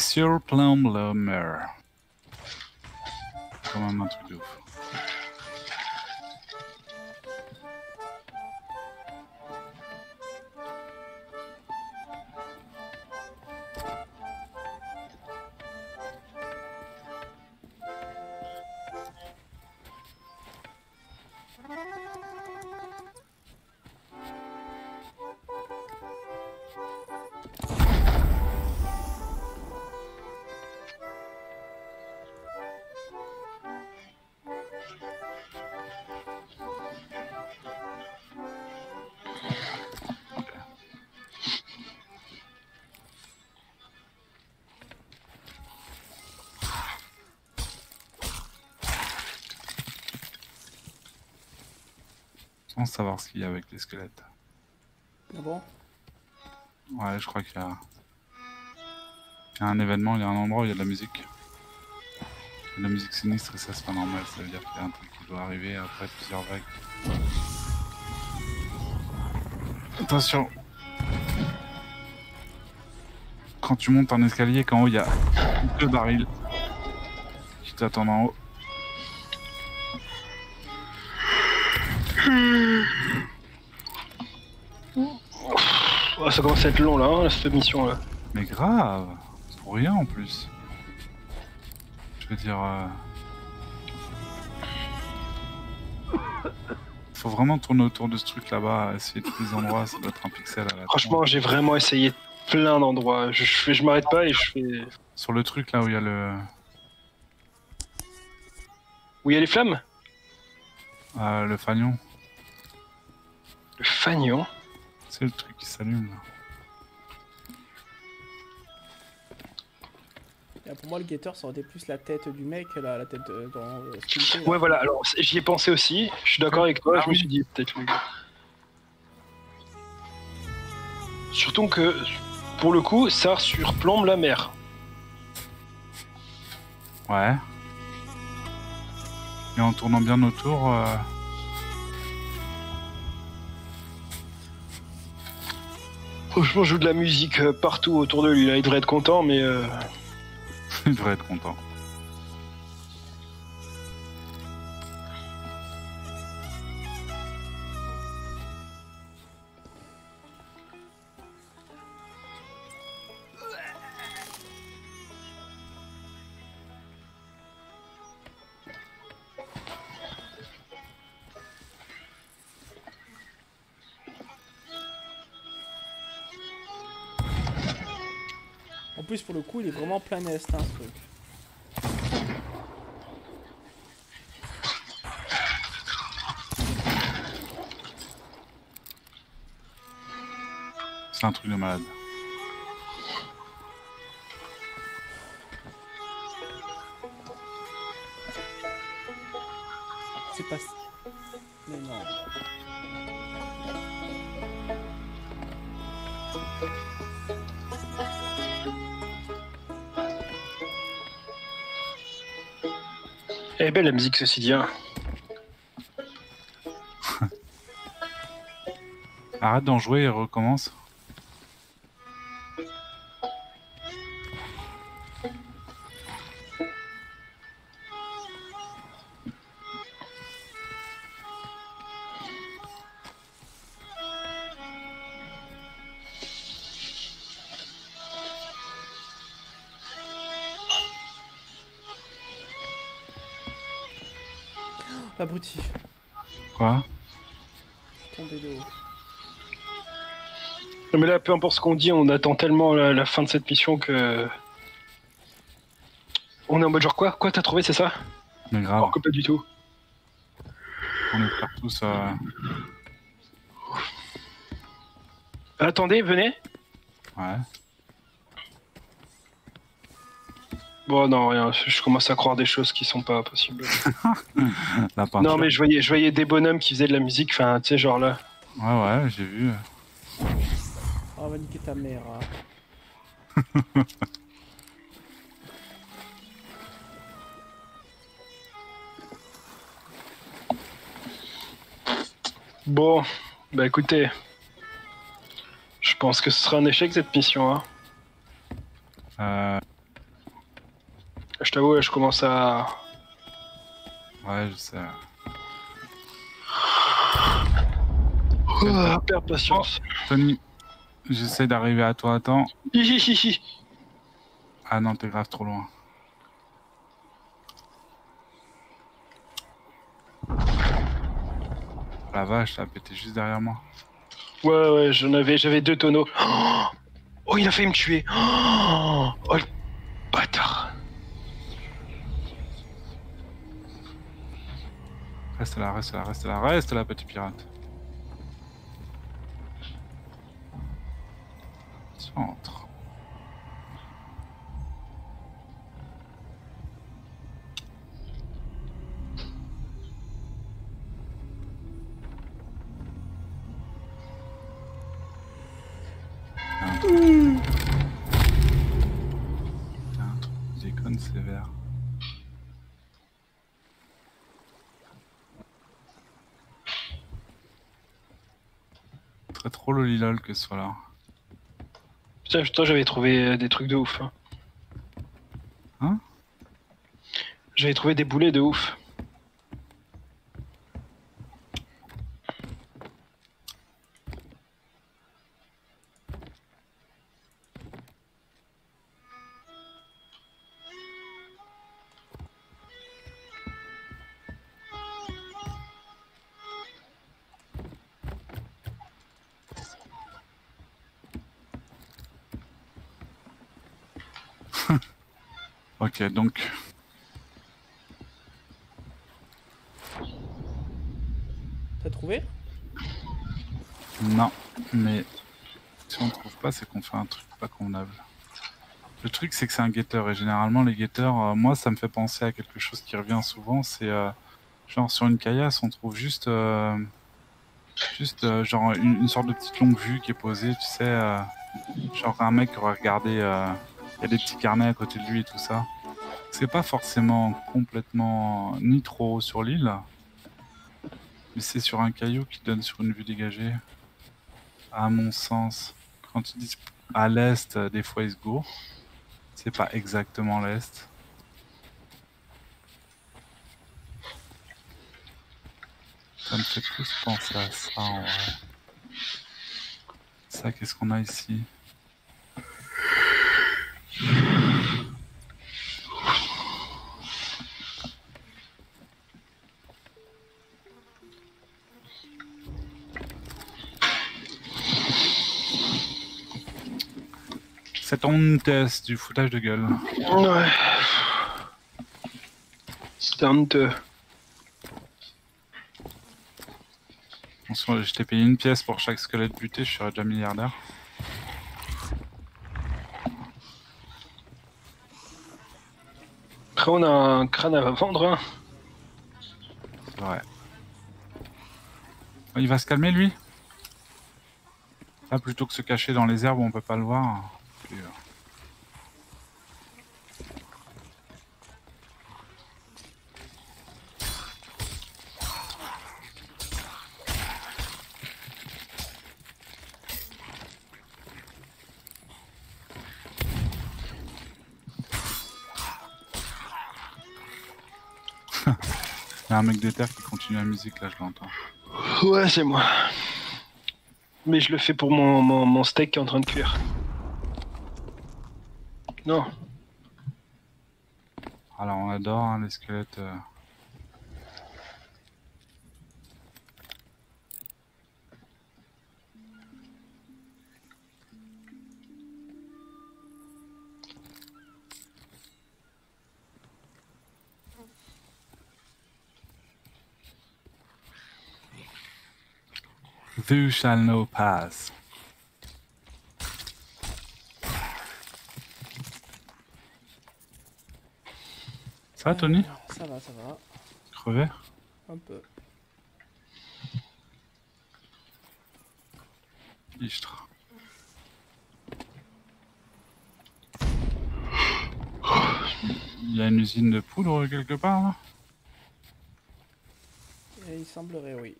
Qui surplombe la mer. Quand pense savoir ce qu'il y a avec les squelettes. Ah bon? Ouais, je crois qu'il y a... il y a un événement, il y a un endroit où il y a de la musique. La musique sinistre et ça c'est pas normal, ça veut dire qu'il y a un truc qui doit arriver après plusieurs vagues. Attention Quand tu montes un escalier, qu'en haut il y a deux barils qui t'attendent en haut. Ça commence à être long là, hein, cette mission là. Mais grave C'est pour rien en plus. Je veux dire... euh, Faut vraiment tourner autour de ce truc là-bas, essayer tous les endroits, ça doit être un pixel à la Franchement, j'ai vraiment essayé plein d'endroits. Je, je, je m'arrête pas et je fais. Sur le truc là où il y a le... Où il y a les flammes? Euh, le fanion. Le fanion? C'est le truc qui s'allume là. Moi, le guetteur, ça aurait été plus la tête du mec, la, la tête de, dans euh, Sculpté, là. Ouais, voilà, alors j'y ai pensé aussi. Je suis d'accord avec toi, je me suis dit peut-être. oui. Surtout que, pour le coup, ça surplombe la mer. Ouais. Et en tournant bien autour... euh, Franchement, je joue de la musique euh, partout autour de lui. Là, il devrait être content, mais. euh, il devrait être content. Pour le coup, il est vraiment plein est, hein, ce truc. C'est un truc de malade. La musique, ceci dit. hein. Arrête d'en jouer et recommence. Quoi Tombé de haut. Non, mais là, peu importe ce qu'on dit, on attend tellement la, la fin de cette mission que. On est en mode genre quoi Quoi, t'as trouvé, c'est ça? Mais grave. Alors que pas du tout. On est tous... Euh... Attendez, venez. Ouais. Bon, non, rien. Je commence à croire des choses qui sont pas possibles. La non, mais je voyais, je voyais des bonhommes qui faisaient de la musique, enfin, tu sais, genre là. Ouais, ouais, j'ai vu. Oh, va niquer ta mère. hein. Bon, bah écoutez. Je pense que ce sera un échec cette mission, hein. Euh... Je t'avoue, je commence à. Ouais, je sais. Oh, perdre patience. Tony, j'essaie d'arriver à toi à temps. Hi, hi, hi. Ah non, t'es grave trop loin. La vache, ça a pété juste derrière moi. Ouais, ouais, j'en avais, j'avais deux tonneaux. Oh, Oh, il a failli me tuer. Oh, oh, Reste là, reste là, reste là, reste là, petit pirate. Trop lolilol que ce soit là. Putain, toi j'avais trouvé euh, des trucs de ouf. Hein, Hein? J'avais trouvé des boulets de ouf. Ok, donc. T'as trouvé? Non, mais si on trouve pas, c'est qu'on fait un truc pas convenable. Le truc, c'est que c'est un guetteur, et généralement, les guetteurs, euh, moi, ça me fait penser à quelque chose qui revient souvent, c'est euh, genre sur une caillasse, on trouve juste, euh, juste genre une, une sorte de petite longue vue qui est posée, tu sais, genre un mec qui aurait regardé, il y a des petits carnets à côté de lui et tout ça. C'est pas forcément complètement ni trop haut sur l'île, mais c'est sur un caillou qui donne sur une vue dégagée. À mon sens, quand ils disent à l'est, euh, des fois ils se gourrent. C'est pas exactement l'est. Ça me fait plus penser à ça en vrai. Ça, qu'est-ce qu'on a ici? Ton test du foutage de gueule. Ouais. C'était honteux. Attention, je t'ai payé une pièce pour chaque squelette buté, je serais déjà milliardaire. Après, on a un crâne à vendre. Hein. C'est vrai. Il va se calmer lui? Là, plutôt que se cacher dans les herbes où on peut pas le voir. Il y a un mec de terre qui continue la musique là, je l'entends. Ouais, c'est moi. Mais je le fais pour mon, mon steak qui est en train de cuire. Non. Alors on adore hein, les squelettes. euh. Thou shall know pass. Va Tony Ça va, ça va. Crevé Un peu. Il y a une usine de poudre quelque part là? Et il semblerait, oui.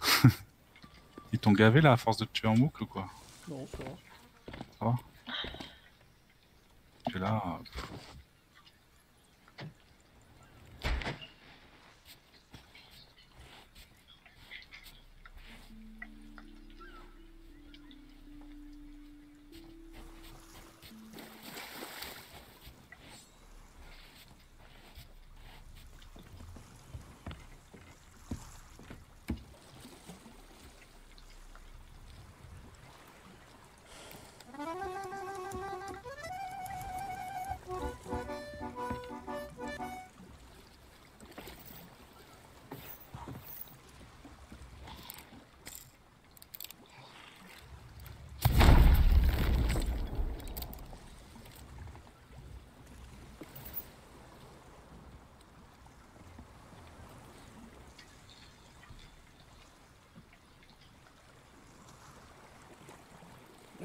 Ils t'ont gavé là à force de te tuer en boucle ou quoi? Non, ça va. Ça va? Tu es là. pff.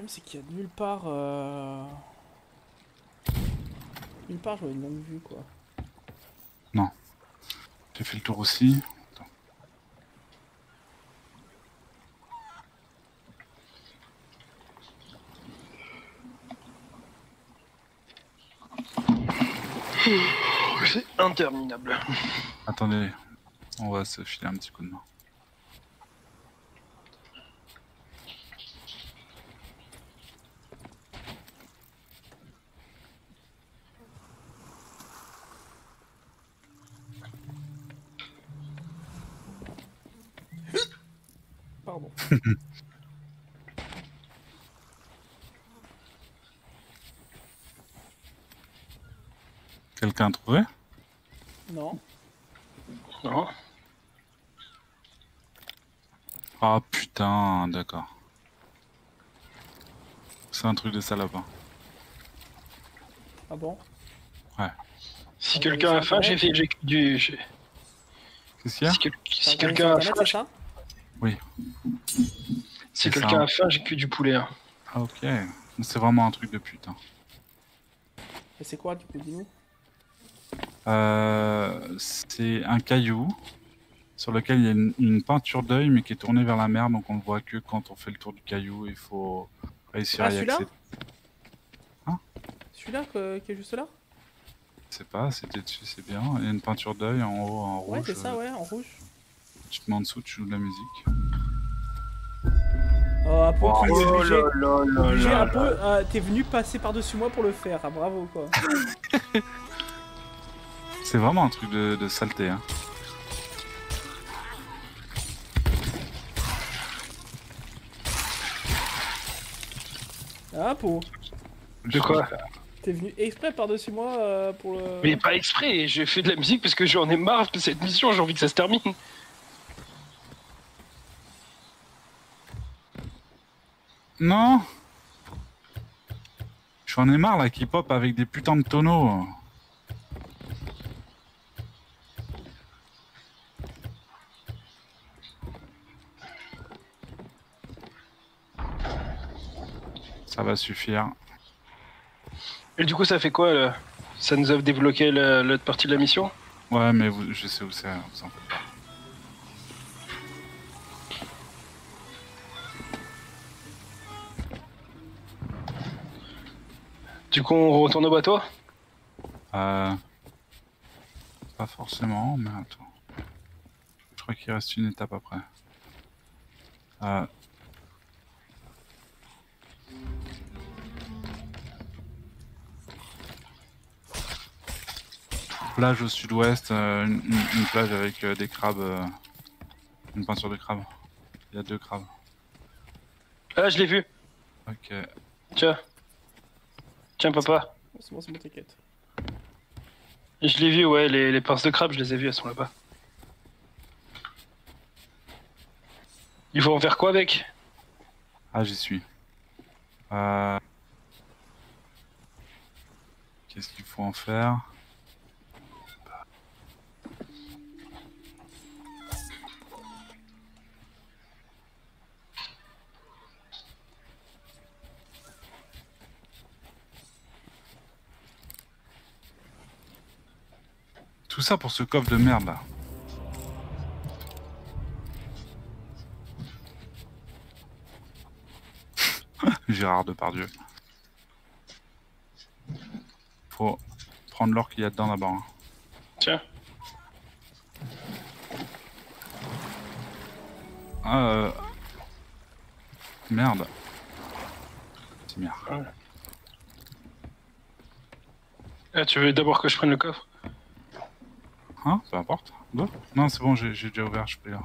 Problème, c'est qu'il y a nulle part. euh, Nulle part, j'aurais une longue vue, quoi. Non. J'ai fait le tour aussi. Attends. C'est interminable. Attendez, on va se filer un petit coup de main. Pardon. Quelqu'un a trouvé? Non. Non. Ah putain, d'accord. C'est un truc de salopin. Ah bon? Ouais. Si quelqu'un a faim, j'ai fait j'ai du. Qu'est-ce qu'il y a? Si, quel- quelqu'un a faim, Oui. si quelqu'un a faim, j'ai que du poulet. hein. Ah ok. C'est vraiment un truc de putain. Et c'est quoi, du coup, dis-nous? C'est un caillou sur lequel il y a une, une peinture d'œil mais qui est tournée vers la mer donc on le voit que quand on fait le tour du caillou il faut réussir Ah, à y celui-là accéder. Celui-là que- qui est juste là? Je sais pas, c'était dessus, c'est bien. Il y a une peinture d'œil en haut en Ouais, rouge. c'est ça, ouais, en rouge. Tu te mets en dessous, tu joues de la musique. Oh, Oh tu obligé. obligé, euh, t'es venu passer par-dessus moi pour le faire. Ah, bravo, quoi. C'est vraiment un truc de, de saleté. Hein. Ah, Apo, De quoi t'es venu exprès par-dessus moi euh, pour le. Mais pas exprès, j'ai fait de la musique parce que j'en ai marre de cette mission, j'ai envie que ça se termine. Non J'en ai marre là qui pop avec des putains de tonneaux. Ça va suffire. Et du coup, ça fait quoi là Ça nous a débloqué la- l'autre partie de la mission? Ouais, mais vous- je sais où c'est, vous en faites pas. Du coup, on retourne au bateau? Euh... Pas forcément, mais attends. Je crois qu'il reste une étape après. Euh... Plage au sud-ouest, euh, une, plage avec euh, des crabes, euh, une peinture de crabes. Il y a deux crabes. Ah, je l'ai vu. Ok. Tiens. Tiens, papa. C'est bon, c'est bon, t'inquiète. Je l'ai vu, ouais, les, les pinces de crabe, je les ai vues, elles sont là-bas. Il faut en faire quoi avec? Ah, j'y suis. Euh... Qu'est-ce qu'il faut en faire? Tout ça pour ce coffre de merde là. Gérard Depardieu. Faut prendre l'or qu'il y a dedans là-bas. hein. Tiens. Ah, euh... Merde. C'est merde. Ah, tu veux d'abord que je prenne le coffre? Hein Peu importe. Non, c'est bon, j'ai déjà ouvert, je peux y aller.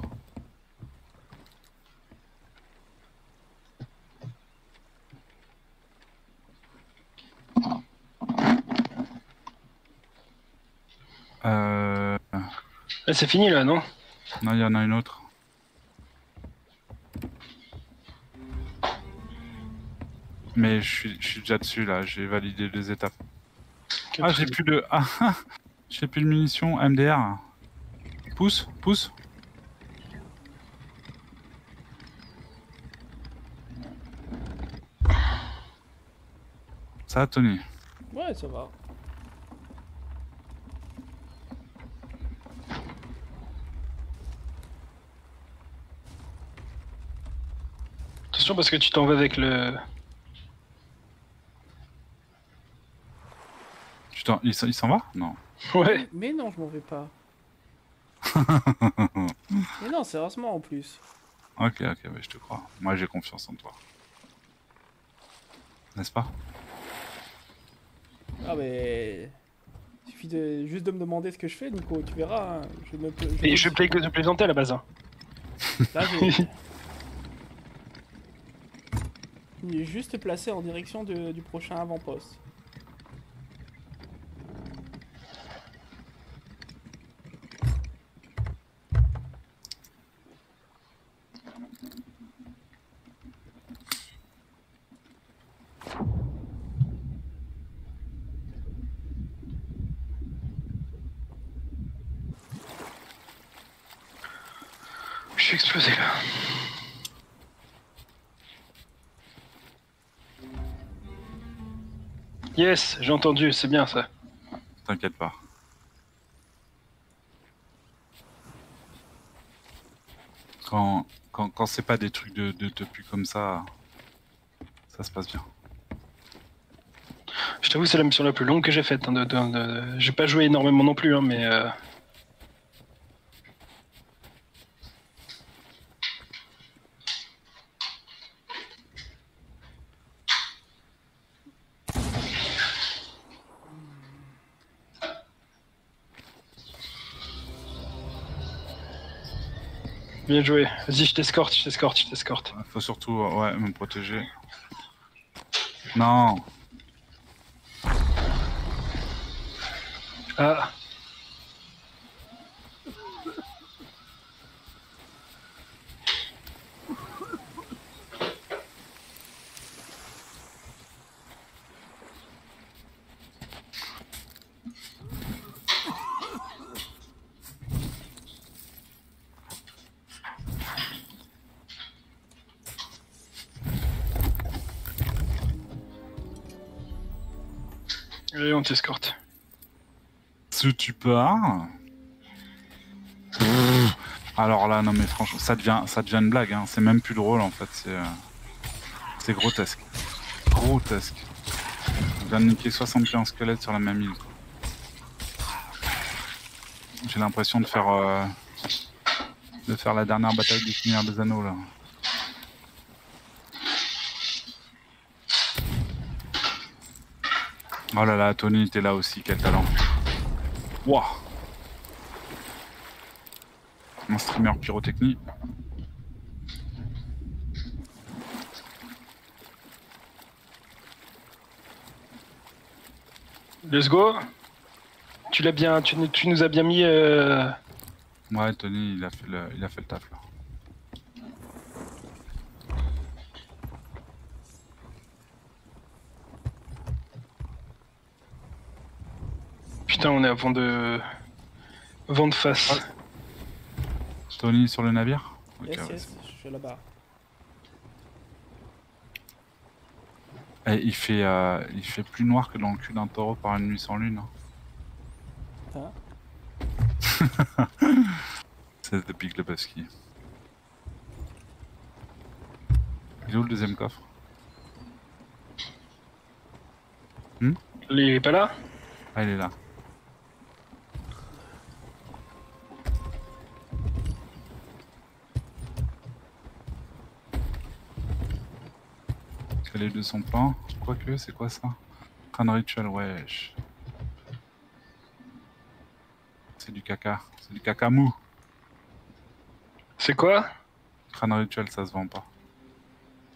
Euh... Ah, C'est fini là, non? Non, il y en a une autre. Mais je suis, je suis déjà dessus là, j'ai validé deux étapes. Ah, j'ai plus de. Ah, j'ai plus de munitions MDR. Pousse, pousse. Ça va, Tony? Ouais, ça va. Attention parce que tu t'en vas avec le. Tu t'en- Il s'en il s'en va? Non. Ouais. Mais non, je m'en vais pas. Mais non, sérieusement en plus. Ok, ok, ouais, je te crois. Moi, j'ai confiance en toi. N'est-ce pas? Ah mais... Il suffit de... juste de me demander ce que je fais, Nico, tu verras. hein. Je me... je Et je plais que de plaisanter à la base. hein. Là, j'ai... Il est juste placé en direction de- du prochain avant-poste. Je suis explosé là. Yes, j'ai entendu, c'est bien ça. T'inquiète pas. Quand, quand, quand c'est pas des trucs de, de, de pu comme ça, ça se passe bien. Je t'avoue, c'est la mission la plus longue que j'ai faite. hein, de- de- de- J'ai pas joué énormément non plus, hein, mais. euh, Bien joué. Vas-y, je t'escorte, je t'escorte, je t'escorte. Faut surtout euh, ouais, me protéger. Non Ah. On t'escorte. Si tu pars. Alors là, non mais franchement, ça devient, ça devient une blague. Hein. C'est même plus drôle en fait. C'est, euh, c'est grotesque. Grotesque. On vient de niquer 75 squelettes sur la même île. J'ai l'impression de faire, euh, de faire la dernière bataille du Seigneur des Anneaux là. Oh là là, Tony, t'es là aussi, quel talent. Wouah Un streamer pyrotechnie. Let's go. Tu l'as bien, tu, nous- tu nous as bien mis. euh, Ouais, Tony, il a fait le, il a fait le taf là. Putain, on est à vent de. Vent de face. Tony sur le navire Ok, yes, ouais, yes, je suis là-bas. Eh, il, fait, euh, il fait plus noir que dans le cul d'un taureau par une nuit sans lune. hein. Hein C'est de Big Lebowski. Il est où le deuxième coffre? Il est pas là? Ah, il est là. De son plan Quoique, c'est quoi ça? Crâne rituel, wesh. C'est du caca. C'est du caca mou. C'est quoi? Crâne rituel, ça se vend pas.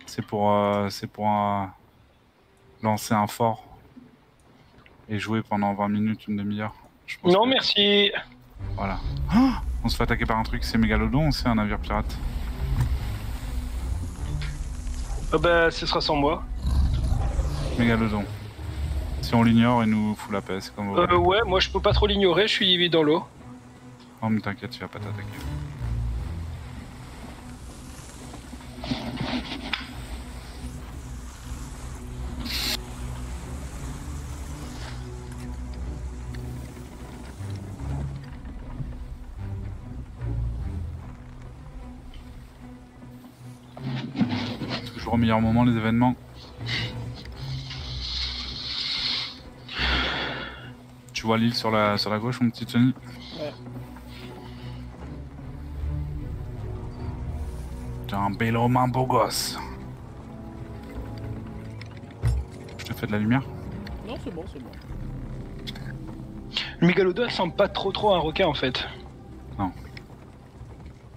C'est pour, euh, c'est pour euh, lancer un fort et jouer pendant 20 minutes, une demi-heure. Non, que- merci. Voilà. On se fait attaquer par un truc, c'est Mégalodon c'est un navire pirate Ah bah, ce sera sans moi. Mégalodon. Si on l'ignore, il nous fout la c'est comme Euh, ouais, moi je peux pas trop l'ignorer, je suis dans l'eau. Oh mais t'inquiète, tu vas pas t'attaquer. Au meilleur moment les événements. Tu vois l'île sur la, sur la gauche, mon petit Tony Ouais. T'es un bel homme, un beau gosse. Je te fais de la lumière Non, c'est bon, c'est bon. Le mégalodon semble pas trop trop un requin en fait.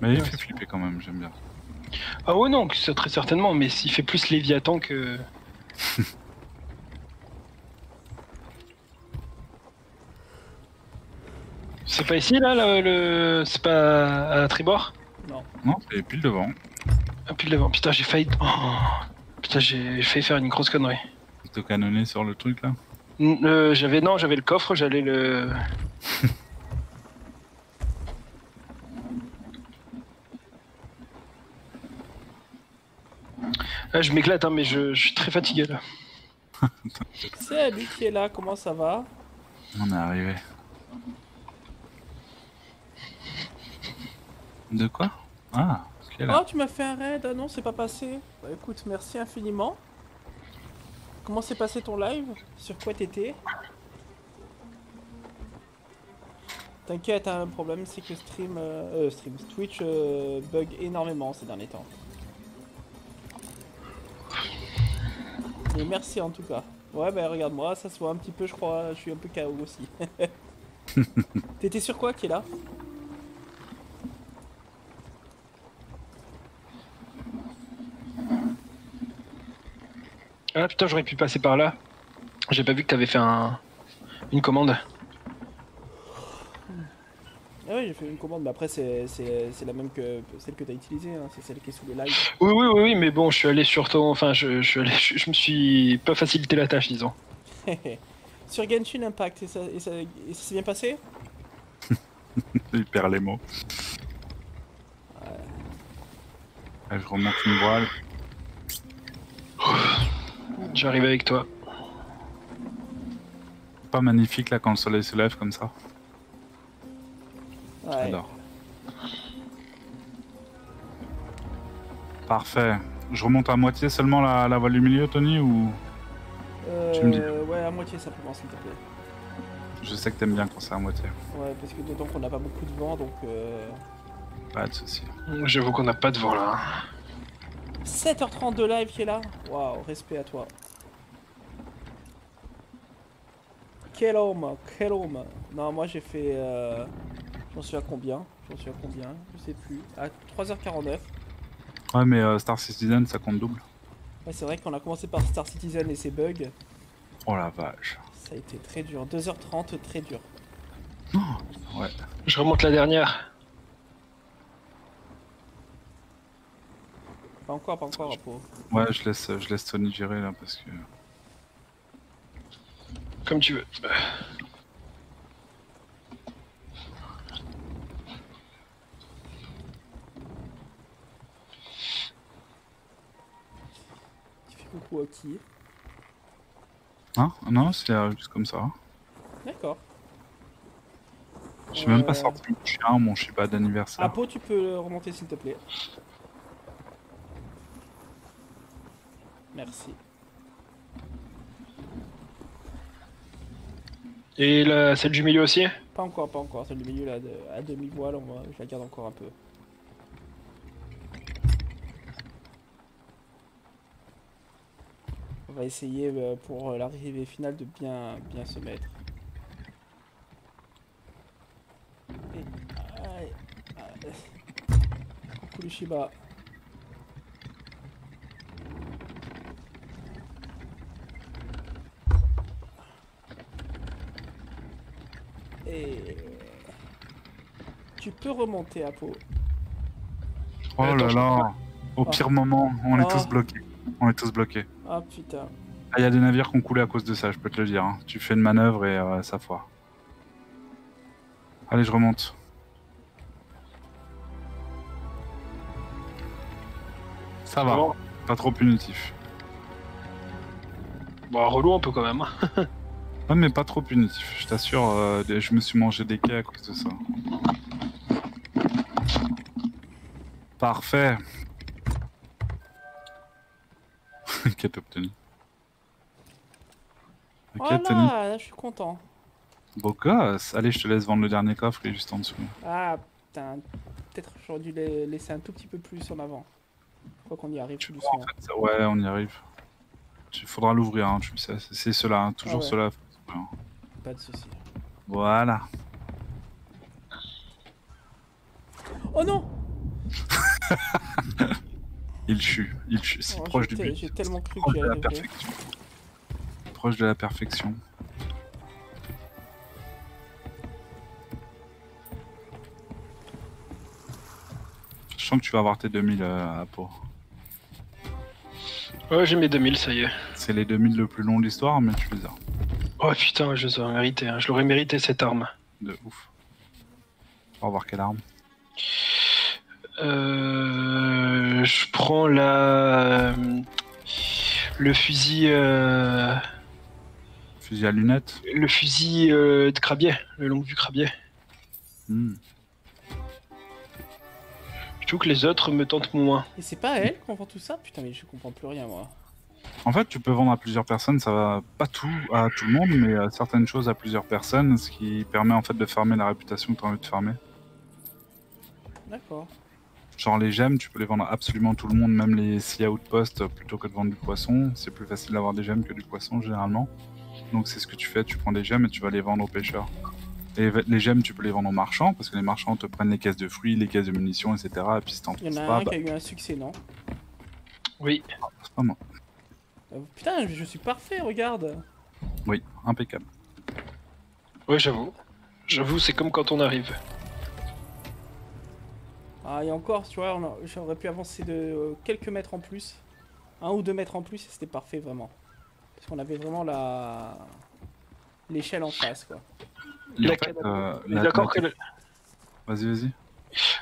Mais il fait flipper quand même, j'aime bien. Ah ouais non, c'est très certainement, mais s'il fait plus Léviathan que. c'est pas ici là, le, le- c'est pas à tribord? Non. Non, c'est pile devant. Ah puis devant, putain j'ai failli. Oh. Putain j'ai failli faire une grosse connerie. Te canonner sur le truc là? Euh, j'avais non, j'avais le coffre, j'allais le. Ah, je m'éclate, hein, mais je, je suis très fatigué là. C'est lui qui est là, comment ça va? On est arrivé. De quoi? Ah, là. Oh, tu m'as fait un raid Ah non, c'est pas passé. Bah écoute, merci infiniment. Comment s'est passé ton live? Sur quoi t'étais? T'inquiète, hein, le problème c'est que stream, euh, euh, stream Twitch euh, bug énormément ces derniers temps. Mais merci en tout cas. Ouais, bah regarde moi, ça se voit un petit peu, je crois, je suis un peu KO aussi. T'étais sur quoi qui est là Ah putain, j'aurais pu passer par là. J'ai pas vu que t'avais fait un... une commande. Ah oui, j'ai fait une commande, mais après c'est c'est- c'est la même que celle que t'as utilisée, hein, c'est celle qui est sous le live. Oui, oui, oui, oui, mais bon, je suis allé sur ton. Enfin, je, je suis allé. Je, je me suis pas facilité la tâche, disons. Sur Genshin Impact, et ça, et ça, et ça s'est bien passé? Il perd les mots. Là, je remonte une voile. J'arrive avec toi. Pas magnifique là quand le soleil se lève comme ça. Ouais. J'adore. Parfait. Je remonte à moitié seulement la, la voile du milieu, Tony, ou Tu me dis. Euh, ouais, à moitié simplement, s'il te plaît. je sais que t'aimes bien quand c'est à moitié. Ouais, parce que d'autant qu'on n'a pas beaucoup de vent, donc... Euh... Pas de soucis. J'avoue qu'on n'a pas de vent là. 7h30 de live qui est là Waouh, respect à toi. Quel homme, quel homme Non, moi j'ai fait... Euh... J'en suis à combien J'en suis à combien Je sais plus. À 3h49. Ouais, mais euh, Star Citizen, ça compte double. Ouais, c'est vrai qu'on a commencé par Star Citizen et ses bugs. Oh la vache. Ça a été très dur. 2h30, très dur. Ouais. Je remonte la dernière. Pas encore, pas encore, Apo. Ouais, je laisse, je laisse Tony gérer là parce que. Comme tu veux. Coucou à qui Hein Non, c'est euh, juste comme ça. D'accord. J'ai même pas Euh, sorti mon chien, mon Shiba d'anniversaire. Apo, tu peux le remonter s'il te plaît. Merci. Et la, celle du milieu aussi? Pas encore, pas encore. Celle du milieu là, de- à demi-voile, on va- je la garde encore un peu. On va essayer euh, pour euh, l'arrivée finale de bien, bien se mettre. Et- aïe, aïe. Coucou le Shiba. Et tu peux remonter à peau. Oh là là. Au Ah. pire moment, on est Ah. tous bloqués. On est tous bloqués. Ah putain. Ah, il y a des navires qui ont coulé à cause de ça, je peux te le dire. hein. Tu fais une manœuvre et euh, ça foire. Allez, je remonte. Ça va, Bon. pas trop punitif. Bon, relou un peu quand même. Ouais, mais pas trop punitif, je t'assure, euh, je me suis mangé des quais à cause de ça. Parfait. Quête obtenue. Tony. Voilà, je suis content. Beau gosse. Allez, je te laisse vendre le dernier coffre qui est juste en dessous. Ah, putain, peut-être j'aurais dû les laisser un tout petit peu plus en avant. Quoi qu'on y arrive. Ça- Ouais, on y arrive. Il faudra l'ouvrir, hein, tu le sais. C'est- cela, hein, toujours Ah ouais. cela. Pas de soucis. Voilà. Oh non Il chute, il chute. C'est Oh, proche du but. J'ai tellement cru que Proche de la perfection. Proche de la perfection. Je sens que tu vas avoir tes 2000 euh, à peau. Ouais, j'ai mes 2000, ça y est. C'est les 2000 le plus long de l'histoire, mais tu les as. Oh putain, je les aurais mérité. hein. Je l'aurais mérité cette arme. De ouf. On va voir quelle arme. Euh, je prends la. Le fusil. euh, Fusil à lunettes. Le fusil euh, de crabier. Le long vue crabier. Hmm. Je trouve que les autres me tentent moins. Et c'est pas elle qu'on vend tout ça? Putain, mais je comprends plus rien moi. En fait, tu peux vendre à plusieurs personnes, ça va pas tout à tout le monde, mais euh, certaines choses à plusieurs personnes, ce qui permet en fait de farmer la réputation que tu as envie de farmer. D'accord. Genre les gemmes, tu peux les vendre à absolument tout le monde, même les sea outposts, plutôt que de vendre du poisson. C'est plus facile d'avoir des gemmes que du poisson généralement. Donc c'est ce que tu fais, tu prends des gemmes et tu vas les vendre aux pêcheurs. Et les gemmes, tu peux les vendre aux marchands, parce que les marchands te prennent les caisses de fruits, les caisses de munitions, etc. Et puis si t'en Il y en a pas, un bah, qui a eu un succès, non? Oui. c'est pas moi. Euh, Putain, je suis parfait, regarde Oui, impeccable. Ouais, j'avoue. J'avoue, c'est comme quand on arrive. Ah, et encore, tu vois, j'aurais pu avancer de euh, quelques mètres en plus. Un ou deux mètres en plus, et c'était parfait, vraiment. Parce qu'on avait vraiment la... L'échelle en face, quoi. La canne- euh, On est la- d'accord la- que le- Vas-y, vas-y.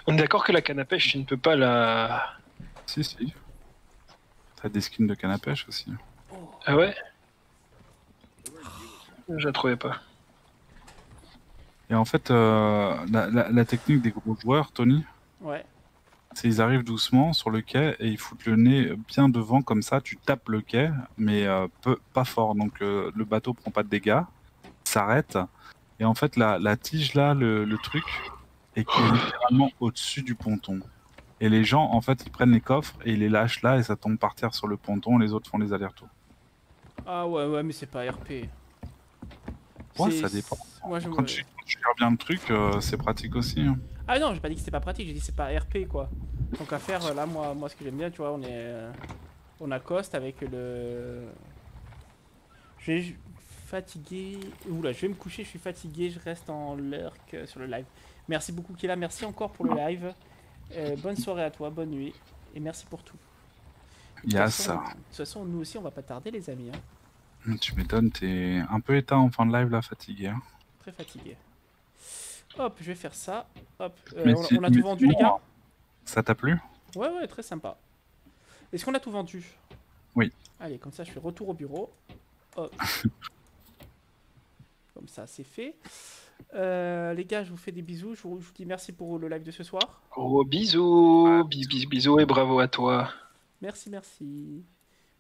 On est d'accord que la canne à pêche, tu ne peux pas la. Si, si. T'as des skins de canne à pêche aussi. Ah ouais? Je la trouvais pas. Et en fait, euh, la, la- la technique des gros joueurs, Tony, Ouais. c'est ils arrivent doucement sur le quai et ils foutent le nez bien devant comme ça, tu tapes le quai, mais euh, peu, pas fort. Donc euh, le bateau prend pas de dégâts, s'arrête. Et en fait, la, la tige là, le, le truc, est qui est littéralement au-dessus du ponton. Et les gens, en fait, ils prennent les coffres et ils les lâchent là et ça tombe par terre sur le ponton. Les autres font les allers-retours. Ah ouais, ouais, mais c'est pas RP. Ouais, ça dépend. Je Quand tu, quand tu gères bien le truc, euh, c'est pratique aussi. hein. Ah non, j'ai pas dit que c'était pas pratique, j'ai dit que c'est pas RP quoi. Donc à faire, euh, là, moi, moi ce que j'aime bien, tu vois, on est. euh, on accoste avec le. Je vais fatigué. Oula, je vais me coucher, je suis fatigué, je reste en lurk euh, sur le live. Merci beaucoup Kila, merci encore pour le live. Euh, bonne soirée à toi, bonne nuit. Et merci pour tout. Yes. De toute façon, nous aussi, on va pas tarder, les amis. hein. Tu m'étonnes, t'es un peu éteint en fin de live là, fatigué. hein. Très fatigué. Hop, je vais faire ça. Hop, euh, on, si- on a tout vendu, les gars Ça t'a plu? Ouais, ouais, très sympa. Est-ce qu'on a tout vendu? Oui. Allez, comme ça, je fais retour au bureau. Hop. comme ça, c'est fait. Euh, les gars, je vous fais des bisous. Je vous, je vous dis merci pour le live de ce soir. Gros bisous, bis- bis- bisous et bravo à toi. Merci, merci.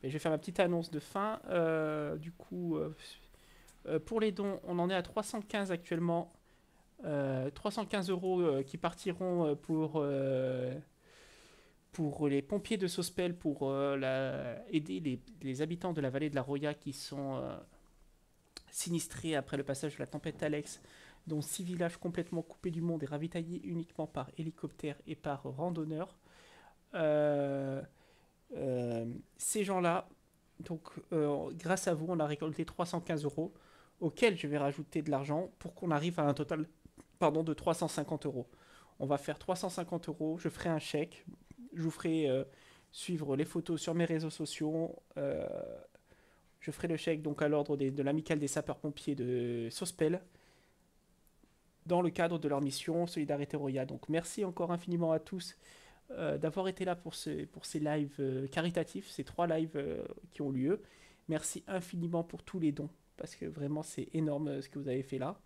Et je vais faire ma petite annonce de fin. Euh, du coup, euh, pour les dons, on en est à 315 actuellement. Euh, 315 euros euh, qui partiront euh, pour, euh, pour les pompiers de Sospel pour euh, la- aider les, habitants de la vallée de la Roya qui sont euh, sinistrés après le passage de la tempête Alex, dont six villages complètement coupés du monde et ravitaillés uniquement par hélicoptère et par randonneurs. Euh, euh, ces gens-là, donc euh, grâce à vous, on a récolté 315 euros, auxquels je vais rajouter de l'argent pour qu'on arrive à un total pardon, de 350 euros. On va faire 350 euros, je ferai un chèque, je vous ferai euh, suivre les photos sur mes réseaux sociaux. euh, je ferai le chèque donc à l'ordre de l'amicale des sapeurs-pompiers de Sospel dans le cadre de leur mission Solidarité Royale. Donc merci encore infiniment à tous euh, d'avoir été là pour, pour ces lives caritatifs, ces trois lives qui ont lieu. Merci infiniment pour tous les dons, parce que vraiment c'est énorme ce que vous avez fait là.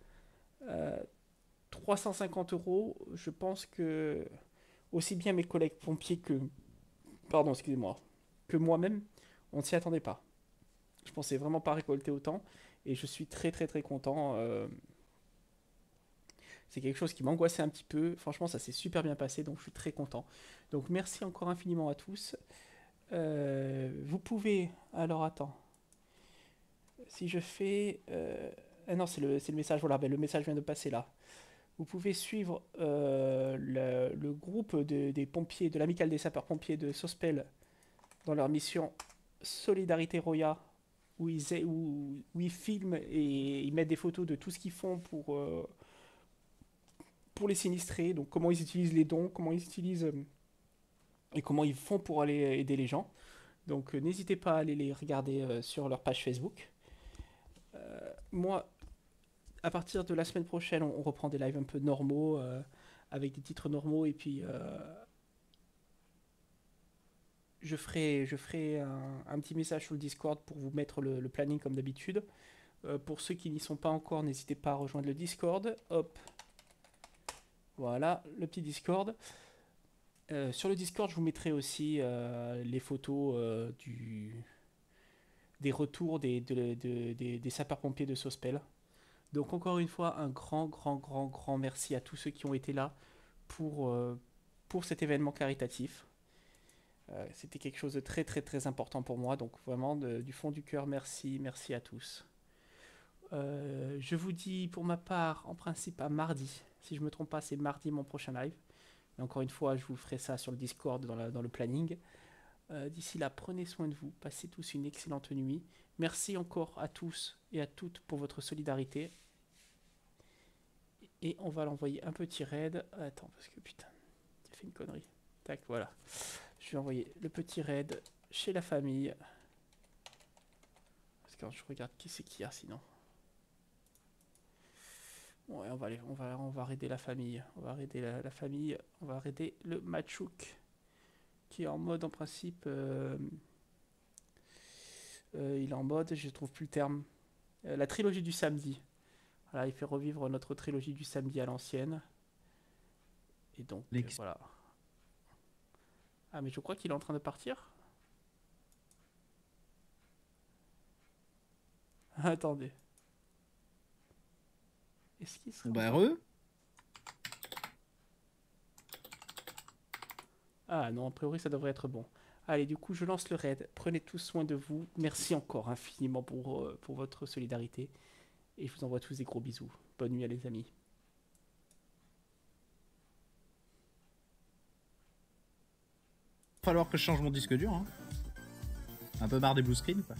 Euh, 350 euros, je pense que aussi bien mes collègues pompiers que, pardon, excusez-moi, que moi-même, On ne s'y attendait pas. Je pensais vraiment pas récolter autant. Et je suis très très très content. euh, C'est quelque chose qui m'angoissait un petit peu. Franchement, ça s'est super bien passé, donc je suis très content. Donc merci encore infiniment à tous. Euh, vous pouvez... Alors attends. Si je fais... euh, Ah non, c'est le, le message. Voilà, ben, le message vient de passer là. Vous pouvez suivre euh, le, groupe de- des pompiers, de l'amicale des sapeurs-pompiers de Sospel dans leur mission Solidarité Roya, où ils, filment et ils mettent des photos de tout ce qu'ils font pour, euh, pour les sinistrés, donc comment ils utilisent les dons, comment ils utilisent euh, et comment ils font pour aller aider les gens. Donc n'hésitez pas à aller les regarder sur leur page Facebook. Moi, à partir de la semaine prochaine, on, reprend des lives un peu normaux, euh, avec des titres normaux, et puis euh, je ferai, un, petit message sur le Discord pour vous mettre le, planning comme d'habitude. Euh, pour ceux qui n'y sont pas encore, n'hésitez pas à rejoindre le Discord. Hop. Voilà, le petit Discord. Sur le Discord, je vous mettrai aussi les photos des retours des, de- de- des, des sapeurs-pompiers de Sospel. Donc encore une fois, un grand, grand, grand, grand merci à tous ceux qui ont été là pour, euh, pour cet événement caritatif. Euh, C'était quelque chose de très, très, très important pour moi. Donc vraiment, du fond du cœur, merci, merci à tous. Euh, je vous dis pour ma part, en principe, à mardi. Si je me trompe pas, c'est mardi mon prochain live. Mais encore une fois, je vous ferai ça sur le Discord dans le planning. Euh, D'ici là, prenez soin de vous. Passez tous une excellente nuit. Merci encore à tous et à toutes pour votre solidarité. Et on va l'envoyer un petit raid. Attends, parce que putain, j'ai fait une connerie. Tac, voilà. Je vais envoyer le petit raid chez la famille. Parce que je regarde qui c'est qui a sinon. Ouais, on va, aller, on, va, on va raider la famille. On va raider la, la famille. On va raider le Machouk. Qui est en mode en principe. euh, euh, il est en mode, je trouve plus le terme. Euh, la trilogie du samedi. Voilà, il fait revivre notre trilogie du samedi à l'ancienne. Et donc, voilà. Ah, mais je crois qu'il est en train de partir. Attendez. Est-ce qu'il serait... Bah heureux. Ah non, a priori ça devrait être bon. Allez, du coup, je lance le raid. Prenez tous soin de vous. Merci encore infiniment pour, euh, votre solidarité. Et je vous envoie tous des gros bisous. Bonne nuit à les amis. Falloir que je change mon disque dur. Hein. Un peu marre des blue screens quoi.